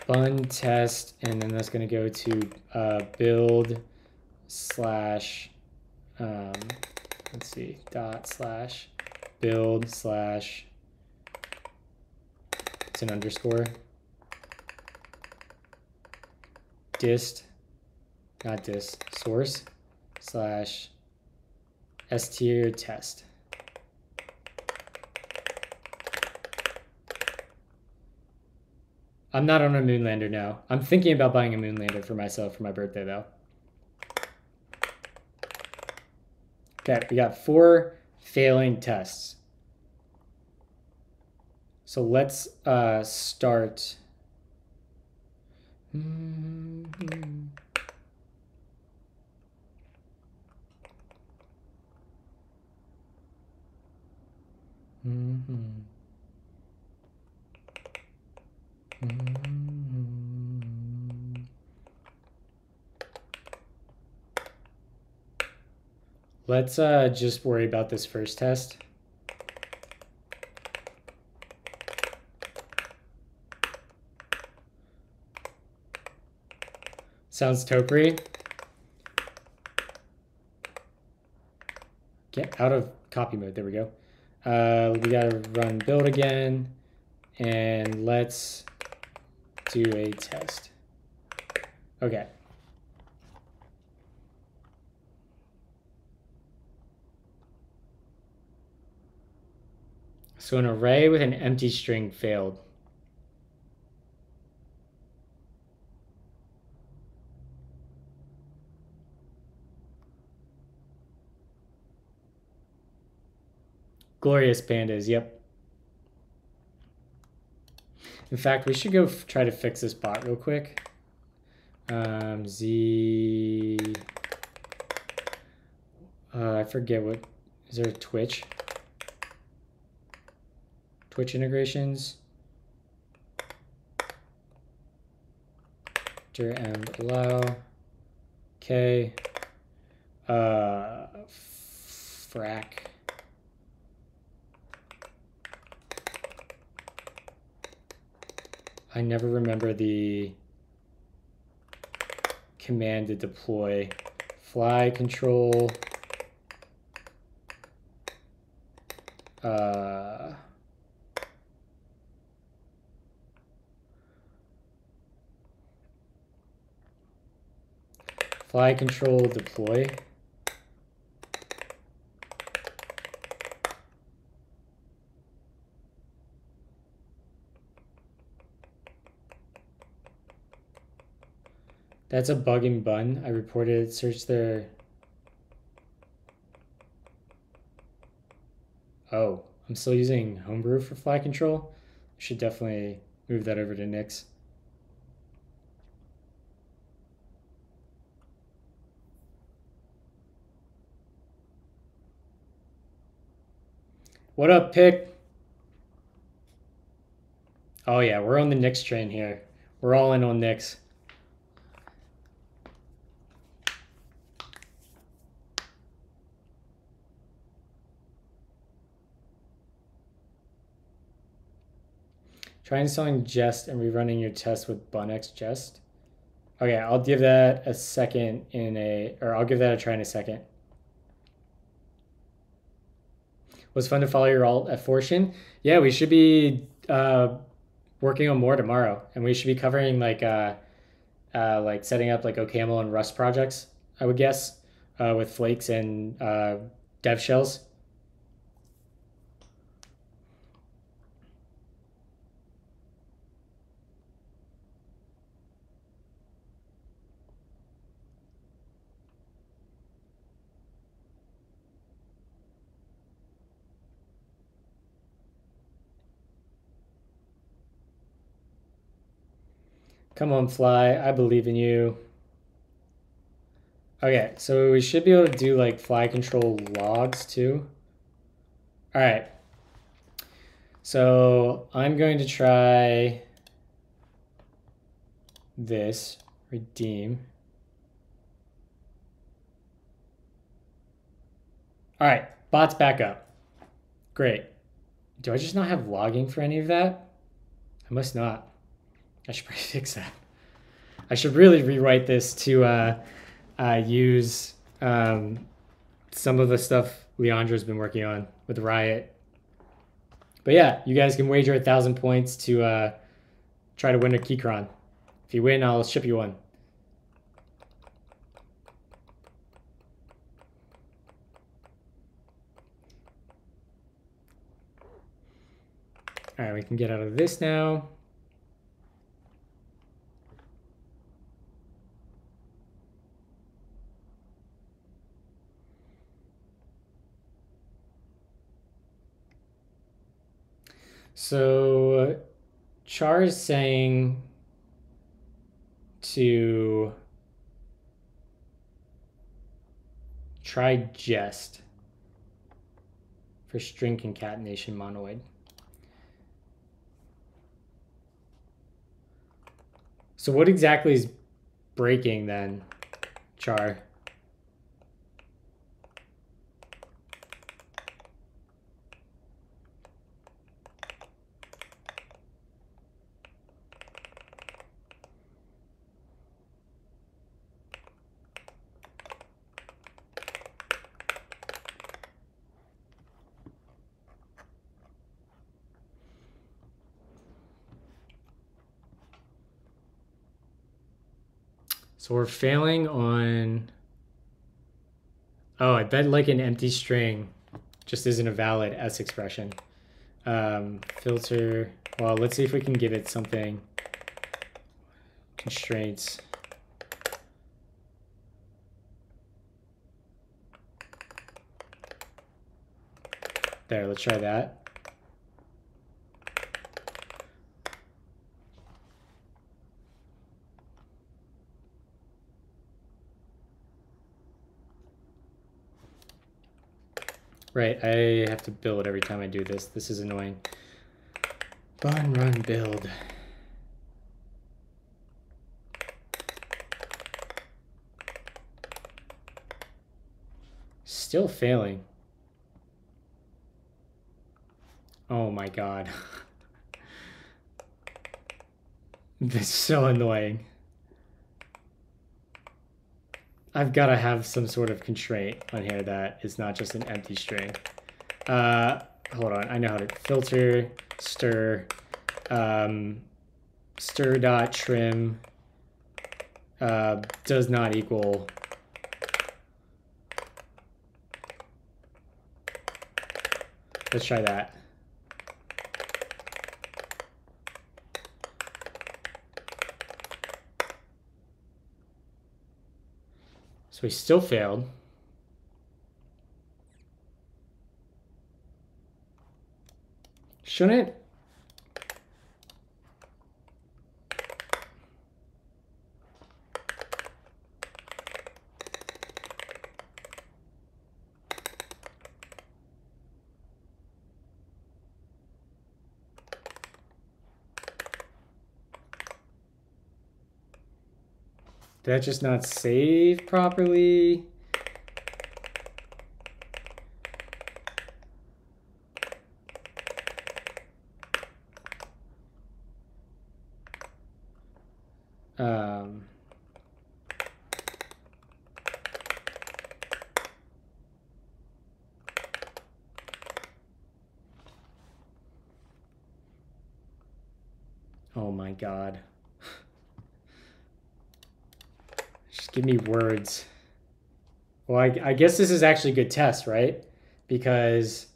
Bun test, and then that's going to go to uh, build slash um, let's see, dot slash build slash, it's an underscore, dist, not dist, source, slash str test. I'm not on a moonlander now. I'm thinking about buying a moonlander for myself for my birthday though. Okay, we got four failing tests. So let's uh, start. Mm -hmm. Mm -hmm. Mm -hmm. Let's uh, just worry about this first test. Sounds topiary. Get out of copy mode. There we go. Uh, we got to run build again. And let's do a test. Okay. So an array with an empty string failed. Glorious pandas, yep. In fact, we should go try to fix this bot real quick. Um, Z... Uh, I forget what... Is there a Twitch? Twitch integrations. direnv allow. k Uh, frac. I never remember the command to deploy fly control uh, fly control deploy. That's a bug in bun. I reported it. search there. Oh, I'm still using Homebrew for fly control. I should definitely move that over to Nix. What up, Pick? Oh yeah, we're on the Nix train here. We're all in on Nix. Try installing Jest and rerunning your test with Bunx Jest. Okay, I'll give that a second in a, or I'll give that a try in a second. Was fun to follow your alt at Fortune. Yeah, we should be uh, working on more tomorrow, and we should be covering like uh, uh, like setting up like OCaml and Rust projects. I would guess uh, with flakes and uh, dev shells. Come on, fly. I believe in you. Okay, so we should be able to do like fly control logs too. All right. So I'm going to try this, redeem. All right, bots back up. Great. Do I just not have logging for any of that? I must not. I should probably fix that. I should really rewrite this to uh, uh, use um, some of the stuff Leandro's been working on with Riot. But yeah, you guys can wager a thousand points to uh, try to win a Keychron. If you win, I'll ship you one. All right, we can get out of this now. So uh, Char is saying to try Jest for string concatenation monoid. So what exactly is breaking then, Char? So we're failing on. Oh, I bet like an empty string just isn't a valid S expression. Um, filter. Well, let's see if we can give it something. Constraints. There, let's try that. Right, I have to build every time I do this. This is annoying. Bun, run, build. Still failing. Oh my god. this is so annoying. I've got to have some sort of constraint on here that is not just an empty string. Uh, hold on, I know how to filter, stir, um, stir dot trim uh, does not equal Let's try that. So we still failed. Shouldn't That just not save properly? Um, oh my god. Just give me words. Well, I, I guess this is actually a good test, right? Because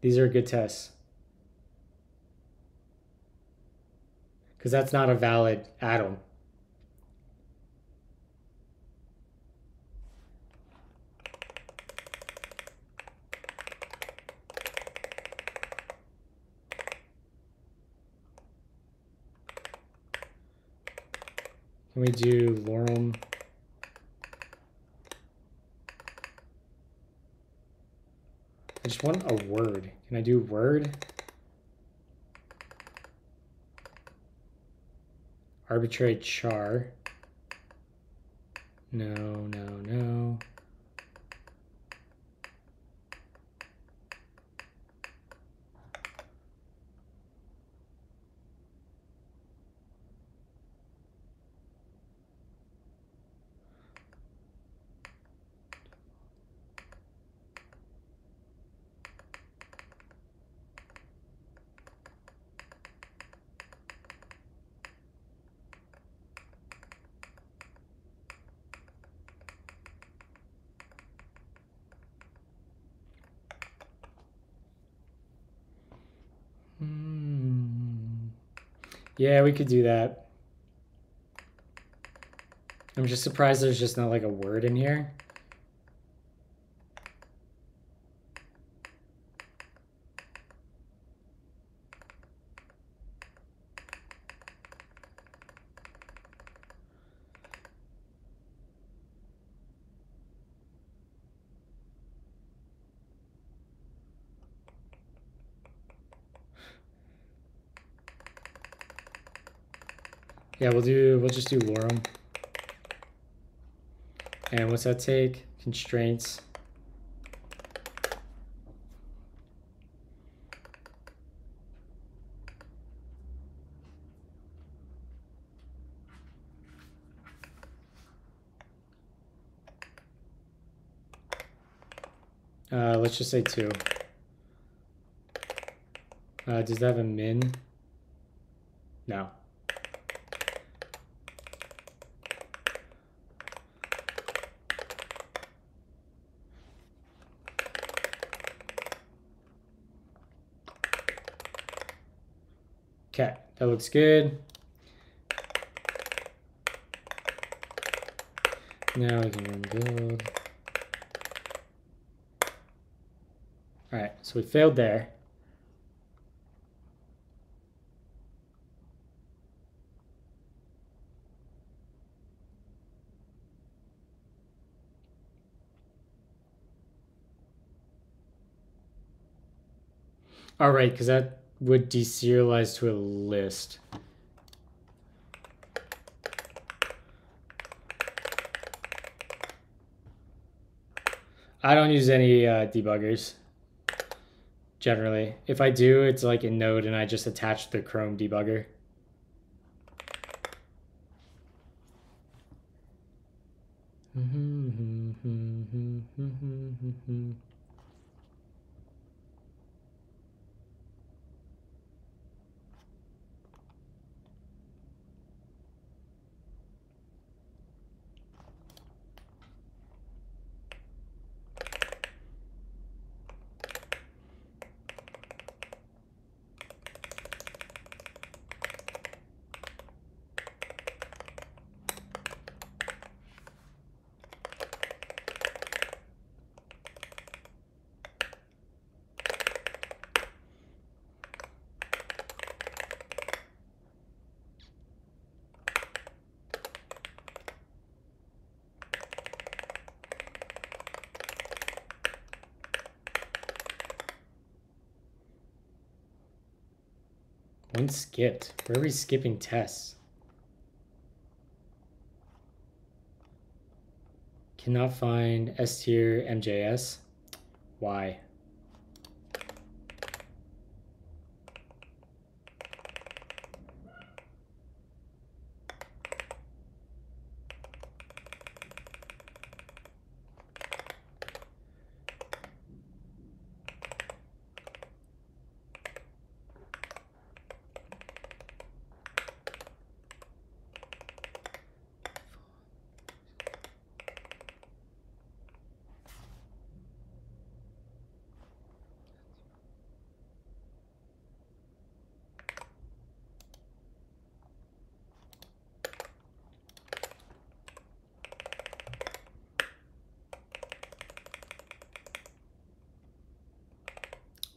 these are good tests. Because that's not a valid atom. Can we do lorem? I just want a word. Can I do word? Arbitrary char. No, no, no. Yeah, we could do that. I'm just surprised there's just not like a word in here. Yeah, we'll do, we'll just do lorem. And what's that take? Constraints. Uh, let's just say two. Uh, does that have a min? No. Okay, that looks good. Now we can run build. All right, so we failed there. All right, because that would deserialize to a list. I don't use any uh, debuggers generally. If I do, it's like in Node and I just attach the Chrome debugger. Skipped? Where are we skipping tests? Cannot find S tier MJS. Why?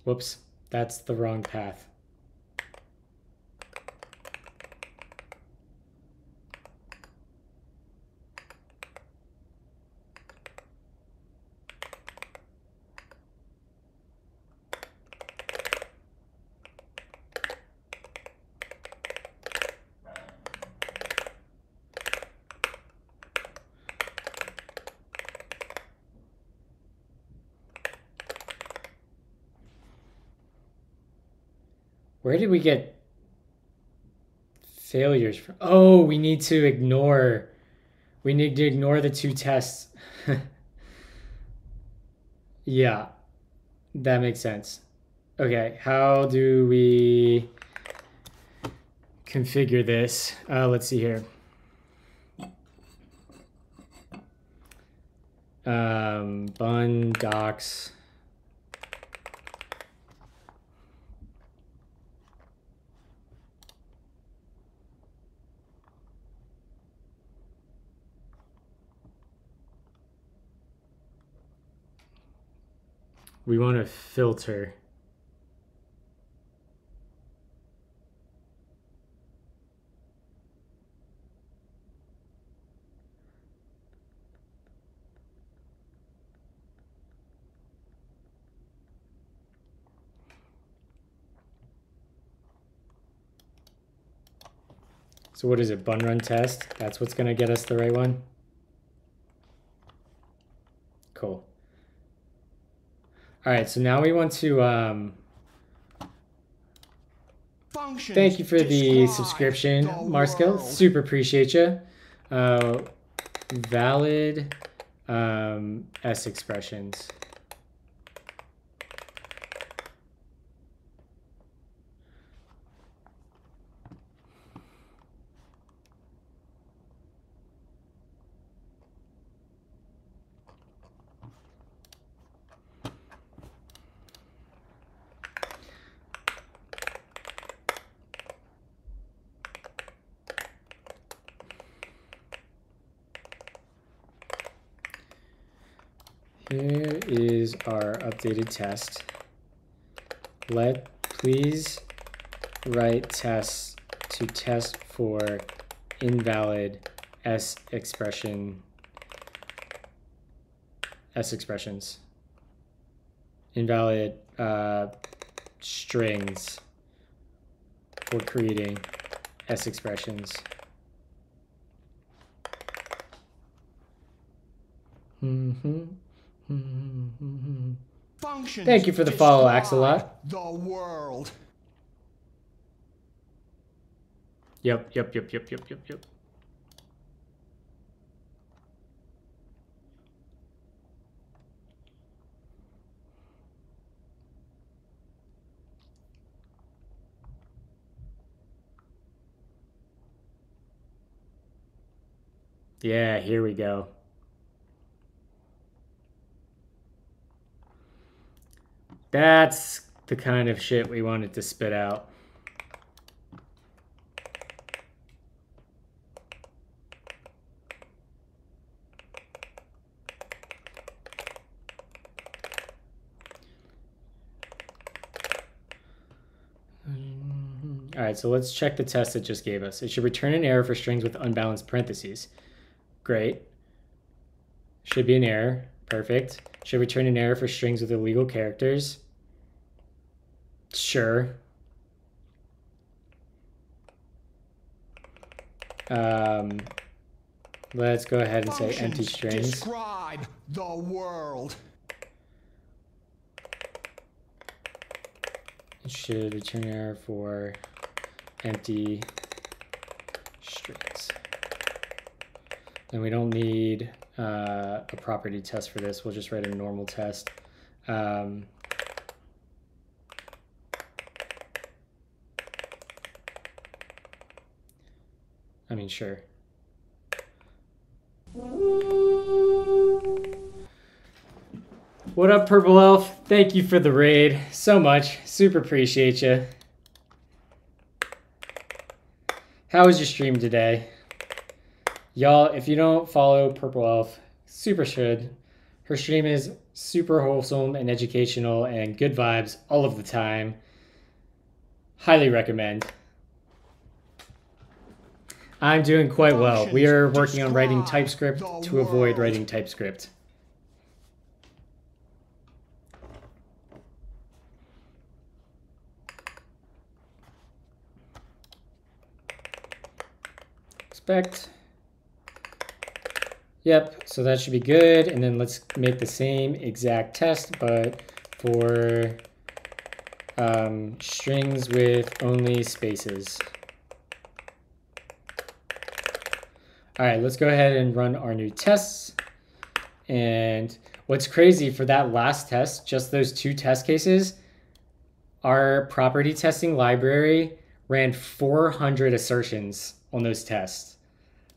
Whoops, that's the wrong path. Get failures? Oh, we need to ignore. We need to ignore the two tests. yeah, that makes sense. Okay, how do we configure this? Uh, let's see here. Um, bun docs. we want to filter. So what is it, bun run test? That's what's going to get us the right one? Cool. All right, so now we want to um, Functions thank you for the subscription, the Marskill. Super appreciate you. Uh, valid um, S expressions. Here is our updated test. Let please write tests to test for invalid S expression S expressions. Invalid uh, strings for creating S expressions. Mm-hmm. Mm-hmm. Thank you for the follow, Axelot. The world. Yep, yep, yep, yep, yep, yep, yep. Yeah, here we go. That's the kind of shit we wanted to spit out. All right, so let's check the test it just gave us. It should return an error for strings with unbalanced parentheses. Great. Should be an error. Perfect. Should return an error for strings with illegal characters. Sure. Um, let's go ahead and say empty Functions strings. describe the world. Should return an error for empty strings. And we don't need uh, a property test for this. We'll just write a normal test. Um, I mean, sure. What up, Purple Elf? Thank you for the raid so much. Super appreciate you. How was your stream today? Y'all, if you don't follow Purple Elf, super should. Her stream is super wholesome and educational and good vibes all of the time. Highly recommend. I'm doing quite well. We are working on writing TypeScript to avoid writing TypeScript. Expect. Yep, so that should be good. And then let's make the same exact test, but for um, strings with only spaces. All right, let's go ahead and run our new tests. And what's crazy for that last test, just those two test cases, our property testing library ran 400 assertions on those tests.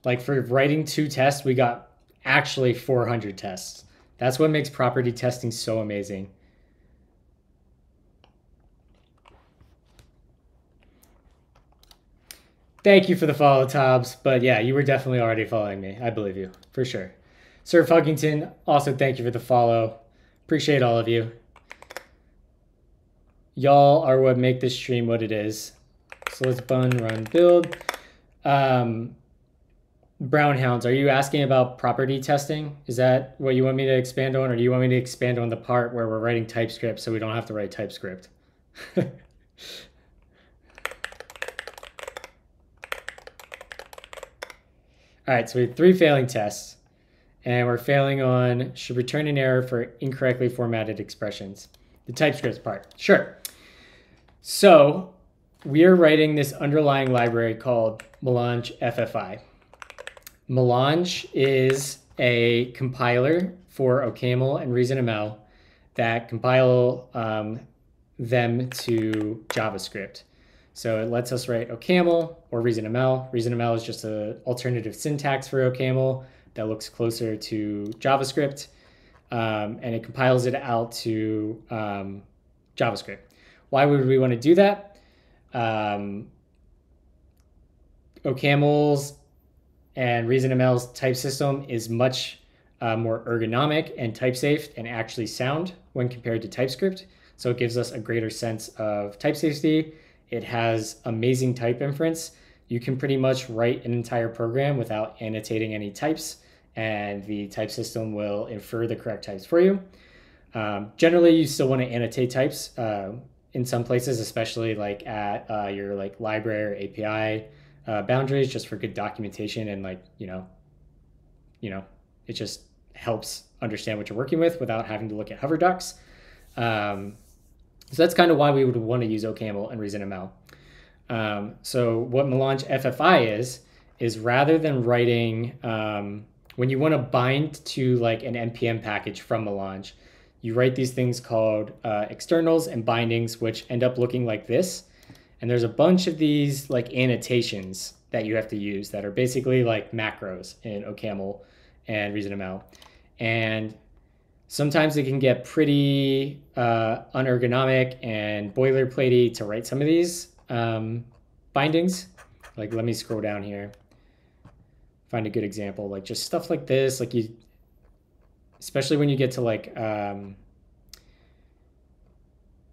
Like for writing two tests, we got actually 400 tests. That's what makes property testing so amazing. Thank you for the follow, Tobbs. But yeah, you were definitely already following me. I believe you, for sure. Sir Fuggington, also thank you for the follow. Appreciate all of you. Y'all are what make this stream what it is. So let's bun, run, build. Um, Brown Hounds, are you asking about property testing? Is that what you want me to expand on, or do you want me to expand on the part where we're writing TypeScript so we don't have to write TypeScript? All right, so we have three failing tests, and we're failing on should return an error for incorrectly formatted expressions. The TypeScript part, sure. So we are writing this underlying library called Melange FFI. Melange is a compiler for OCaml and ReasonML that compile um, them to JavaScript. So it lets us write OCaml or ReasonML. ReasonML is just an alternative syntax for OCaml that looks closer to JavaScript, um, and it compiles it out to um, JavaScript. Why would we want to do that? Um, OCaml's and ReasonML's type system is much uh, more ergonomic and type safe and actually sound when compared to TypeScript. So it gives us a greater sense of type safety. It has amazing type inference. You can pretty much write an entire program without annotating any types, and the type system will infer the correct types for you. Um, generally, you still want to annotate types uh, in some places, especially like at uh, your like library or API uh, boundaries, just for good documentation and like you know, you know, it just helps understand what you're working with without having to look at hover docs. Um, so that's kind of why we would want to use OCaml and ReasonML. Um, so what Melange FFI is is rather than writing um, when you want to bind to like an npm package from Melange, you write these things called uh, externals and bindings, which end up looking like this. And there's a bunch of these like annotations that you have to use that are basically like macros in OCaml and ReasonML. And sometimes it can get pretty uh, unergonomic and boilerplatey to write some of these um, bindings. Like, let me scroll down here, find a good example. Like, just stuff like this. Like, you, especially when you get to like, um,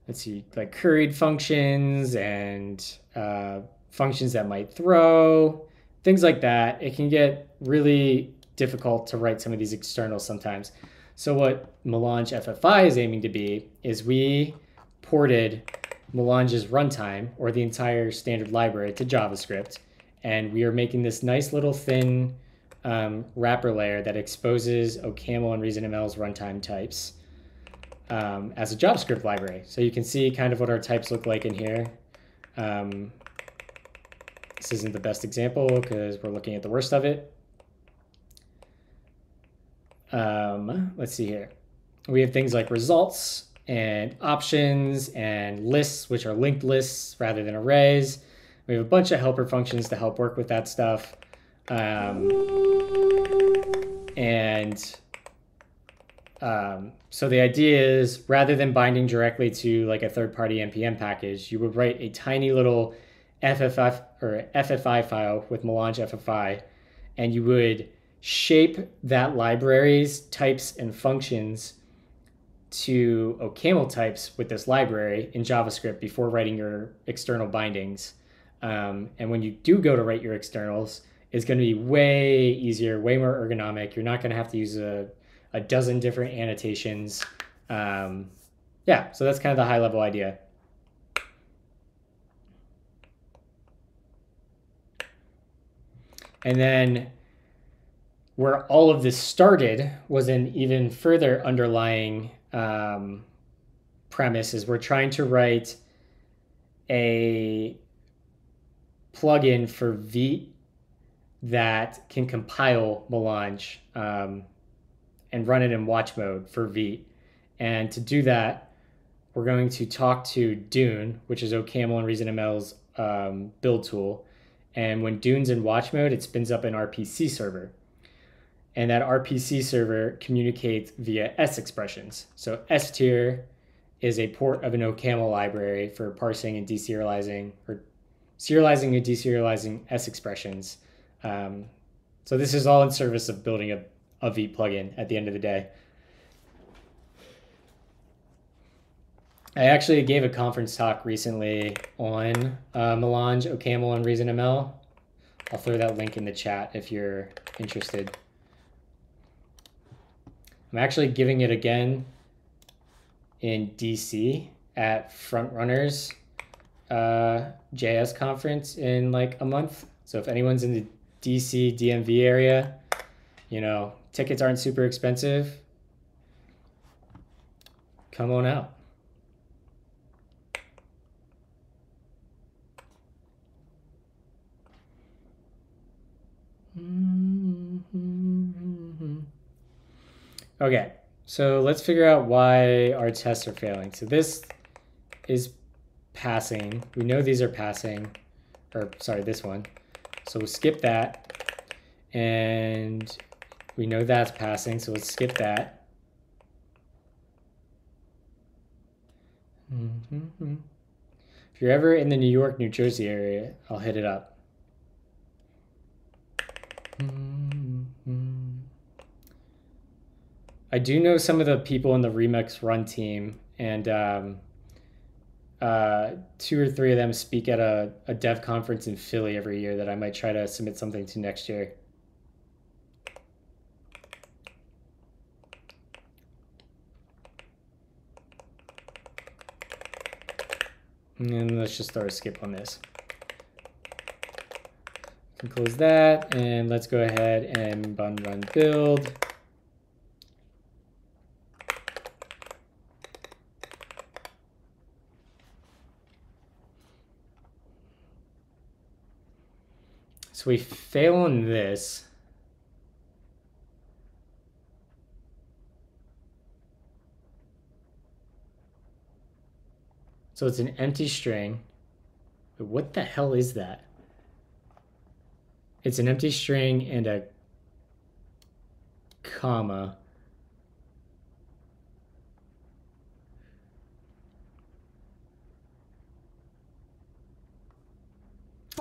let's see, like curried functions and uh, functions that might throw, things like that. It can get really difficult to write some of these externals sometimes. So what Melange FFI is aiming to be is we ported Melange's runtime or the entire standard library to JavaScript. And we are making this nice little thin um, wrapper layer that exposes OCaml and ReasonML's runtime types um, as a JavaScript library. So you can see kind of what our types look like in here. Um, this isn't the best example because we're looking at the worst of it. Um, let's see here. We have things like results and options and lists, which are linked lists rather than arrays. We have a bunch of helper functions to help work with that stuff. Um, and um, so the idea is rather than binding directly to like a third party npm package, you would write a tiny little FFI or FFI file with Melange FFI, and you would shape that library's types and functions to OCaml types with this library in JavaScript before writing your external bindings. Um, and when you do go to write your externals, it's going to be way easier, way more ergonomic. You're not going to have to use a, a dozen different annotations. Um, yeah, so that's kind of the high level idea. And then where all of this started was an even further underlying um, premise is we're trying to write a plugin for Vite that can compile Melange um, and run it in watch mode for Vite. And to do that, we're going to talk to Dune, which is OCaml and ReasonML's um, build tool. And when Dune's in watch mode, it spins up an RPC server. And that RPC server communicates via S expressions. So S tier is a port of an OCaml library for parsing and deserializing or serializing and deserializing S expressions um, so this is all in service of building a, a Vite plugin at the end of the day. I actually gave a conference talk recently on uh, Melange, OCaml, and ReasonML. I'll throw that link in the chat if you're interested. I'm actually giving it again in DC at Frontrunners uh, JS conference in like a month. So if anyone's in the DC, DMV area, you know, tickets aren't super expensive. Come on out. Okay, so let's figure out why our tests are failing. So this is passing. We know these are passing, or sorry, this one. So we'll skip that. And we know that's passing, so let's skip that. Mm -hmm. If you're ever in the New York, New Jersey area, I'll hit it up. Mm -hmm. I do know some of the people in the Remix Run team, and um, uh, two or three of them speak at a, a dev conference in Philly every year that I might try to submit something to next year. And let's just throw a skip on this. Can close that and let's go ahead and bun run build. So we fail on this. So it's an empty string. What the hell is that? It's an empty string and a comma.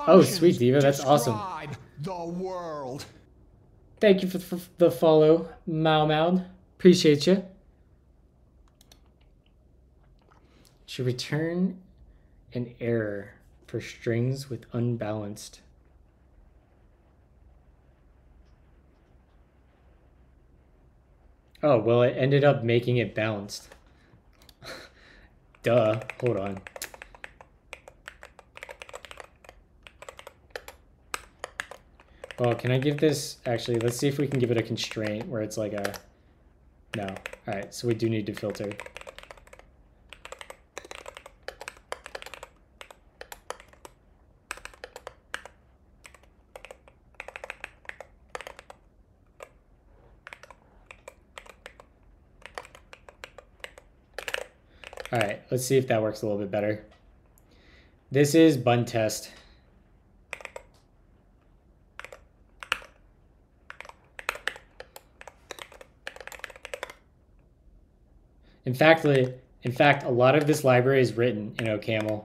Oh, sweet Diva, that's awesome. The world. Thank you for, for the follow, Mau Mau. Appreciate you. Should return an error for strings with unbalanced. Oh, well, it ended up making it balanced. Duh. Hold on. Well, can I give this, actually, let's see if we can give it a constraint where it's like a, no. All right, so we do need to filter. All right, let's see if that works a little bit better. This is bun test. In fact, in fact, a lot of this library is written in OCaml.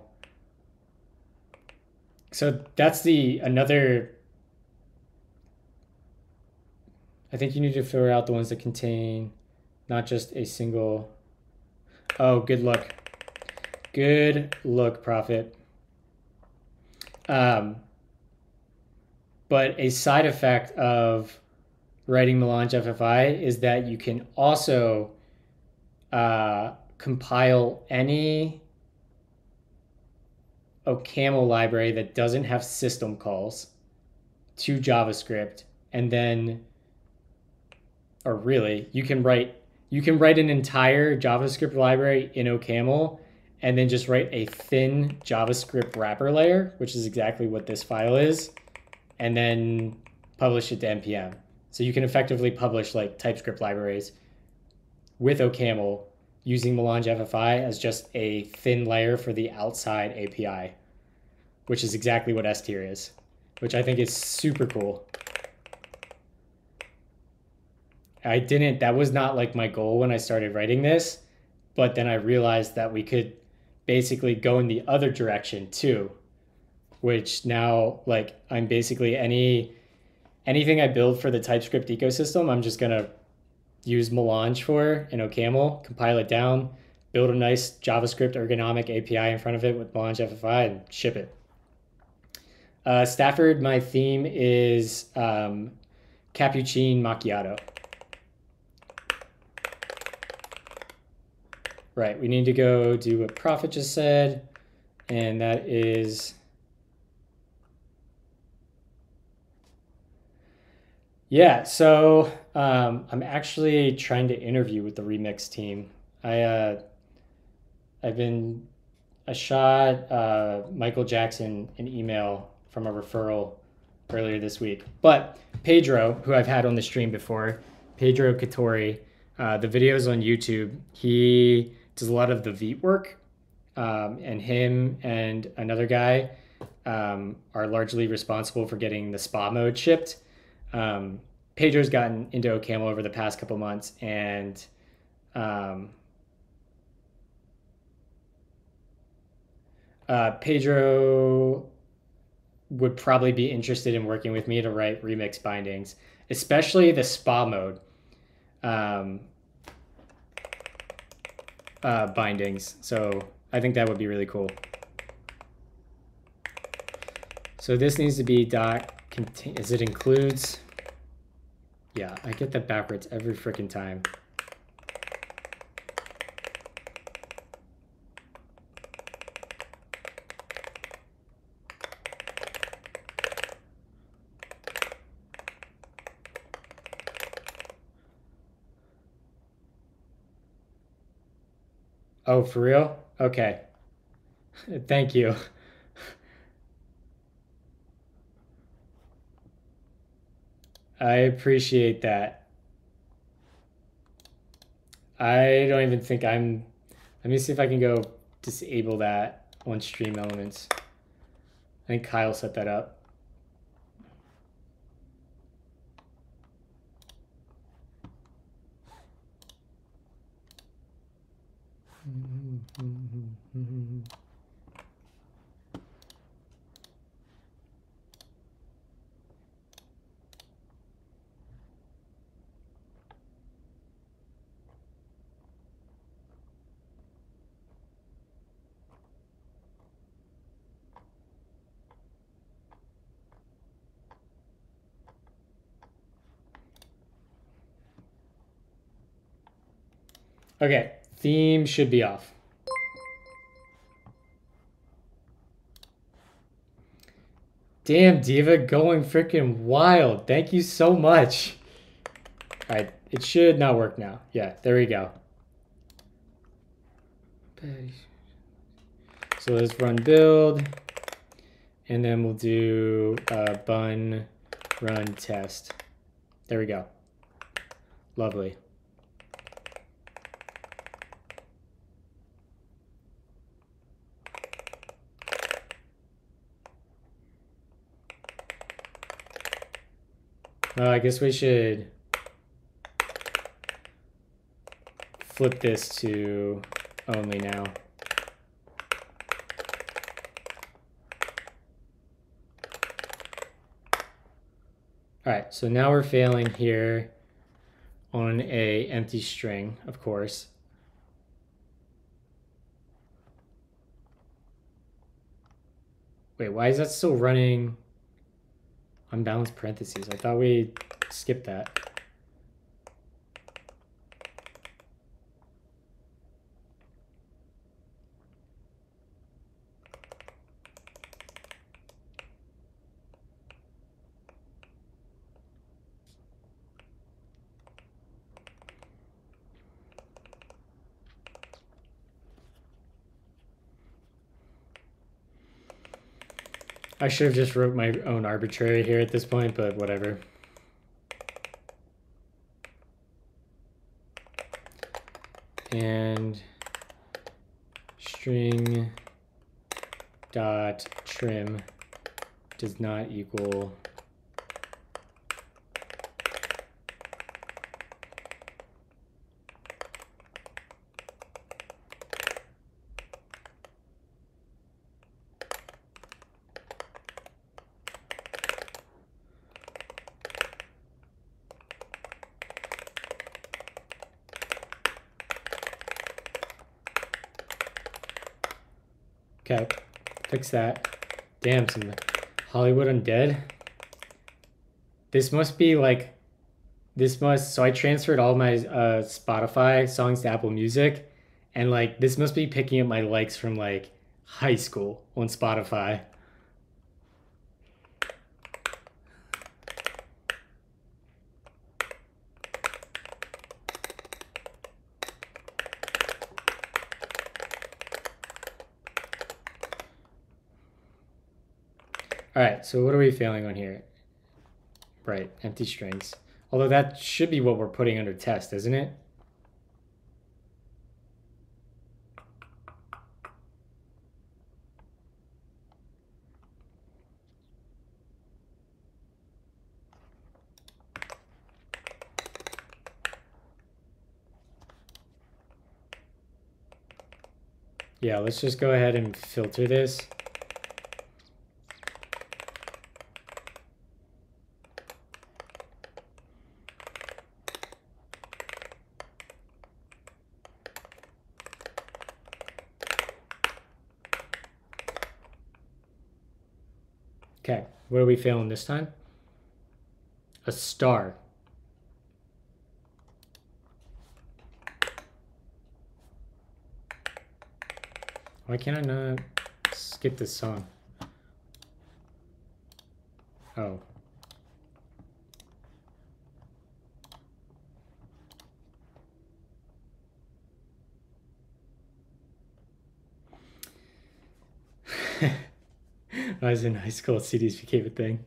So that's the another. I think you need to figure out the ones that contain not just a single. Oh, good luck. Good look, Prophet. Um, but a side effect of writing Melange FFI is that you can also uh, compile any OCaml library that doesn't have system calls to JavaScript, and then, or really, you can write you can write an entire JavaScript library in OCaml and then just write a thin JavaScript wrapper layer, which is exactly what this file is, and then publish it to npm. So you can effectively publish like TypeScript libraries with OCaml using Melange FFI as just a thin layer for the outside API, which is exactly what S tier is, which I think is super cool. I didn't, that was not like my goal when I started writing this, but then I realized that we could basically go in the other direction too, which now like I'm basically any anything I build for the TypeScript ecosystem, I'm just gonna use Melange for in OCaml, compile it down, build a nice JavaScript ergonomic API in front of it with Melange FFI and ship it. Uh, Stafford, my theme is um, Catppuccin Macchiato. Right, we need to go do what Prophet just said, and that is Yeah, so um, I'm actually trying to interview with the remix team. I uh, I've been I shot uh, Michael Jackson an email from a referral earlier this week, but Pedro, who I've had on the stream before, Pedro Cattori, uh, the videos on YouTube, he does a lot of the Vite work, um, and him and another guy um, are largely responsible for getting the spa mode shipped. Um, Pedro's gotten into OCaml over the past couple months, and um, uh, Pedro would probably be interested in working with me to write remix bindings, especially the spa mode um, uh, bindings. So I think that would be really cool. So this needs to be dot contain as it includes yeah, I get that backwards every freaking time. Oh, for real? Okay. Thank you. I appreciate that. I don't even think I'm. Let me see if I can go disable that on stream elements. I think Kyle set that up. Okay, theme should be off. Damn, Diva, going freaking wild. Thank you so much. All right, it should not work now. Yeah, there we go. So let's run build, and then we'll do bun run test. There we go. Lovely. Uh, I guess we should flip this to only now. All right, so now we're failing here on a empty string, of course. Wait, why is that still running unbalanced parentheses? I thought we skipped that. I should have just wrote my own arbitrary here at this point, but whatever. And string dot trim does not equal Okay, fix that. Damn, some Hollywood Undead. This must be like, this must, so I transferred all my uh, Spotify songs to Apple Music, and like, this must be picking up my likes from like high school on Spotify. All right, so what are we failing on here? Right, empty strings. Although that should be what we're putting under test, isn't it? Yeah, let's just go ahead and filter this. Okay, what are failing this time? A star. Why can't I not skip this song? Oh. I was in high school, CDs became a thing.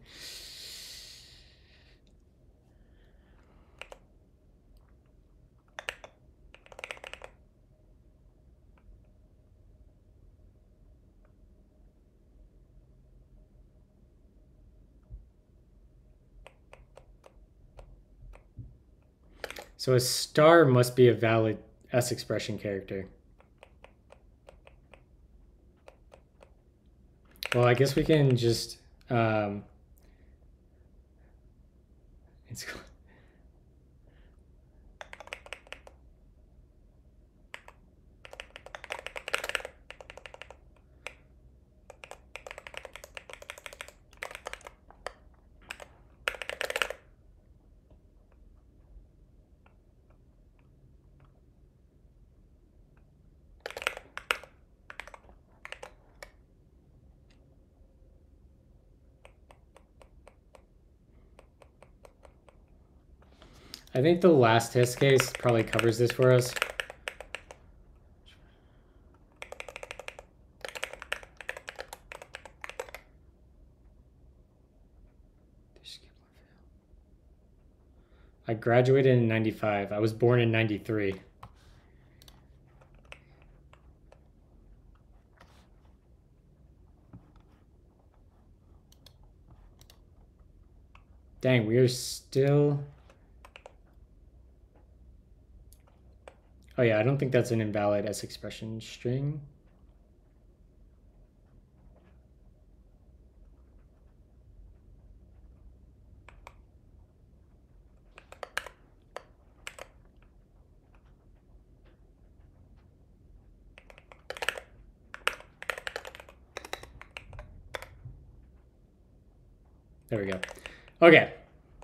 So a star must be a valid S expression character. Well, I guess we can just um, it's I think the last test case probably covers this for us. I graduated in 95. I was born in 93. Dang, we are still... Oh yeah, I don't think that's an invalid S expression string. There we go. Okay,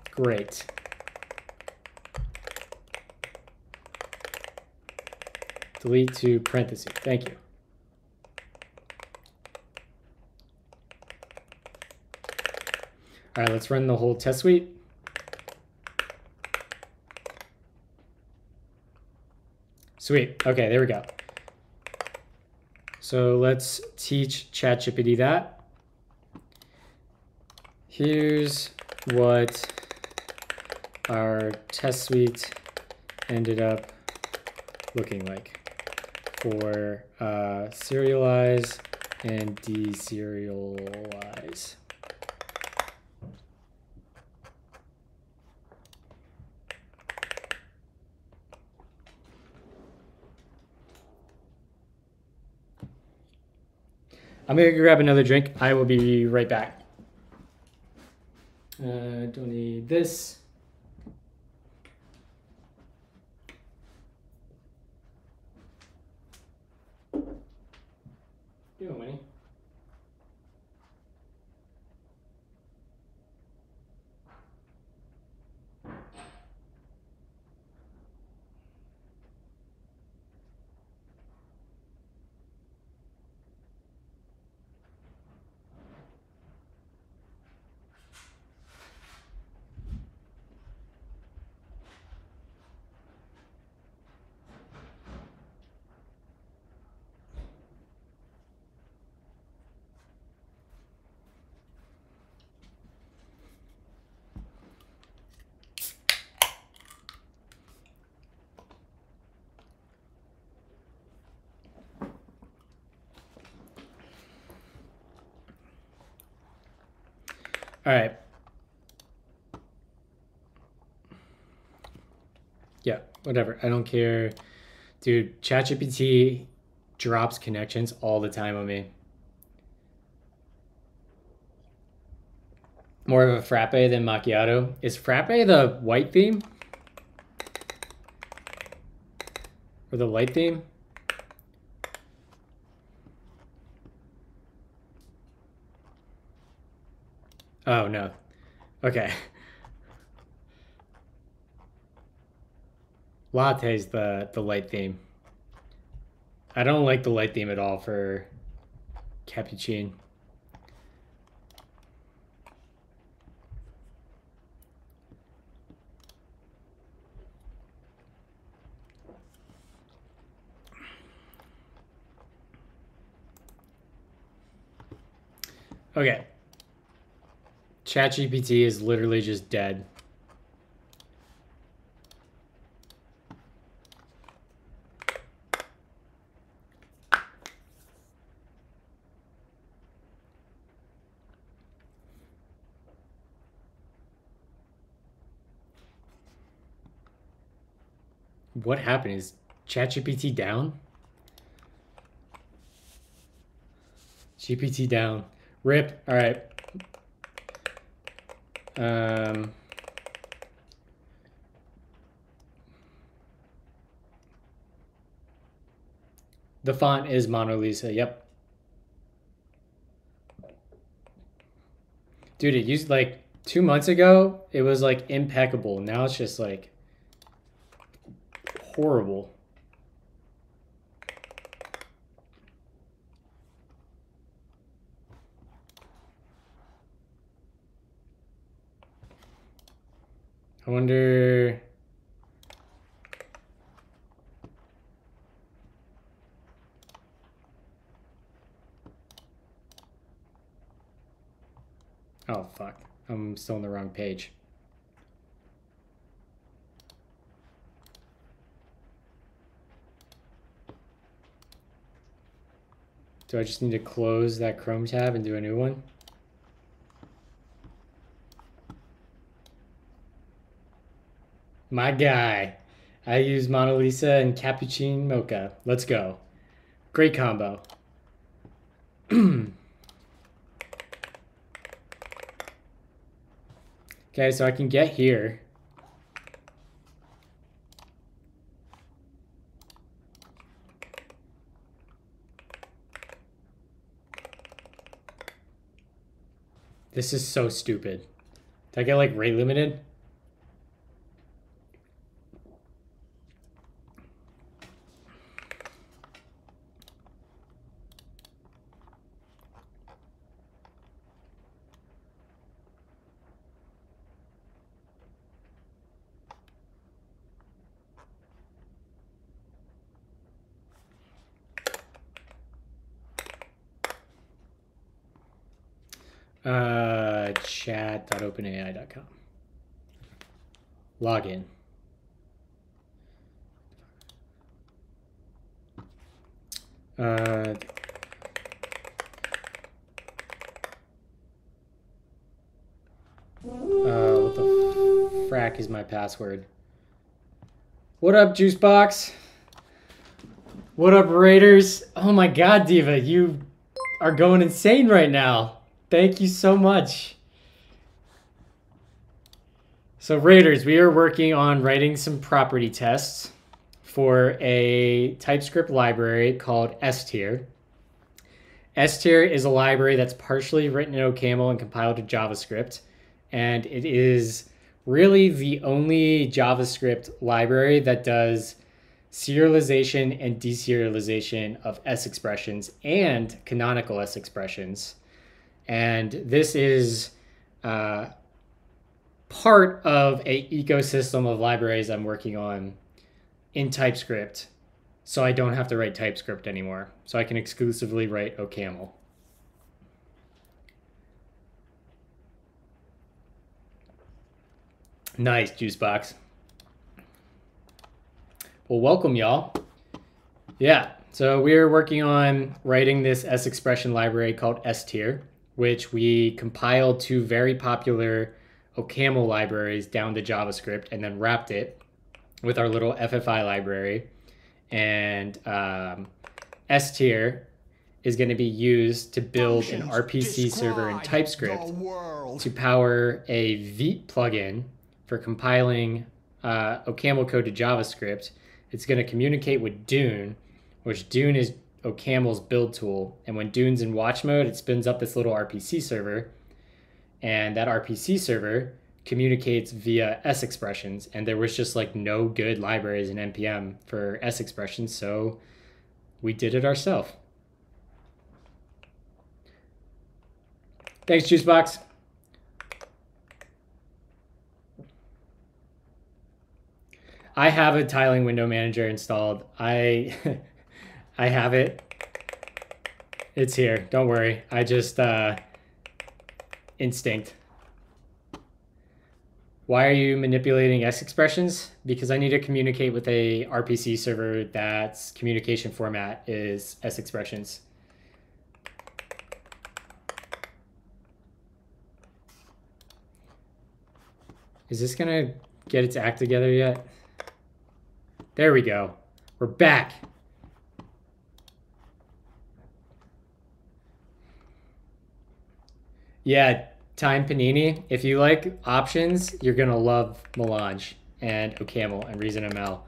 great. Delete to parentheses. Thank you. All right, let's run the whole test suite. Sweet. Okay, there we go. So let's teach ChatGPT that. Here's what our test suite ended up looking like for uh, serialize and deserialize. I'm gonna grab another drink. I will be right back. Uh, don't need this. Doing, Winnie. All right. Yeah, whatever. I don't care. Dude, ChatGPT drops connections all the time on me. More of a frappe than macchiato. Is frappe the white theme? Or the light theme? Oh, no. Okay. Latte's the, the light theme. I don't like the light theme at all for Catppuccin. Okay. ChatGPT is literally just dead. What happened? Is ChatGPT down? GPT down. Rip. All right. Um, the font is MonoLisa. Yep. Dude, it used like two months ago, it was like impeccable. Now it's just like horrible. I wonder... Oh, fuck. I'm still on the wrong page. Do I just need to close that Chrome tab and do a new one? My guy. I use MonoLisa and Catppuccin Mocha. Let's go. Great combo. okay, so I can get here. This is so stupid. Did I get like rate limited? Uh, chat.openai.com. Login. Uh, uh, what the frack is my password? What up, Juicebox? What up, Raiders? Oh my god, Diva, you are going insane right now. Thank you so much. So Raiders, we are working on writing some property tests for a TypeScript library called S-Tier. S-Tier is a library that's partially written in OCaml and compiled to JavaScript, and it is really the only JavaScript library that does serialization and deserialization of S expressions and canonical S expressions. And this is uh, part of a ecosystem of libraries I'm working on in TypeScript, so I don't have to write TypeScript anymore. So I can exclusively write OCaml. Nice, Juicebox. Well, welcome, y'all. Yeah, so we're working on writing this S expression library called S tier, which we compiled to very popular OCaml libraries down to JavaScript and then wrapped it with our little FFI library. And um, tier is going to be used to build an RPC server in TypeScript to power a Vite plugin for compiling uh, OCaml code to JavaScript. It's going to communicate with Dune, which Dune is OCaml's build tool. And when Dune's in watch mode, it spins up this little RPC server. And that RPC server communicates via S expressions. And there was just like no good libraries in NPM for S expressions. So we did it ourselves. Thanks, Juicebox. I have a tiling window manager installed. I I have it. It's here. Don't worry. I just, uh, instinct. Why are you manipulating S expressions? Because I need to communicate with a RPC server that's communication format is S expressions. Is this gonna get its act together yet? There we go. We're back. Yeah, Time Panini. If you like options, you're gonna love Melange and OCaml and Reason ML.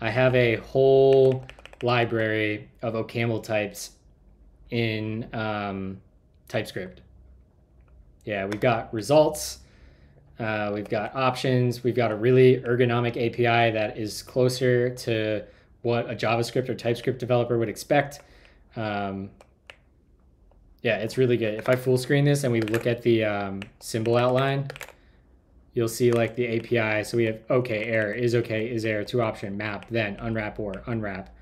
I have a whole library of OCaml types in um, TypeScript. Yeah, we've got results, uh, we've got options, we've got a really ergonomic API that is closer to what a JavaScript or TypeScript developer would expect. Um, yeah, it's really good. If I full screen this and we look at the um, symbol outline, you'll see like the API. So we have okay, error, is okay, is error, to option, map, then unwrap or unwrap.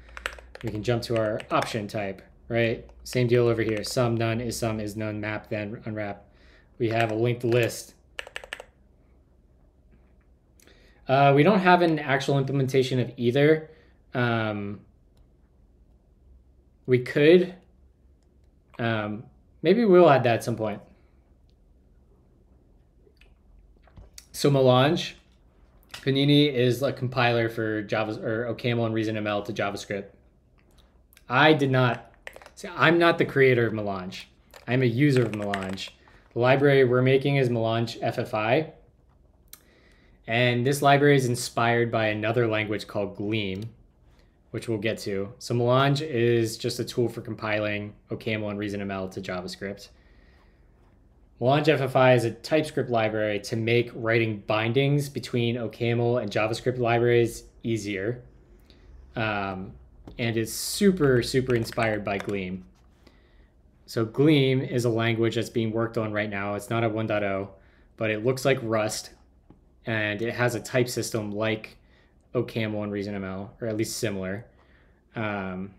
We can jump to our option type, right? Same deal over here. Some, none, is some, is none, map, then unwrap. we have a linked list. Uh, we don't have an actual implementation of either. Um, we could. Um, maybe we'll add that at some point. So Melange, Panini is a compiler for Java or OCaml and ReasonML to JavaScript. I did not. See, I'm not the creator of Melange. I'm a user of Melange. The library we're making is Melange FFI. And this library is inspired by another language called Gleam, which we'll get to. So Melange is just a tool for compiling OCaml and ReasonML to JavaScript. Melange FFI is a TypeScript library to make writing bindings between OCaml and JavaScript libraries easier. Um, and is super, super inspired by Gleam. So Gleam is a language that's being worked on right now. It's not a 1.0, but it looks like Rust, and it has a type system like OCaml and ReasonML, or at least similar. Um,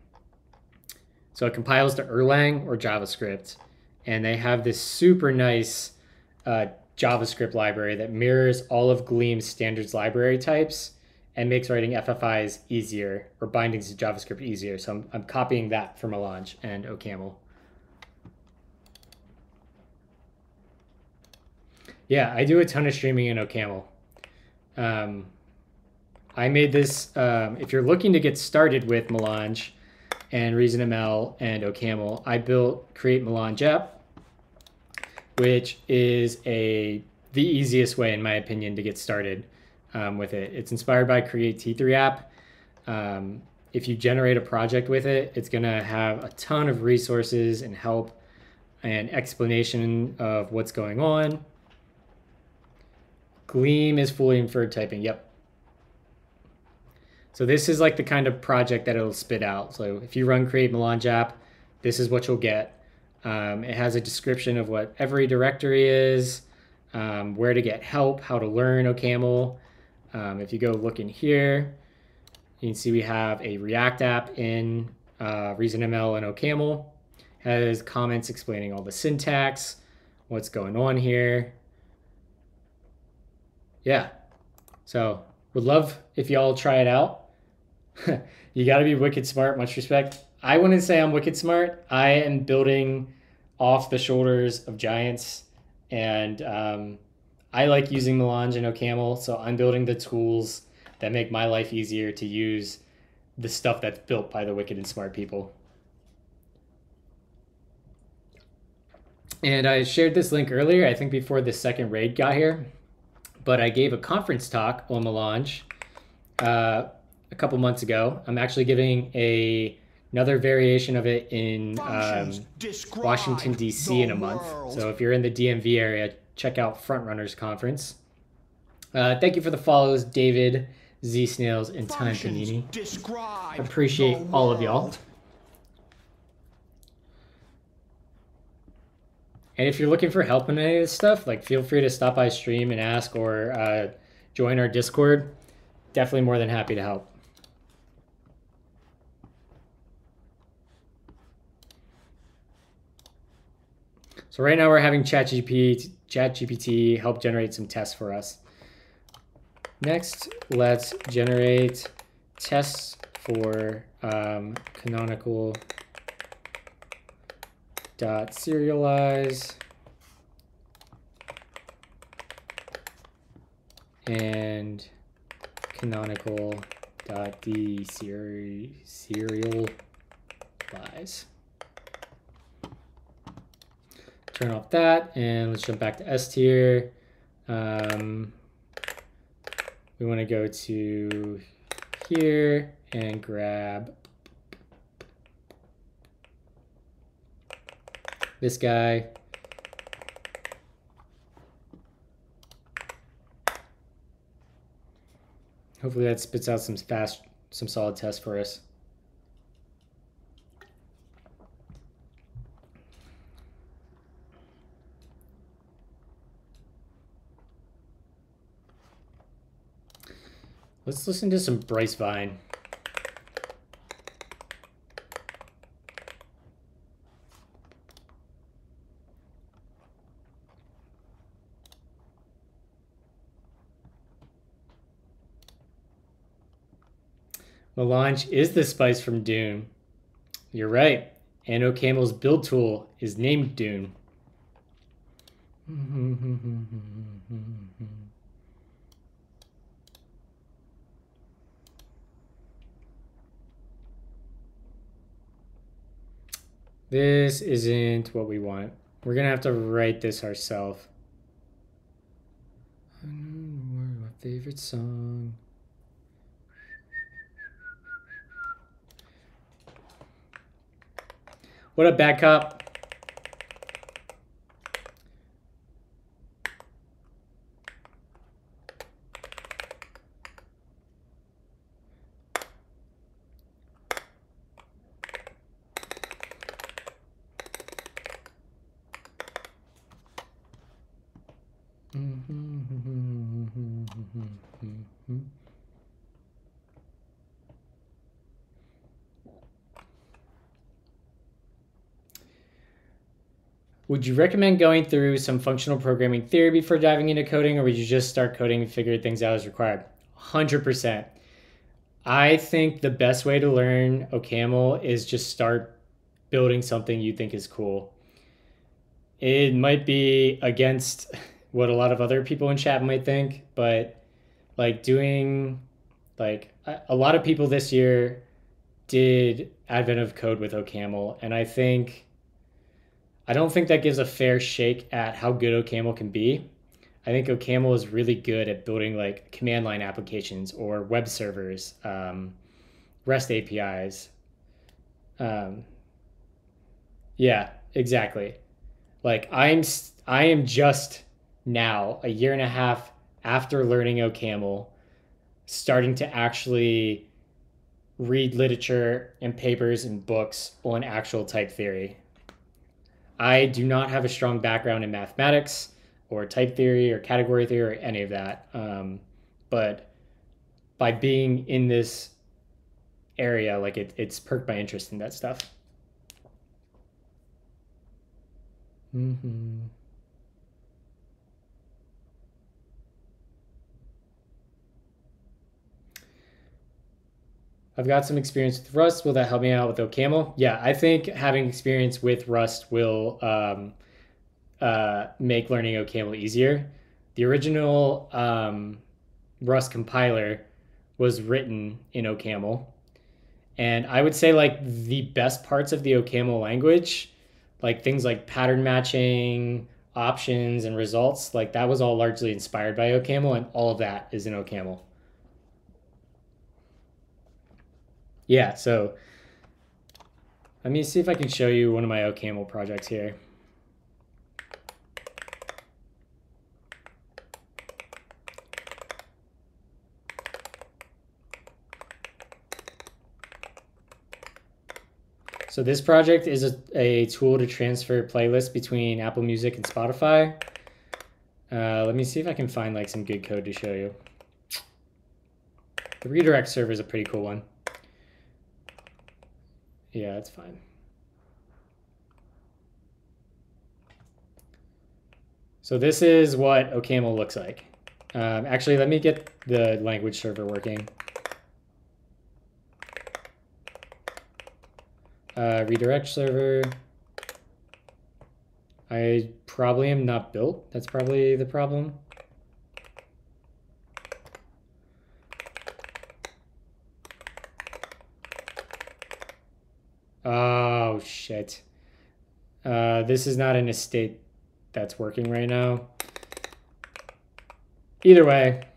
so it compiles to Erlang or JavaScript, and they have this super nice uh, JavaScript library that mirrors all of Gleam's standards library types and makes writing FFIs easier or bindings to JavaScript easier. So I'm, I'm copying that from Melange and OCaml. Yeah, I do a ton of streaming in OCaml. Um, I made this, um, if you're looking to get started with Melange and ReasonML and OCaml, I built Create Melange app, which is a the easiest way, in my opinion, to get started um, with it. It's inspired by Create T3 app. Um, if you generate a project with it, it's going to have a ton of resources and help and explanation of what's going on. Gleam is fully inferred typing. Yep. So this is like the kind of project that it'll spit out. So if you run create Melange app, this is what you'll get. Um, it has a description of what every directory is, um, where to get help, how to learn OCaml. Um, if you go look in here, you can see we have a React app in uh, ReasonML and OCaml. Has comments explaining all the syntax, what's going on here. Yeah. So would love if y'all try it out. you got to be wicked smart. Much respect. I wouldn't say I'm wicked smart. I am building off the shoulders of giants, and um, I like using Melange and OCaml. So I'm building the tools that make my life easier to use the stuff that's built by the wicked and smart people. And I shared this link earlier, I think before the second raid got here, but I gave a conference talk on Melange uh, a couple months ago. I'm actually giving a another variation of it in um, Washington D.C. in a month. So if you're in the DMV area, check out Frontrunners Conference. Uh, thank you for the follows, David, Z Snails, and Time Panini. Appreciate all of y'all. And if you're looking for help in any of this stuff, like feel free to stop by stream and ask or uh, join our Discord. Definitely more than happy to help. So right now we're having ChatGPT, ChatGPT help generate some tests for us. Next, let's generate tests for um, canonical dot serialize and canonical dot d serialize turn off that and let's jump back to S tier. Um, we want to go to here and grab this guy. Hopefully that spits out some fast, some solid tests for us. Let's listen to some Bryce Vine. Melange is the spice from Dune. You're right. And OCaml's build tool is named Dune. This isn't what we want. We're gonna have to write this ourselves. My favorite song. What up, bad cop? Would you recommend going through some functional programming theory before diving into coding, or would you just start coding and figure things out as required? 100%. I think the best way to learn OCaml is just start building something you think is cool. It might be against what a lot of other people in chat might think, but like doing like a lot of people this year did Advent of Code with OCaml, and I think I don't think that gives a fair shake at how good OCaml can be. I think OCaml is really good at building like command line applications or web servers, um, REST APIs. Um, yeah, exactly. Like I'm, I am just now a year and a half after learning OCaml, starting to actually read literature and papers and books on actual type theory. I do not have a strong background in mathematics or type theory or category theory or any of that. Um, but by being in this area, like it, it's perked my interest in that stuff. Mm-hmm. I've got some experience with Rust. Will that help me out with OCaml? Yeah, I think having experience with Rust will um, uh, make learning OCaml easier. The original um, Rust compiler was written in OCaml. And I would say like the best parts of the OCaml language, like things like pattern matching, options, and results, like that was all largely inspired by OCaml, and all of that is in OCaml. Yeah, so let me see if I can show you one of my OCaml projects here. So this project is a, a tool to transfer playlists between Apple Music and Spotify. Uh, let me see if I can find like some good code to show you. The redirect server is a pretty cool one. Yeah, it's fine. So this is what OCaml looks like. Um, actually, let me get the language server working. Uh, redirect server. I probably am not built. That's probably the problem. Oh, shit. Uh, this is not an estate that's working right now. Either way.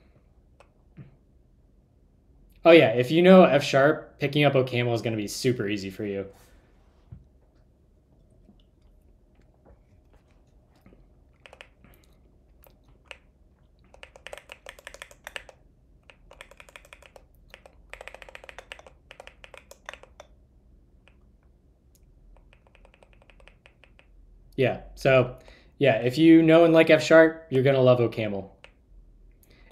Oh yeah, if you know F sharp, picking up OCaml is going to be super easy for you. Yeah. So, yeah, if you know and like F sharp, you're gonna love OCaml.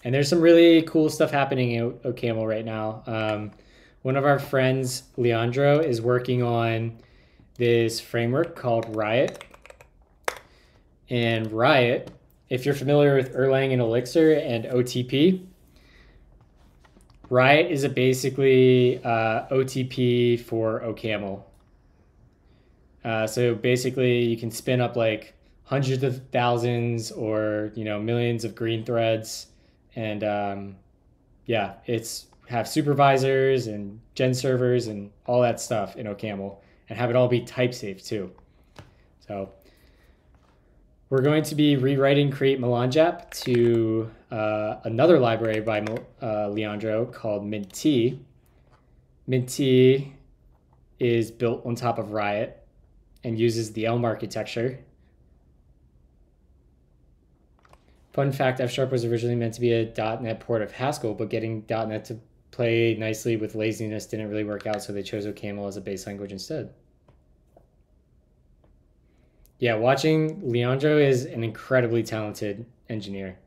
And there's some really cool stuff happening in OCaml right now. Um, one of our friends, Leandro, is working on this framework called Riot. And Riot, if you're familiar with Erlang and Elixir and OTP, Riot is a basically uh, OTP for OCaml. Uh, so basically, you can spin up like hundreds of thousands or you know millions of green threads, and um, yeah, it's have supervisors and gen servers and all that stuff in OCaml, and have it all be type safe too. So we're going to be rewriting create melange to uh, another library by uh, Leandro called Minttea. Minttea is built on top of Riot and uses the Elm architecture. Fun fact, F Sharp was originally meant to be a .NET port of Haskell, but getting .NET to play nicely with laziness didn't really work out, so they chose OCaml as a base language instead. Yeah, watching Leandro is an incredibly talented engineer.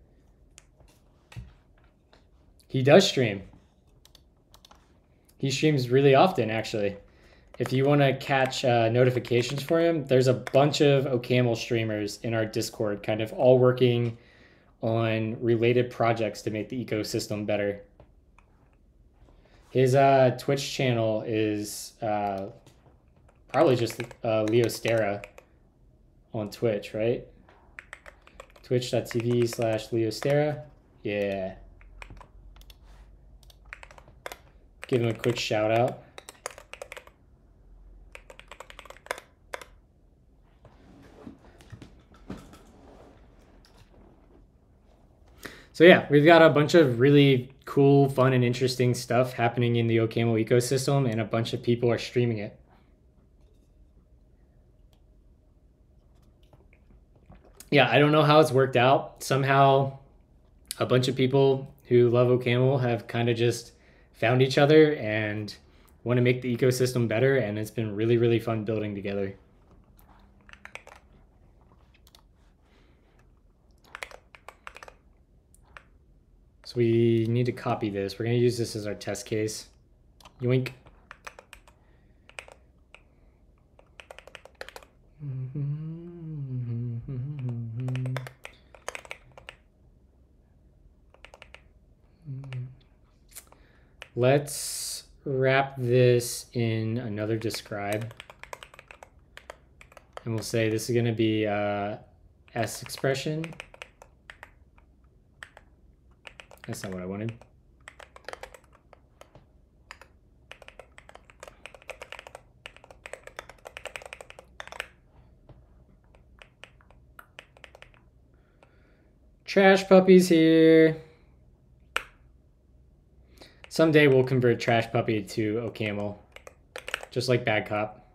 He does stream. He streams really often, actually. If you want to catch uh, notifications for him, there's a bunch of OCaml streamers in our Discord, kind of all working on related projects to make the ecosystem better. His uh, Twitch channel is uh, probably just uh, Leostera on Twitch, right? Twitch.tv slash Leostera. Yeah. Give him a quick shout out. So yeah, we've got a bunch of really cool, fun, and interesting stuff happening in the OCaml ecosystem, and a bunch of people are streaming it. yeah, I don't know how it's worked out. Somehow, a bunch of people who love OCaml have kind of just found each other and want to make the ecosystem better, and it's been really, really fun building together. So we need to copy this. We're going to use this as our test case. Yoink. Let's wrap this in another describe. And we'll say this is going to be uh, S expression. That's not what I wanted. Trash puppies here. Someday we'll convert Trash Puppy to OCaml, just like Bad Cop.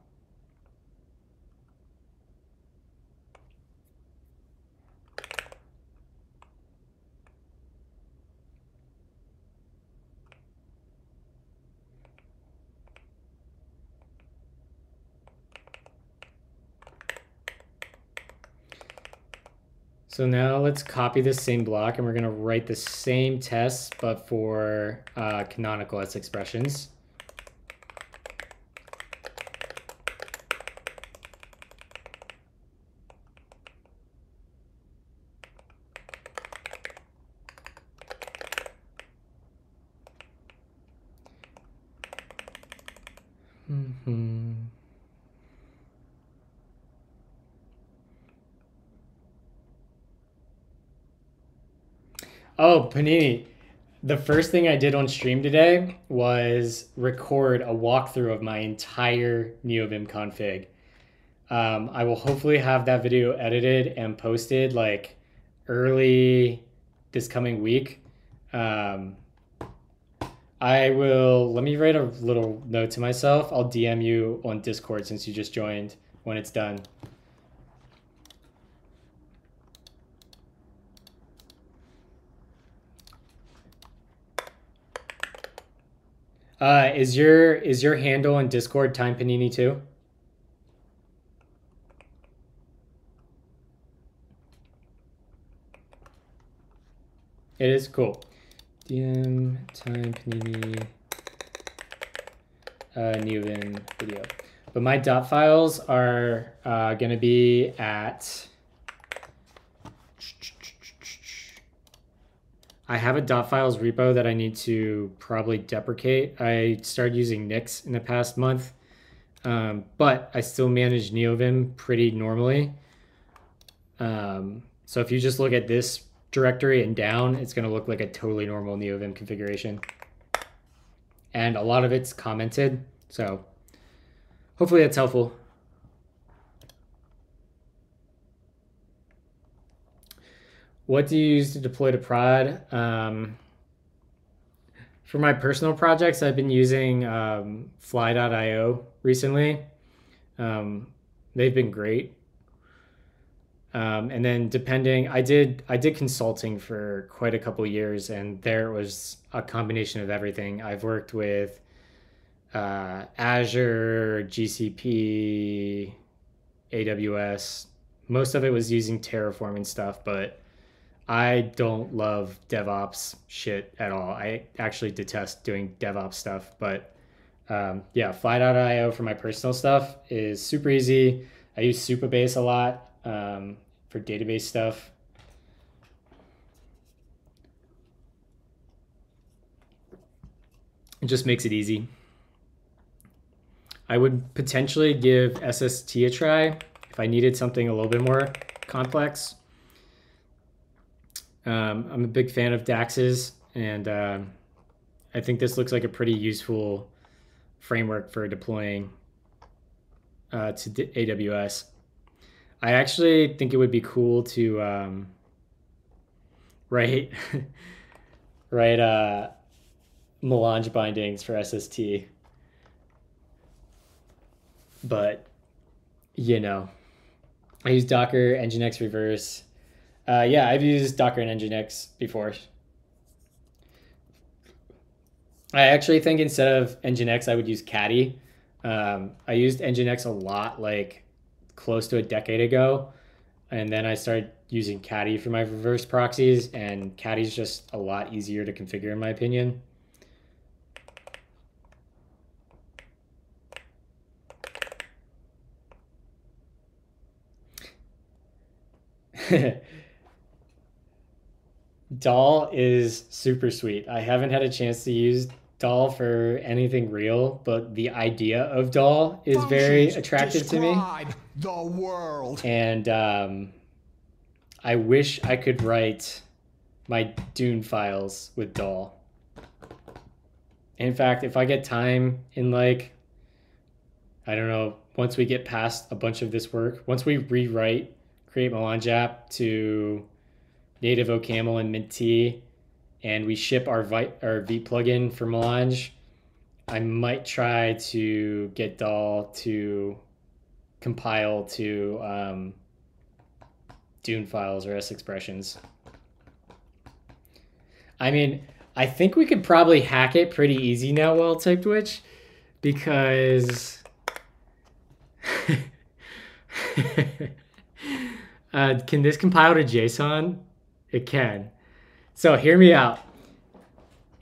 So now let's copy the same block and we're going to write the same test, but for uh, canonical S expressions. Oh, Panini. The first thing I did on stream today was record a walkthrough of my entire NeoVim config. Um, I will hopefully have that video edited and posted like early this coming week. Um, I will, let me write a little note to myself. I'll DM you on Discord since you just joined when it's done. Uh, is your is your handle on Discord Time Panini too? It is cool. DM Time Panini uh, NeoVim video. But my dot files are uh, to be at I have a dot files repo that I need to probably deprecate. I started using Nix in the past month, um, but I still manage NeoVim pretty normally. Um, so if you just look at this directory and down, it's going to look like a totally normal NeoVim configuration. And a lot of it's commented, so hopefully that's helpful. What do you use to deploy to prod? Um, for my personal projects, I've been using um, Fly.io recently. Um, they've been great. Um, and then depending, I did I did consulting for quite a couple years, and there was a combination of everything. I've worked with uh, Azure, GCP, AWS. Most of it was using Terraform and stuff, but I don't love DevOps shit at all. I actually detest doing DevOps stuff, but um, yeah, Fly.io for my personal stuff is super easy. I use Supabase a lot um, for database stuff. It just makes it easy. I would potentially give SST a try if I needed something a little bit more complex. Um, I'm a big fan of Dax's, and uh, I think this looks like a pretty useful framework for deploying uh, to AWS. I actually think it would be cool to um, write write uh, melange bindings for SST, but you know, I use Docker, Nginx reverse. Uh, yeah, I've used Docker and Nginx before. I actually think instead of Nginx, I would use Caddy. Um, I used Nginx a lot, like close to a decade ago, and then I started using Caddy for my reverse proxies, and Caddy's just a lot easier to configure, in my opinion. Dhall is super sweet. I haven't had a chance to use Dhall for anything real, but the idea of Dhall is very attractive to me. The world. And um, I wish I could write my Dune files with Dhall. In fact, if I get time in like, I don't know, once we get past a bunch of this work, once we rewrite Create Melange app to native OCaml and Mint and we ship our, Vi- our Vite plugin for Melange, I might try to get Dhall to compile to um, Dune files or S expressions. I mean, I think we could probably hack it pretty easy now, well typed witch, because uh, can this compile to JSON? It can. So hear me out.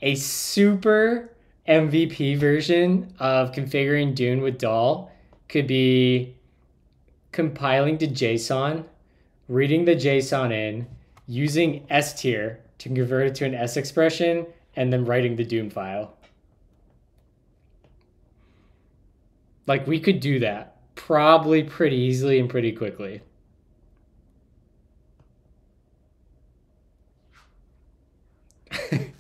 A super MVP version of configuring Dune with Dhall could be compiling to JSON, reading the JSON in, using S-tier to convert it to an S expression, and then writing the Dune file. Like we could do that probably pretty easily and pretty quickly.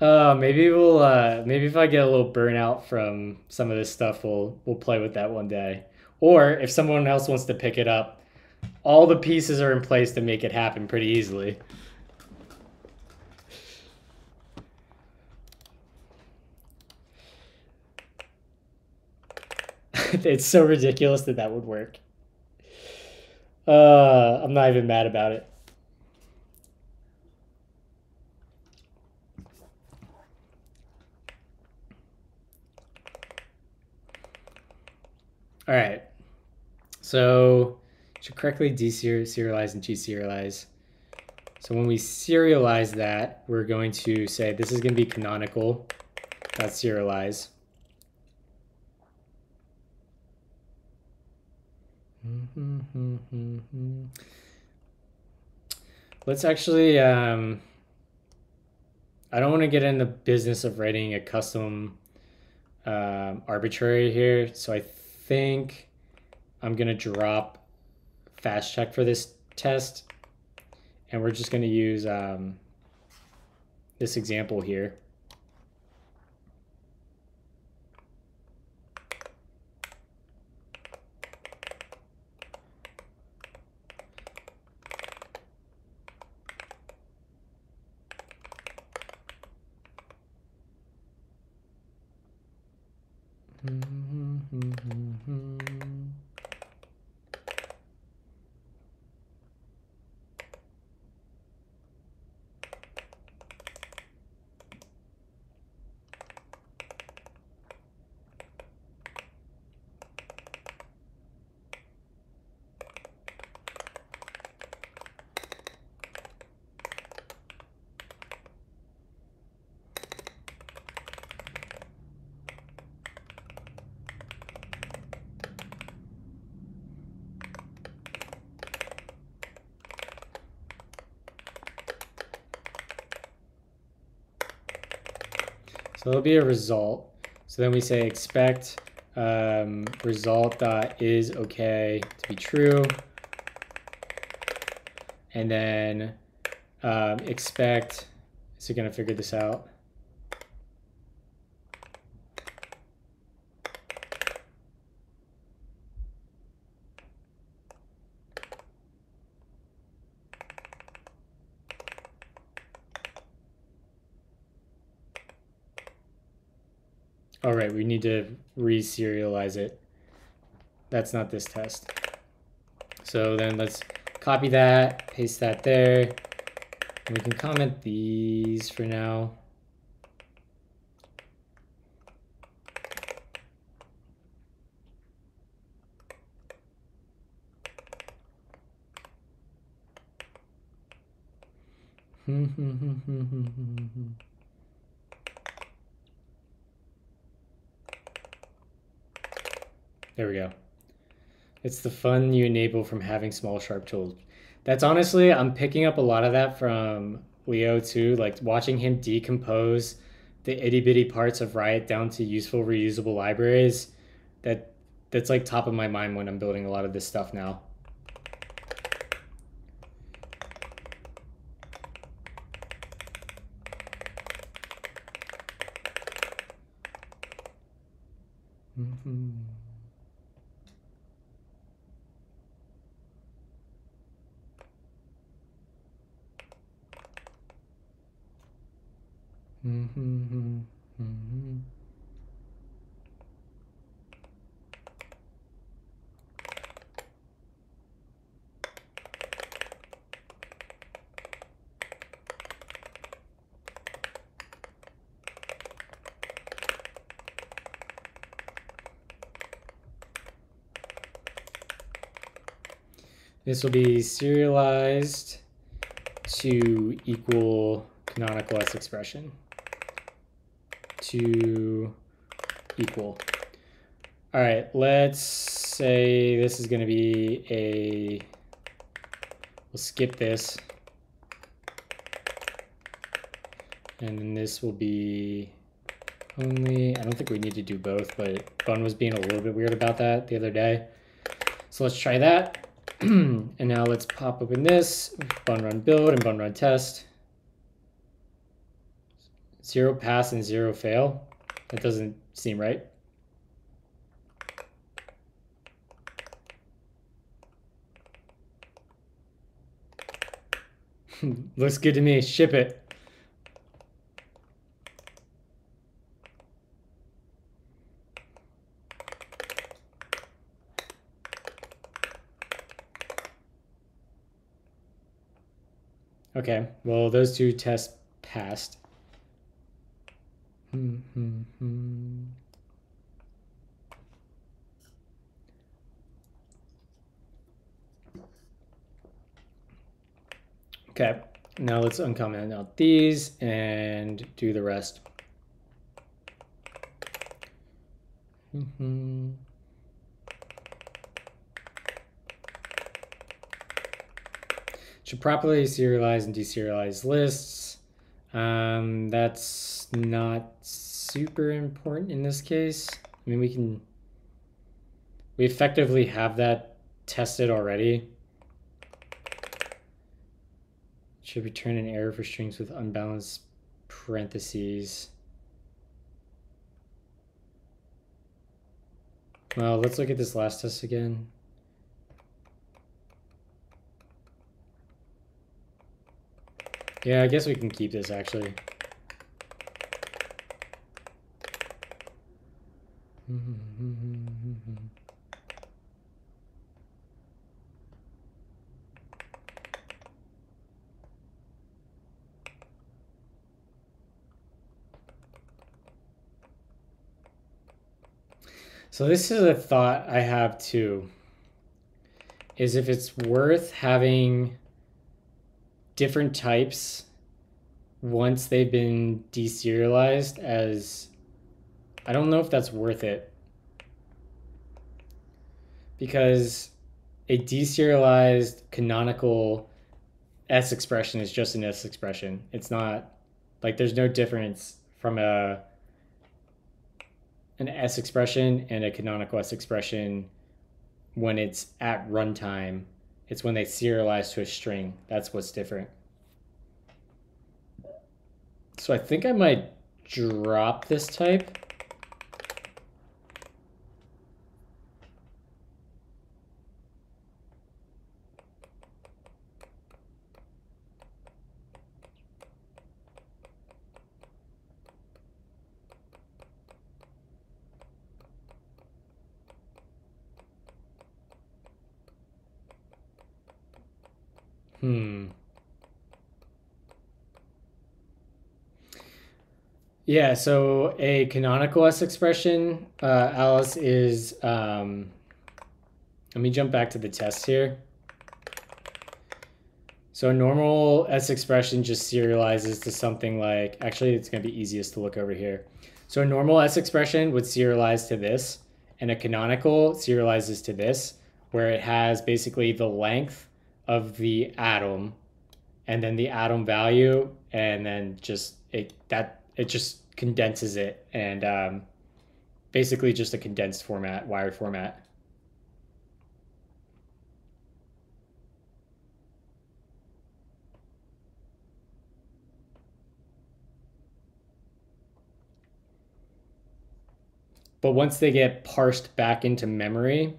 uh, maybe we'll uh, maybe if I get a little burnout from some of this stuff, we'll we'll play with that one day. Or if someone else wants to pick it up, all the pieces are in place to make it happen pretty easily. it's so ridiculous that that would work. Uh, I'm not even mad about it. All right. So should correctly deserialize and deserialize. So when we serialize that, we're going to say this is going to be canonical. That's serialize. Let's actually, um, I don't want to get in the business of writing a custom um, arbitrary here. So I think I'm going to drop fast check for this test. And we're just going to use um, this example here. So it'll be a result. So then we say expect um, result dot is okay to be true. And then um, expect, is it going to figure this out? All right, we need to re-serialize it. That's not this test. So then let's copy that, paste that there. And we can comment these for now. Hmm, hmm, hmm, There we go. It's the fun you enable from having small sharp tools. That's honestly, I'm picking up a lot of that from Leo too, like watching him decompose the itty bitty parts of Riot down to useful reusable libraries. That that's like top of my mind when I'm building a lot of this stuff now. Mm-hmm. Mm-hmm. Mm-hmm. This will be serialized to equal canonical S expression to equal. All right, let's say this is going to be a, we'll skip this. And then this will be only, I don't think we need to do both, but Bun was being a little bit weird about that the other day. So let's try that. and now let's pop open this, bun run build and bun run test. Zero pass and zero fail. That doesn't seem right. Looks good to me. Ship it. Okay, well, those two tests passed. Hmm, hmm, hmm. Okay, now let's uncomment out these and do the rest. Mm should properly serialize and deserialize lists. Um, that's not super important in this case. I mean, we can, we effectively have that tested already. Should return an error for strings with unbalanced parentheses. Well, let's look at this last test again. Yeah, I guess we can keep this actually. So this is a thought I have too. Is if it's worth having different types once they've been deserialized as I don't know if that's worth it. Because a deserialized canonical S expression is just an S expression. It's not like there's no difference from a an S expression and a canonical S expression when it's at runtime. It's when they serialize to a string. That's what's different. So I think I might drop this type. Hmm. Yeah, so a canonical S expression, uh, Alice, is, um, let me jump back to the test here. So a normal S expression just serializes to something like, actually it's gonna be easiest to look over here. So a normal S expression would serialize to this, and a canonical serializes to this, where it has basically the length of the atom and then the atom value and then just it that it just condenses it and um, basically just a condensed format wire format. But once they get parsed back into memory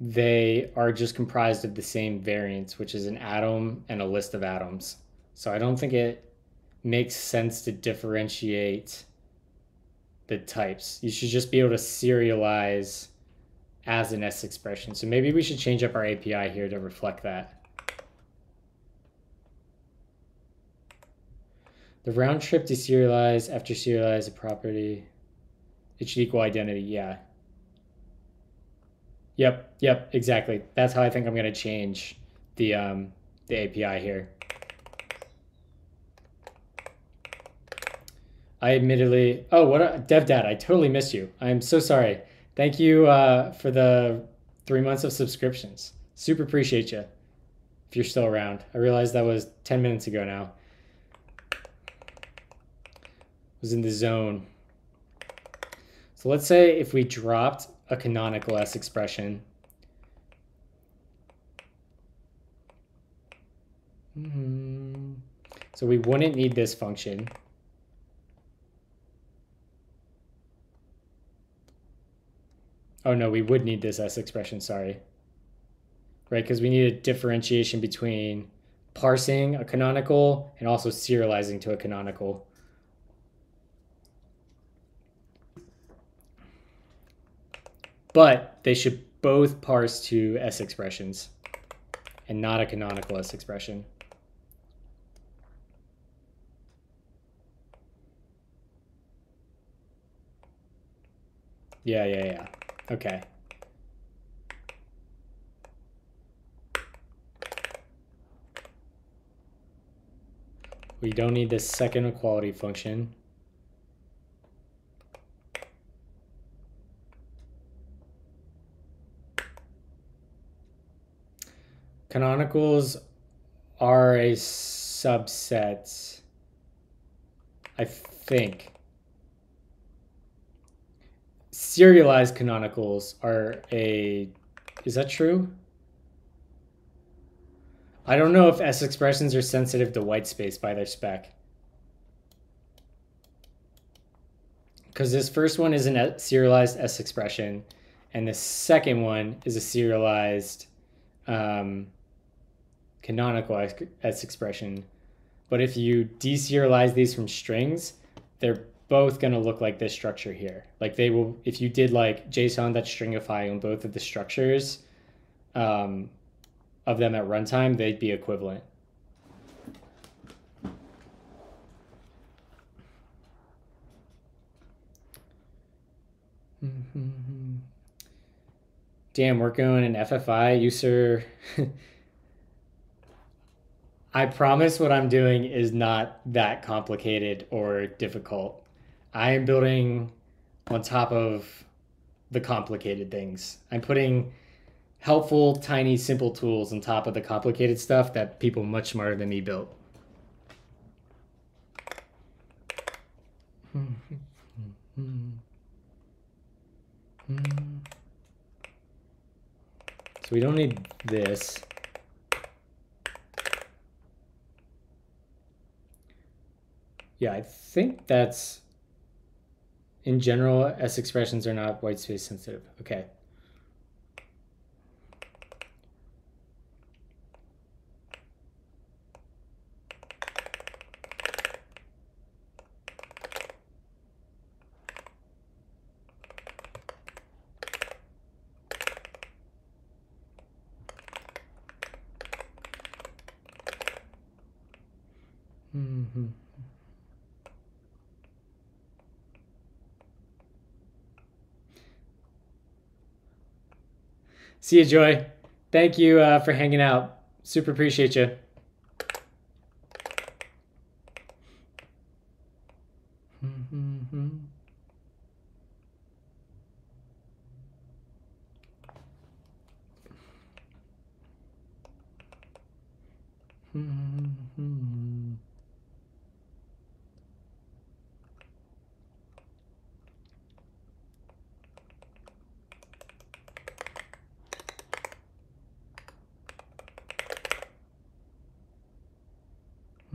they are just comprised of the same variance, which is an atom and a list of atoms. So I don't think it makes sense to differentiate the types. You should just be able to serialize as an S expression. So maybe we should change up our API here to reflect that. The round trip deserialize after serialize a property. It should equal identity, yeah. Yep, yep, exactly. That's how I think I'm going to change the um, the API here. I admittedly, oh, what a dev dad, I totally missed you. I'm so sorry. Thank you uh, for the three months of subscriptions. Super appreciate you if you're still around. I realized that was 10 minutes ago now. Was in the zone. So let's say if we dropped a canonical S expression. Mm -hmm. So we wouldn't need this function. Oh no, we would need this S expression, sorry. Right, because we need a differentiation between parsing a canonical and also serializing to a canonical. But they should both parse to S expressions and not a canonical S expression. Yeah, yeah, yeah. Okay. We don't need this second equality function. Canonicals are a subset. I think. Serialized canonicals are a. Is that true? I don't know if S expressions are sensitive to white space by their spec. Because this first one is a serialized S expression, and the second one is a serialized um, canonical S expression. But if you deserialize these from strings, they're both going to look like this structure here. Like they will, if you did like JSON that stringify on both of the structures, um, of them at runtime, they'd be equivalent. Damn, we're going in FFI. User. I promise what I'm doing is not that complicated or difficult. I am building on top of the complicated things. I'm putting helpful, tiny, simple tools on top of the complicated stuff that people much smarter than me built. So we don't need this. Yeah, I think that's in general, S expressions are not white space sensitive. Okay. Mm-hmm. See you, Joy. Thank you uh, for hanging out. Super appreciate you.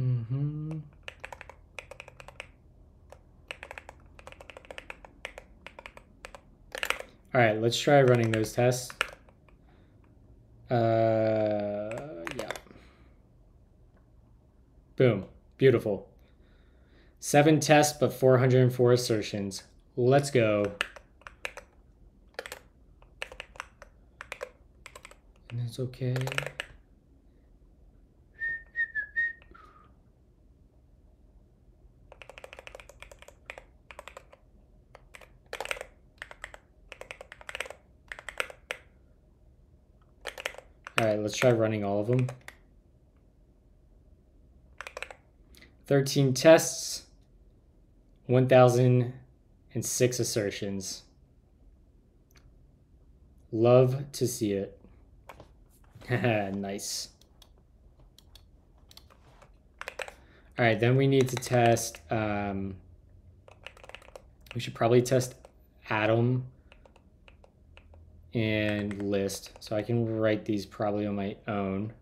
Mm-hmm. All right, let's try running those tests. Uh, yeah. Boom. Beautiful. Seven tests, but 404 assertions. Let's go. And it's okay. Try running all of them. 13 tests, 1,006 assertions. Love to see it. nice. All right, then we need to test, um, we should probably test Atom and list. So I can write these probably on my own.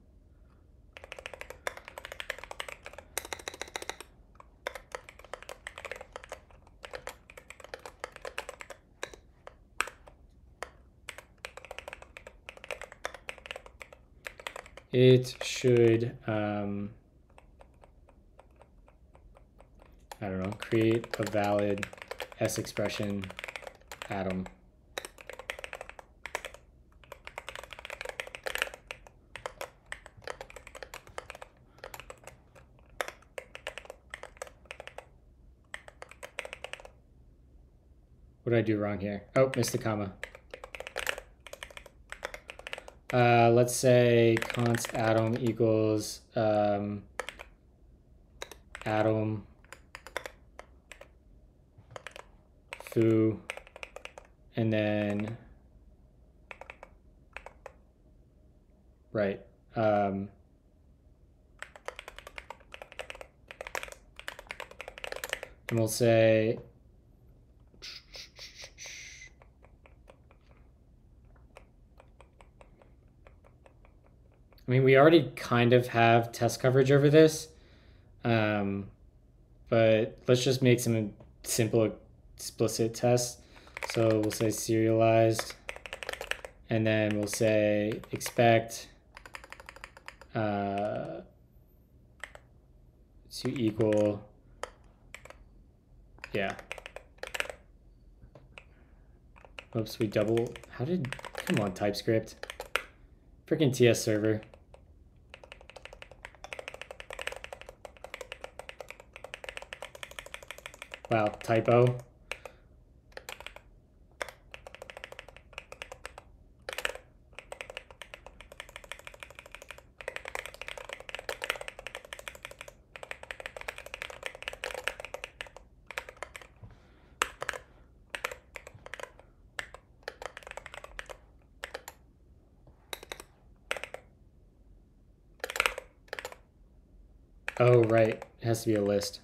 It should, um, I don't know, create a valid S expression atom. What did I do wrong here? Oh, missed the comma. Uh, let's say const atom equals um, atom foo and then right Um, and we'll say I mean, we already kind of have test coverage over this, um, but let's just make some simple explicit tests. So we'll say serialized, and then we'll say expect uh, to equal, yeah. Oops, we double, how did, come on TypeScript. Freaking TS server. Wow, typo. Oh, right. It has to be a list.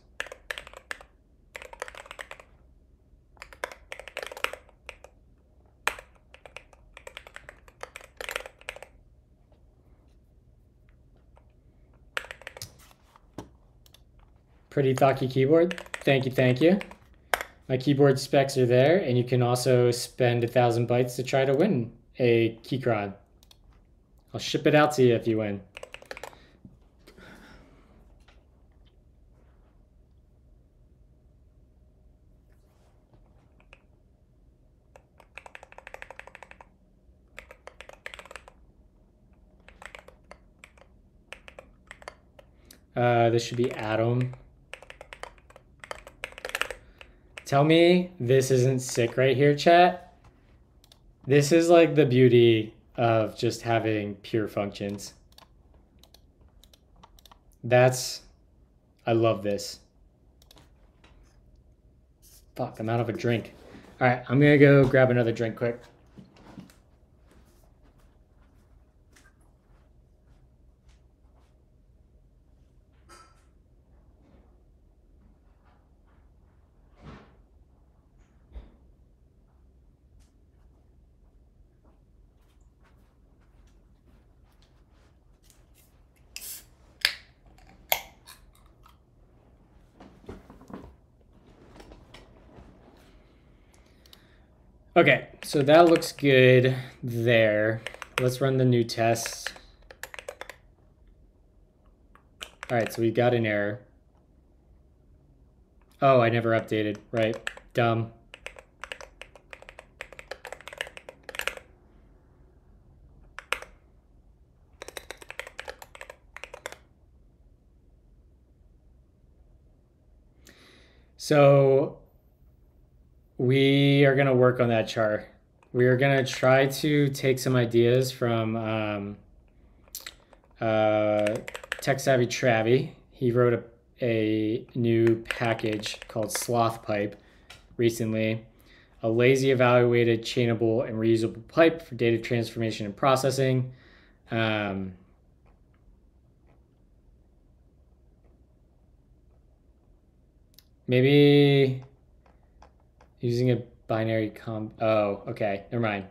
Pretty Thocky keyboard. Thank you, thank you. My keyboard specs are there, and you can also spend a thousand bytes to try to win a Keychron. I'll ship it out to you if you win. Uh, this should be Atom. Tell me this isn't sick right here, chat. This is like the beauty of just having pure functions. That's, I love this. Fuck, I'm out of a drink. All right, I'm gonna go grab another drink quick. Okay, so that looks good there. Let's run the new test. All right, so we got an error. Oh, I never updated, right? Dumb. So we are going to work on that chart. We are going to try to take some ideas from um, uh, Tech Savvy Travie. He wrote a, a new package called Sloth Pipe recently. A lazy evaluated, chainable, and reusable pipe for data transformation and processing. Um, maybe Using a binary comp. Oh, okay. Never mind.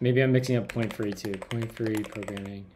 Maybe I'm mixing up point free too. Point free programming.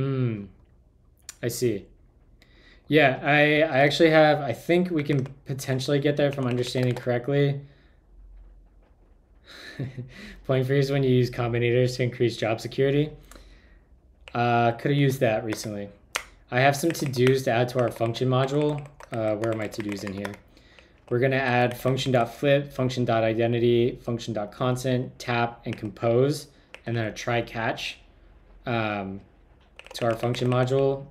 Hmm. I see. Yeah, I I actually have I think we can potentially get there if I'm understanding correctly. Point freeze when you use combinators to increase job security. Uh, could have used that recently. I have some to-dos to add to our function module. Uh, where are my to-dos in here? we're going to add function.flip, function.identity, function.constant, tap, and compose, and then a try catch um, to our function module.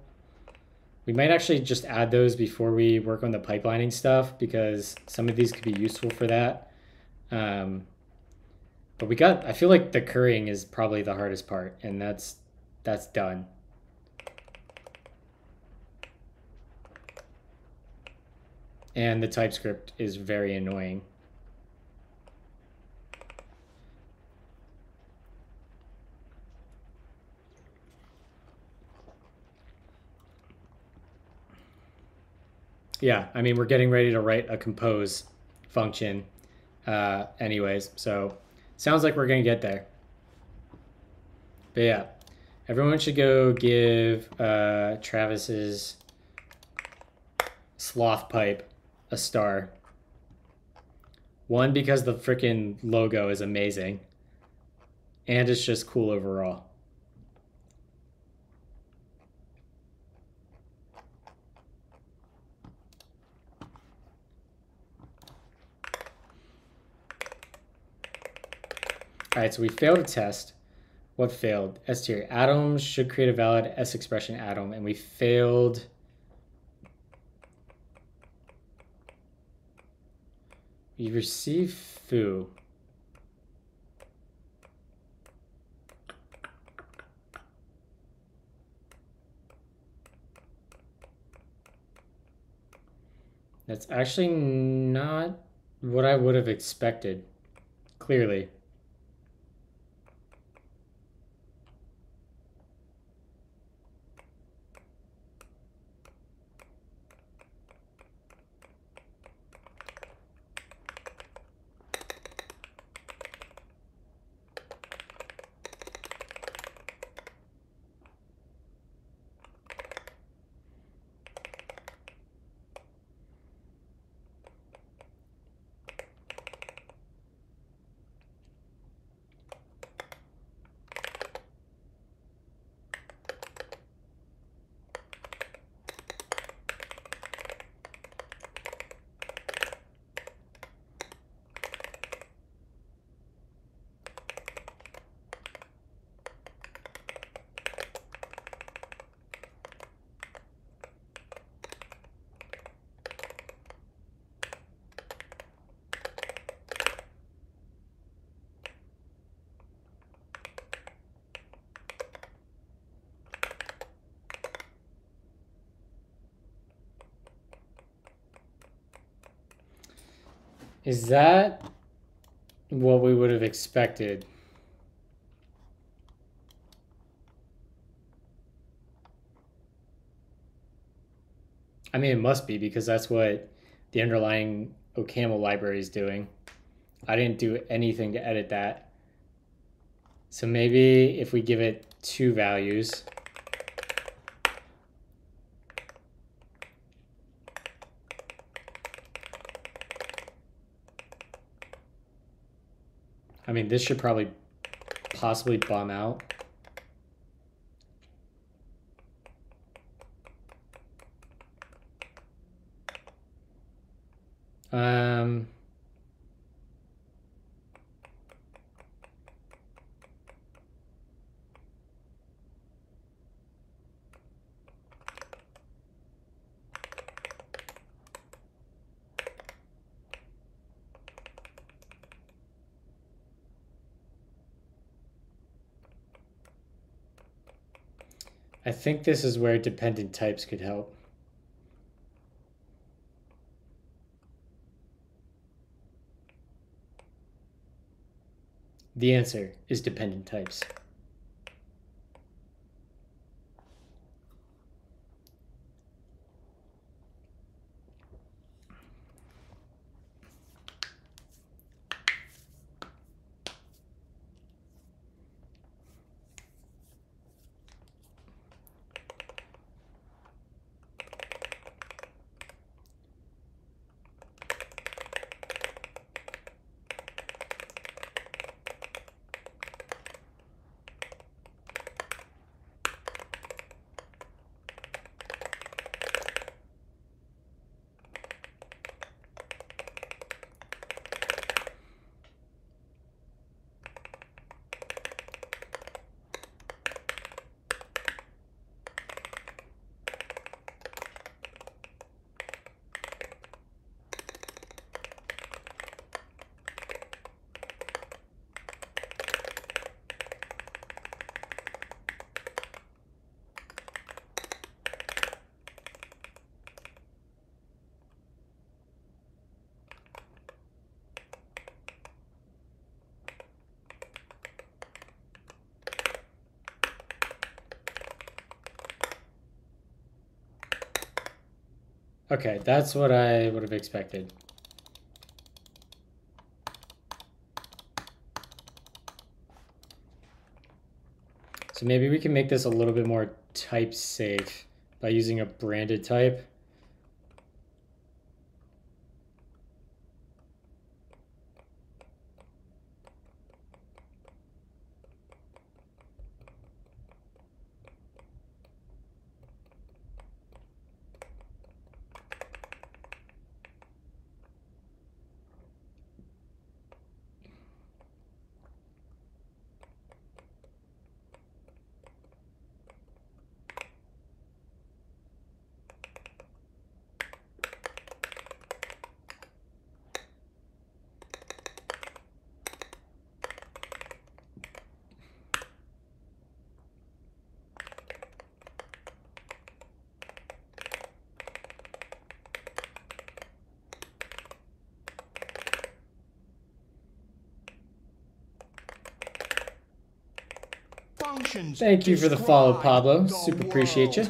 We might actually just add those before we work on the pipelining stuff because some of these could be useful for that. Um, but we got, I feel like the currying is probably the hardest part, and that's that's done. And the TypeScript is very annoying. Yeah, I mean, we're getting ready to write a compose function uh, anyways, so sounds like we're going to get there. But yeah, everyone should go give uh, Travis's sloth pipe a star. One, because the freaking logo is amazing, and it's just cool overall. All right, so we failed a test. What failed? S tier. Atoms should create a valid S expression atom, and we failed. We receive foo. That's actually not what I would have expected, clearly. Is that what we would have expected? I mean, it must be because that's what the underlying OCaml library is doing. I didn't do anything to edit that. So maybe if we give it two values, I mean, this should probably possibly bum out. Um... think this is where dependent types could help. The answer is dependent types. Okay, that's what I would have expected. So maybe we can make this a little bit more type safe by using a branded type. Functions Thank you for the follow, Pablo. Super appreciate you.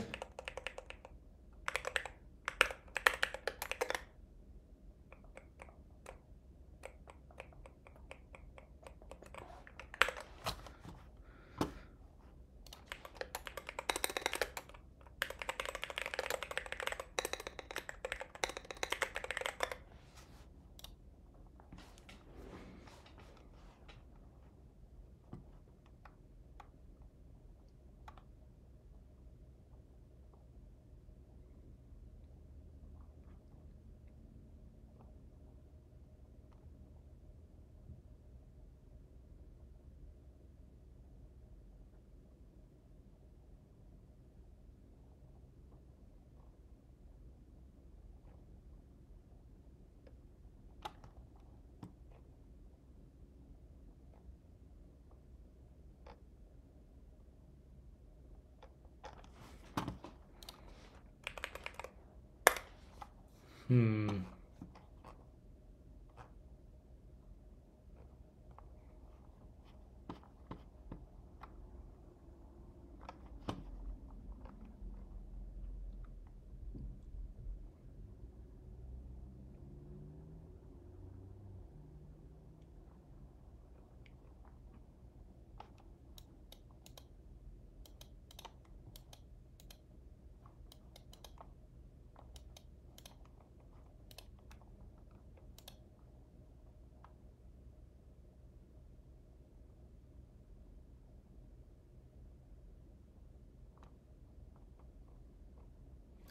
world. Hmm.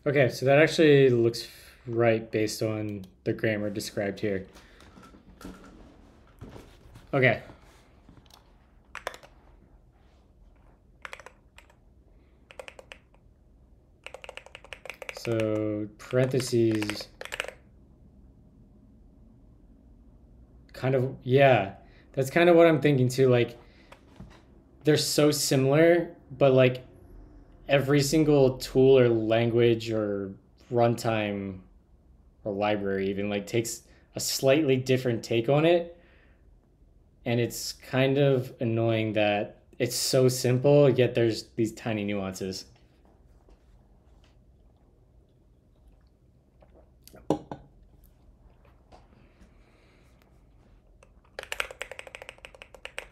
Okay, so that actually looks right based on the grammar described here. Okay. So parentheses kind of yeah, that's kind of what I'm thinking too like they're so similar, but like every single tool or language or runtime or library even like takes a slightly different take on it. And it's kind of annoying that it's so simple yet there's these tiny nuances.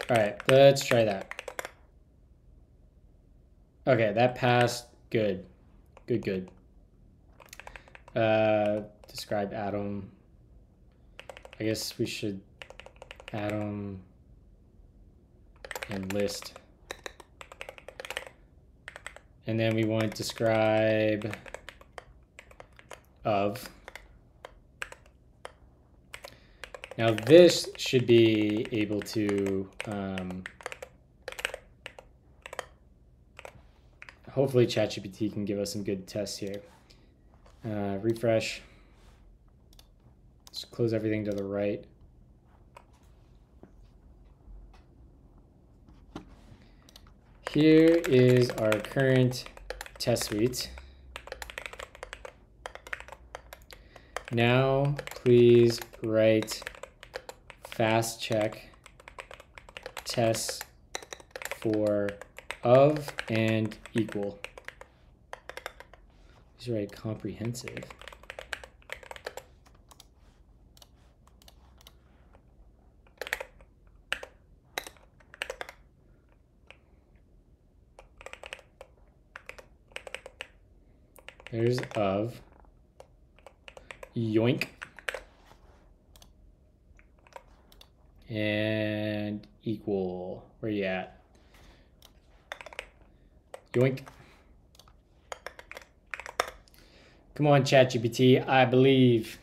All right let's try that Okay, that passed. Good. Good, good. Uh, describe Atom. I guess we should Atom and list. And then we want describe of. Now this should be able to um, hopefully ChatGPT can give us some good tests here. Uh, refresh. Just close everything to the right. Here is our current test suite. Now, please write fast check tests for of and equal. These are very comprehensive. There's of. Yoink. And equal. Where you at? Yoink. Come on, ChatGPT. I believe.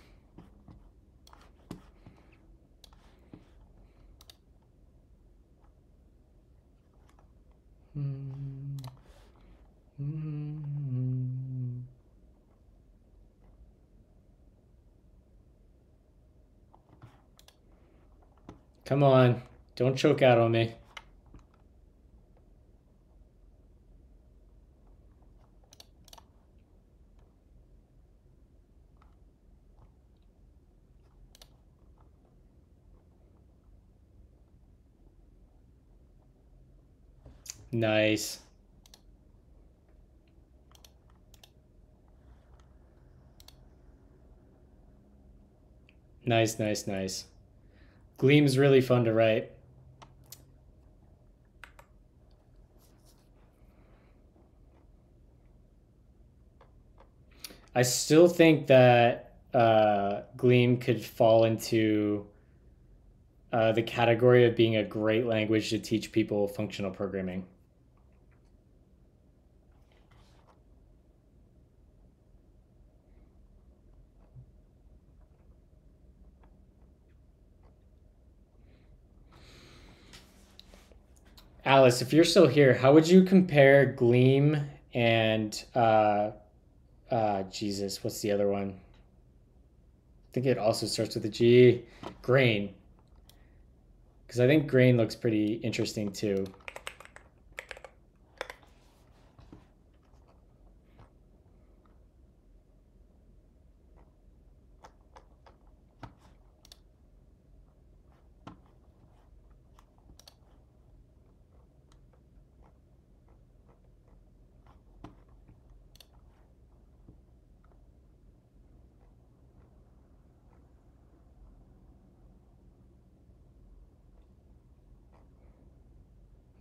Come on, don't choke out on me. Nice. Nice, nice, nice. Gleam's really fun to write. I still think that uh, Gleam could fall into uh, the category of being a great language to teach people functional programming. Alice, if you're still here, how would you compare Gleam and uh, uh, Jesus? What's the other one? I think it also starts with a G. Grain. Because I think grain looks pretty interesting too.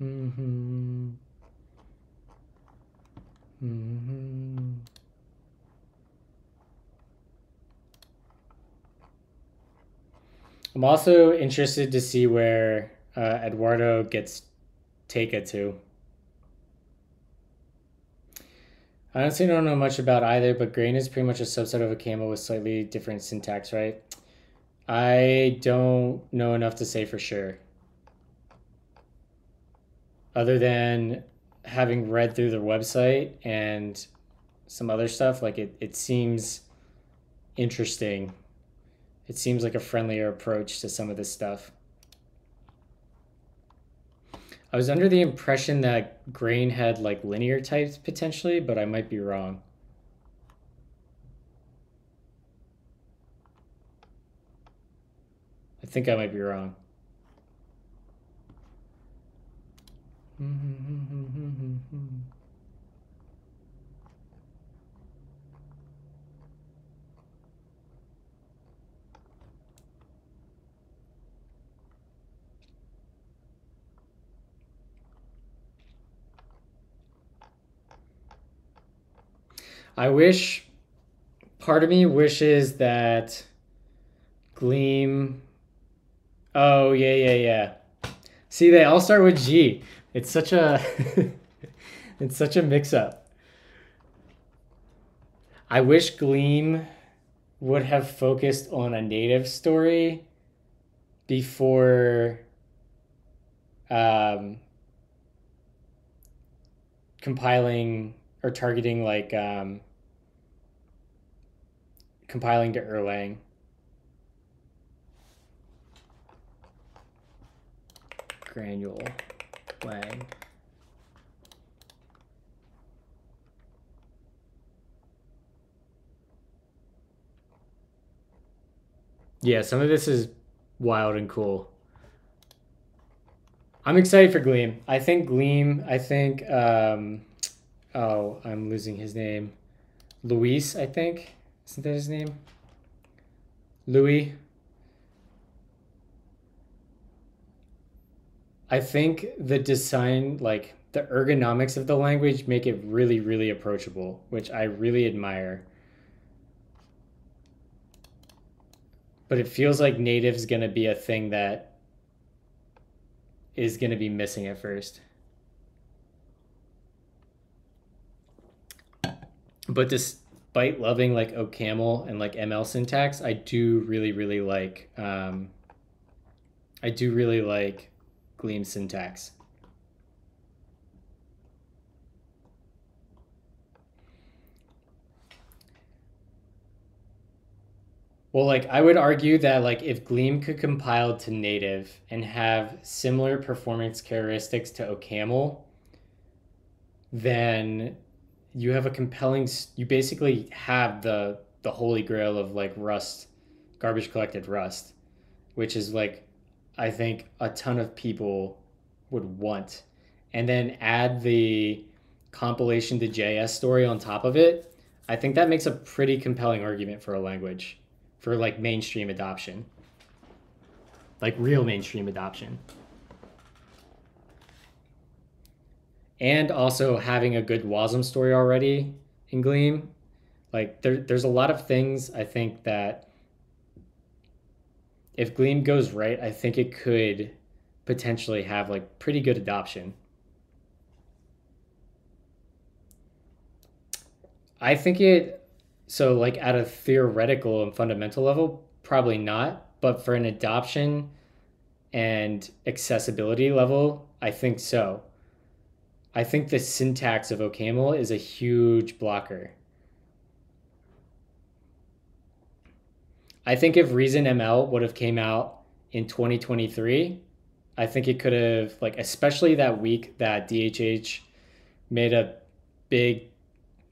Mm-hmm. Mm-hmm. I'm also interested to see where uh, Eduardo gets Teika to. I honestly don't know much about either, but grain is pretty much a subset of OCaml with slightly different syntax, right? I don't know enough to say for sure. Other than having read through their website and some other stuff, like it, it seems interesting. It seems like a friendlier approach to some of this stuff. I was under the impression that grain had like linear types potentially, but I might be wrong. I think I might be wrong. Mm-hmm, mm-hmm, mm-hmm, I wish, part of me wishes that Gleam. Oh, yeah, yeah, yeah. See, they all start with G. It's such a. it's such a mix up. I wish Gleam would have focused on a native story before um, compiling or targeting like um, compiling to Erlang. Granule Lang. Yeah, some of this is wild and cool. I'm excited for Gleam. I think Gleam, I think um, oh, I'm losing his name. Luis, I think. Isn't that his name? Louis. I think the design, like the ergonomics of the language make it really, really approachable, which I really admire. But it feels like native's going to be a thing that is going to be missing at first. But despite loving like OCaml and like ML syntax, I do really, really like, um, I do really like Gleam syntax. Well, like I would argue that like if Gleam could compile to native and have similar performance characteristics to OCaml, then you have a compelling you basically have the the holy grail of like Rust garbage collected Rust, which is like I think a ton of people would want. And then add the compilation to JS story on top of it. I think that makes a pretty compelling argument for a language for like mainstream adoption. Like real mainstream adoption. And also having a good WASM story already in Gleam. Like there, there's a lot of things I think that if Gleam goes right, I think it could potentially have like pretty good adoption. I think it so, like at a theoretical and fundamental level, probably not. But for an adoption and accessibility level, I think so. I think the syntax of OCaml is a huge blocker. I think if ReasonML would have came out in 2023, I think it could have like especially that week that DHH made a big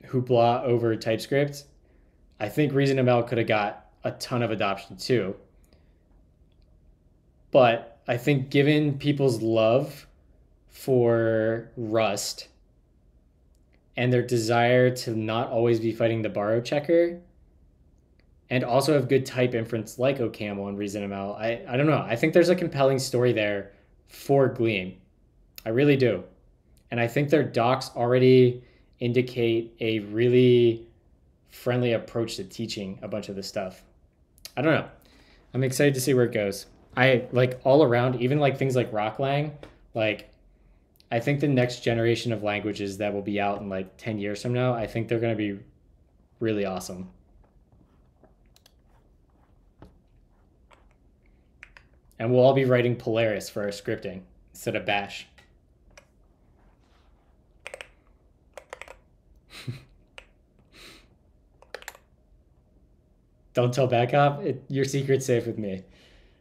hoopla over TypeScript. I think ReasonML could have got a ton of adoption too. But I think given people's love for Rust and their desire to not always be fighting the borrow checker and also have good type inference like OCaml and ReasonML, I, I don't know. I think there's a compelling story there for Gleam. I really do. And I think their docs already indicate a really friendly approach to teaching a bunch of this stuff. I don't know. I'm excited to see where it goes. I like all around, even like things like Roc lang, like I think the next generation of languages that will be out in like 10 years from now, I think they're going to be really awesome. And we'll all be writing Polaris for our scripting instead of Bash. don't tell Backup. It, your secret's safe with me.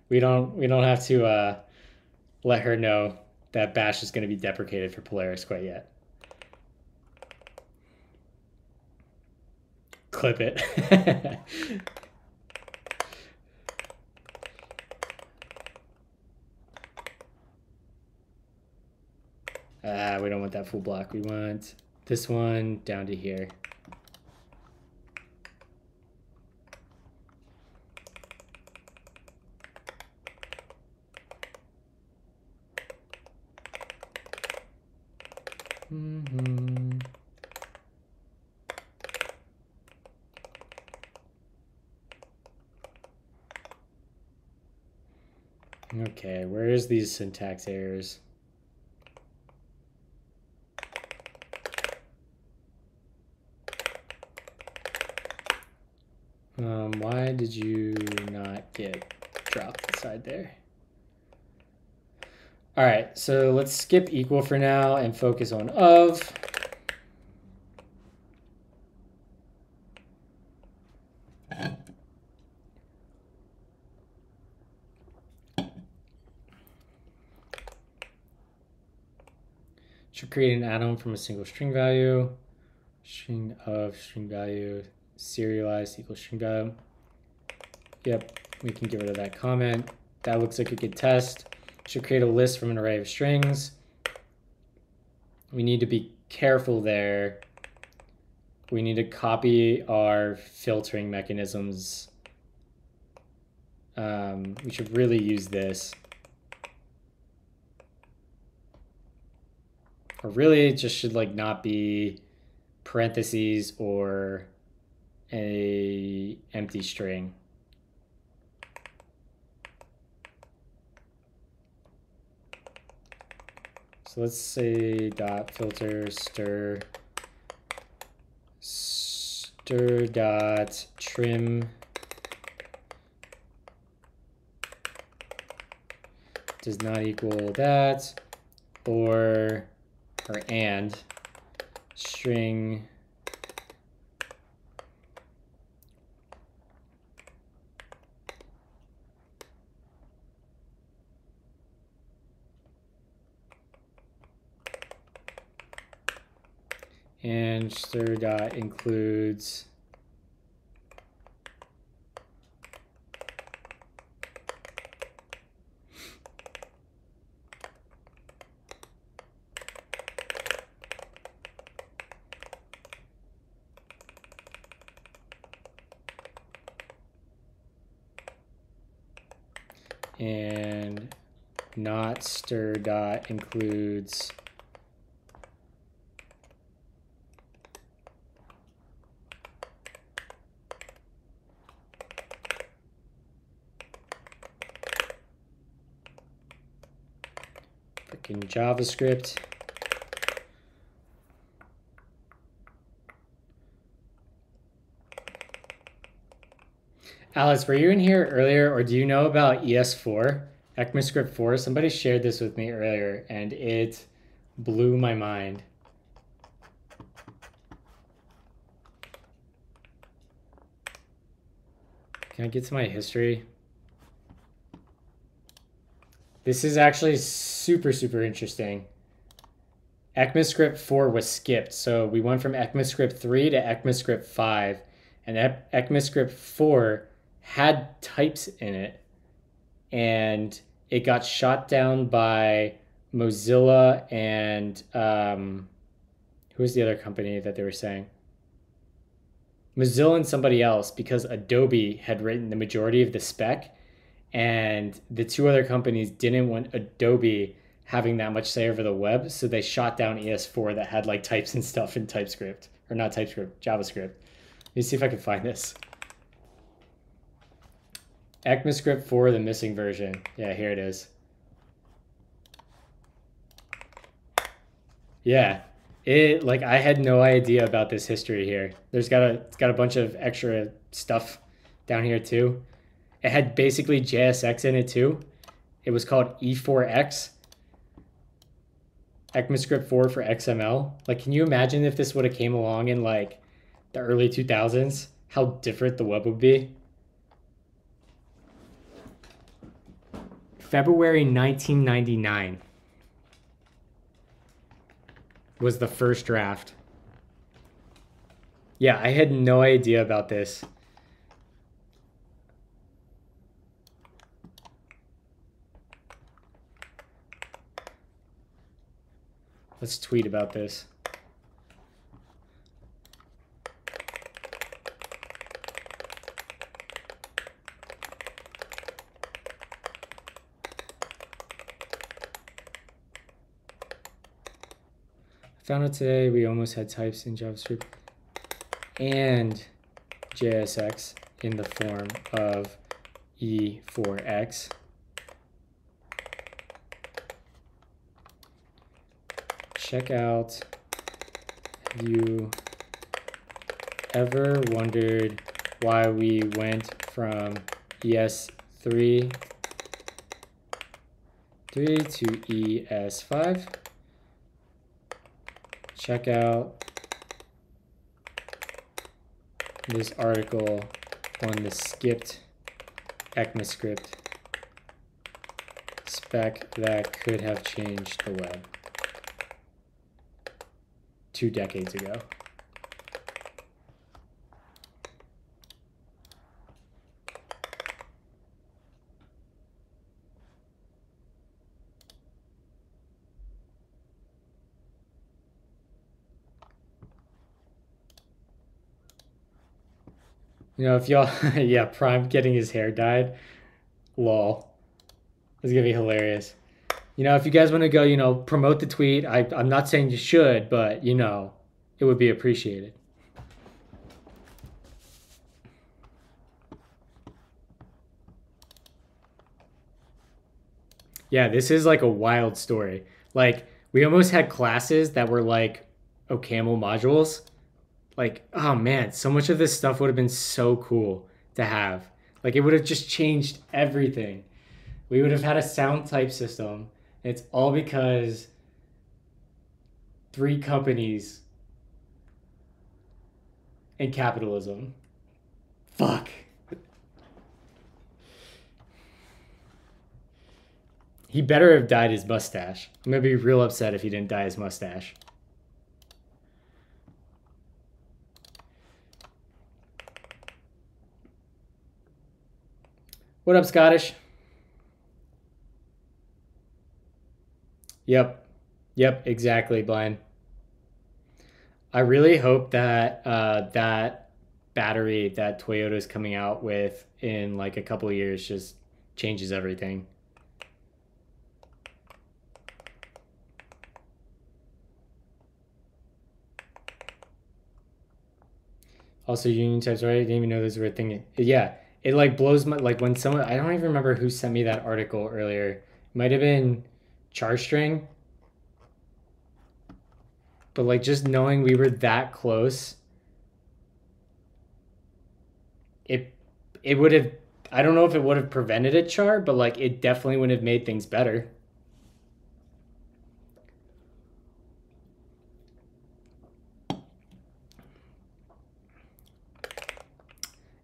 We don't we don't have to uh, let her know that Bash is going to be deprecated for Polaris quite yet. Clip it. Ah, we don't want that full block. We want this one down to here. Mm-hmm. Okay, where's these syntax errors? Um, why did you not get dropped inside there? All right, so let's skip equal for now and focus on of. Should create an atom from a single string value. String of string value serialized equals string value. Yep, we can get rid of that comment. That looks like a good test should create a list from an array of strings. We need to be careful there. We need to copy our filtering mechanisms. Um, we should really use this. or really it just should like not be parentheses or a empty string. So let's say dot filter stir stir dot trim. Does not equal that or or and string and stir dot includes and not stir dot includes freaking JavaScript. Alice, were you in here earlier, or do you know about ES4, ECMAScript 4? Somebody shared this with me earlier, and it blew my mind. Can I get to my history? This is actually super, super interesting. ECMAScript 4 was skipped. So we went from ECMAScript 3 to ECMAScript 5. And ECMAScript 4 had types in it. And it got shot down by Mozilla and um, who was the other company that they were saying? Mozilla and somebody else because Adobe had written the majority of the spec and the two other companies didn't want Adobe having that much say over the web, so they shot down ES4 that had like types and stuff in TypeScript or not TypeScript, JavaScript. Let me see if I can find this. ECMAScript 4, the missing version. Yeah, here it is. Yeah, it like I had no idea about this history here. There's got a got a bunch of extra stuff down here too. It had basically JSX in it too. It was called E4X. ECMAScript 4 for XML. Like, can you imagine if this would have came along in like the early 2000s? How different the web would be? February 1999 was the first draft. Yeah, I had no idea about this. Let's tweet about this. found it today. We almost had types in JavaScript and JSX in the form of E4X. Check out. Have you ever wondered why we went from ES3 3 to ES5 check out this article on the skipped ECMAScript spec that could have changed the web two decades ago. You know, if y'all, yeah, Prime getting his hair dyed, lol. It's gonna be hilarious. You know, if you guys want to go, you know, promote the tweet, I, I'm not saying you should, but, you know, it would be appreciated. Yeah, this is like a wild story. Like, we almost had classes that were like OCaml modules. Like, oh man, so much of this stuff would have been so cool to have. Like, it would have just changed everything. We would have had a sound type system. It's all because three companies and capitalism. Fuck. He better have dyed his mustache. I'm gonna be real upset if he didn't dye his mustache. What up, Scottish? Yep. Yep, exactly, Blind. I really hope that uh, that battery that Toyota's coming out with in like a couple years just changes everything. Also, union types, right? I didn't even know those were a thing. Yeah, it like blows my like when someone I don't even remember who sent me that article earlier. Might have been Charstring. But like just knowing we were that close, it it would have I don't know if it would have prevented a char, but like it definitely would have made things better.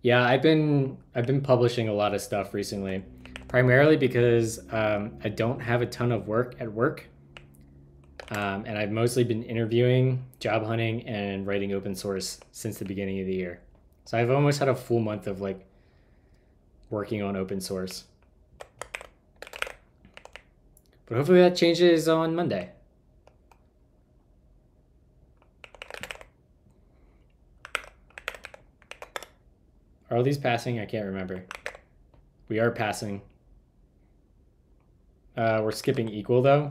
Yeah, I've been I've been publishing a lot of stuff recently, primarily because um, I don't have a ton of work at work, um, and I've mostly been interviewing, job hunting, and writing open source since the beginning of the year. So I've almost had a full month of like working on open source. But hopefully that changes on Monday. Are these passing? I can't remember. We are passing. Uh, we're skipping equal though.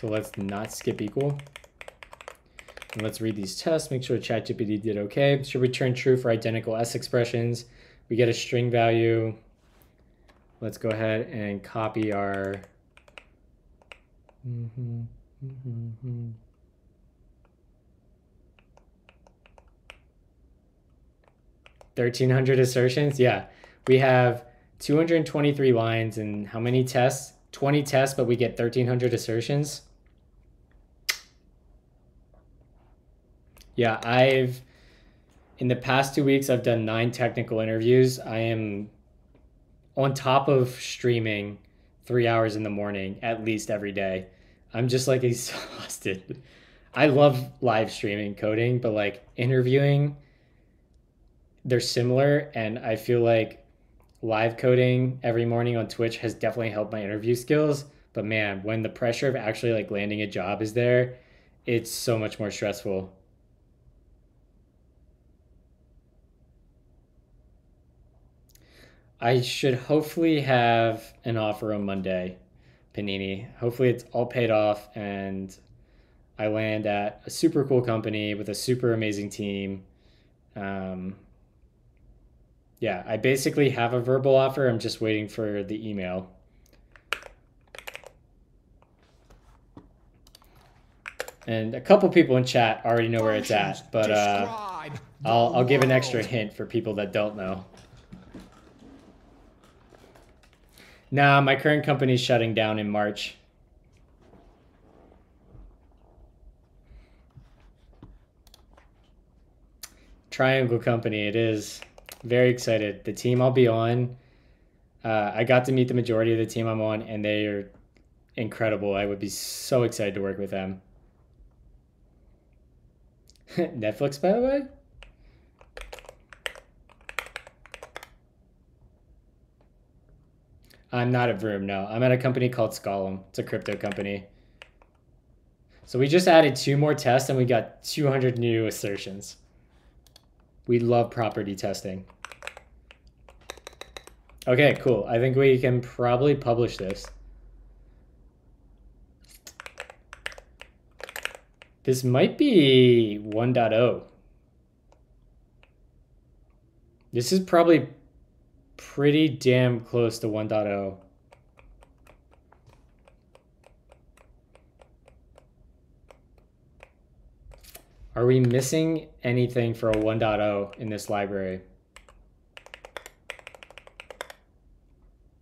So let's not skip equal. And let's read these tests, make sure ChatGPT did okay. Should return true for identical S expressions. We get a string value. Let's go ahead and copy our. Mm -hmm, mm -hmm. 1300 assertions yeah we have 223 lines and how many tests 20 tests but we get 1300 assertions. Yeah i've in the past two weeks i've done nine technical interviews. I am on top of streaming three hours in the morning at least every day. I'm just like exhausted. I love live streaming coding but like interviewing they're similar and I feel like live coding every morning on Twitch has definitely helped my interview skills. But man, when the pressure of actually like landing a job is there, it's so much more stressful. I should hopefully have an offer on Monday, Panini. Hopefully it's all paid off and I land at a super cool company with a super amazing team. Um, yeah, I basically have a verbal offer. I'm just waiting for the email. And a couple people in chat already know where it's at, but uh, I'll, I'll give an extra hint for people that don't know. Nah, my current company's shutting down in March. Triangle Company, it is. Very excited. The team I'll be on, uh, I got to meet the majority of the team I'm on, and they are incredible. I would be so excited to work with them. Netflix, by the way? I'm not at Vroom, no. I'm at a company called Skolem. It's a crypto company. So we just added two more tests and we got 200 new assertions. We love property testing. Okay, cool. I think we can probably publish this. This might be 1.0. This is probably pretty damn close to 1.0. Are we missing anything for a 1.0 in this library?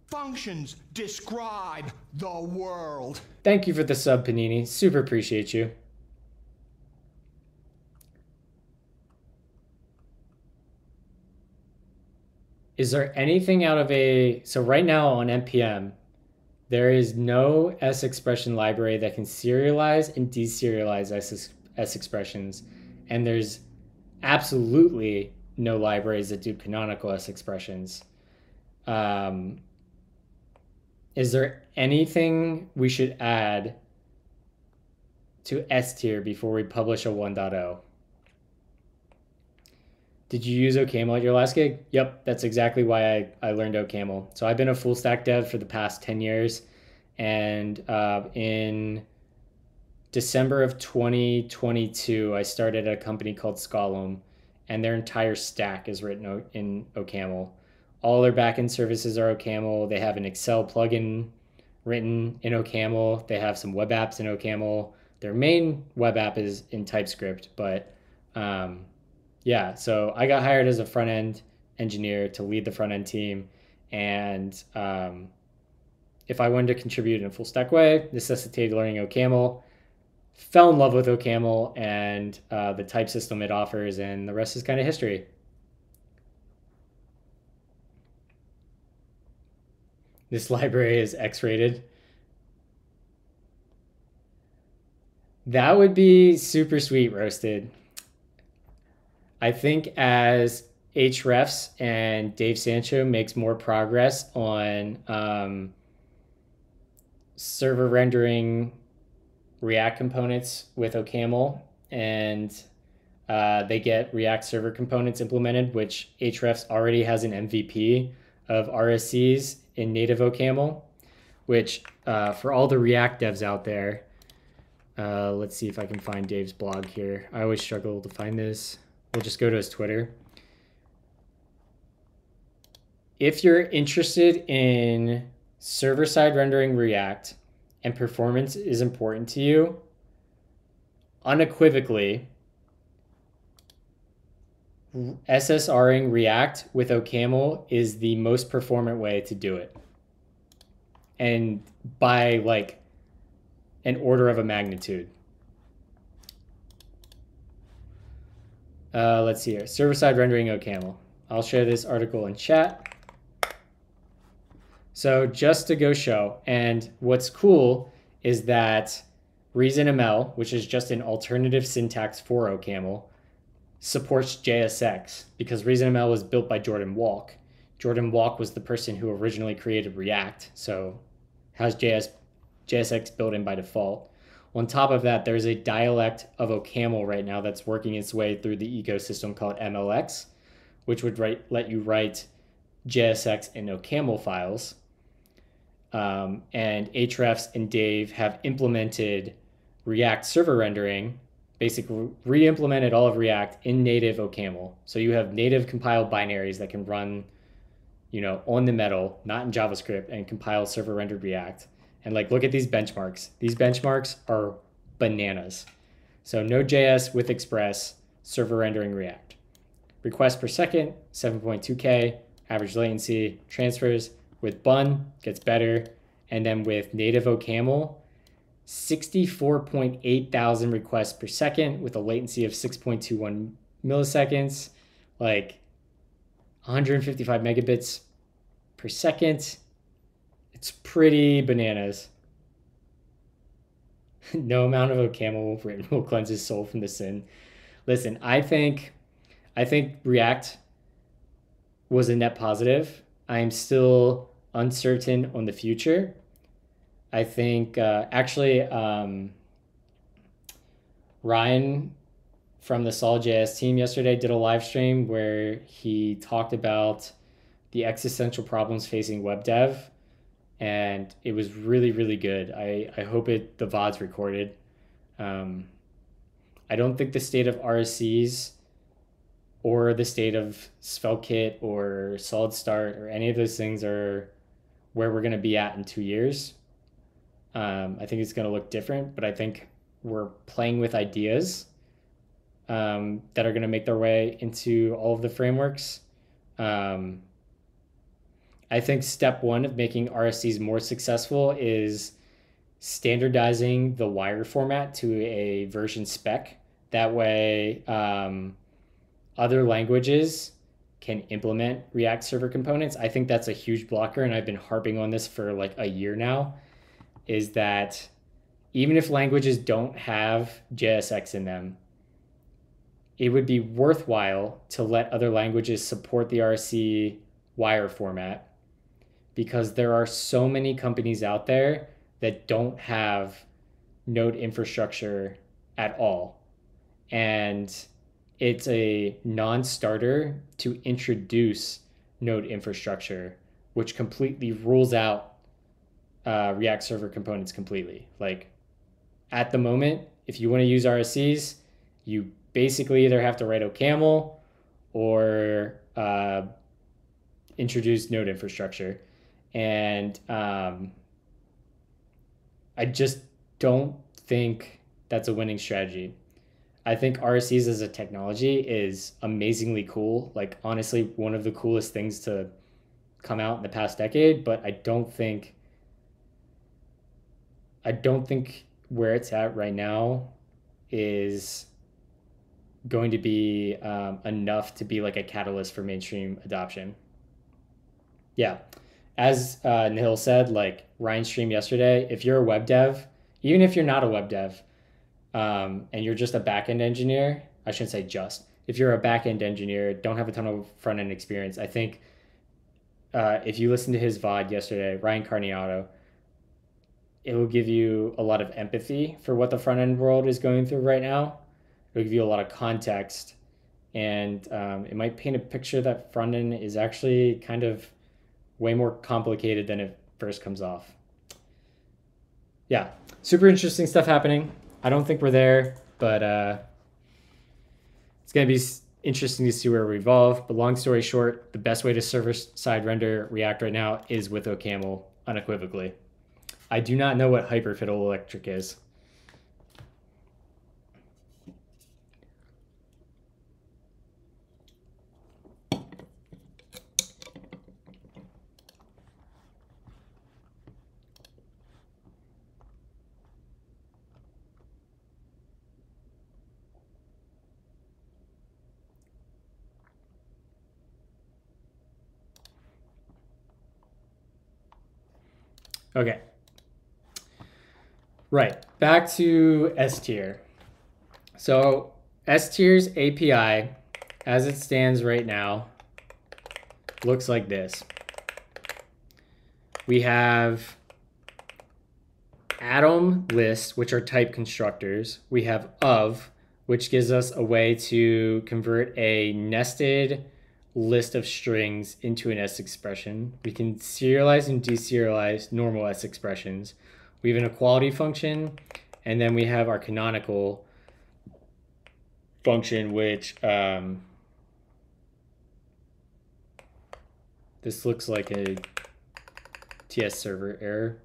Functions describe the world. Thank you for the sub, Panini. Super appreciate you. Is there anything out of a so right now on npm there is no s expression library that can serialize and deserialize s, s expressions and there's absolutely no libraries that do canonical s expressions um, is there anything we should add to s tier before we publish a 1.0 did you use OCaml at your last gig? Yep, that's exactly why I, I learned OCaml. So I've been a full stack dev for the past 10 years. And uh, in December of 2022, I started a company called Skolem, and their entire stack is written in OCaml. All their backend services are OCaml. They have an Excel plugin written in OCaml. They have some web apps in OCaml. Their main web app is in TypeScript, but um, yeah, so I got hired as a front end engineer to lead the front end team, and um, if I wanted to contribute in a full stack way, necessitated learning OCaml. Fell in love with OCaml and uh, the type system it offers, and the rest is kind of history. This library is X rated. That would be super sweet roasted. I think as Ahrefs and Dave Sancho makes more progress on um, server rendering React components with OCaml and uh, they get React server components implemented, which Ahrefs already has an MVP of RSCs in native OCaml, which uh, for all the React devs out there, uh, let's see if I can find Dave's blog here. I always struggle to find this. We'll just go to his Twitter. If you're interested in server side rendering React and performance is important to you, unequivocally, SSRing React with OCaml is the most performant way to do it. And by like an order of a magnitude. Uh, let's see here. Server-side rendering OCaml. I'll share this article in chat. So just to go show, and what's cool is that ReasonML, which is just an alternative syntax for OCaml, supports JSX because ReasonML was built by Jordan Walke. Jordan Walke was the person who originally created React, so has JS, JSX built in by default. On top of that, there's a dialect of OCaml right now that's working its way through the ecosystem called MLX, which would write, let you write JSX and OCaml files. Um, and Ahrefs and Dave have implemented React server rendering, basically re-implemented all of React in native OCaml. So you have native compiled binaries that can run, you know, on the metal, not in JavaScript, and compile server rendered React. And like, look at these benchmarks. These benchmarks are bananas. So Node.js with Express, server rendering React. Requests per second, 7.2K, average latency, transfers with Bun gets better. And then with native OCaml, 64.8 thousand requests per second with a latency of 6.21 milliseconds, like 155 megabits per second. It's pretty bananas. no amount of OCaml written will cleanse his soul from the sin. Listen, I think I think React was a net positive. I'm still uncertain on the future. I think uh, actually um, Ryan from the Solid.js team yesterday did a live stream where he talked about the existential problems facing web dev and it was really really good. I I hope it the VOD's recorded. Um, I don't think the state of RSCs or the state of SvelteKit or Solid Start or any of those things are where we're going to be at in two years. Um, I think it's going to look different, but I think we're playing with ideas um, that are going to make their way into all of the frameworks. Um, I think step one of making RSCs more successful is standardizing the wire format to a version spec. That way, um, other languages can implement React server components. I think that's a huge blocker, and I've been harping on this for like a year now. Is that even if languages don't have JSX in them, it would be worthwhile to let other languages support the RC wire format because there are so many companies out there that don't have node infrastructure at all. And it's a non starter to introduce node infrastructure, which completely rules out uh, React Server components completely. Like at the moment, if you want to use RSCs, you basically either have to write OCaml or uh, introduce node infrastructure. And um, I just don't think that's a winning strategy. I think RSCs as a technology is amazingly cool. Like honestly, one of the coolest things to come out in the past decade, but I don't think I don't think where it's at right now is going to be um, enough to be like a catalyst for mainstream adoption. Yeah. As uh, Nihil said, like Ryan streamed yesterday, if you're a web dev, even if you're not a web dev, um, and you're just a backend engineer, I shouldn't say just, if you're a backend engineer, don't have a ton of front end experience, I think uh, if you listen to his VOD yesterday, Ryan Carniato, it will give you a lot of empathy for what the front end world is going through right now it'll give you a lot of context and um, it might paint a picture that front end is actually kind of way more complicated than it first comes off. Yeah, super interesting stuff happening. I don't think we're there, but uh, it's going to be interesting to see where we evolve. But long story short, the best way to server side render React right now is with OCaml unequivocally. I do not know what Hyperfiddle Electric is. Okay. Right. Back to S tier. So S tier's API, as it stands right now, looks like this. We have atom lists, which are type constructors. We have of, which gives us a way to convert a nested list of strings into an S expression. We can serialize and deserialize normal S expressions. We have an equality function, and then we have our canonical function, which um, this looks like a TS server error.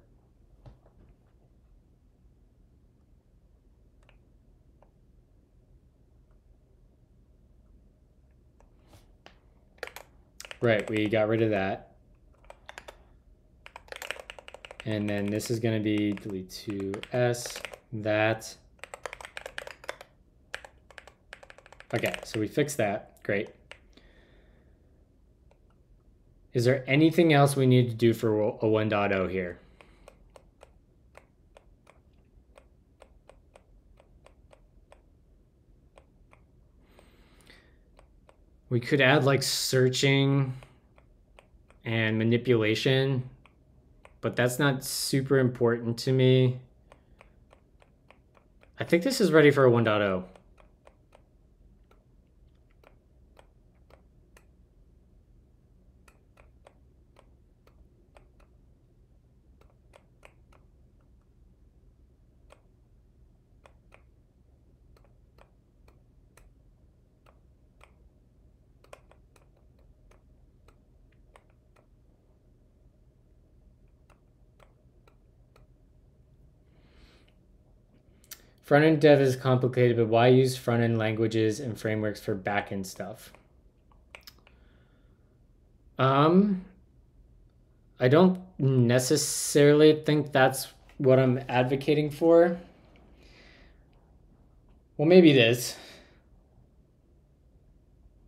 Right, we got rid of that. And then this is going to be delete 2s, that. Okay, so we fixed that. Great. Is there anything else we need to do for a 1.0 here? We could add like searching and manipulation, but that's not super important to me. I think this is ready for a 1.0. Front end dev is complicated, but why use front end languages and frameworks for back end stuff? Um, I don't necessarily think that's what I'm advocating for. Well, maybe it is.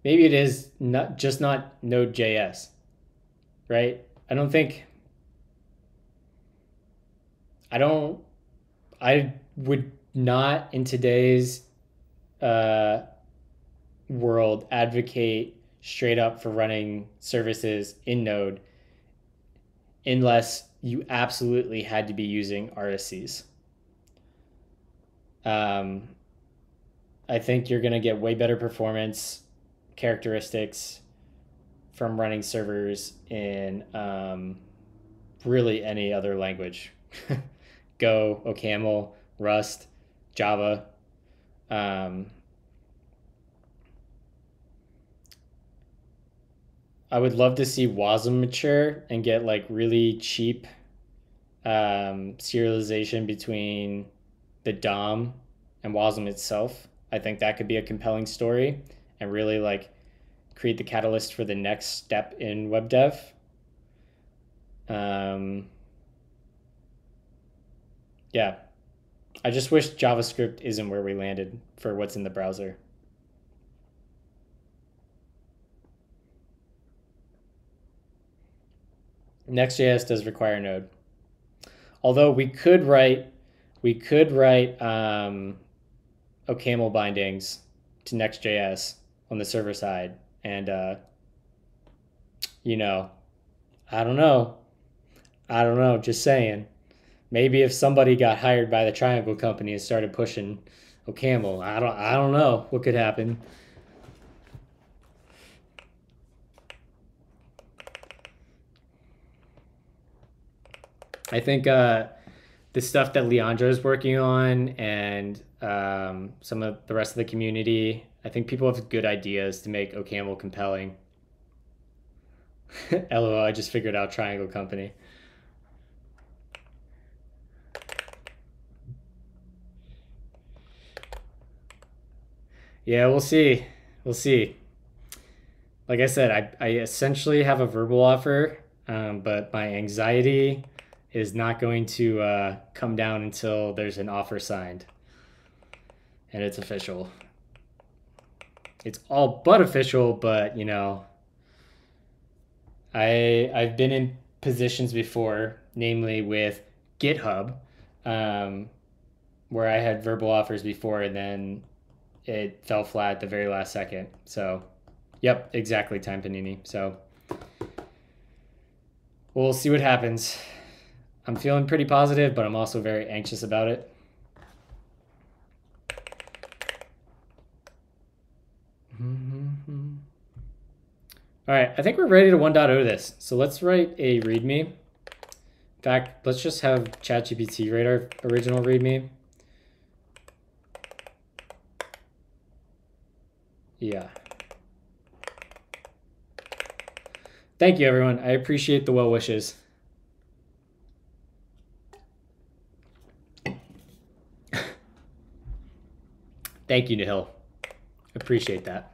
Maybe it is not just not Node.js, right? I don't think. I don't. I would not in today's uh, world advocate straight up for running services in Node unless you absolutely had to be using RSCs. Um, I think you're going to get way better performance characteristics from running servers in um, really any other language Go, OCaml, Rust, Java. Um, I would love to see WASM mature and get like really cheap um, serialization between the DOM and WASM itself. I think that could be a compelling story and really like create the catalyst for the next step in web dev. Um, yeah, I just wish JavaScript isn't where we landed for what's in the browser. Next.js does require Node. Although we could write, we could write um, OCaml bindings to Next.js on the server side, and uh, you know, I don't know, I don't know, just saying. Maybe if somebody got hired by the Triangle Company and started pushing OCaml, I don't, I don't know what could happen. I think uh, the stuff that Leandro is working on and um, some of the rest of the community, I think people have good ideas to make OCaml compelling. LOL, I just figured out Triangle Company. Yeah, we'll see. We'll see. Like I said, I, I essentially have a verbal offer, um, but my anxiety is not going to uh, come down until there's an offer signed and it's official. It's all but official, but you know, I I've been in positions before, namely with GitHub, um, where I had verbal offers before and then it fell flat at the very last second. So, yep, exactly, time panini. So, we'll see what happens. I'm feeling pretty positive, but I'm also very anxious about it. All right, I think we're ready to 1.0 this. So let's write a README. In fact, let's just have ChatGPT write our original README. Yeah. Thank you, everyone. I appreciate the well wishes. Thank you, Nihil. Appreciate that.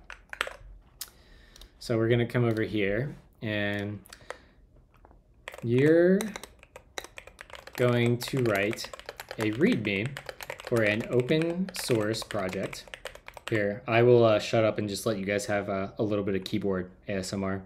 So we're going to come over here and you're going to write a README for an open source project. Here, I will uh, shut up and just let you guys have uh, a little bit of keyboard ASMR.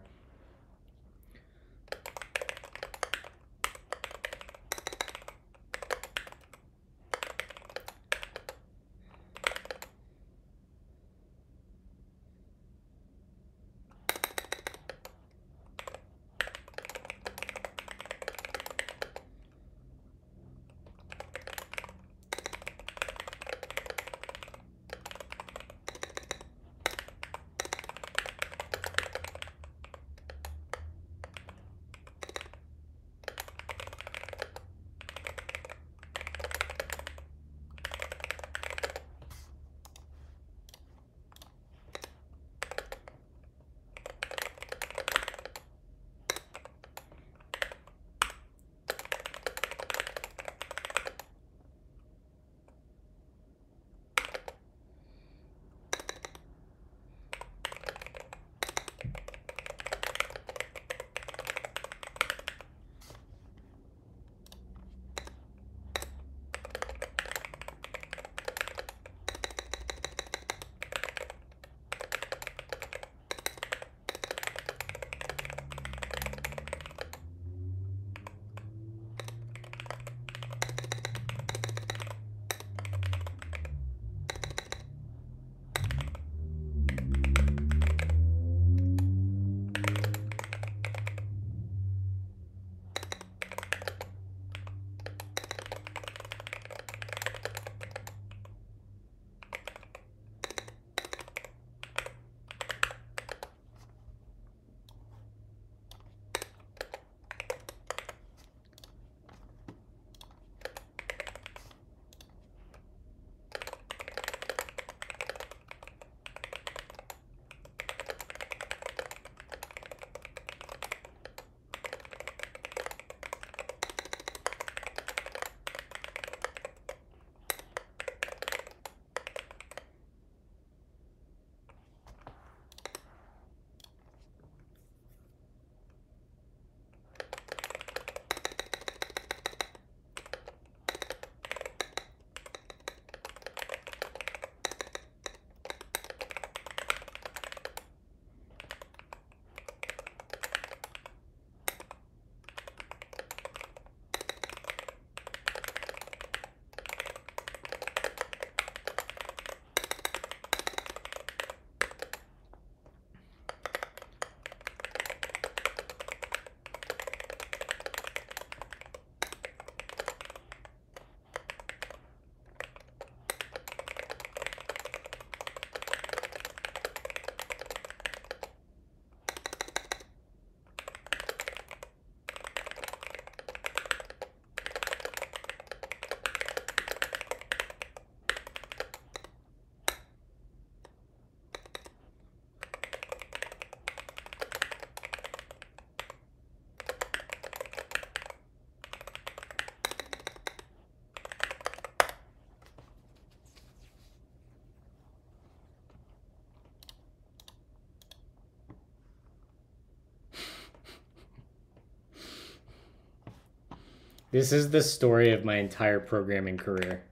This is the story of my entire programming career.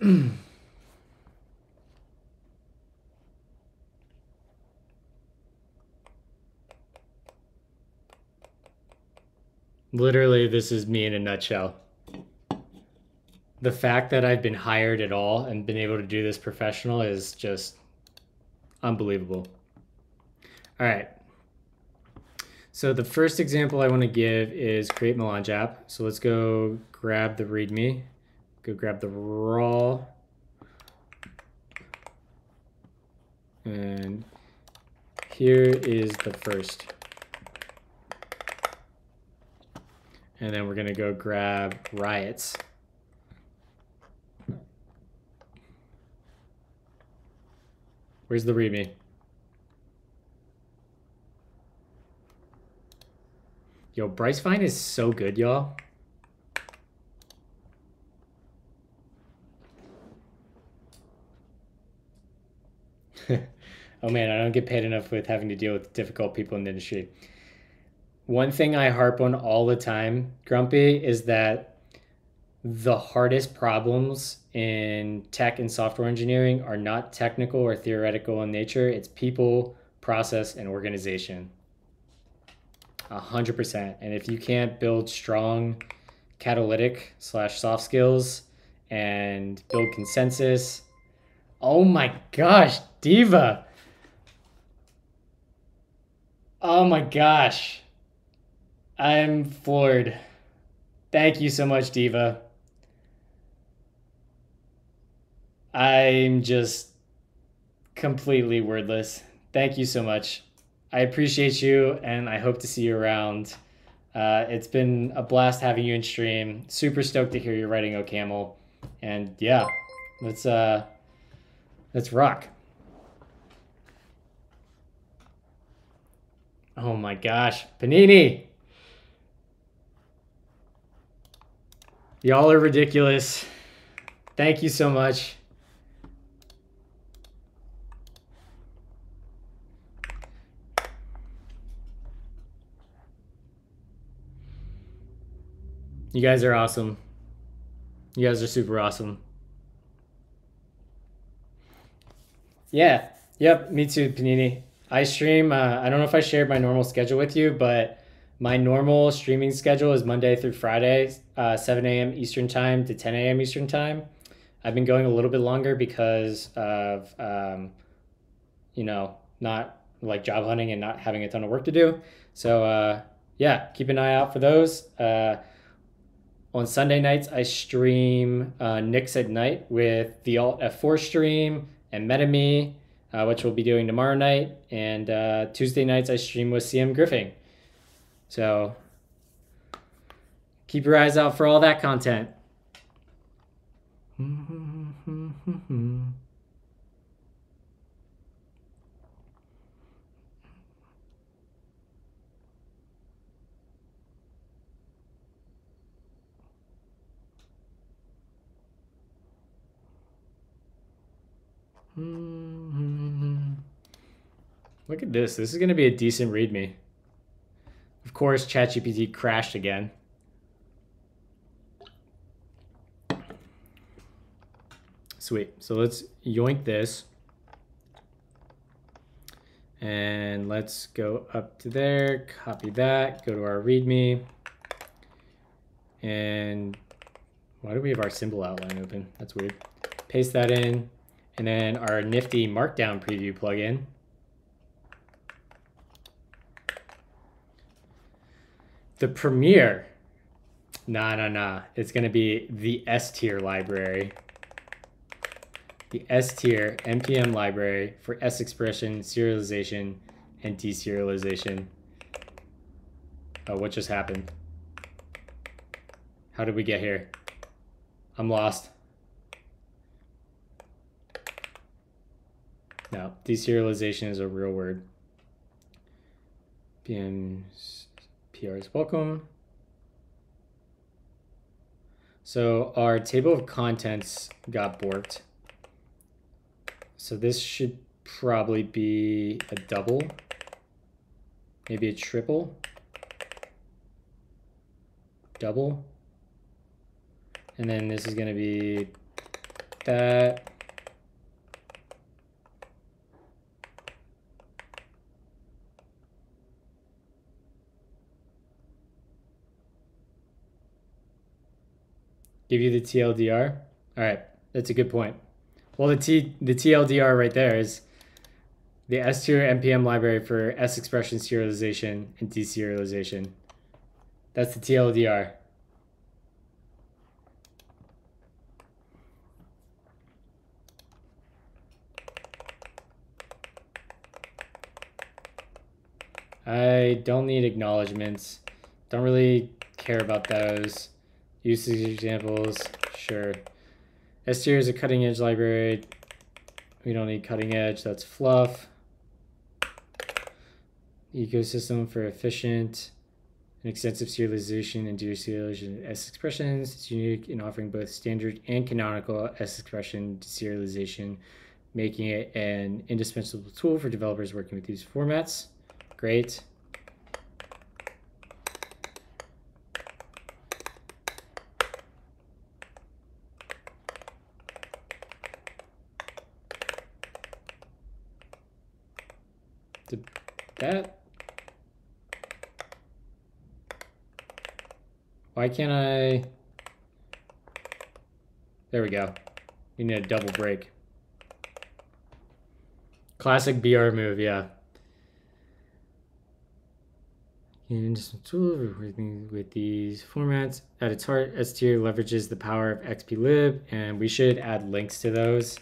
Literally, this is me in a nutshell. The fact that I've been hired at all and been able to do this professional is just unbelievable. All right. So the first example I want to give is create melange app. So let's go grab the README, go grab the raw, and here is the first. And then we're gonna go grab riots. Where's the README? Yo, Bryce Vine is so good, y'all. oh man, I don't get paid enough with having to deal with difficult people in the industry. One thing I harp on all the time, Grumpy, is that the hardest problems in tech and software engineering are not technical or theoretical in nature. It's people, process, and organization. A hundred percent. And if you can't build strong catalytic slash soft skills and build consensus, oh my gosh, Diva. Oh my gosh. I'm floored. Thank you so much, Diva. I'm just completely wordless. Thank you so much. I appreciate you and I hope to see you around. Uh, it's been a blast having you in stream. Super stoked to hear you're writing OCaml. And yeah, let's uh let's rock. Oh my gosh, Panini. Y'all are ridiculous. Thank you so much. You guys are awesome. You guys are super awesome. Yeah. Yep. Me too, Panini. I stream. Uh, I don't know if I shared my normal schedule with you, but my normal streaming schedule is Monday through Friday, uh, 7 a.m. Eastern Time to 10 a.m. Eastern Time. I've been going a little bit longer because of, um, you know, not like job hunting and not having a ton of work to do. So, uh, yeah, keep an eye out for those. Uh, on Sunday nights, I stream uh, at Night with the Alt F4 stream and MetaMe, uh, which we'll be doing tomorrow night. And uh, Tuesday nights, I stream with CM Griffing. So keep your eyes out for all that content. Mm-hmm. Look at this. This is going to be a decent readme. Of course, ChatGPT crashed again. Sweet. So let's yoink this. And let's go up to there, copy that, go to our README. And why do we have our symbol outline open? That's weird. Paste that in. And then our nifty markdown preview plugin. The Premiere. Nah, nah, nah. It's going to be the S tier library. The S tier NPM library for S expression, serialization, and deserialization. Oh, what just happened? How did we get here? I'm lost. No, deserialization is a real word. PM PR is welcome. So our table of contents got borked. So this should probably be a double. maybe a triple, double, and then this is going to be that. Give you the TLDR? All right, that's a good point. Well, the T the TLDR right there is the S tier npm library for S expression serialization and deserialization. That's the TLDR. I don't need acknowledgements. Don't really care about those. Usage examples, sure. S tier is a cutting edge library. We don't need cutting edge, that's fluff. Ecosystem for efficient and extensive serialization and deserialization S expressions. It's unique in offering both standard and canonical S expression deserialization, making it an indispensable tool for developers working with these formats. Great. Did that? Why can't I? There we go. We need a double break. Classic BR move, yeah. A tool with these formats. At its heart, S tier leverages the power of sexplib, and we should add links to those.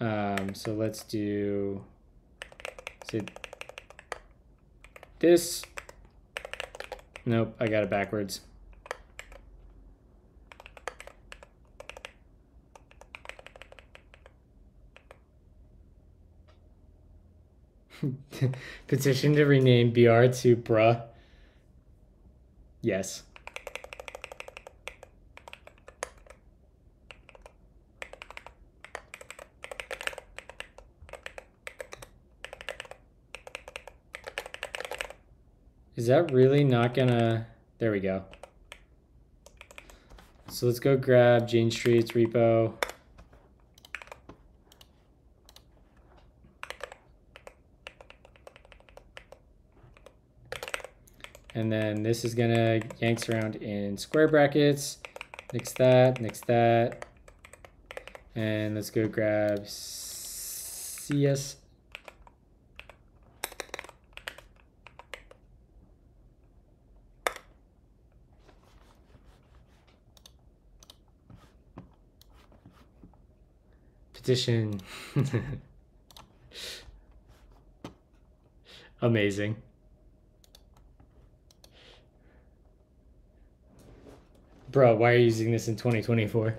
Um, so let's do this. Nope, I got it backwards. Petition to rename BR to bruh. Yes. Is that really not gonna... There we go. So let's go grab Jane Street's repo. And then this is gonna yanks around in square brackets. Nix that, nix that. And let's go grab CS. Petition. Amazing. Bro, why are you using this in 2024?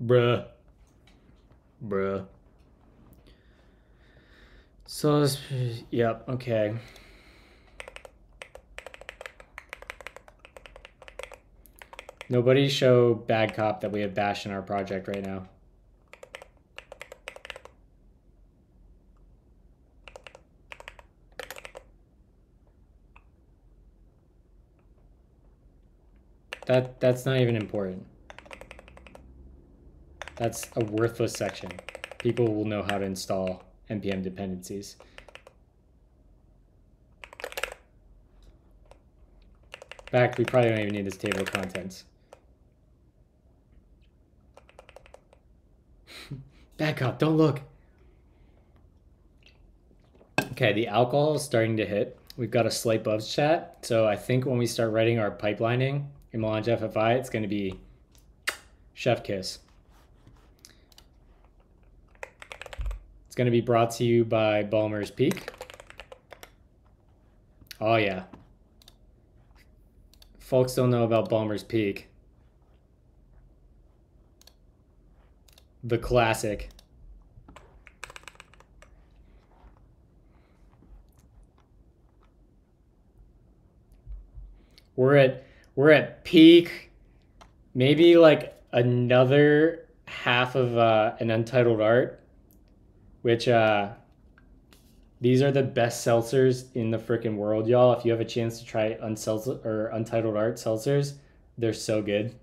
Bruh. Bruh. So, yep, okay. Nobody show bad cop that we have bash in our project right now. That that's not even important. That's a worthless section. People will know how to install npm dependencies. In fact, we probably don't even need this table of contents. Back up, don't look. Okay, the alcohol is starting to hit. We've got a slight buzz chat. So I think when we start writing our pipelining in Melange FFI, it's going to be Chef Kiss. Going to be brought to you by Ballmer's Peak. Oh, yeah. Folks don't know about Ballmer's Peak. The classic. We're at we're at peak maybe like another half of uh, an untitled art which uh these are the best seltzers in the freaking world, y'all. If you have a chance to try unseltzer or untitled art seltzers, they're so good.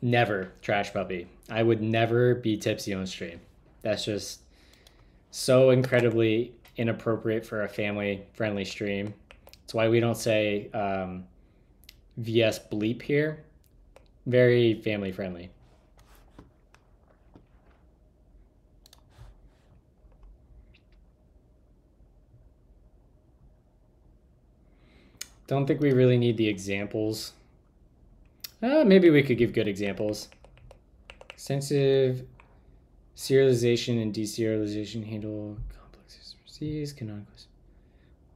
Never trash puppy. I would never be tipsy on stream. That's just so incredibly inappropriate for a family friendly stream. That's why we don't say um, VS bleep here. Very family friendly. Don't think we really need the examples. Uh, maybe we could give good examples. Extensive serialization and deserialization handle complex procedures, canonicals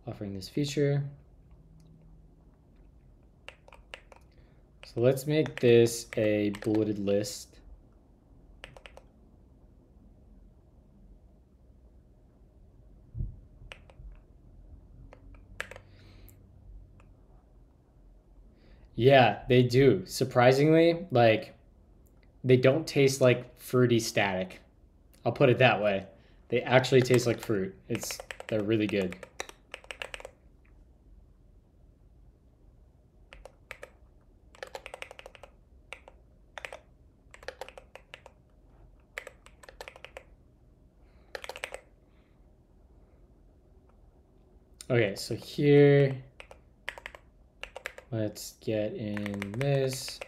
offering this feature. Let's make this a bulleted list. Yeah, they do. Surprisingly, like they don't taste like fruity static. I'll put it that way. They actually taste like fruit. It's they're really good. Okay, so here Let's get in this.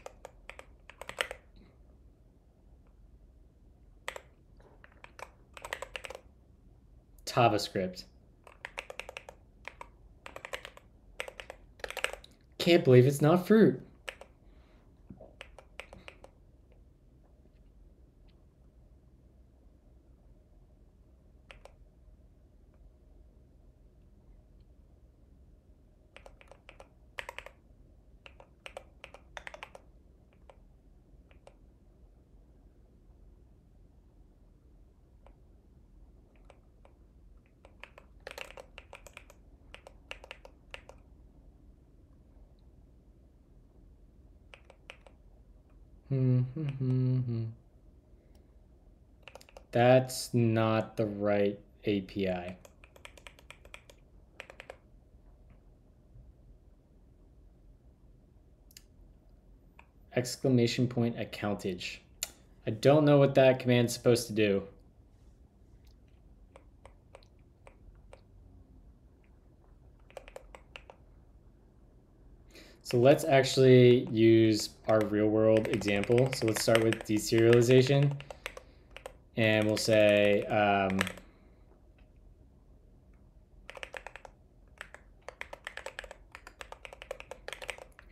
JavaScript. Can't believe it's not fruit. That's not the right API. Exclamation point accountage. I don't know what that command's supposed to do. So let's actually use our real world example. So let's start with deserialization. And we'll say, um,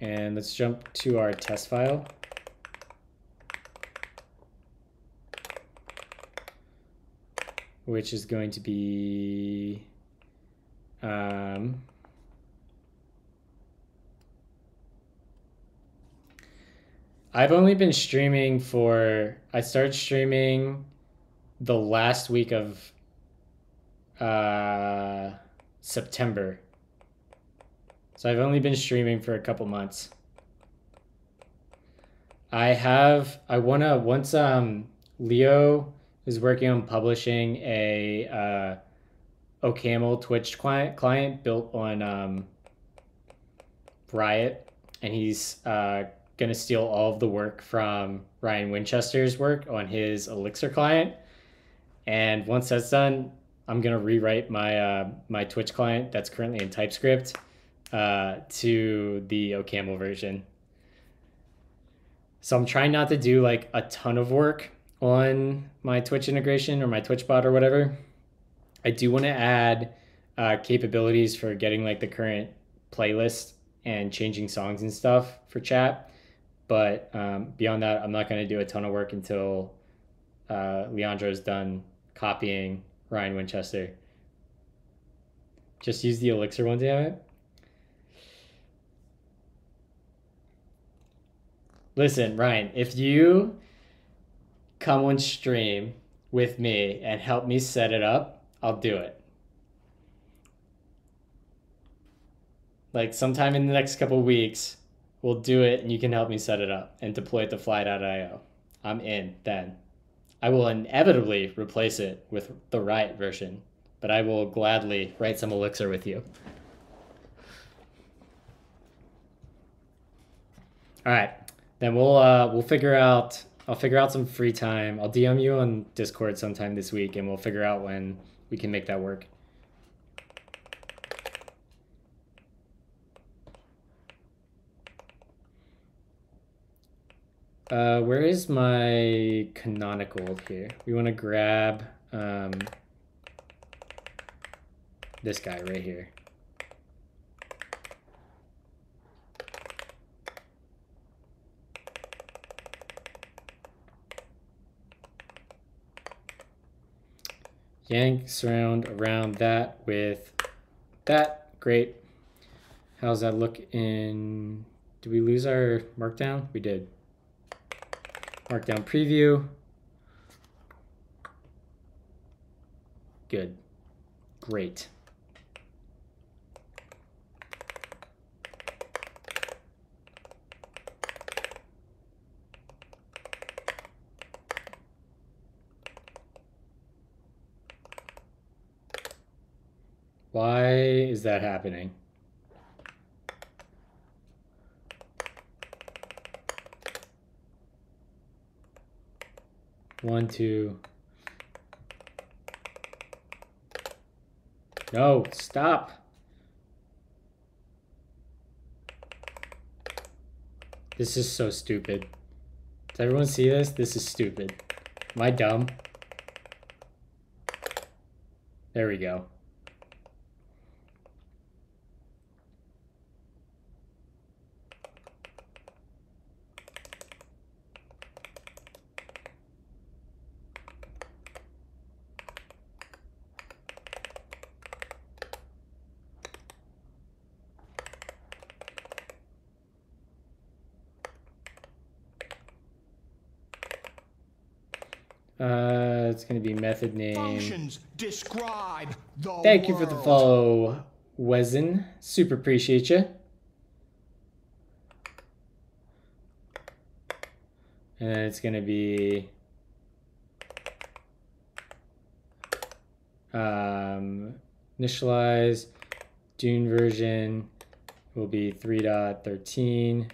and let's jump to our test file. Which is going to be, um, I've only been streaming for I started streaming the last week of uh, September. So I've only been streaming for a couple months. I have I wanna once um Leo is working on publishing a uh OCaml Twitch client client built on um Riot and he's uh to steal all of the work from Ryan Winchester's work on his Elixir client. And once that's done, I'm to rewrite my uh, my Twitch client that's currently in TypeScript uh, to the OCaml version. So I'm trying not to do like a ton of work on my Twitch integration or my Twitch bot or whatever, I do want to add uh, capabilities for getting like the current playlist and changing songs and stuff for chat. But um, beyond that, I'm not going to do a ton of work until uh, Leandro's done copying Ryan Winchester. Just use the Elixir one, damn it. Listen, Ryan, if you come on stream with me and help me set it up, I'll do it. Like sometime in the next couple weeks, we'll do it and you can help me set it up and deploy it to fly.io. I'm in then. I will inevitably replace it with the Riot version, but I will gladly write some Elixir with you. All right, then we'll uh, we'll figure out. I'll figure out some free time. I'll DM you on Discord sometime this week, and we'll figure out when we can make that work. Uh, where is my canonical here? We want to grab um, this guy right here. Yank surround around that with that. Great. How's that look in... Did we lose our markdown? We did. Markdown preview. Good. Great. Why is that happening? One, two. No, stop. This is so stupid. Does everyone see this? This is stupid. Am I dumb? There we go. It's gonna be method name. Functions describe the Thank you for the world. follow, Wezen. Super appreciate you. And then it's gonna be um, initialize Dune version will be 3.13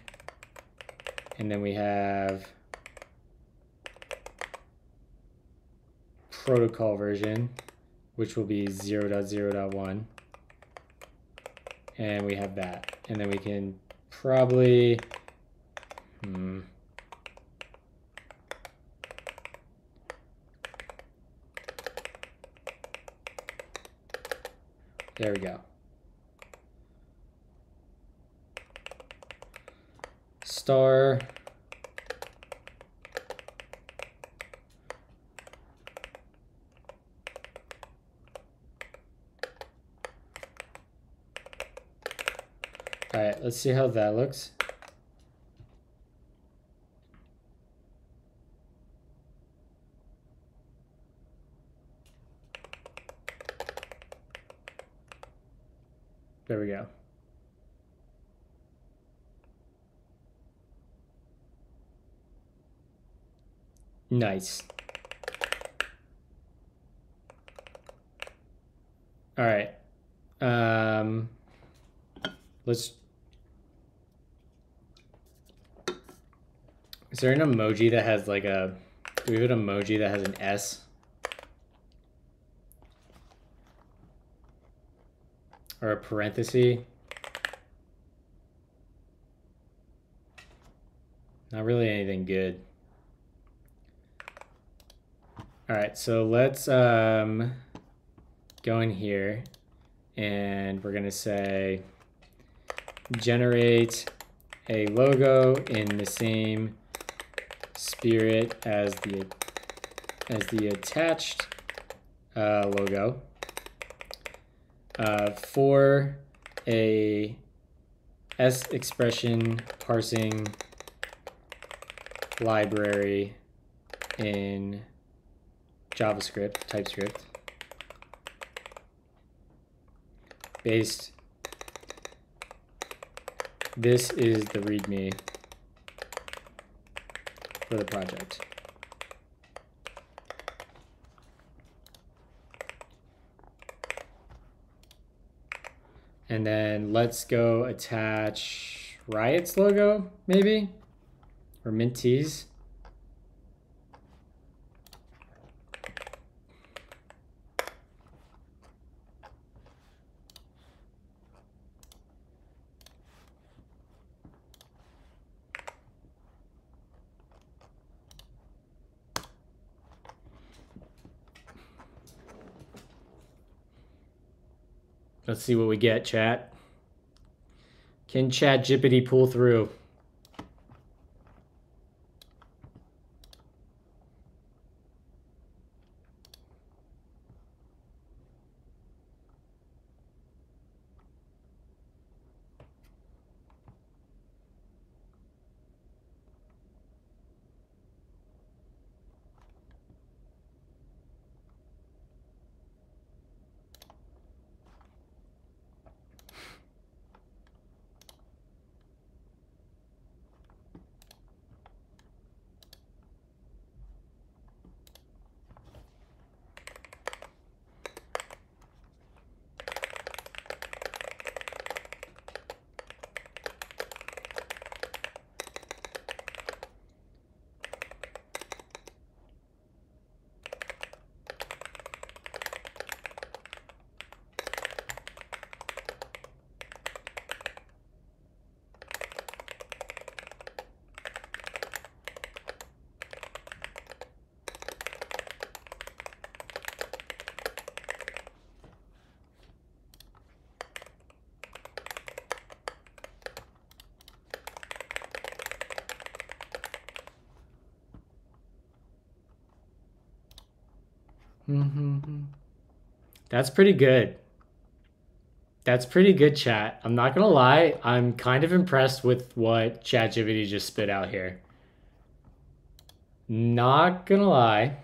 and then we have protocol version which will be 0.0.1 and we have that. And then we can probably hmm, there we go. Star let's see how that looks. There we go. Nice. All right. Um, let's. Is there an emoji that has like a? Do we have an emoji that has an S? Or a parenthesis? Not really anything good. All right, so let's um, go in here and we're gonna say generate a logo in the same spirit as the as the attached uh, logo uh, for a S expression parsing library in JavaScript, TypeScript, based. This is the README for the project. And then let's go attach Riot's logo, maybe? Or Minttea's. Let's see what we get, chat. Can Chat Jippity pull through? That's pretty good. That's pretty good, chat. I'm not gonna lie. I'm kind of impressed with what ChatGPT just spit out here. Not gonna lie.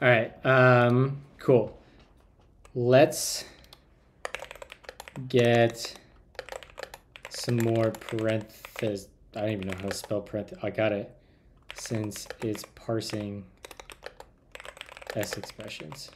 All right. Um, cool. Let's get some more parentheses. I don't even know how to spell parentheses. I got it. Since it's parsing S expressions.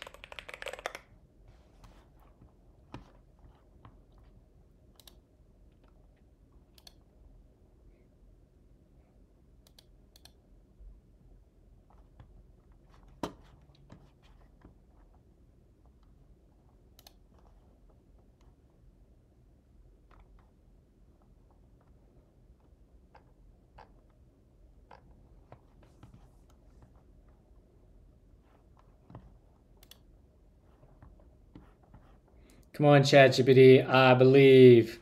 Come on, ChatGPT. I believe.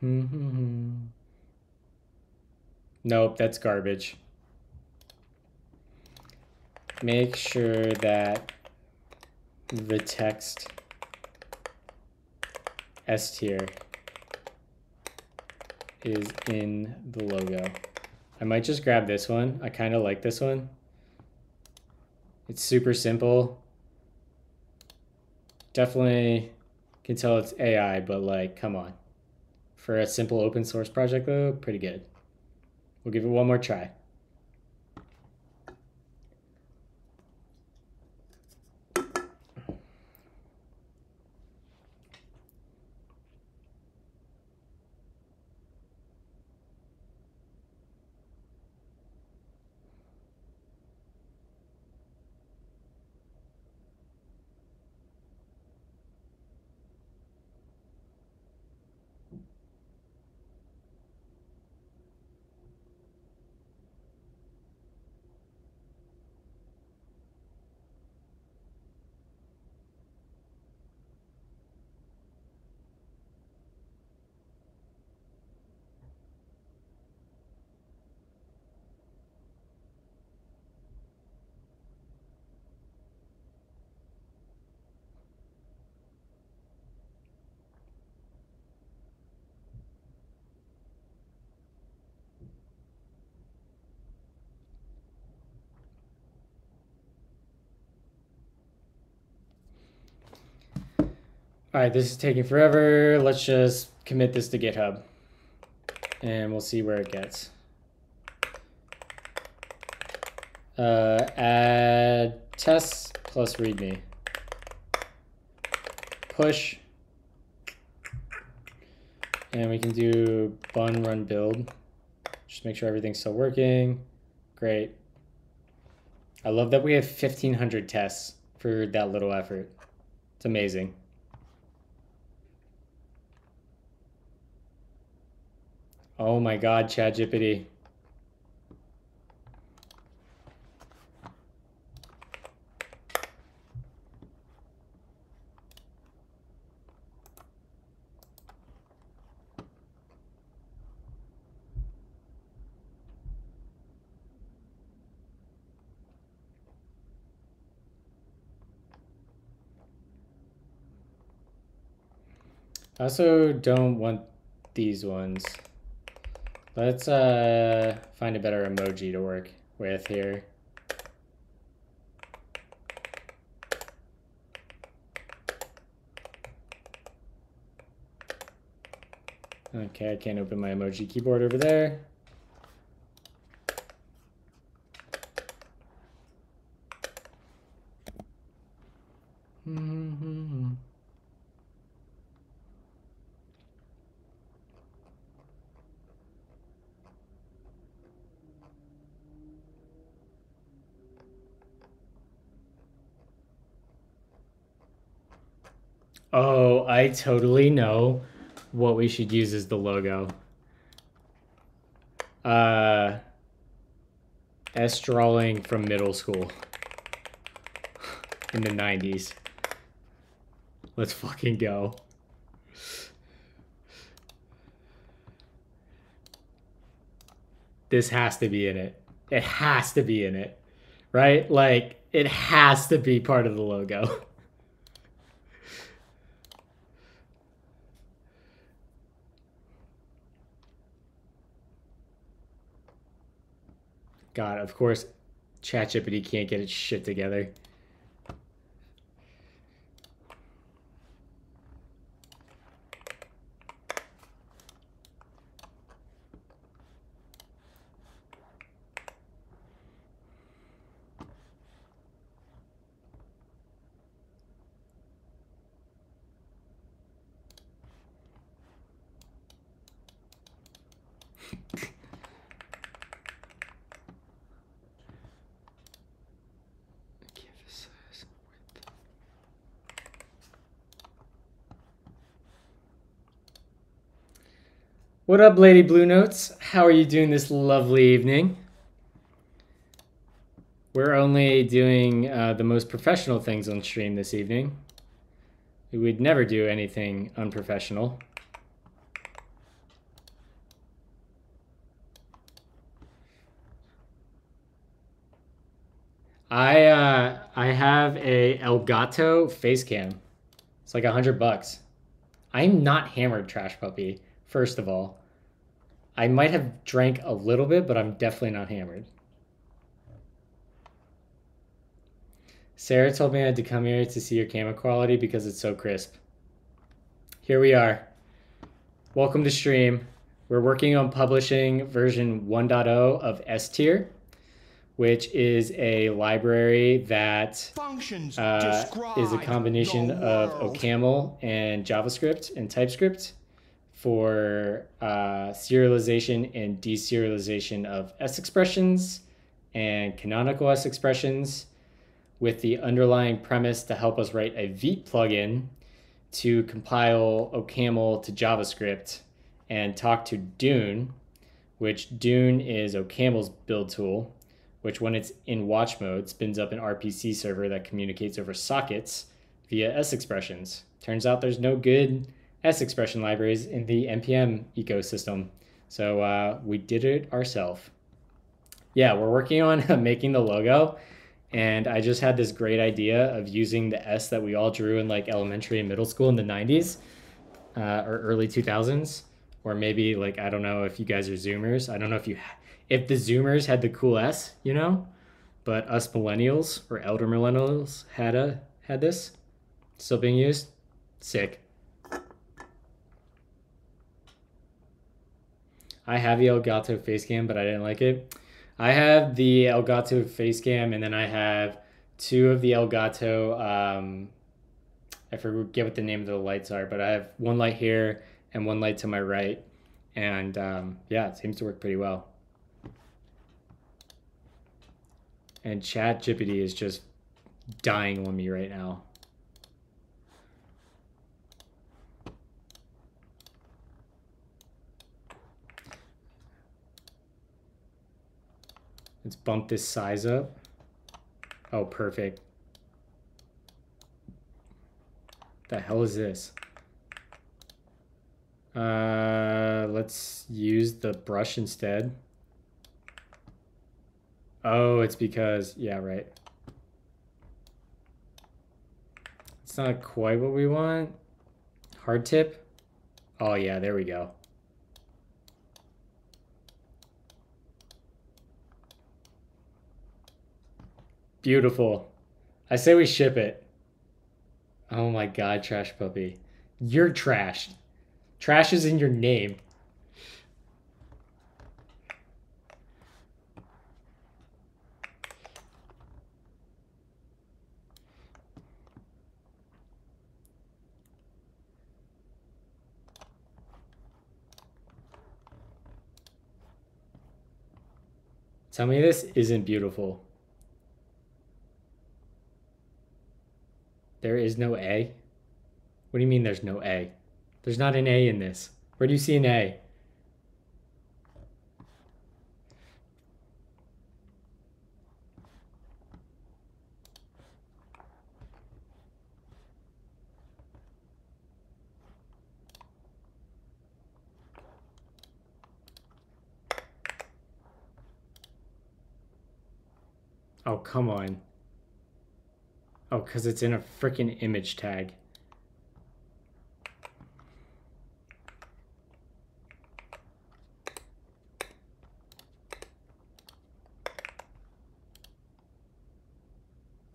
Hmm, hmm, hmm. nope, that's garbage. make sure that the text S tier is in the logo. I might just grab this one. I kind of like this one. It's super simple. Definitely can tell it's AI, but like, come on. For a simple open source project though, pretty good. We'll give it one more try. All right, this is taking forever. Let's just commit this to GitHub and we'll see where it gets. Uh, add tests plus readme. Push. And we can do bun run build. Just make sure everything's still working. Great. I love that we have 1500 tests for that little effort. It's amazing. Oh my god, ChatGPT. I also don't want these ones. Let's uh, find a better emoji to work with here. Okay, I can't open my emoji keyboard over there. Oh, I totally know what we should use as the logo. Uh, S drawing from middle school in the 90s. Let's fucking go. This has to be in it. It has to be in it. Right? Like, it has to be part of the logo. God, of course, ChatGPT can't get its shit together. What up, Lady Blue Notes? How are you doing this lovely evening? We're only doing uh, the most professional things on stream this evening. We'd never do anything unprofessional. I uh, I have a Elgato face cam. It's like a hundred bucks. I'm not hammered, trash puppy. First of all, I might have drank a little bit, but I'm definitely not hammered. Sarah told me I had to come here to see your camera quality because it's so crisp. Here we are. Welcome to stream. We're working on publishing version 1.0 of S tier, which is a library that Functions uh, is a combination of. OCaml and JavaScript and TypeScript for uh, serialization and deserialization of S expressions and canonical S expressions, with the underlying premise to help us write a Vite plugin to compile OCaml to JavaScript and talk to Dune, which Dune is OCaml's build tool, which when it's in watch mode spins up an RPC server that communicates over sockets via S expressions. Turns out there's no good S expression libraries in the NPM ecosystem. So uh, we did it ourselves. Yeah, we're working on making the logo. And I just had this great idea of using the S that we all drew in like elementary and middle school in the 90s uh, or early 2000s. Or maybe like, I don't know if you guys are Zoomers. I don't know if you, if the Zoomers had the cool S, you know, but us millennials or elder millennials had a, had this still being used. Sick. I have the Elgato Facecam, but I didn't like it. I have the Elgato Facecam, and then I have two of the Elgato. Um, I forget what the name of the lights are, but I have one light here and one light to my right, and um, yeah, it seems to work pretty well. And Chat GPT is just dying on me right now. Let's bump this size up. Oh, perfect. The hell is this? Uh, let's use the brush instead. Oh, it's because, yeah, right. It's not quite what we want. Hard tip. Oh, yeah, there we go. Beautiful. I say we ship it. Oh my god, trash puppy. You're trashed. Trash is in your name. Tell me this isn't beautiful. There is no A? What do you mean there's no A? There's not an A in this. Where do you see an A? Oh, come on. Oh, because it's in a freaking image tag.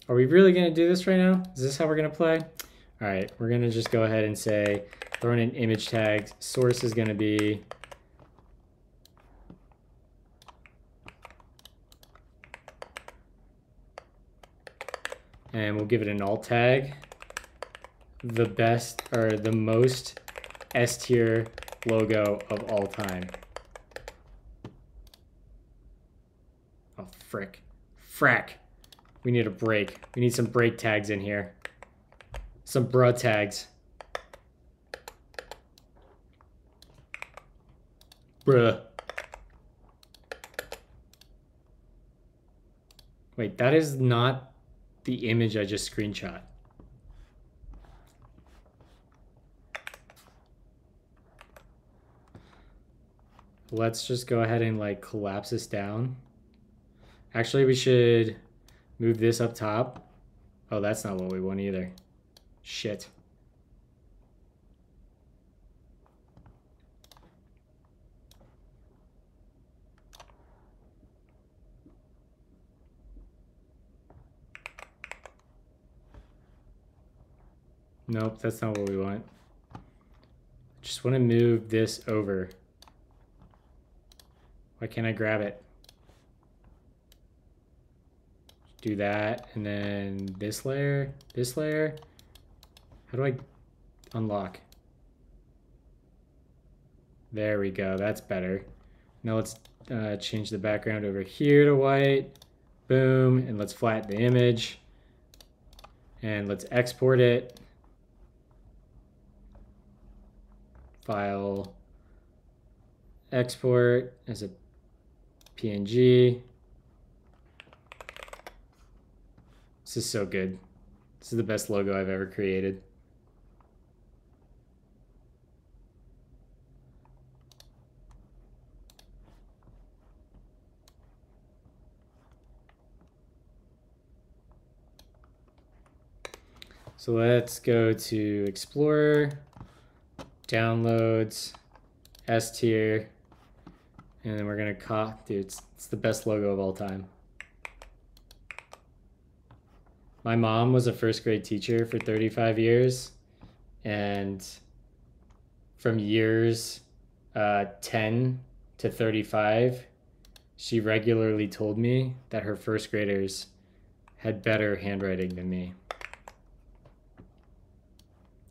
Are we really going to do this right now? Is this how we're going to play? All right, we're going to just go ahead and say, throw in an image tag. Source is going to be and we'll give it an alt tag. The best or the most S tier logo of all time. Oh, frick. Frack. We need a break. We need some break tags in here. Some bruh tags. Bruh. Wait, that is not the image I just screenshot. Let's just go ahead and like collapse this down. Actually, we should Move this up top. Oh, that's not what we want either. Shit. Nope, that's not what we want. I just want to move this over. Why can't I grab it? Do that, and then this layer, this layer. How do I unlock? There we go, that's better. Now let's uh, change the background over here to white. Boom, and let's flatten the image. And let's export it. File, export as a PNG. This is so good. This is the best logo I've ever created. So let's go to Explorer, Downloads, S tier, and then we're gonna copy. Dude, it's, it's the best logo of all time. My mom was a first grade teacher for 35 years, and from years uh, 10 to 35, she regularly told me that her first graders had better handwriting than me.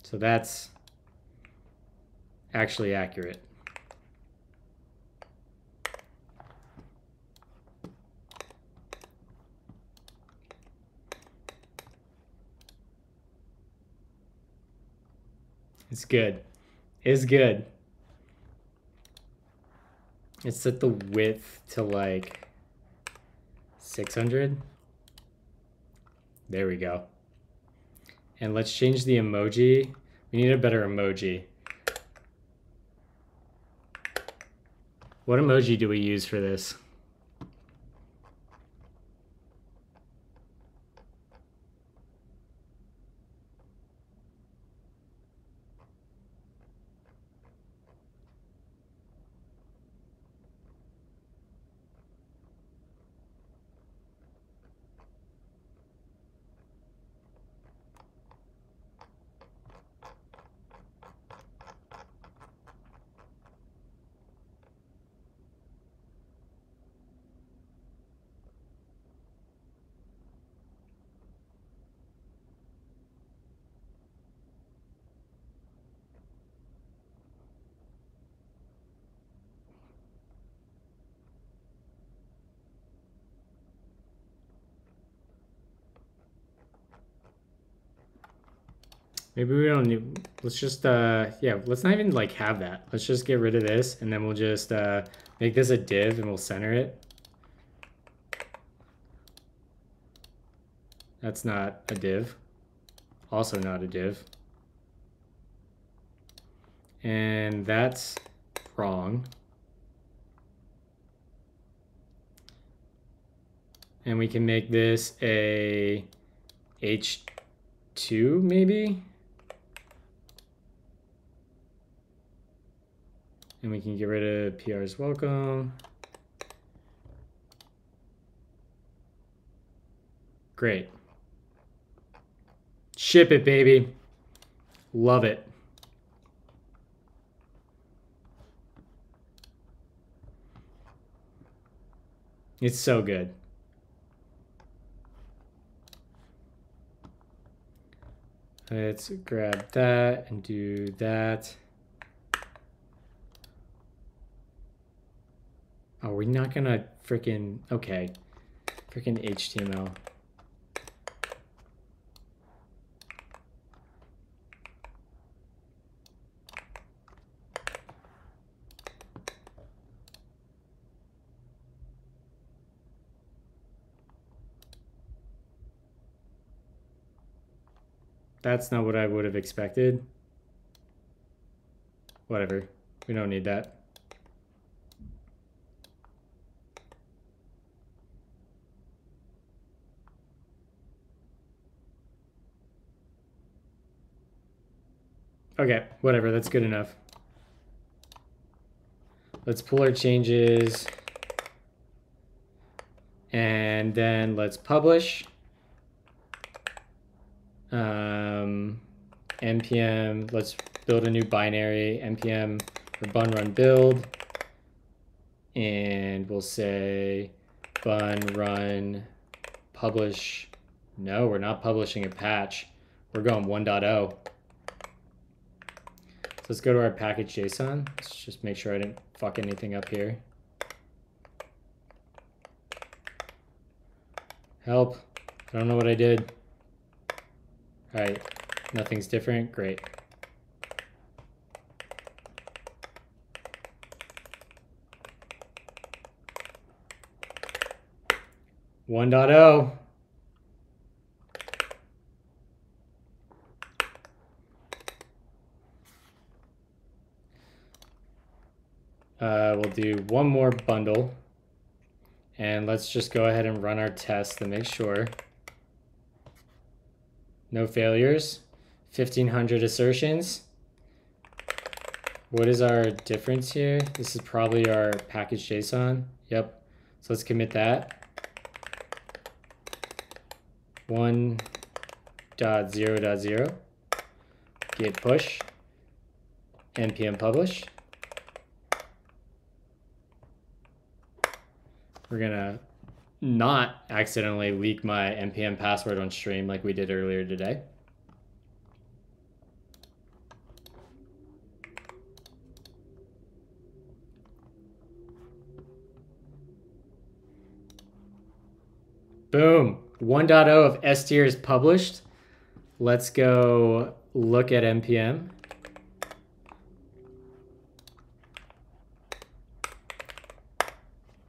So that's actually accurate. It's good. It's good. It's set the width to like 600. There we go. And let's change the emoji. We need a better emoji. What emoji do we use for this? Maybe we don't need, let's just, uh, yeah, let's not even like have that. Let's just get rid of this and then we'll just uh, make this a div and we'll center it. That's not a div. Also not a div. And that's wrong. And we can make this a H2 maybe? And we can get rid of PR's welcome. Great. Ship it, baby. Love it. It's so good. Let's grab that and do that. Are we not gonna freaking okay? Freaking HTML. That's not what I would have expected. Whatever. We don't need that. Okay, whatever, that's good enough. Let's pull our changes. And then let's publish. Um, npm, let's build a new binary, npm for bun run build. And we'll say bun run publish. No, we're not publishing a patch. We're going 1.0 let's go to our package JSON. Let's just make sure I didn't fuck anything up here. Help. I don't know what I did. All right, nothing's different, great. One 1.0. do one more bundle. And let's just go ahead and run our test to make sure. No failures. 1500 assertions. What is our difference here? This is probably our package JSON. Yep. So let's commit that. 1 dot 0 dot 0 git push npm publish we're gonna not accidentally leak my npm password on stream like we did earlier today Boom. 1.0 of S tier is published. Let's go look at NPM.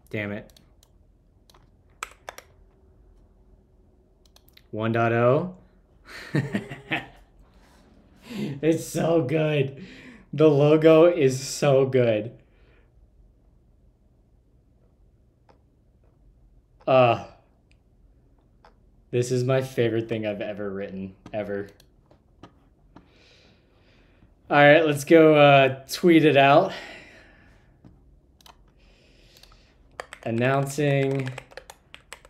Damn it. 1.0. it's so good. The logo is so good. Uh this is my favorite thing I've ever written, ever. All right, let's go uh, tweet it out. Announcing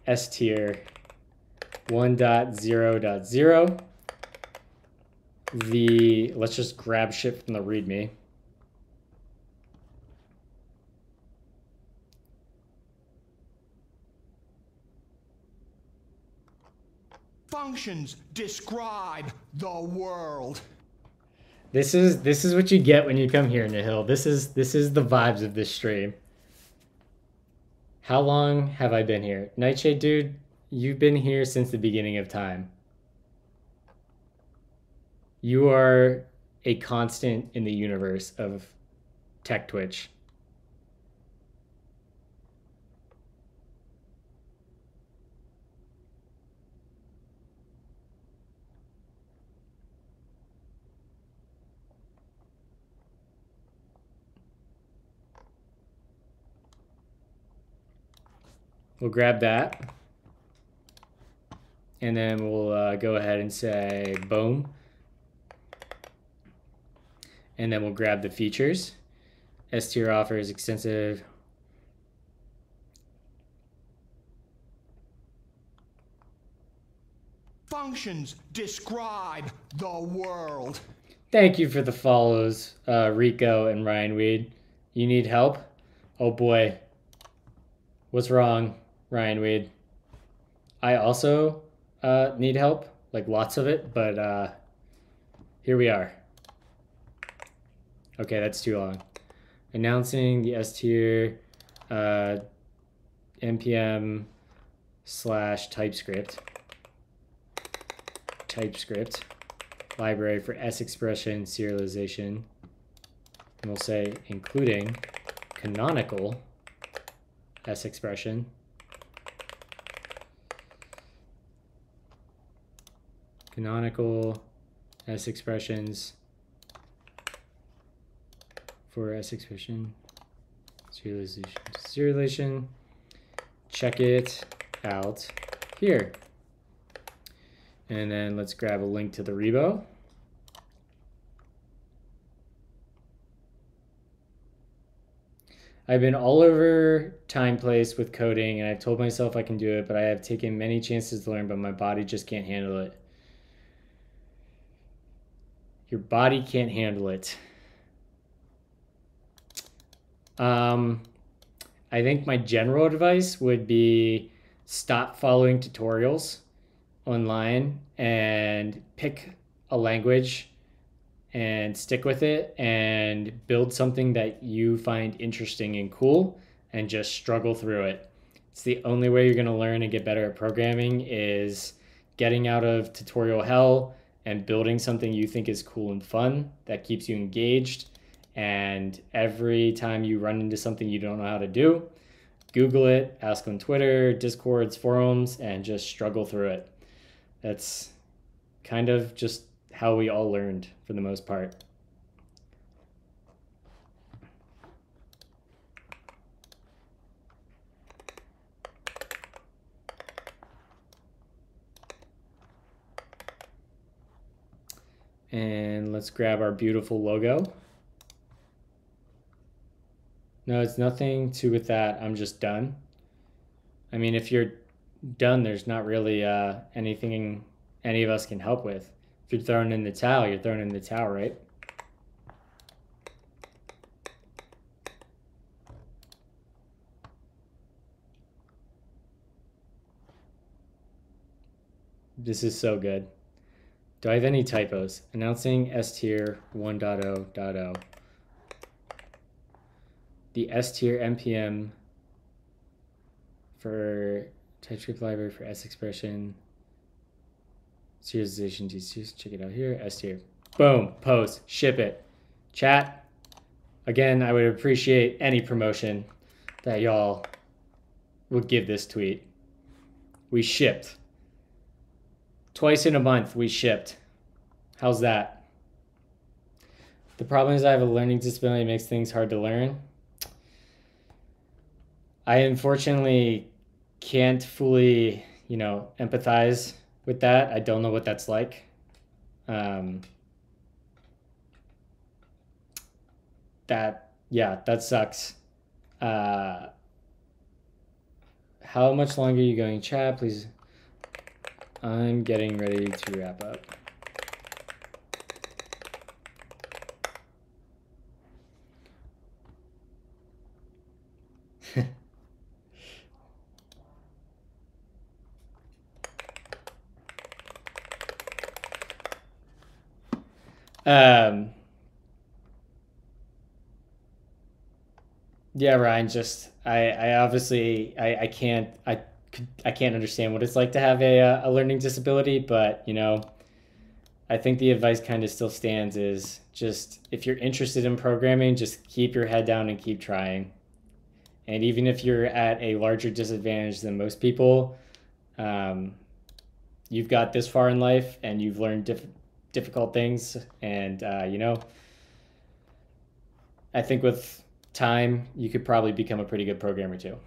S tier 1.0.0. The, let's just grab shit from the README. Functions describe the world. This is this is what you get when you come here, Nihil. This is this is the vibes of this stream. How long have I been here? Nightshade dude, you've been here since the beginning of time. You are a constant in the universe of Tech Twitch. We'll grab that. And then we'll uh, go ahead and say boom. And then we'll grab the features. S tier offers extensive Functions describe the world. Thank you for the follows, uh, Rico and Ryan Weed. You need help? Oh boy. What's wrong? Ryan Weed? I also uh, need help, like lots of it, but uh, here we are. Okay, that's too long. Announcing the S tier uh, npm slash TypeScript. TypeScript library for S expression serialization. And we'll say including canonical S expression. canonical S expressions for S expression serialization serialization. Check it out here. And then let's grab a link to the repo. I've been all over time place with coding and I've told myself I can do it, but I have taken many chances to learn, but my body just can't handle it. Your body can't handle it. Um, I think my general advice would be stop following tutorials online and pick a language and stick with it and build something that you find interesting and cool and just struggle through it. It's the only way you're going to learn and get better at programming is getting out of tutorial hell and building something you think is cool and fun that keeps you engaged. And every time you run into something you don't know how to do, Google it, ask on Twitter, Discords, forums, and just struggle through it. That's kind of just how we all learned for the most part. And let's grab our beautiful logo. No, it's nothing to with that. I'm just done. I mean, if you're done, there's not really uh, anything any of us can help with. If you're throwing in the towel, you're throwing in the towel, right? This is so good. Do I have any typos? Announcing S tier 1.0.0. The S tier npm for TypeScript library for S expression. Serialization, just check it out here. S tier. Boom. Post. Ship it. Chat. Again, I would appreciate any promotion that y'all would give this tweet. We shipped. Twice in a month, we shipped. How's that? The problem is I have a learning disability, it makes things hard to learn. I unfortunately can't fully, you know, empathize with that. I don't know what that's like. Um, that, yeah, that sucks. Uh, how much longer are you going, chat? Please. I'm getting ready to wrap up. um, yeah, Ryan, just, I, I obviously, I, I can't, I I can't understand what it's like to have a, uh, a learning disability, but you know, I think the advice kind of still stands is just if you're interested in programming, just keep your head down and keep trying. And even if you're at a larger disadvantage than most people, um, you've got this far in life and you've learned diff- difficult things. And, uh, you know, I think with time, you could probably become a pretty good programmer too.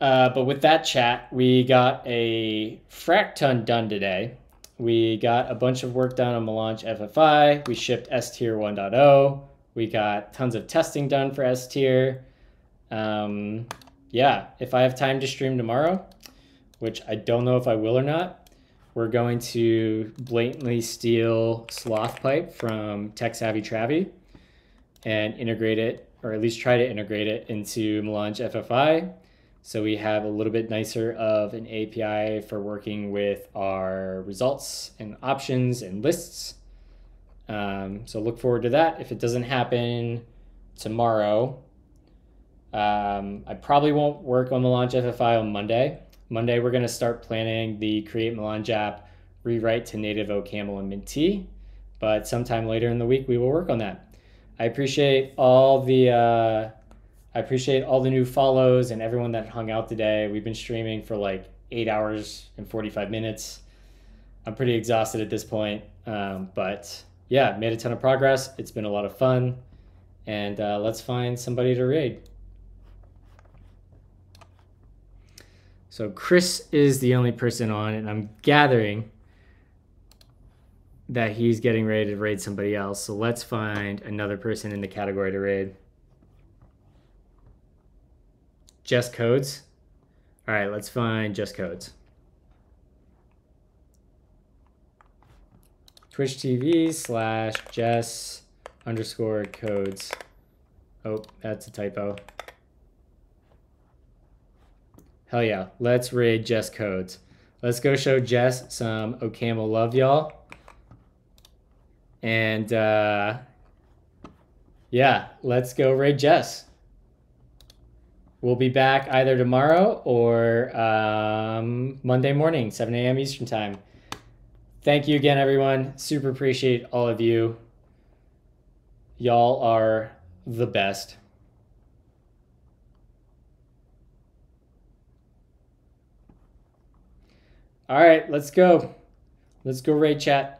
Uh, but with that chat, we got a frac ton done today. We got a bunch of work done on Melange FFI. We shipped S tier 1.0. We got tons of testing done for S tier. Um, yeah, if I have time to stream tomorrow, which I don't know if I will or not, we're going to blatantly steal Sloth Pipe from Tech Savvy Travie and integrate it, or at least try to integrate it into Melange FFI so we have a little bit nicer of an API for working with our results and options and lists. Um, so look forward to that. If it doesn't happen tomorrow, um, I probably won't work on Melange FFI on Monday. Monday, we're going to start planning the Create Melange app rewrite to native OCaml and Minttea. But sometime later in the week, we will work on that. I appreciate all the uh, I appreciate all the new follows and everyone that hung out today. We've been streaming for like eight hours and 45 minutes. I'm pretty exhausted at this point. Um, but yeah, made a ton of progress. It's been a lot of fun. And uh, let's find somebody to raid. So Chris is the only person on, and I'm gathering that he's getting ready to raid somebody else. So let's find another person in the category to raid. Just Codes. All right, let's find Just Codes. Twitch TV slash Jess underscore codes. Oh, that's a typo. Hell yeah. Let's raid Jess codes. Let's go show Jess some OCaml love, y'all. And uh, yeah, let's go raid Jess. We'll be back either tomorrow or um, Monday morning, 7 a.m. Eastern Time. Thank you again, everyone. Super appreciate all of you. Y'all are the best. All right, let's go. Let's go Ray chat.